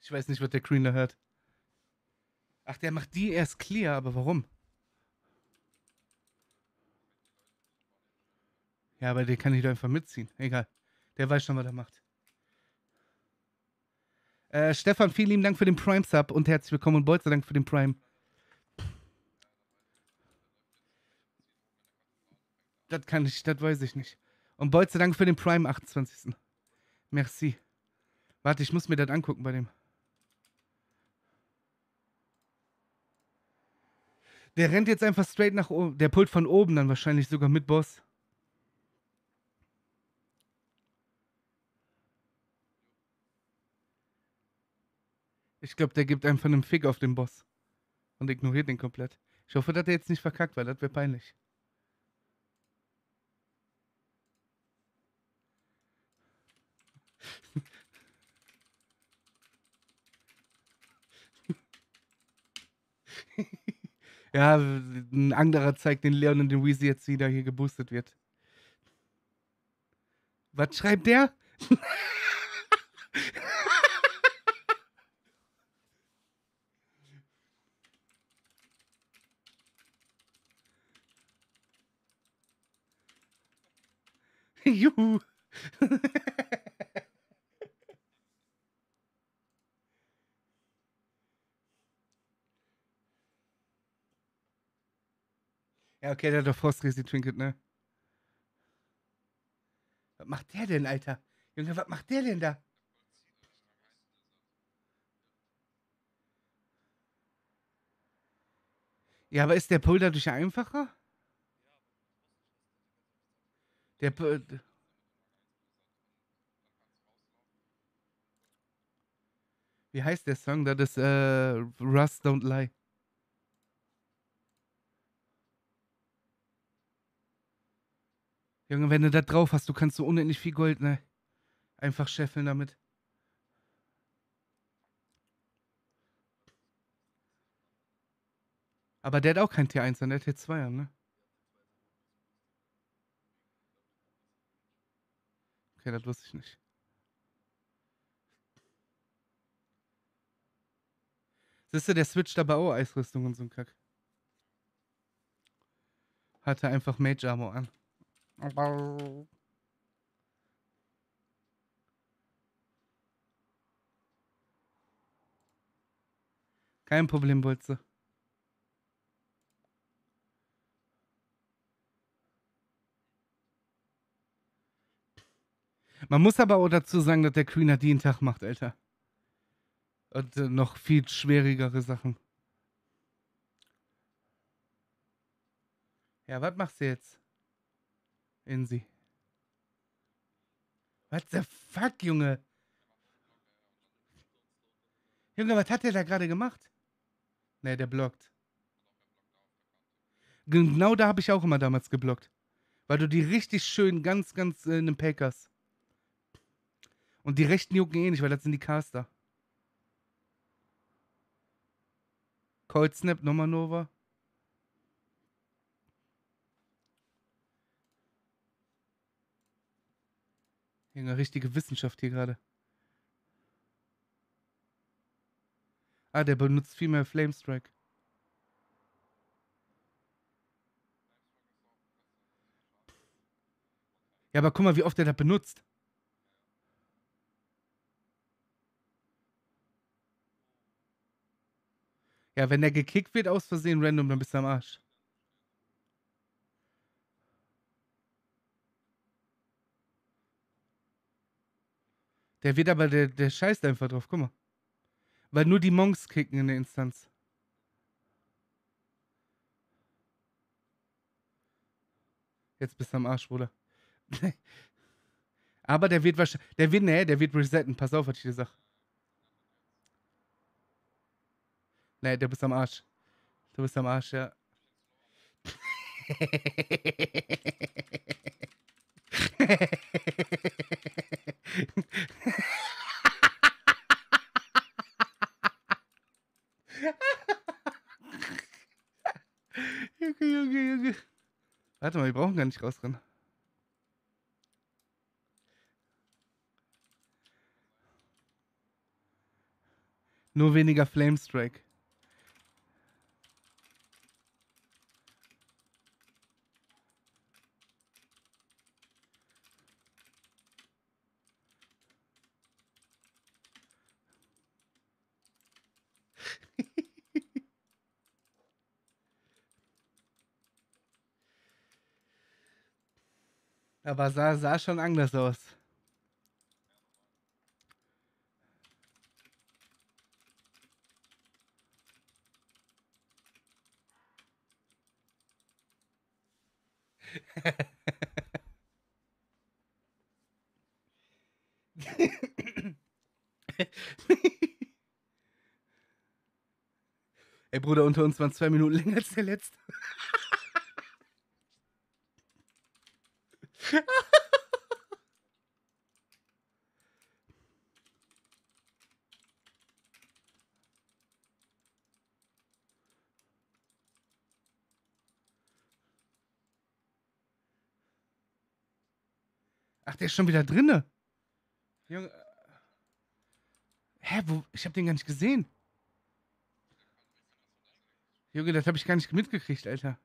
Ich weiß nicht, was der Green da hört. Ach, der macht die erst clear, aber warum? Ja, aber der kann ich doch einfach mitziehen. Egal. Der weiß schon, was er macht. Äh, Stefan, vielen lieben Dank für den Prime-Sub und herzlich willkommen und Bolzer Dank für den Prime. Das kann ich, das weiß ich nicht. Und Bolzer Dank für den Prime 28. Merci. Warte, ich muss mir das angucken bei dem. Der rennt jetzt einfach straight nach oben. Der pullt von oben dann wahrscheinlich sogar mit Boss. Ich glaube, der gibt einfach einen Fick auf den Boss. Und ignoriert den komplett. Ich hoffe, dass er jetzt nicht verkackt, weil das wäre peinlich. ja, ein anderer zeigt den Leon und den Weezy jetzt wieder hier geboostet wird. Was schreibt der? Juhu. ja, okay, der hat doch Frostrisi Trinket, ne? Was macht der denn, Alter? Junge, was macht der denn da? Ja, aber ist der Pull dadurch einfacher? Der. Wie heißt der Song? Das ist äh, Rust Don't Lie. Junge, wenn du da drauf hast, du kannst so unendlich viel Gold, ne? Einfach scheffeln damit. Aber der hat auch kein T1, der hat T2, ne? Okay, das wusste ich nicht. Siehst du, der switcht aber auch Eisrüstung und so ein Kack. Hatte einfach Mage Armor an. Kein Problem, Bolze. Man muss aber auch dazu sagen, dass der hat jeden Tag macht, Alter. Und äh, noch viel schwierigere Sachen. Ja, was machst du jetzt? Insi. What the fuck, Junge? Junge, was hat der da gerade gemacht? Ne, der blockt. Genau da habe ich auch immer damals geblockt. Weil du die richtig schön ganz, ganz äh, in den Pack hast. Und die rechten jucken eh nicht, weil das sind die Caster. Cold Snap, nochmal Nova. Junge, richtige Wissenschaft hier gerade. Ah, der benutzt viel mehr Flamestrike. Ja, aber guck mal, wie oft er das benutzt. Ja, wenn der gekickt wird aus Versehen random, dann bist du am Arsch. Der wird aber, der, der scheißt einfach drauf, guck mal. Weil nur die Monks kicken in der Instanz. Jetzt bist du am Arsch, Bruder. aber der wird wahrscheinlich, der wird, nee, der wird resetten. Pass auf, was ich dir sag. Nee, du bist am Arsch. Du bist am Arsch, ja. Junge, Junge, Junge. Warte mal, wir brauchen gar nicht rausrennen. Nur weniger Flamestrike. Aber sah, sah schon anders aus. Ey Bruder, unter uns waren zwei Minuten länger als der letzte. Ach, der ist schon wieder drinne. Junge. Hä, wo? Ich hab den gar nicht gesehen. Junge, das hab ich gar nicht mitgekriegt, Alter.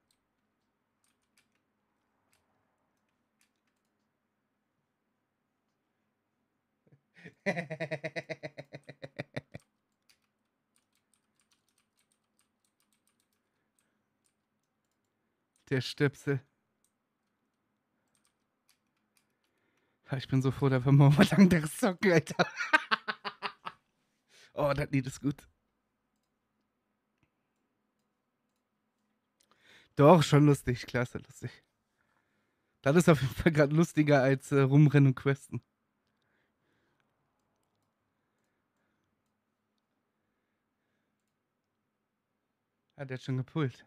Der Stöpsel. Ich bin so froh, dass wir mal was anderes zocken, Alter. oh, das Lied ist gut. Doch, schon lustig. Klasse, lustig. Das ist auf jeden Fall gerade lustiger als äh, rumrennen und questen. Ah, der hat schon gepult.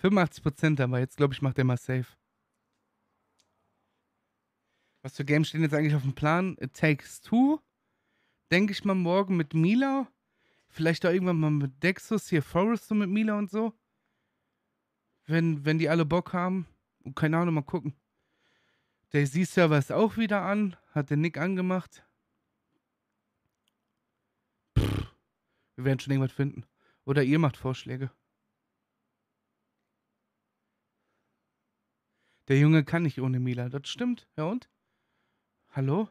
85% aber jetzt glaube ich macht der mal safe. Was für Games stehen jetzt eigentlich auf dem Plan? It Takes Two. Denke ich mal morgen mit Mila. Vielleicht auch irgendwann mal mit Dexus, hier Forest und mit Mila und so. Wenn, wenn die alle Bock haben. Und keine Ahnung, mal gucken. Der Z-Server ist auch wieder an. Hat den Nick angemacht. Wir werden schon irgendwas finden. Oder ihr macht Vorschläge. Der Junge kann nicht ohne Mila. Das stimmt. Ja und? Hallo?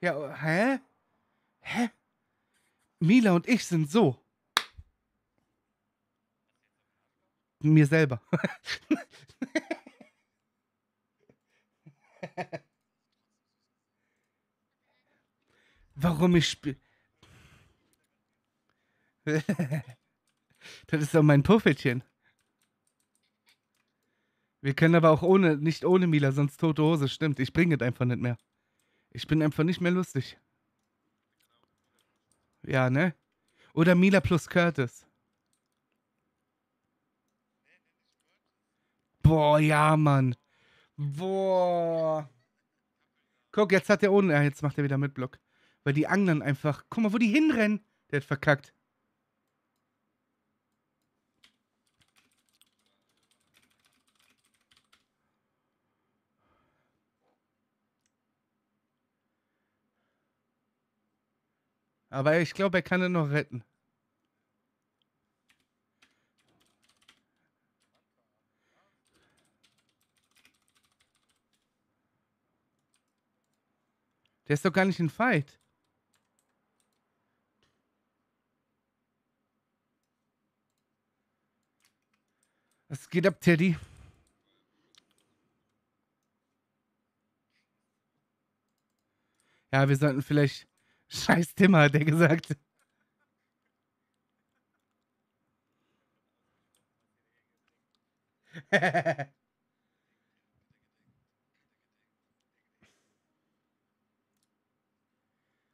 Ja, hä? Hä? Mila und ich sind so. Mir selber. Warum ich spiele. das ist doch mein Puffelchen. Wir können aber auch ohne, nicht ohne Mila, sonst tote Hose, stimmt. Ich bringe es einfach nicht mehr. Ich bin einfach nicht mehr lustig. Ja, ne? Oder Mila plus Curtis. Boah, ja, Mann. Boah. Guck, jetzt hat er ohne. Ja, jetzt macht er wieder mit Block. Weil die anderen einfach. Guck mal, wo die hinrennen. Der hat verkackt. Aber ich glaube, er kann ihn noch retten. Der ist doch gar nicht in Fight. Was geht ab, Teddy? Ja, wir sollten vielleicht. Scheiß Timmer, hat er gesagt.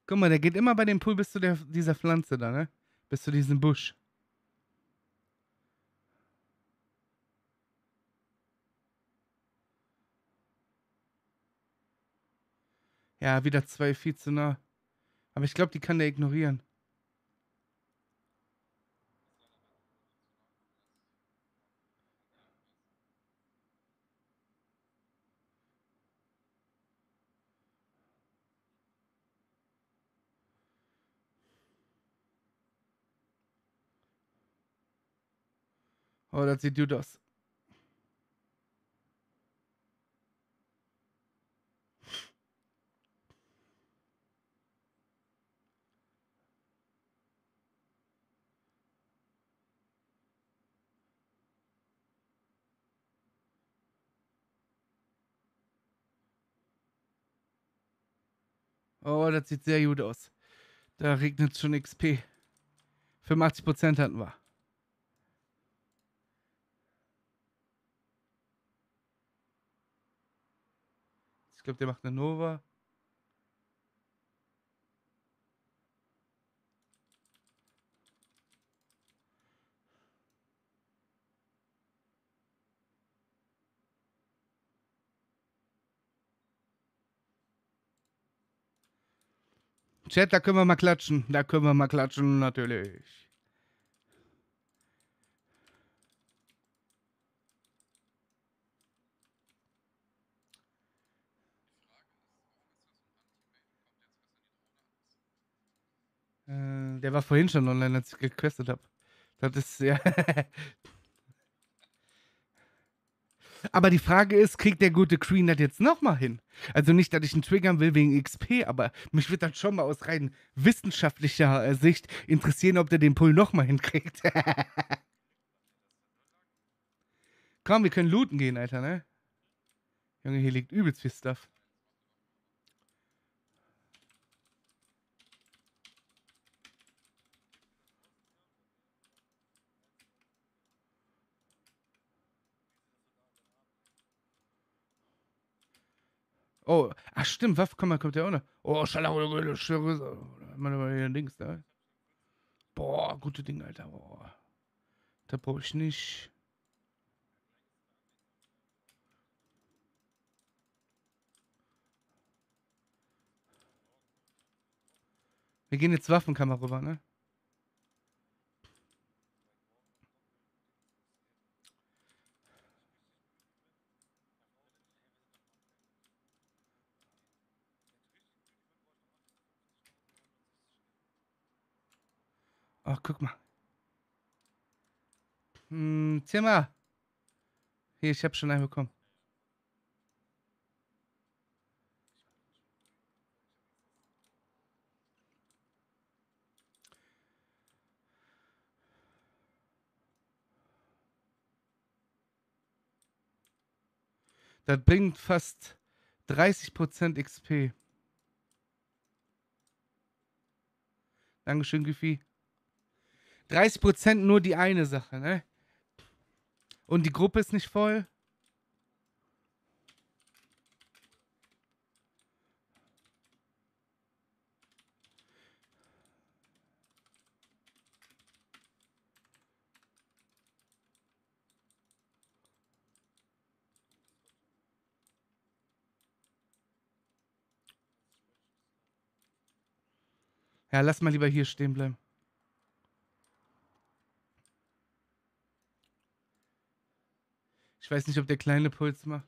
Guck mal, der geht immer bei dem Pool bis zu der, dieser Pflanze da, ne? Bis zu diesem Busch. Ja, wieder zwei viel zu nah. Aber ich glaube, die kann der ignorieren. Oh, das sieht gut aus. Oh, das sieht sehr gut aus. Da regnet schon XP. 85% hatten wir. Ich glaube, der macht eine Nova. Chat, da können wir mal klatschen. Da können wir mal klatschen, natürlich. Äh, der war vorhin schon online, als ich gequestet habe. Das ist ja. aber die Frage ist, kriegt der gute Queen das jetzt nochmal hin? Also nicht, dass ich ihn triggern will wegen XP, aber mich wird das schon mal aus rein wissenschaftlicher äh, Sicht interessieren, ob der den Pull nochmal hinkriegt. Komm, wir können looten gehen, Alter, ne? Junge, hier liegt übelst viel Stuff. Oh, ach stimmt, Waffen komm mal, kommt der auch noch. Oh, Schallah, Dings da. Boah, gute Dinge, Alter. Boah. Da brauche ich nicht. Wir gehen jetzt Waffenkammer rüber, ne? Ach, guck mal. Hm, Zimmer. Hier, ich habe schon einen bekommen. Das bringt fast 30% XP. Dankeschön, Gifi. 30% nur die eine Sache, ne? Und die Gruppe ist nicht voll. Ja, lass mal lieber hier stehen bleiben. Ich weiß nicht, ob der kleine Puls macht.